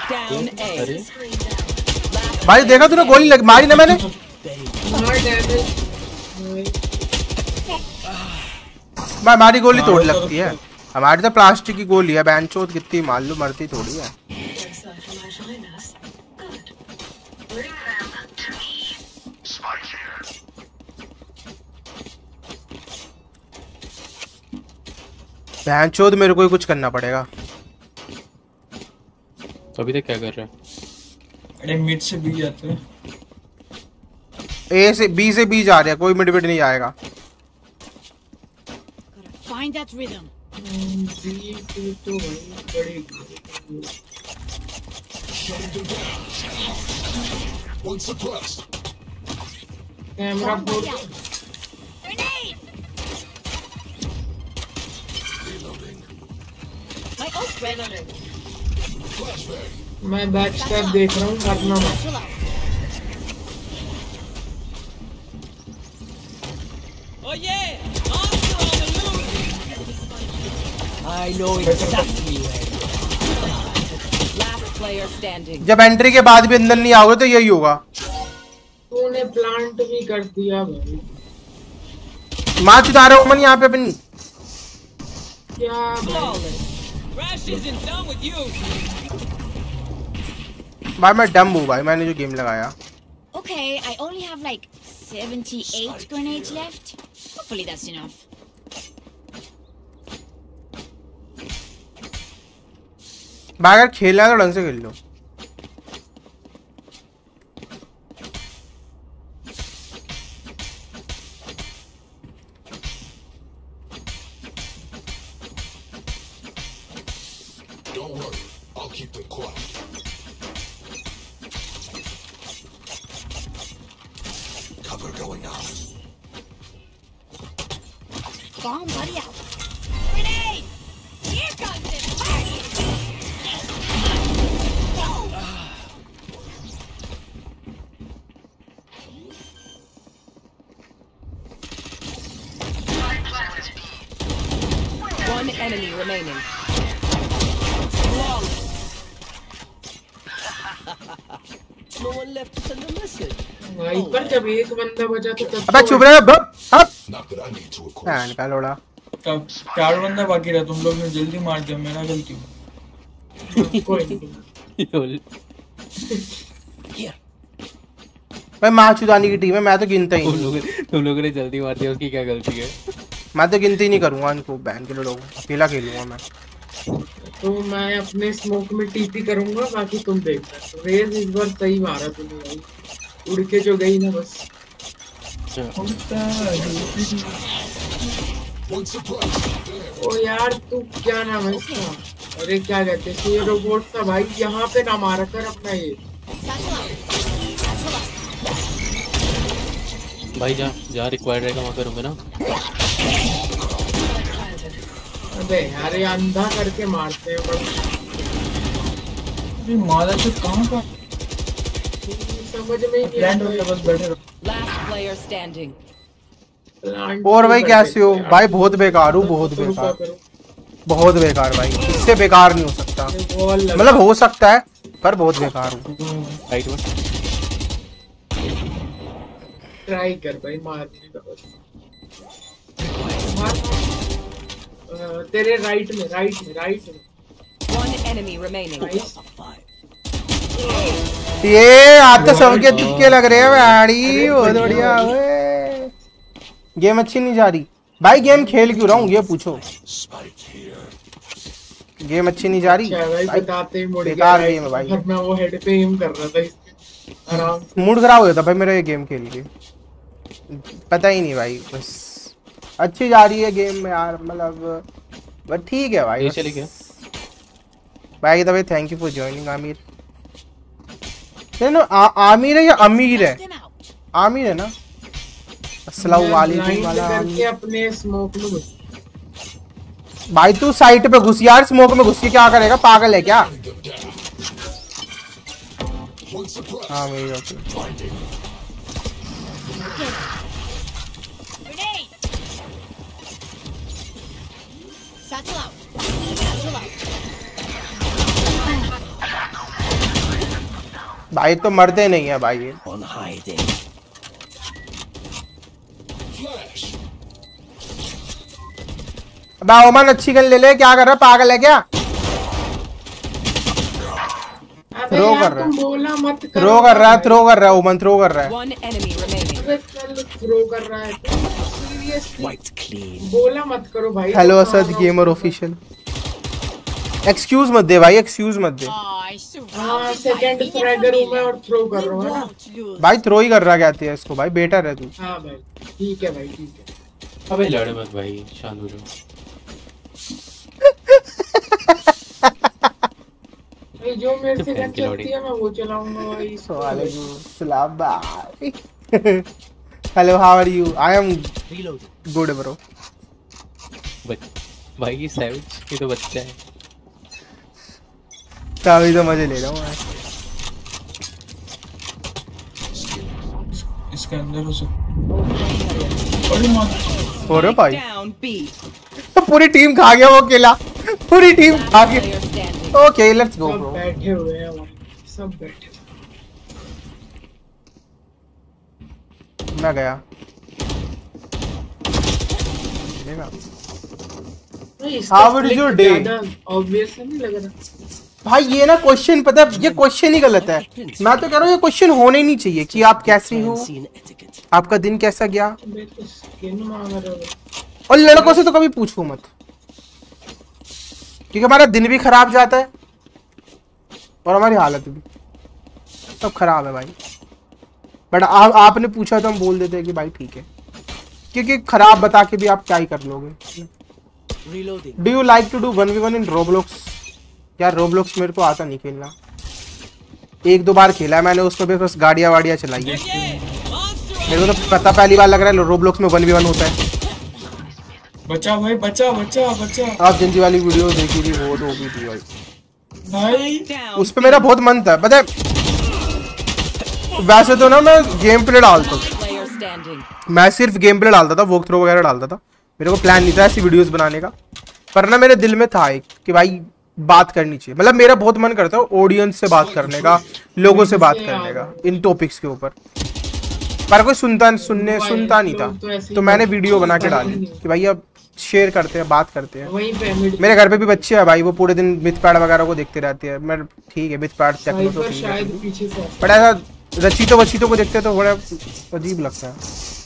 भाई देखा तूने गोली लग मारी ना मैंने? भाई हमारी गोली तोड़ लगती है। हमारी तो प्लास्टिक की गोली है बैंड चोत कितनी मार लो मरती थोड़ी है। बैंड चोत मेरे को ही कुछ करना पड़ेगा। तो अभी तक क्या कर रहा है? अरे मिड से भी जाते हैं। ए से बी से बी जा रहा है कोई मिड मिड नहीं आएगा। Find that rhythm. B two तो बड़ी. कैमरा बोर्ड मैं बैक स्टेप देख रहा हूँ घटना में जब एंट्री के बाद भी अंदर नहीं आओगे तो यही होगा। तूने प्लांट भी कर दिया भाई। मार चुका रहे हो मन यहाँ पे अपनी। क्या भाई? Rash isn't done with you! भाई मैं डम हूँ भाई मैंने जो गेम लगाया Okay, I only have like 78 grenades left. Hopefully that's enough. भाई अगर खेलना है तो ढंग से खेल लो Don't worry. I'll keep them quiet. Cover going out. Bomb buddy out. जब एक बंदा बचा तो तब अबे तो चुप रहे ब- हट Not that I need to, of course. Fan का लोड़ा तब चार बंदा बाकी रहा तुम लोग ने जल्दी मार दिया मेरा गलती हुआ कोई नहीं। भाई माचुदानी की टीम है मैं तो गिनता ही तुम लोग तुम लोगों ने जल्दी मार दिया उसकी क्या गलती है? मैं तो गिनती नहीं करूँगा इनको बैन के लोग। अकेला खेलूँगा मैं। तो मैं अपने स्मोक में टीपी करूँगा बाकी तुम देखना रेज इस बार सही मारा भाई उड़ के जो गई ना बस। ओ यार तू क्या नाम है इसका अरे क्या कहते हैं ये रोबोट था भाई यहाँ पे ना मारा कर अपना ये। भाई जा जहाँ रिक्वायर्ड रहेगा वहाँ करूँगा ना। अबे यार ये अंधा करके मारते हैं बस। अरे मारा तो कहाँ का समझ में ही नहीं। बस बैठे और भाई कैसे हो? भाई बहुत बेकार हूँ बहुत बेकार। बहुत बेकार भाई। इससे बेकार नहीं हो सकता। मतलब हो सकता है पर बहुत बेकार हूँ। राइट वन ट्राई कर भाई मारने का मार। तेरे राइट में राइट में राइट में। One enemy remaining. ये आप तो सबके तुक्के लग रहे हैं भाई बहुत बढ़िया गेम अच्छी नहीं जा रही। भाई गेम खेल क्यों रहा हूँ ये पूछो। गेम अच्छी नहीं जा रही। अच्छा भाई भाई, बताते ही मुड़ गया बेकार गेम है भाई। मैं वो हेड पे एम कर रहा था आराम मूड खराब हो जाता भाई मेरा ये गेम खेल के। पता ही नहीं भाई बस। अच्छी जा रही है गेम में यार मतलब बट ठीक है भाई ये बस। गया। भाई तो भाई thank you for joining Aamir. नहीं आमिर है या अमीर है? आमिर है ना? अपने स्मोक में भाई तू साइट पे घुस यार स्मोक में घुस के क्या करेगा? पागल है क्या? हाँ मेरी ओके Satchel out. भाई तो मरते नहीं है भाई। ये ओमन अच्छी गन ले ले क्या कर रहा है? पागल है क्या? थ्रो कर रहा है। बोला मत कर। थ्रो कर रहा है थ्रो कर रहा है ओमन थ्रो कर रहा है। One enemy remaining. अबे चल थ्रो कर रहा है। Seriously Quite clean. बोला मत करो भाई। Hello Asad gamer official excuse मत दे भाई एक्सक्यूज मत दे। हाँ सेकंड फ्रैगर हूँ मैं और थ्रो कर रहा हूँ है ना? भाई थ्रो ही कर रहा कहती है इसको भाई बेटर है तू। हाँ भाई ठीक है भाई ठीक है। अबे लड़ मत भाई शांत हो जाओ। भाई जो मेरे से गन। चलती है मैं वो चलाऊँगा भाई। वालेकुम सलाम भाई। Hello how are you I am good bro भाई ये सैविज ये तो बच्चा है। काफ़ी तो मज़े ले रहा हूँ। इसके अंदर हो सकता भाई? B. पूरी टीम खा गया वो अकेला। पूरी टीम खा गया। ओके लेट्स गो ब्रो बैठे हुए हैं सब बैठे मैं गया। How was your day? Obvious नहीं लग रहा। भाई, ये ना क्वेश्चन पता है, ये क्वेश्चन ही गलत है। मैं तो कह रहा हूँ, ये क्वेश्चन होने ही नहीं चाहिए कि आप कैसे हो। आपका दिन कैसा गया? तो और लड़कों से तो कभी पूछो मत। क्योंकि हमारा दिन भी खराब जाता है, और हमारी हालत भी। सब खराब है भाई। बट आप आपने पूछा तो हम बोल देते हैं कि भाई ठीक है। क्योंकि खराब बता के भी आप क्या ही कर लोगे। Do you like to do one v one in Roblox यार रोबलॉक्स मेरे को आता नहीं खेलना। एक दो बार खेला है मैंने उसमें भी बस गाड़ियाँ वाड़ियाँ चलाई है। मेरे को तो पता पहली बार लग रहा है रोबलॉक्स में वन वी वन होता है। बचा भाई बचा बचा बचा आप जिन जी वाली वीडियो देखी थी वो तो भी थी भाई। भाई। उस पे मेरा बहुत मन था पता है वैसे तो ना मैं गेम प्ले डालता हूँ मैं सिर्फ़ गेम प्ले डालता था वॉक थ्रो वगैरह डालता था। मेरे को प्लान नहीं था ऐसी वीडियोस बनाने का। पर ना मेरे दिल में था एक कि भाई बात करनी चाहिए। मतलब मेरा बहुत मन करता है ऑडियंस से बात करने का लोगों से बात करने का इन टॉपिक्स के ऊपर। पर कोई सुनता सुनने सुनता नहीं तो था। तो मैंने वीडियो बना के डाली कि भाई अब शेयर करते हैं बात करते हैं। मेरे घर पे भी बच्चे हैं भाई वो पूरे दिन मिथ पैड वगैरह को देखते रहते हैं। मैं ठीक है मिथ पैड टेक्नो तो है। बट ऐसा रचीतो वचीतो को देखते हैं तो बड़ा अजीब लगता है।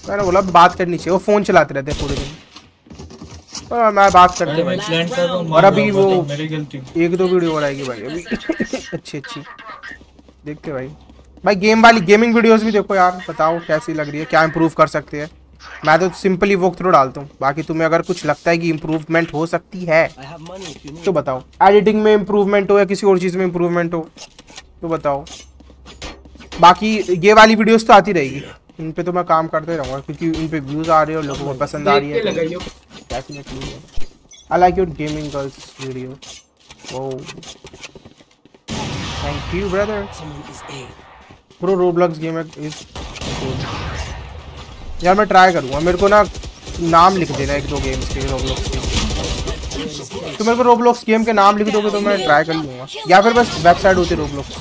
मैंने बोला बात करनी चाहिए। वो फ़ोन चलाते रहते हैं पूरे दिन। और मैं बात करते हैं। कर रहा और अभी वो हूँ, गलती एक दो वीडियो और आएगी भाई अभी। अच्छी अच्छी। देखते भाई। भाई गेम वाली गेमिंग वीडियोस भी देखो यार बताओ कैसी लग रही है क्या इम्प्रूव कर सकते हैं। मैं तो सिंपली वॉक थ्रू डालता हूँ। बाकी तुम्हें अगर कुछ लगता है कि इम्प्रूवमेंट हो सकती है तो बताओ। एडिटिंग में इम्प्रूवमेंट हो या किसी और चीज़ में इम्प्रूवमेंट हो तो बताओ। बाकी ये वाली वीडियोस तो आती रहेगी। इन पे तो मैं काम करते रहूँगा क्योंकि इन पे व्यूज़ आ रहे हैं और लोगों को पसंद आ रही। है definitely I like your gaming girls video oh thank you brother pro Roblox game is यार मैं ट्राई करूँगा। मेरे को ना नाम लिख देना एक दो गेम्स के रोब्लॉक्स के। तो मेरे को रोब्लॉक्स गेम के नाम लिख दोगे तो मैं ट्राई कर लूँगा। या फिर बस वेबसाइट होती रोब्लॉक्स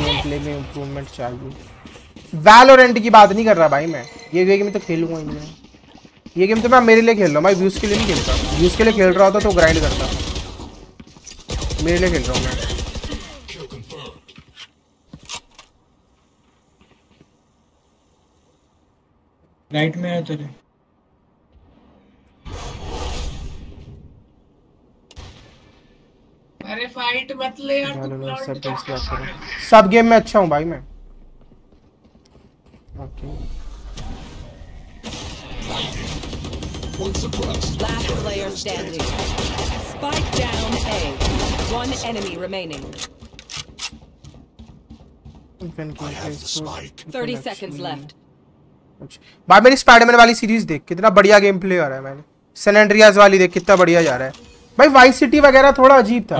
गेम प्ले में इम्प्रूवमेंट चाहिए वैलोरेंट की बात नहीं कर रहा भाई मैं। ये गेम तो खेलूँगा इनमें ये गेम तो मैं मेरे लिए खेल रहा हूँ मैं व्यूज़ के लिए नहीं खेलता व्यूज़ के लिए खेल रहा होता तो ग्राइंड करता। मेरे लिए खेल रहा हूँ मैं। राइट में है तेरे। अरे फाइट मत ले यार तू सब गेम्स है? सब गेम में अच्छा हूँ भाई मैं okay Last player standing. Spike down A. One enemy remaining. 30 seconds left. भाई मेरी स्पाइडरमैन वाली सीरीज़ देख कितना बढ़िया गेम प्ले हो रहा है मैंने सैन वाली देख कितना बढ़िया जा रहा है भाई वाइस सिटी वगैरह थोड़ा अजीब था।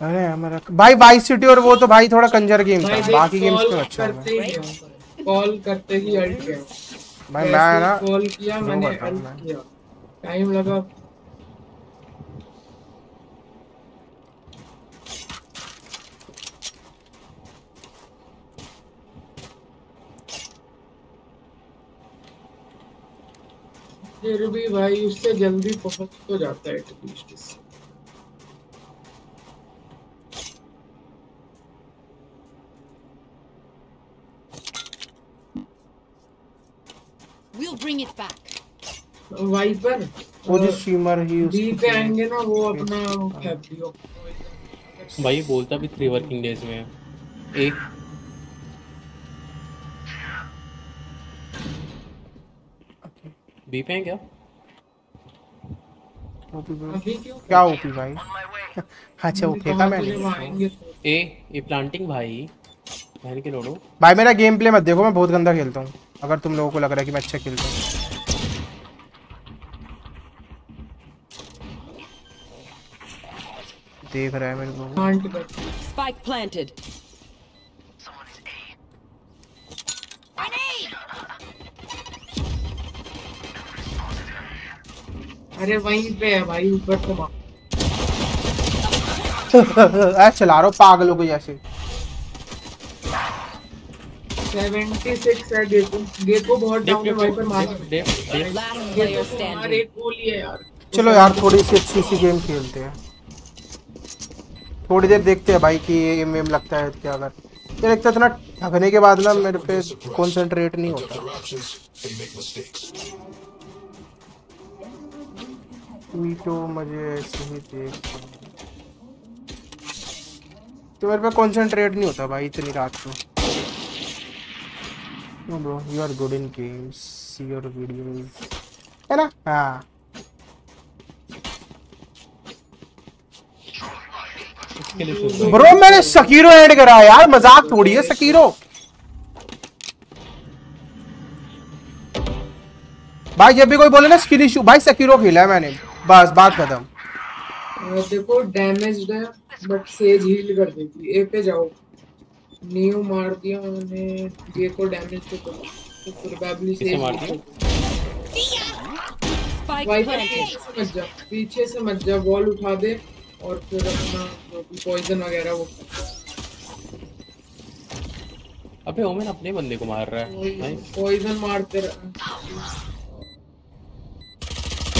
अरे हमारा भाई वाइस सिटी और वो तो भाई थोड़ा कंजर गेम था। बाकी गेम्स तो अच्छा है कॉल करते ही अल्ट गया भाई मैं ना कॉल किया मैंने अल्ट किया। टाइम लगा। फिर भी भाई उससे जल्दी पहुँच तो जाता है एटलीस्ट इससे We'll bring it back. Wiper वो जो स्ट्रीमर ही डी पे आएँगे ना वो अपना फैब्रियो भाई बोलता भी थ्री वर्किंग डेज़ में है। एक बी पे हैं क्या? क्या ओपी भाई? अच्छा वो फेंका मैंने? ए ये प्लांटिंग भाई बहन के लोड़ो। भाई मेरा गेम प्ले मत देखो मैं बहुत गंदा खेलता हूँ। अगर तुम लोगों को लग रहा है कि मैं अच्छा खेलता हूँ। देख रहा है मेरे को। Spike planted. अरे वहीं पे है भाई ऊपर से मार। चला रहा हूँ पागलों को जैसे 76 है गेको गेको बहुत डाउन है वाइपर मार। गेको मार standing. एक गोली है यार। चलो यार थोड़ी सी अच्छी सी गेम खेलते हैं। थोड़ी देर देखते हैं भाई कि ये एम एम लगता है क्या अगर। ये लगता है इतना थकने के बाद ना मेरे पे कॉन्सेंट्रेट नहीं होता। वीटो मुझे ऐसे ही देख तो मेरे पे कंसंट्रेट नहीं होता भाई इतनी रात को। No bro you are good in games see your videos है ना? हाँ। ब्रो मैंने सकीरो ऐड करा यार, मज़ाक थोड़ी है सकीरो भाई, जब भी कोई बोले ना स्किन इशू भाई सकीरो खेला है मैंने। बस बात खत्म। देखो डैमेज है बट सेज हील कर देती ए पे जाओ। न्यू मार दिया मैंने ये को डैमेज तो करा। तो प्रोबेबली सेव मार दिया? वाई पीछे से मत जा पीछे से मत जा बॉल उठा दे और फिर अपना जो भी पॉइजन वगैरह वो अबे ओमेन अपने बंदे को मार रहा है। नाइस पॉइजन मारते रह।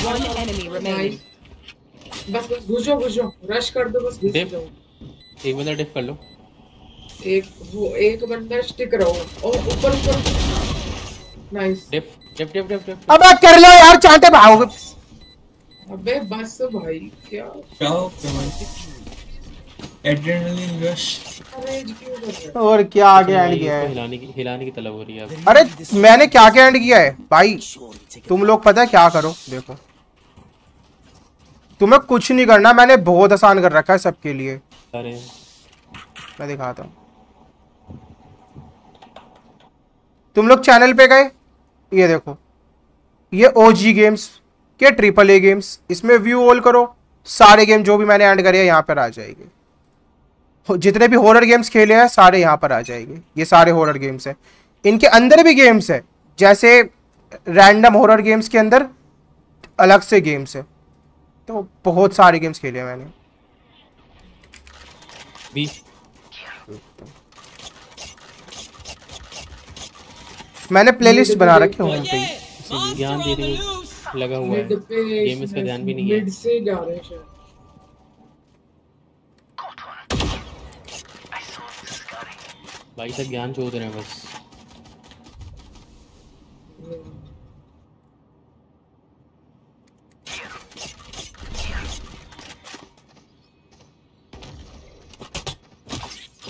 One enemy remaining. बस बस घुसो घुसो. रश कर दो बस घुस. जाओ एक बंदा डिफ कर लो. एक वो एक बंदा स्टिक रहो. और ऊपर ऊपर. नाइस डिफ डिफ डिफ डिफ डिफ अबे कर लो यार चांटे भागोगे अबे बस भाई क्या? क्या हो एड्रेनलिन रश और क्या आगे एंड किया है? हिलाने की हिलाने की तलब हो रही है अरे मैंने क्या क्या एंड किया है? भाई तुम लोग पता है क्या करो? देखो। तुम्हें कुछ नहीं करना मैंने बहुत आसान कर रखा है सबके लिए। अरे। मैं दिखाता हूँ। तुम लोग चैनल पे गए? ये देखो। ये ओ जी गेम्स के ट्रिपल ए गेम्स इसमें व्यू ऑल करो। सारे गेम जो भी मैंने एंड करे यहाँ पर आ जाएँगे। जितने भी हॉरर गेम्स खेले हैं सारे यहाँ पर आ जाएँगे। ये सारे हॉरर गेम्स हैं। इनके अंदर भी गेम्स है। जैसे रैंडम हॉरर गेम्स के अंदर अलग से गेम्स है। तो बहुत सारे गेम्स खेले हैं मैंने। मैंने प्लेलिस्ट बना रखी है होम पे ध्यान दे रही लगा हुआ है। गेम इसका ध्यान भी नहीं है। मिड से जा रहे हैं भाई तक ज्ञान चोद रहे हैं बस।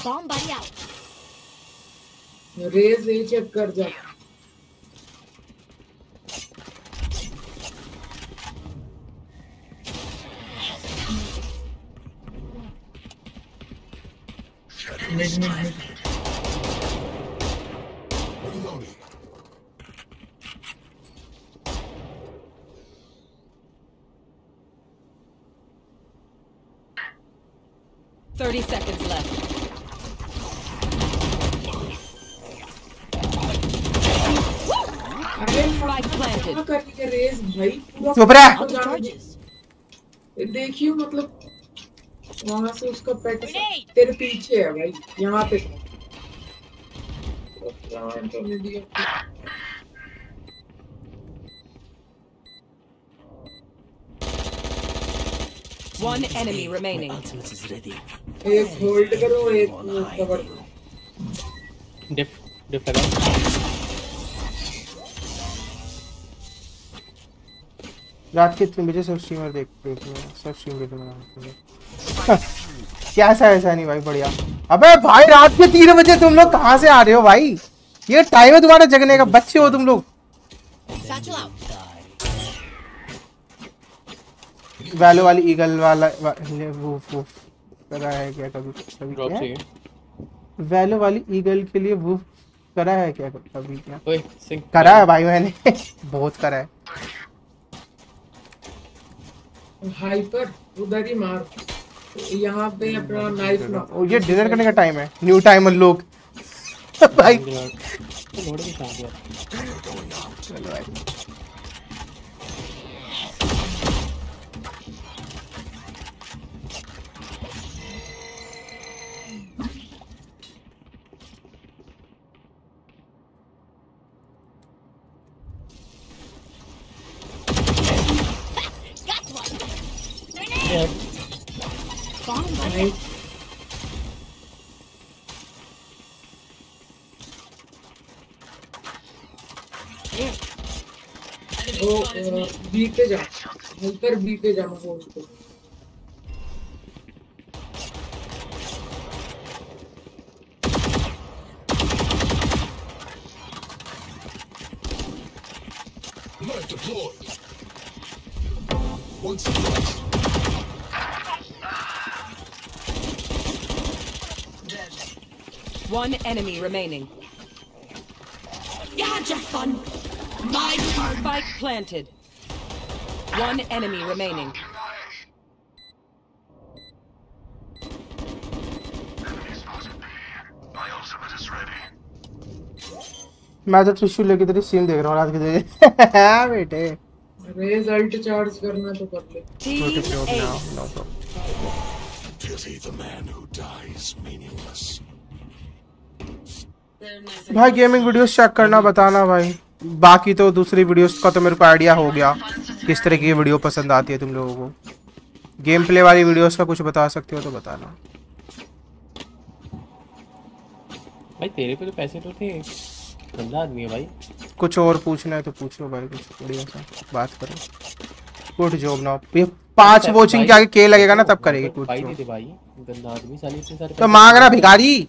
Bomb buddy out. Raze A check कर जा mid mid mid Thirty seconds left. अरे Spike planted. क्या कर है रेज भाई चुप रह। देखियो मतलब वहाँ से उसका पेट तेरे पीछे है भाई यहाँ पे तो। One enemy remaining. एक होल्ड करो एक कवर डिफ डिफ लगा रात के इतने बजे सब स्ट्रीमर देख हैं सब स्ट्रीम बना क्या ऐसा ऐसा नहीं भाई बढ़िया। अबे भाई रात के तीन बजे तुम लोग कहाँ से आ रहे हो भाई? ये टाइम है तुम्हारा जगने का बच्चे हो तुम लोग। वैलो वाली ईगल वाला वा, वो वो करा है क्या कभी कभी क्या? वैलो वाली ईगल के लिए वो करा है क्या कभी क्या? करा। है भाई मैंने बहुत करा है। हाइपर उधर ही मार। यहाँ पे अपना नाइफ ना ओ, ये डिनर करने का टाइम है। न्यू टाइम लोग। भाई। चलो भाई। Buddy. वो बी पे जा हाइपर बी पे जा मैं उसको deployed. One slice. One enemy remaining. You had your fun. My turn. Spike planted. One enemy remaining. मैं तो टिश्यू लेके तेरी स्ट्रीम देख रहा हूँ रात के दिन बेटे रेज अल्ट चार्ज करना तो कर ले Okay, sure, no, no problem. Pity the man who dies meaningless. भाई गेमिंग वीडियोस चेक करना बताना भाई। बाकी तो दूसरी वीडियोस का तो मेरे को आइडिया हो गया। किस तरह की वीडियो पसंद आती है तुम लोगों को। गेम प्ले वाली वीडियोस का कुछ बता सकते हो तो बताना। भाई तेरे पे तो पैसे तो थे। गंदा आदमी है भाई। कुछ और पूछना है तो पूछो भाई कुछ बढ़िया सा बात करो। गुड जॉब ना ये पाँच वॉचिंग के आगे के लगेगा ना तब करेगी। गुड भाई दे दे भाई। गंदा आदमी साले इतने सारे तो मांग रहा भिखारी।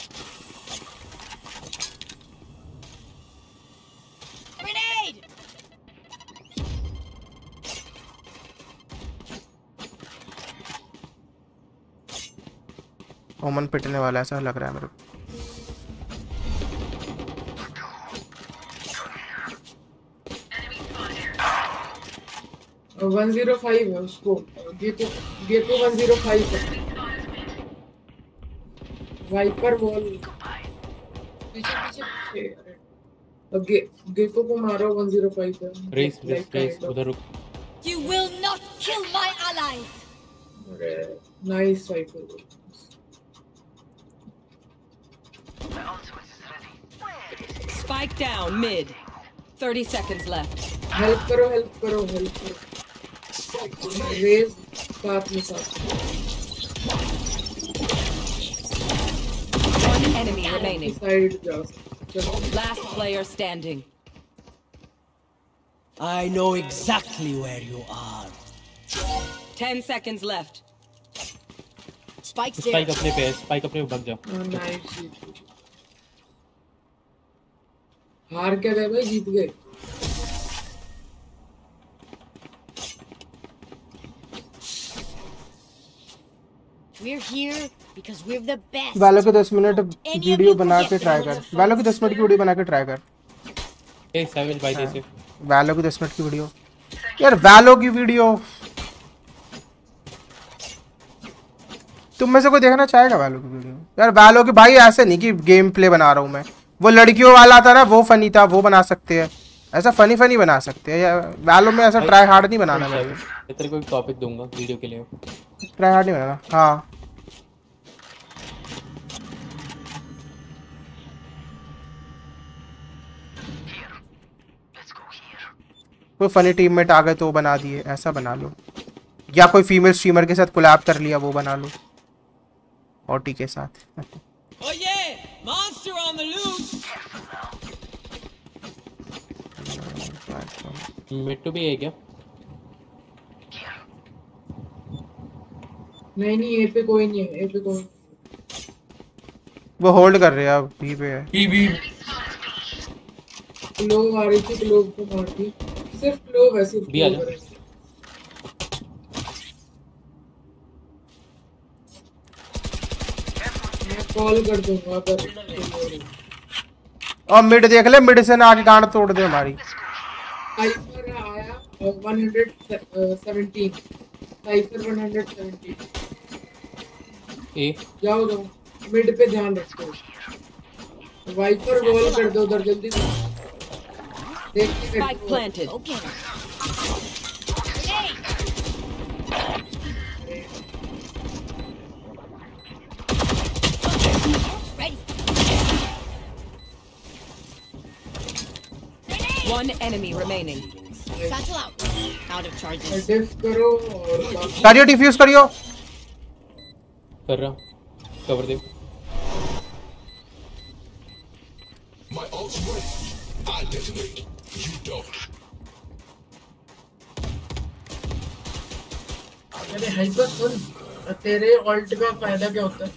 ओमन पिटने वाला ऐसा लग रहा है मेरे को। वन ज़ीरो फाइव है उसको। गेटो गेटो वन ज़ीरो फाइव है। Viper wall. पीछे पीछे पीछे। अब गे, गेको को मारो वन ज़ीरो फाइव है। रेस रेस रेस उधर रुक। You will not kill my allies! Nice Viper Spike down mid. 30 seconds left. Help करो हेल्प करो हेल्प करो रेस साथ में साथ One enemy remaining. साइड जाओ Last player standing. I know exactly where you are. 10 seconds left. Spike's spike अपने पे है स्पाइक अपने पे भाग जा नाइस हार क्या गए भाई जीत गए। We're here because we're the best. वालों के 10 मिनट वीडियो बना के ट्राई कर। वालों की 10 मिनट की वीडियो बना के ट्राई कर ए सैवेज भाई जैसे वैलो की 10 मिनट की वीडियो। यार वैलो की वीडियो। तुम में से कोई देखना चाहेगा वैलो की वीडियो? यार वैलो की भाई ऐसे नहीं कि गेम प्ले बना रहा हूँ मैं। वो लड़कियों वाला था ना वो फनी था वो बना सकते हैं। ऐसा फनी फनी बना सकते हैं वैलो में ऐसा ट्राई हार्ड नहीं बनाना मैं तेरे को एक टॉपिक दूँगा वीडियो के लिए। ट्राई हार्ड नहीं बनाना हाँ। कोई फनी टीममेट आ गए तो वो बना दिए ऐसा बना लो। या कोई फीमेल स्ट्रीमर के साथ कोलैब कर लिया वो बना लो। ओटी के साथ। Monster on the loose! मिट्टू भी है क्या? नहीं नहीं ए पे कोई नहीं है ए पे कोई वो होल्ड कर रहे हैं अब बी पे है। बी बी लोग आ रही थी लोग को मार दी सिर्फ़ लोग है सिर्फ़ आ जा। है। मैं कॉल कर दूँगा अगर और मिड देख ले मिड से ना आके गांड तोड़ दे हमारी। साइफर आया 117 साइफर 117 ए? जाओ जाओ। मिड पे ध्यान रखो। वाइपर वॉल कर दो उधर जल्दी से। देख के planted. Okay. Ready. One enemy remaining. Satchel out. Out of charges. डिफ करो और बाकी- करियो डिफ्यूज करियो कर रहा कवर दे My ult's ready. I detonate. You don't. अरे हाइपर सुन तेरे ऑल्ट का फ़ायदा क्या होता है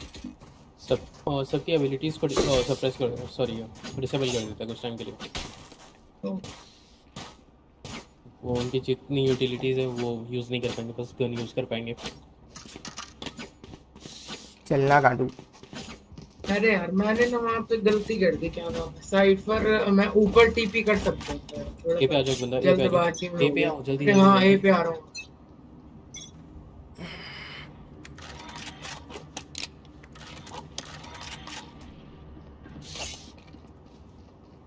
सब और सबकी एबिलिटीज को सप्रेस कर देता सॉरी डिसेबल कर देता है कुछ टाइम के लिए वो उनकी जितनी यूटिलिटीज है वो यूज़ नहीं कर पाएँगे बस गन यूज़ कर पाएँगे। चलना काटू। अरे यार मैंने ना वहाँ पे गलती कर दी क्या नाम साइड पर मैं ऊपर टीपी कर सकता हूँ। थोड़ा ए पे आ जाओ बंदा ए पे आ जाओ। में ए पे गया। आओ जल्दी हाँ हाँ ए पे आ रहा हूँ।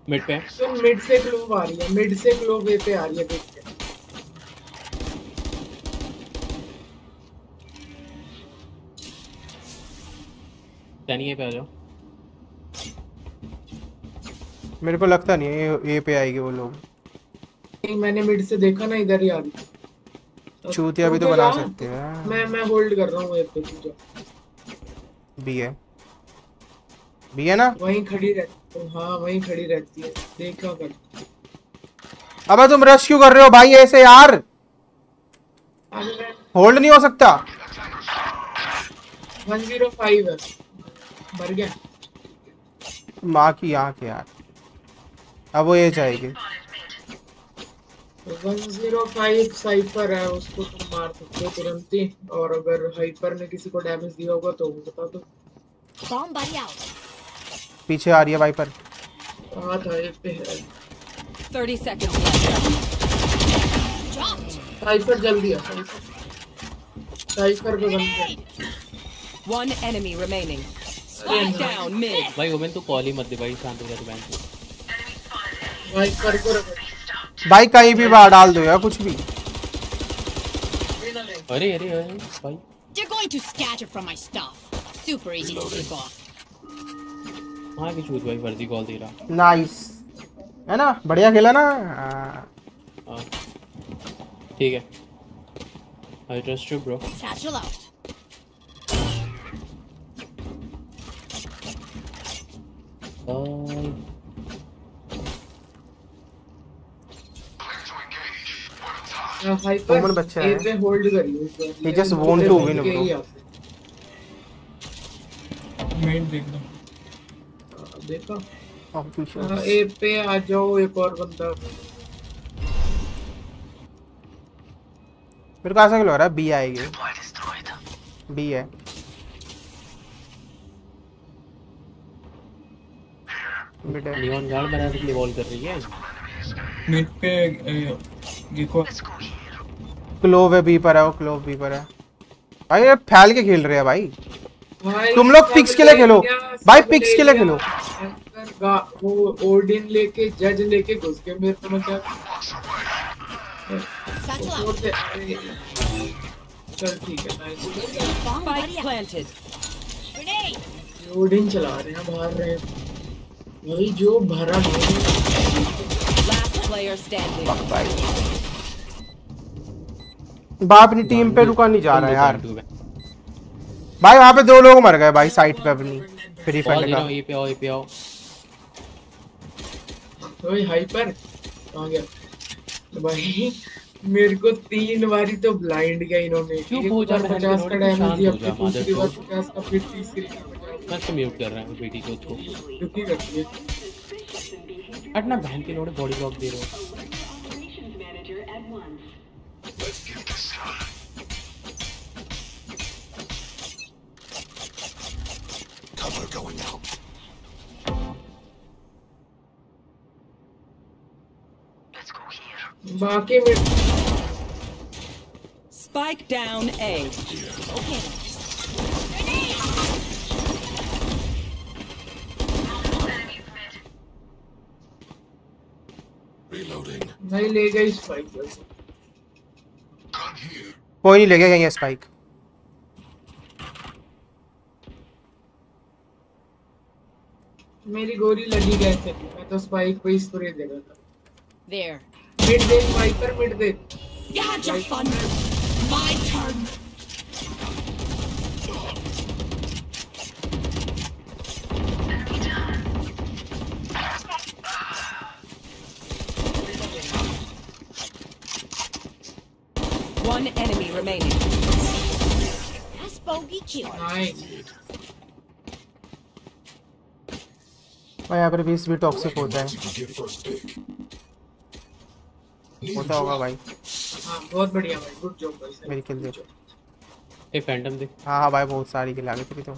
मिड पे। सुन मिड से ग्लोव आ रही है मिड से ग्लोव ए पे आ रही है देख के। टैनी पे आ जाओ। मेरे को लगता नहीं है ये ये पे आएगी वो लोग। नहीं, मैंने मिड से देखा ना इधर ही आ रही। चूतिया भी तो बना सकते हैं। मैं मैं होल्ड कर रहा हूँ ए पे तू जा बी है है ना? वहीं खड़ी रहती है हाँ वहीं खड़ी रहती है। देखा कर। अबे तुम रश क्यों कर रहे हो भाई ऐसे यार? होल्ड नहीं हो सकता। 105 है। मर गया। माँ की आँख यार। अब वो ये जाएगी। 105 साइफर है उसको तुम मार सकते हो तुरंत ही। और अगर हाइपर ने किसी को डैमेज दिया होगा तो बता दो। Buddy out. पीछे आ रही है वाइपर कहाँ था एक पे है 30 seconds left. साइफर जल्दी One enemy remaining. Spike down mid. भाई ओमेन तू कॉल ही मत दे भाई शांत हो जा तू बैंक में साइफर को भाई कहीं भी बाहर डाल दो यार कुछ भी अरे अरे अरे भाई They're going to scatter from my stuff. Super easy to pick off. हाँ की छूट भाई फर्जी कॉल दे रहा नाइस है ना बढ़िया खेला ना हाँ। हाँ ठीक है I trust you bro. Bye hyper बच्चा है। पे होल्ड करिए इस बार। He just मैं want मुझे to win, bro. ही आते। मेन देख लो हाँ, देखा। हाँ, ए पे आ जाओ एक और बंदा। मेरे को ऐसा क्यों लग रहा है बी आएगी? बी है। मिड लियोन गार्ड बनाने के लिए बॉल कर रही है। मिड पे ए, देखो। क्लोव है बी पर है वो क्लोव बी पर है। भाई ये फैल के खेल रहे हैं भाई, तुम लोग पिक्स के लिए खेलो। भाई पिक्स के लिए खेलो। वो ओडिन लेके जज लेके घुस मेरे को क्या से अरे, चल ठीक है. ओडिन चला रहे हैं मार रहे हैं। भाई जो भरा. बाप अपनी टीम पे रुका नहीं जा रहा यार। भाई वहाँ पे दो लोग मर गए भाई साइड पे अपनी फ्री दे का। ये पे आओ ये पे आओ। ओए हाइपर कहाँ गया। तो भाई मेरे को तीन बारी तो ब्लाइंड गया इन्होंने। चुप एक हो जा, पचास का डैमेज दिया जा, दूसरी बार पचास का फिर तीसरी मैं इसको म्यूट कर रहा हूँ बेटी को उसको दुखी करती है हटना बहन के लोड़े बॉडी ब्लॉक दे रहे हो। Cover going out. बाकी में Spike down A. Reloading. नहीं ले गई स्पाइक कोई नहीं लेके गई स्पाइक मेरी गोली लगी गए थे मैं तो स्पाइक पे स्प्रे दे रहा था There. Mid day spiker mid day You had your fun. My turn. One enemy remaining. That's bogey kill. Nice भाई यहाँ पर बीस भी टॉक्सिक होता है. होता होगा भाई। हाँ बहुत बढ़िया भाई गुड जॉब भाई मेरी किल दे। एक फैंटम दे। हाँ हाँ भाई बहुत सारी किल आ गई थी तो।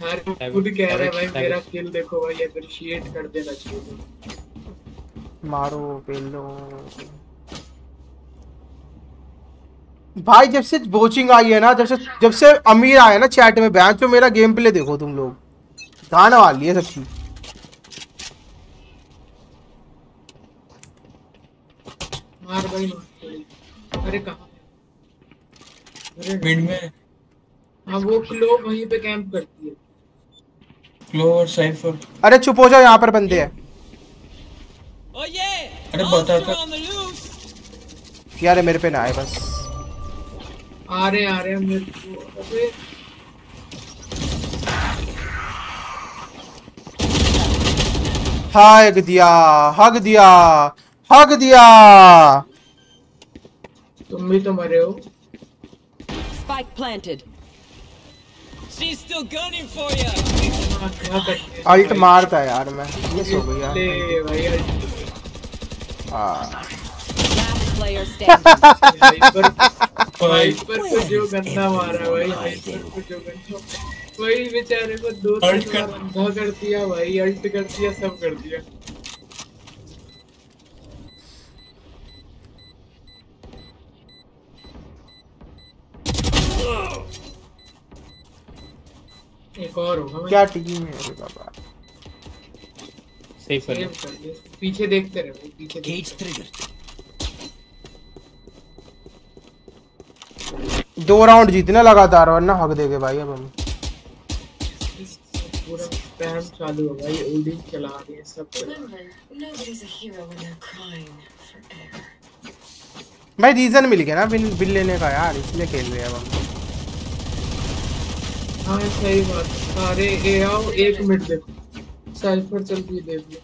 हर खुद कह रहा है भाई मेरा किल देखो भाई अप्रिशिएट कर देना चाहिए। मारो पेलो। भाई जब से वॉचिंग आई है ना जब से जब से अमीर आया ना चैट में बैन तो मेरा गेम प्ले देखो तुम लोग। गाना वाली है सबकी मार भाई मार अरे कहाँ अरे मिड में। हाँ वो क्लो वहीं पे कैंप करती है। क्लो और साइफर अरे चुप हो जाओ यहाँ पर बंदे हैं। अरे बता था। यार मेरे पे ना आए बस। आ रहे आ रहे मेरे को। हग दिया हग दिया हग दिया। तुम भी तो मरे हो। Spike planted. She's still gunning for you. हाँ, क्या करते हैं? अल्ट मारता है यार मैं। हो यार भाई अल्ट हाँ। Player standing. हाइपर को जो गंदा मारा भाई हाइपर को जो गंदा वही बेचारे को दो अल्ट कर- बार कर दिया भाई अल्ट कर दिया सब कर दिया। एक और होगा क्या टीम है अरे बाबा? कर दे पीछे देखते रहे भाई पीछे देखते रहे। दो राउंड जीतने लगातार वरना हक देगे भाई अब हम। पूरा स्पैम चालू हो भाई ओडी चला रहे हैं सब. भाई रीजन मिल गया ना बिल बिल लेने का यार इसलिए खेल रहे हैं हम। हाँ सही बात। सारे ए आओ एक मिनट देखो। साइफर चल के देख लो।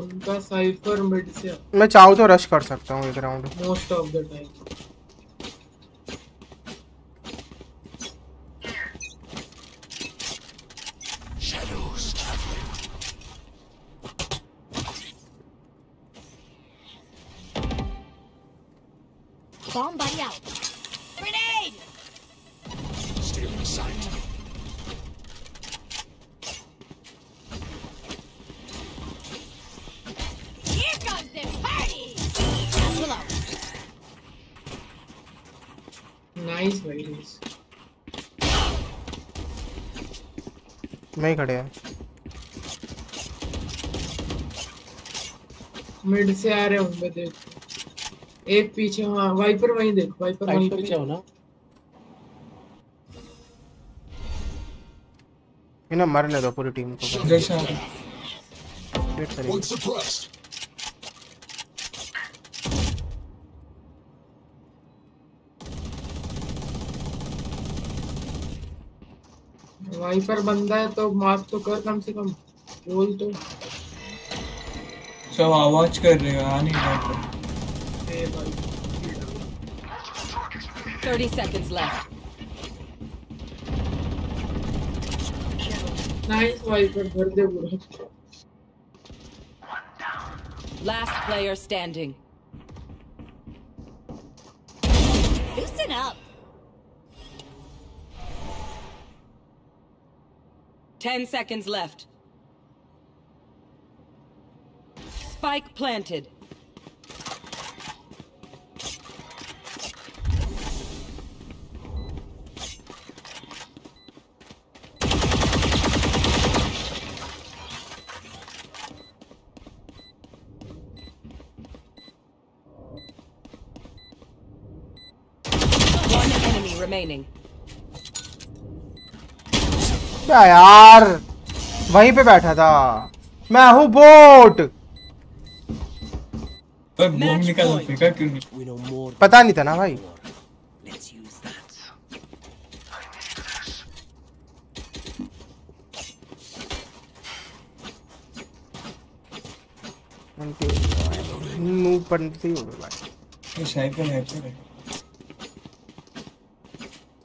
उनका साइफर मिड से मैं चाहूँ तो रश कर सकता हूँ एक round most of the time Bomb buddy out. Grenade! Stealing sight. Here comes the party! Pull out. Nice भाई नाइस मैं ही खड़े हैं मिड से आ रहे होंगे देख एक पीछे हाँ वाइपर वहीं देख वाइपर वहीं पे ना। ये ना मरने दो पूरी टीम को। वेट करेंगे। वाइपर बंदा है तो मार तो कर कम से कम बोल तो। सब आवाज़ कर रहे हैं आ नहीं रहा way like. You know. Thirty seconds left. Nice wiper for the Last player standing. Loosen up. Ten seconds left. Spike planted. Remaining. क्या यार? वहीं पे बैठा था। मैं हूँ बोट। पर बम निकाल फेंका क्यों नहीं? पता नहीं था ना भाई। मुँह पर से ही हो गया भाई।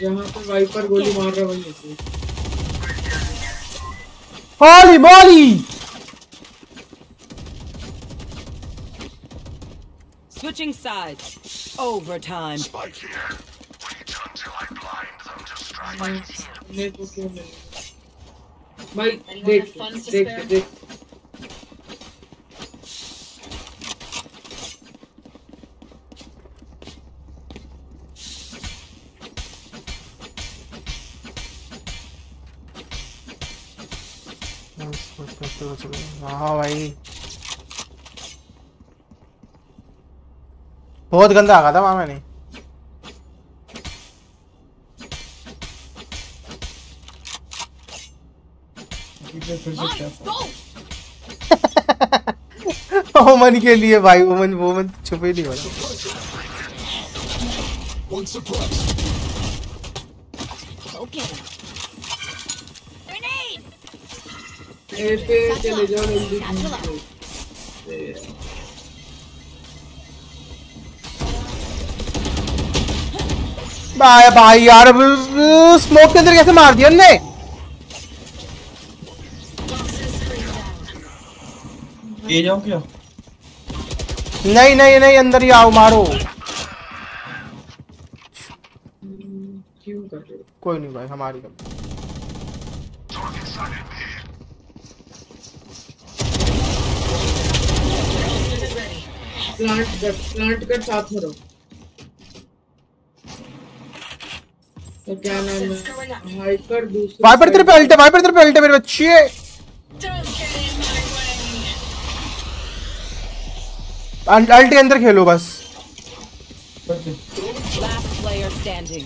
जहाँ पे वाइपर गोली मार रहा है वहीं है होली मोली Switching sides. Overtime. मेरे को क्यों नहीं भाई देख देख देख हाँ भाई। बहुत गंदा आ गया था वहाँ मैंने। ओमन के लिए भाई ओमन ओमन छुपे नहीं वाला One surprise. Okay. ए चले जाओ जल्दी भाई भाई यार स्मोक के अंदर कैसे मार दिया उनने? ये जाओ क्या? नहीं नहीं नहीं अंदर ही आओ मारो। क्यों कर रहे कोई नहीं भाई हमारी गलती। प्लांट कर प्लांट कर साथ में रहो तो क्या नाम है हाइपर दूसरे वाइपर तेरे पे अल्ट है वाइपर तेरे पे अल्ट है मेरे बच्चे अल्ट अल्ट के अंदर खेलो बस Last player standing.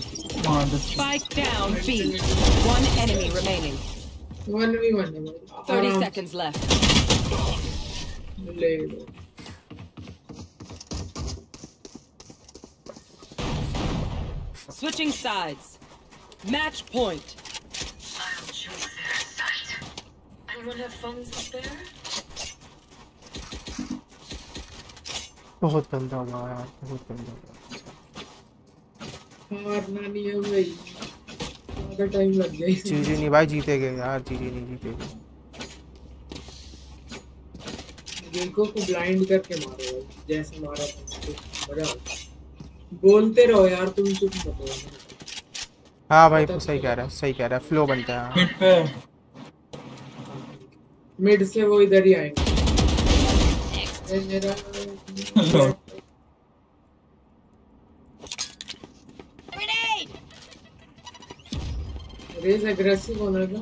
Spike down B. One enemy remaining. One है भाई 30 आराम seconds left. से ले लो Switching sides. Match point. Anyone have funds to spare? बहुत गंदा हुआ यार बहुत गंदा हुआ हारना नहीं है भाई ज़्यादा टाइम लग गया इसमें। जीजी नहीं भाई जीतेगे यार जीजी नहीं जीतेगे जिनको को ब्लाइंड करके मारो भाई जैसे मारा था तो मज़ा आता बोलते रहो यार तुम चुप मत हो हाँ भाई तू सही कह रहा है सही कह रहा है फ्लो बनता है। मिड पे। मिड से वो इधर ही आएँगे। मेरा रेस एग्रेसिव होना था।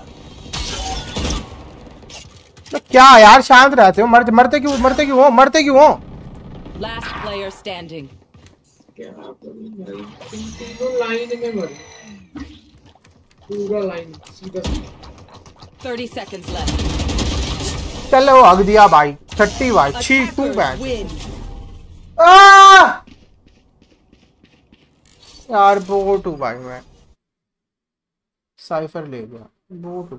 तो क्या यार शांत रहते हो? मरते मरते क्यों मरते क्यों हो? मरते क्यों हो? Last player standing. क्या तीनों लाइन में मरो पूरा लाइन सीधा। 30 seconds left. चलो हग दिया भाई। थर्टी भाई। छी तू बैठ। यार बोट भाई मैं। साइफर ले गया। बोट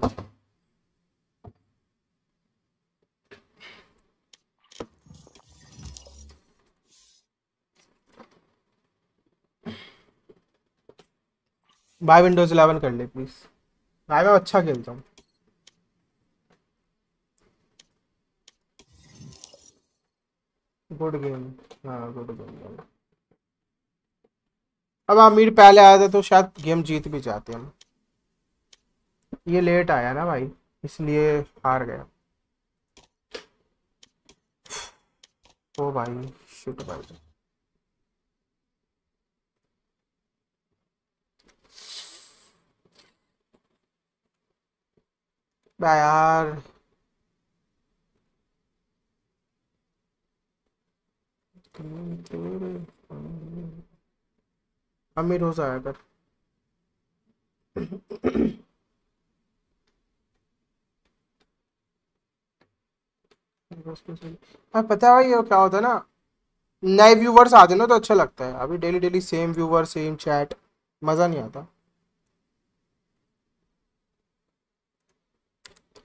भाई विंडोज़ 11 कर ले प्लीज़ भाई मैं अच्छा खेलता हूँ। गुड गेम हाँ गुड गेम अब आमिर पहले आया था तो शायद गेम जीत भी जाते हम ये लेट आया ना भाई, इसलिए हार गया। ओ भाई शिट भाई। बा यार अमीर रोज आया कर हाँ पता है ये क्या होता है ना, नए व्यूवर्स आते ना तो अच्छा लगता है। अभी daily daily same viewer same chat मज़ा नहीं आता।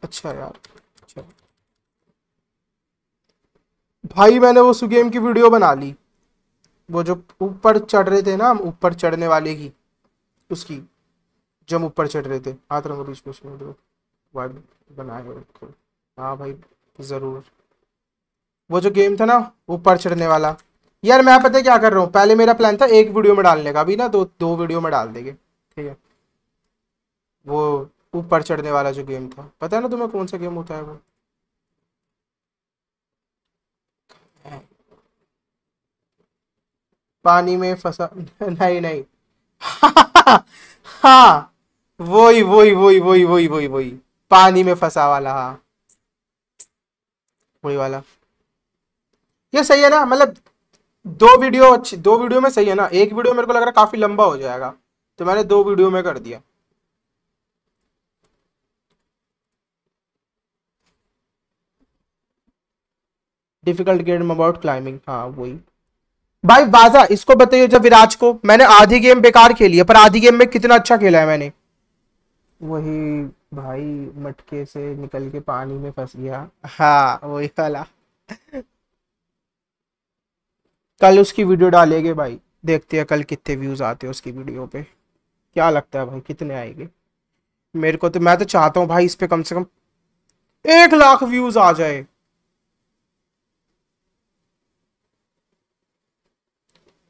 अच्छा यार अच्छा। भाई, मैंने वो सुगेम की वीडियो बना ली। वो जो ऊपर चढ़ रहे थे ना हम, ऊपर चढ़ने वाले की उसकी जब ऊपर चढ़ रहे थे। हाथ रंग बीच बीच में वाइब बनाए हाँ भाई, ज़रूर। वो जो गेम था ना, ऊपर चढ़ने वाला। यार, मैं पता क्या कर रहा हूँ? पहले मेरा प्लान था एक वीडियो में डालने का। अभी ना दो दो वीडियो में डाल देंगे। ठीक है? वो ऊपर चढ़ने वाला जो गेम था। पता है ना तुम्हें कौन सा गेम होता है वो? पानी में फंसा नहीं नहीं। हाँ वही वही वही वही वही वही वही। पानी में फंसा वाला हाँ। वही वाला। ये सही है ना? मतलब दो वीडियो अच्छी, दो वीडियो में सही है ना? एक वीडियो मेरे को लग रहा है काफ़ी लंबा हो जाएगा। तो मैंने दो वीडियो में कर दिया। डिफ़िकल्ट गेम अबाउट क्लाइंबिंग हाँ वही। भाई बाजा इसको बताइए जब विराज को मैंने आधी गेम बेकार खेली है पर आधी गेम में कितना अच्छा खेला है मैंने। वही भाई मटके से निकल के पानी में फंस गया। हाँ वही वाला। कल उसकी वीडियो डालेंगे भाई देखते हैं कल कितने व्यूज़ आते हैं उसकी वीडियो पे। क्या लगता है भाई कितने आएँगे? मेरे को तो मैं तो चाहता हूँ भाई इस पे कम से कम एक लाख व्यूज़ आ जाए।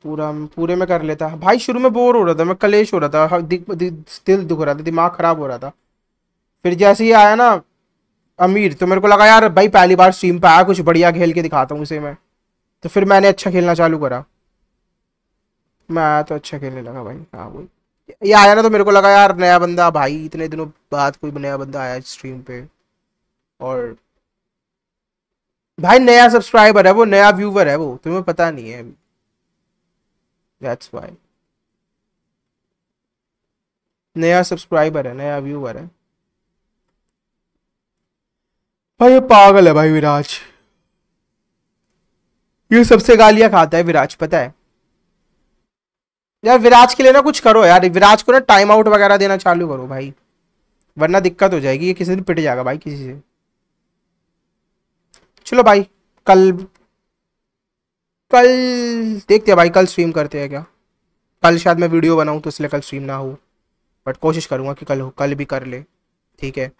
पूरा, पूरे में कर लेता। भाई, शुरू में बोर हो रहा था, मैं कलेश हो रहा था। दिल दुख रहा था, दिमाग खराब हो रहा था। फिर जैसे ही आया ना, अमीर तो मेरे को लगा, यार, भाई, पहली बार स्ट्रीम पे आया, कुछ बढ़िया खेल के दिखाता हूँ उसे मैं। तो फिर मैंने अच्छा खेलना चालू करा। मैं आया तो अच्छा खेलने लगा भाई हाँ वही ये आया ना तो मेरे को लगा, यार, नया बंदा, भाई, इतने दिनों बाद कोई नया बंदा आया स्ट्रीम पे। और भाई, नया सब्सक्राइबर है वो, नया व्यूवर है वो, तुम्हें पता नहीं है। दैट्स वाई नया सब्सक्राइबर है, नया व्यूवर है। भाई ये पागल है भाई विराज। ये सबसे गालियाँ खाता है विराज, पता है? यार विराज के लिए ना कुछ करो यार, विराज को ना टाइम आउट वगैरह देना चालू करो भाई। वरना दिक्कत हो जाएगी, ये किसी दिन पिट जाएगा भाई, किसी से। चलो भाई, कल कल देखते हैं भाई, कल स्ट्रीम करते हैं क्या? कल शायद मैं वीडियो बनाऊँ तो इसलिए कल स्ट्रीम ना हो। बट कोशिश करूँगा कि कल हो, कल भी कर ले। ठीक है?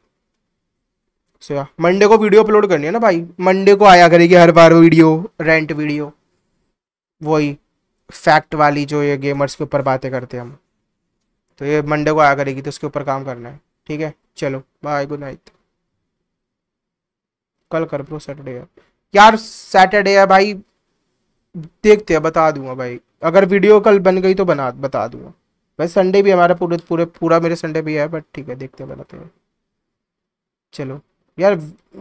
सो मंडे को वीडियो अपलोड करनी है ना भाई? मंडे को आया करेगी हर बार वीडियो रेंट वीडियो वही फैक्ट वाली जो ये गेमर्स के ऊपर बातें करते हैं हम। तो ये मंडे को आया करेगी तो उसके ऊपर काम करना है। ठीक है? चलो बाय गुड नाइट कल कर ब्रो सैटरडे यार सैटरडे है भाई। देखते हैं, बता दूँगा भाई। अगर वीडियो कल बन गई तो बना, बता दूँगा। भाई संडे भी हमारा पूरे पूरे, पूरा मेरे संडे भी है बट ठीक है, देखते हैं, बनाते हैं। चलो। यार,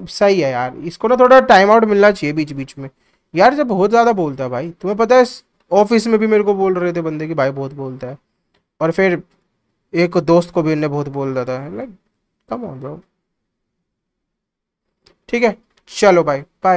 सही है यार। इसको ना थोड़ा टाइम आउट मिलना चाहिए बीच बीच में। यार, जब बहुत ज़्यादा बोलता है भाई, तुम्हें पता है ऑफ़िस में भी मेरे को बोल रहे थे बंदे कि भाई बहुत बोलता है। और फिर एक दोस्त को भी इन्हें बहुत बोल रहा था। लाइक कम ऑन ब्रो ठीक है? चलो भाई बाय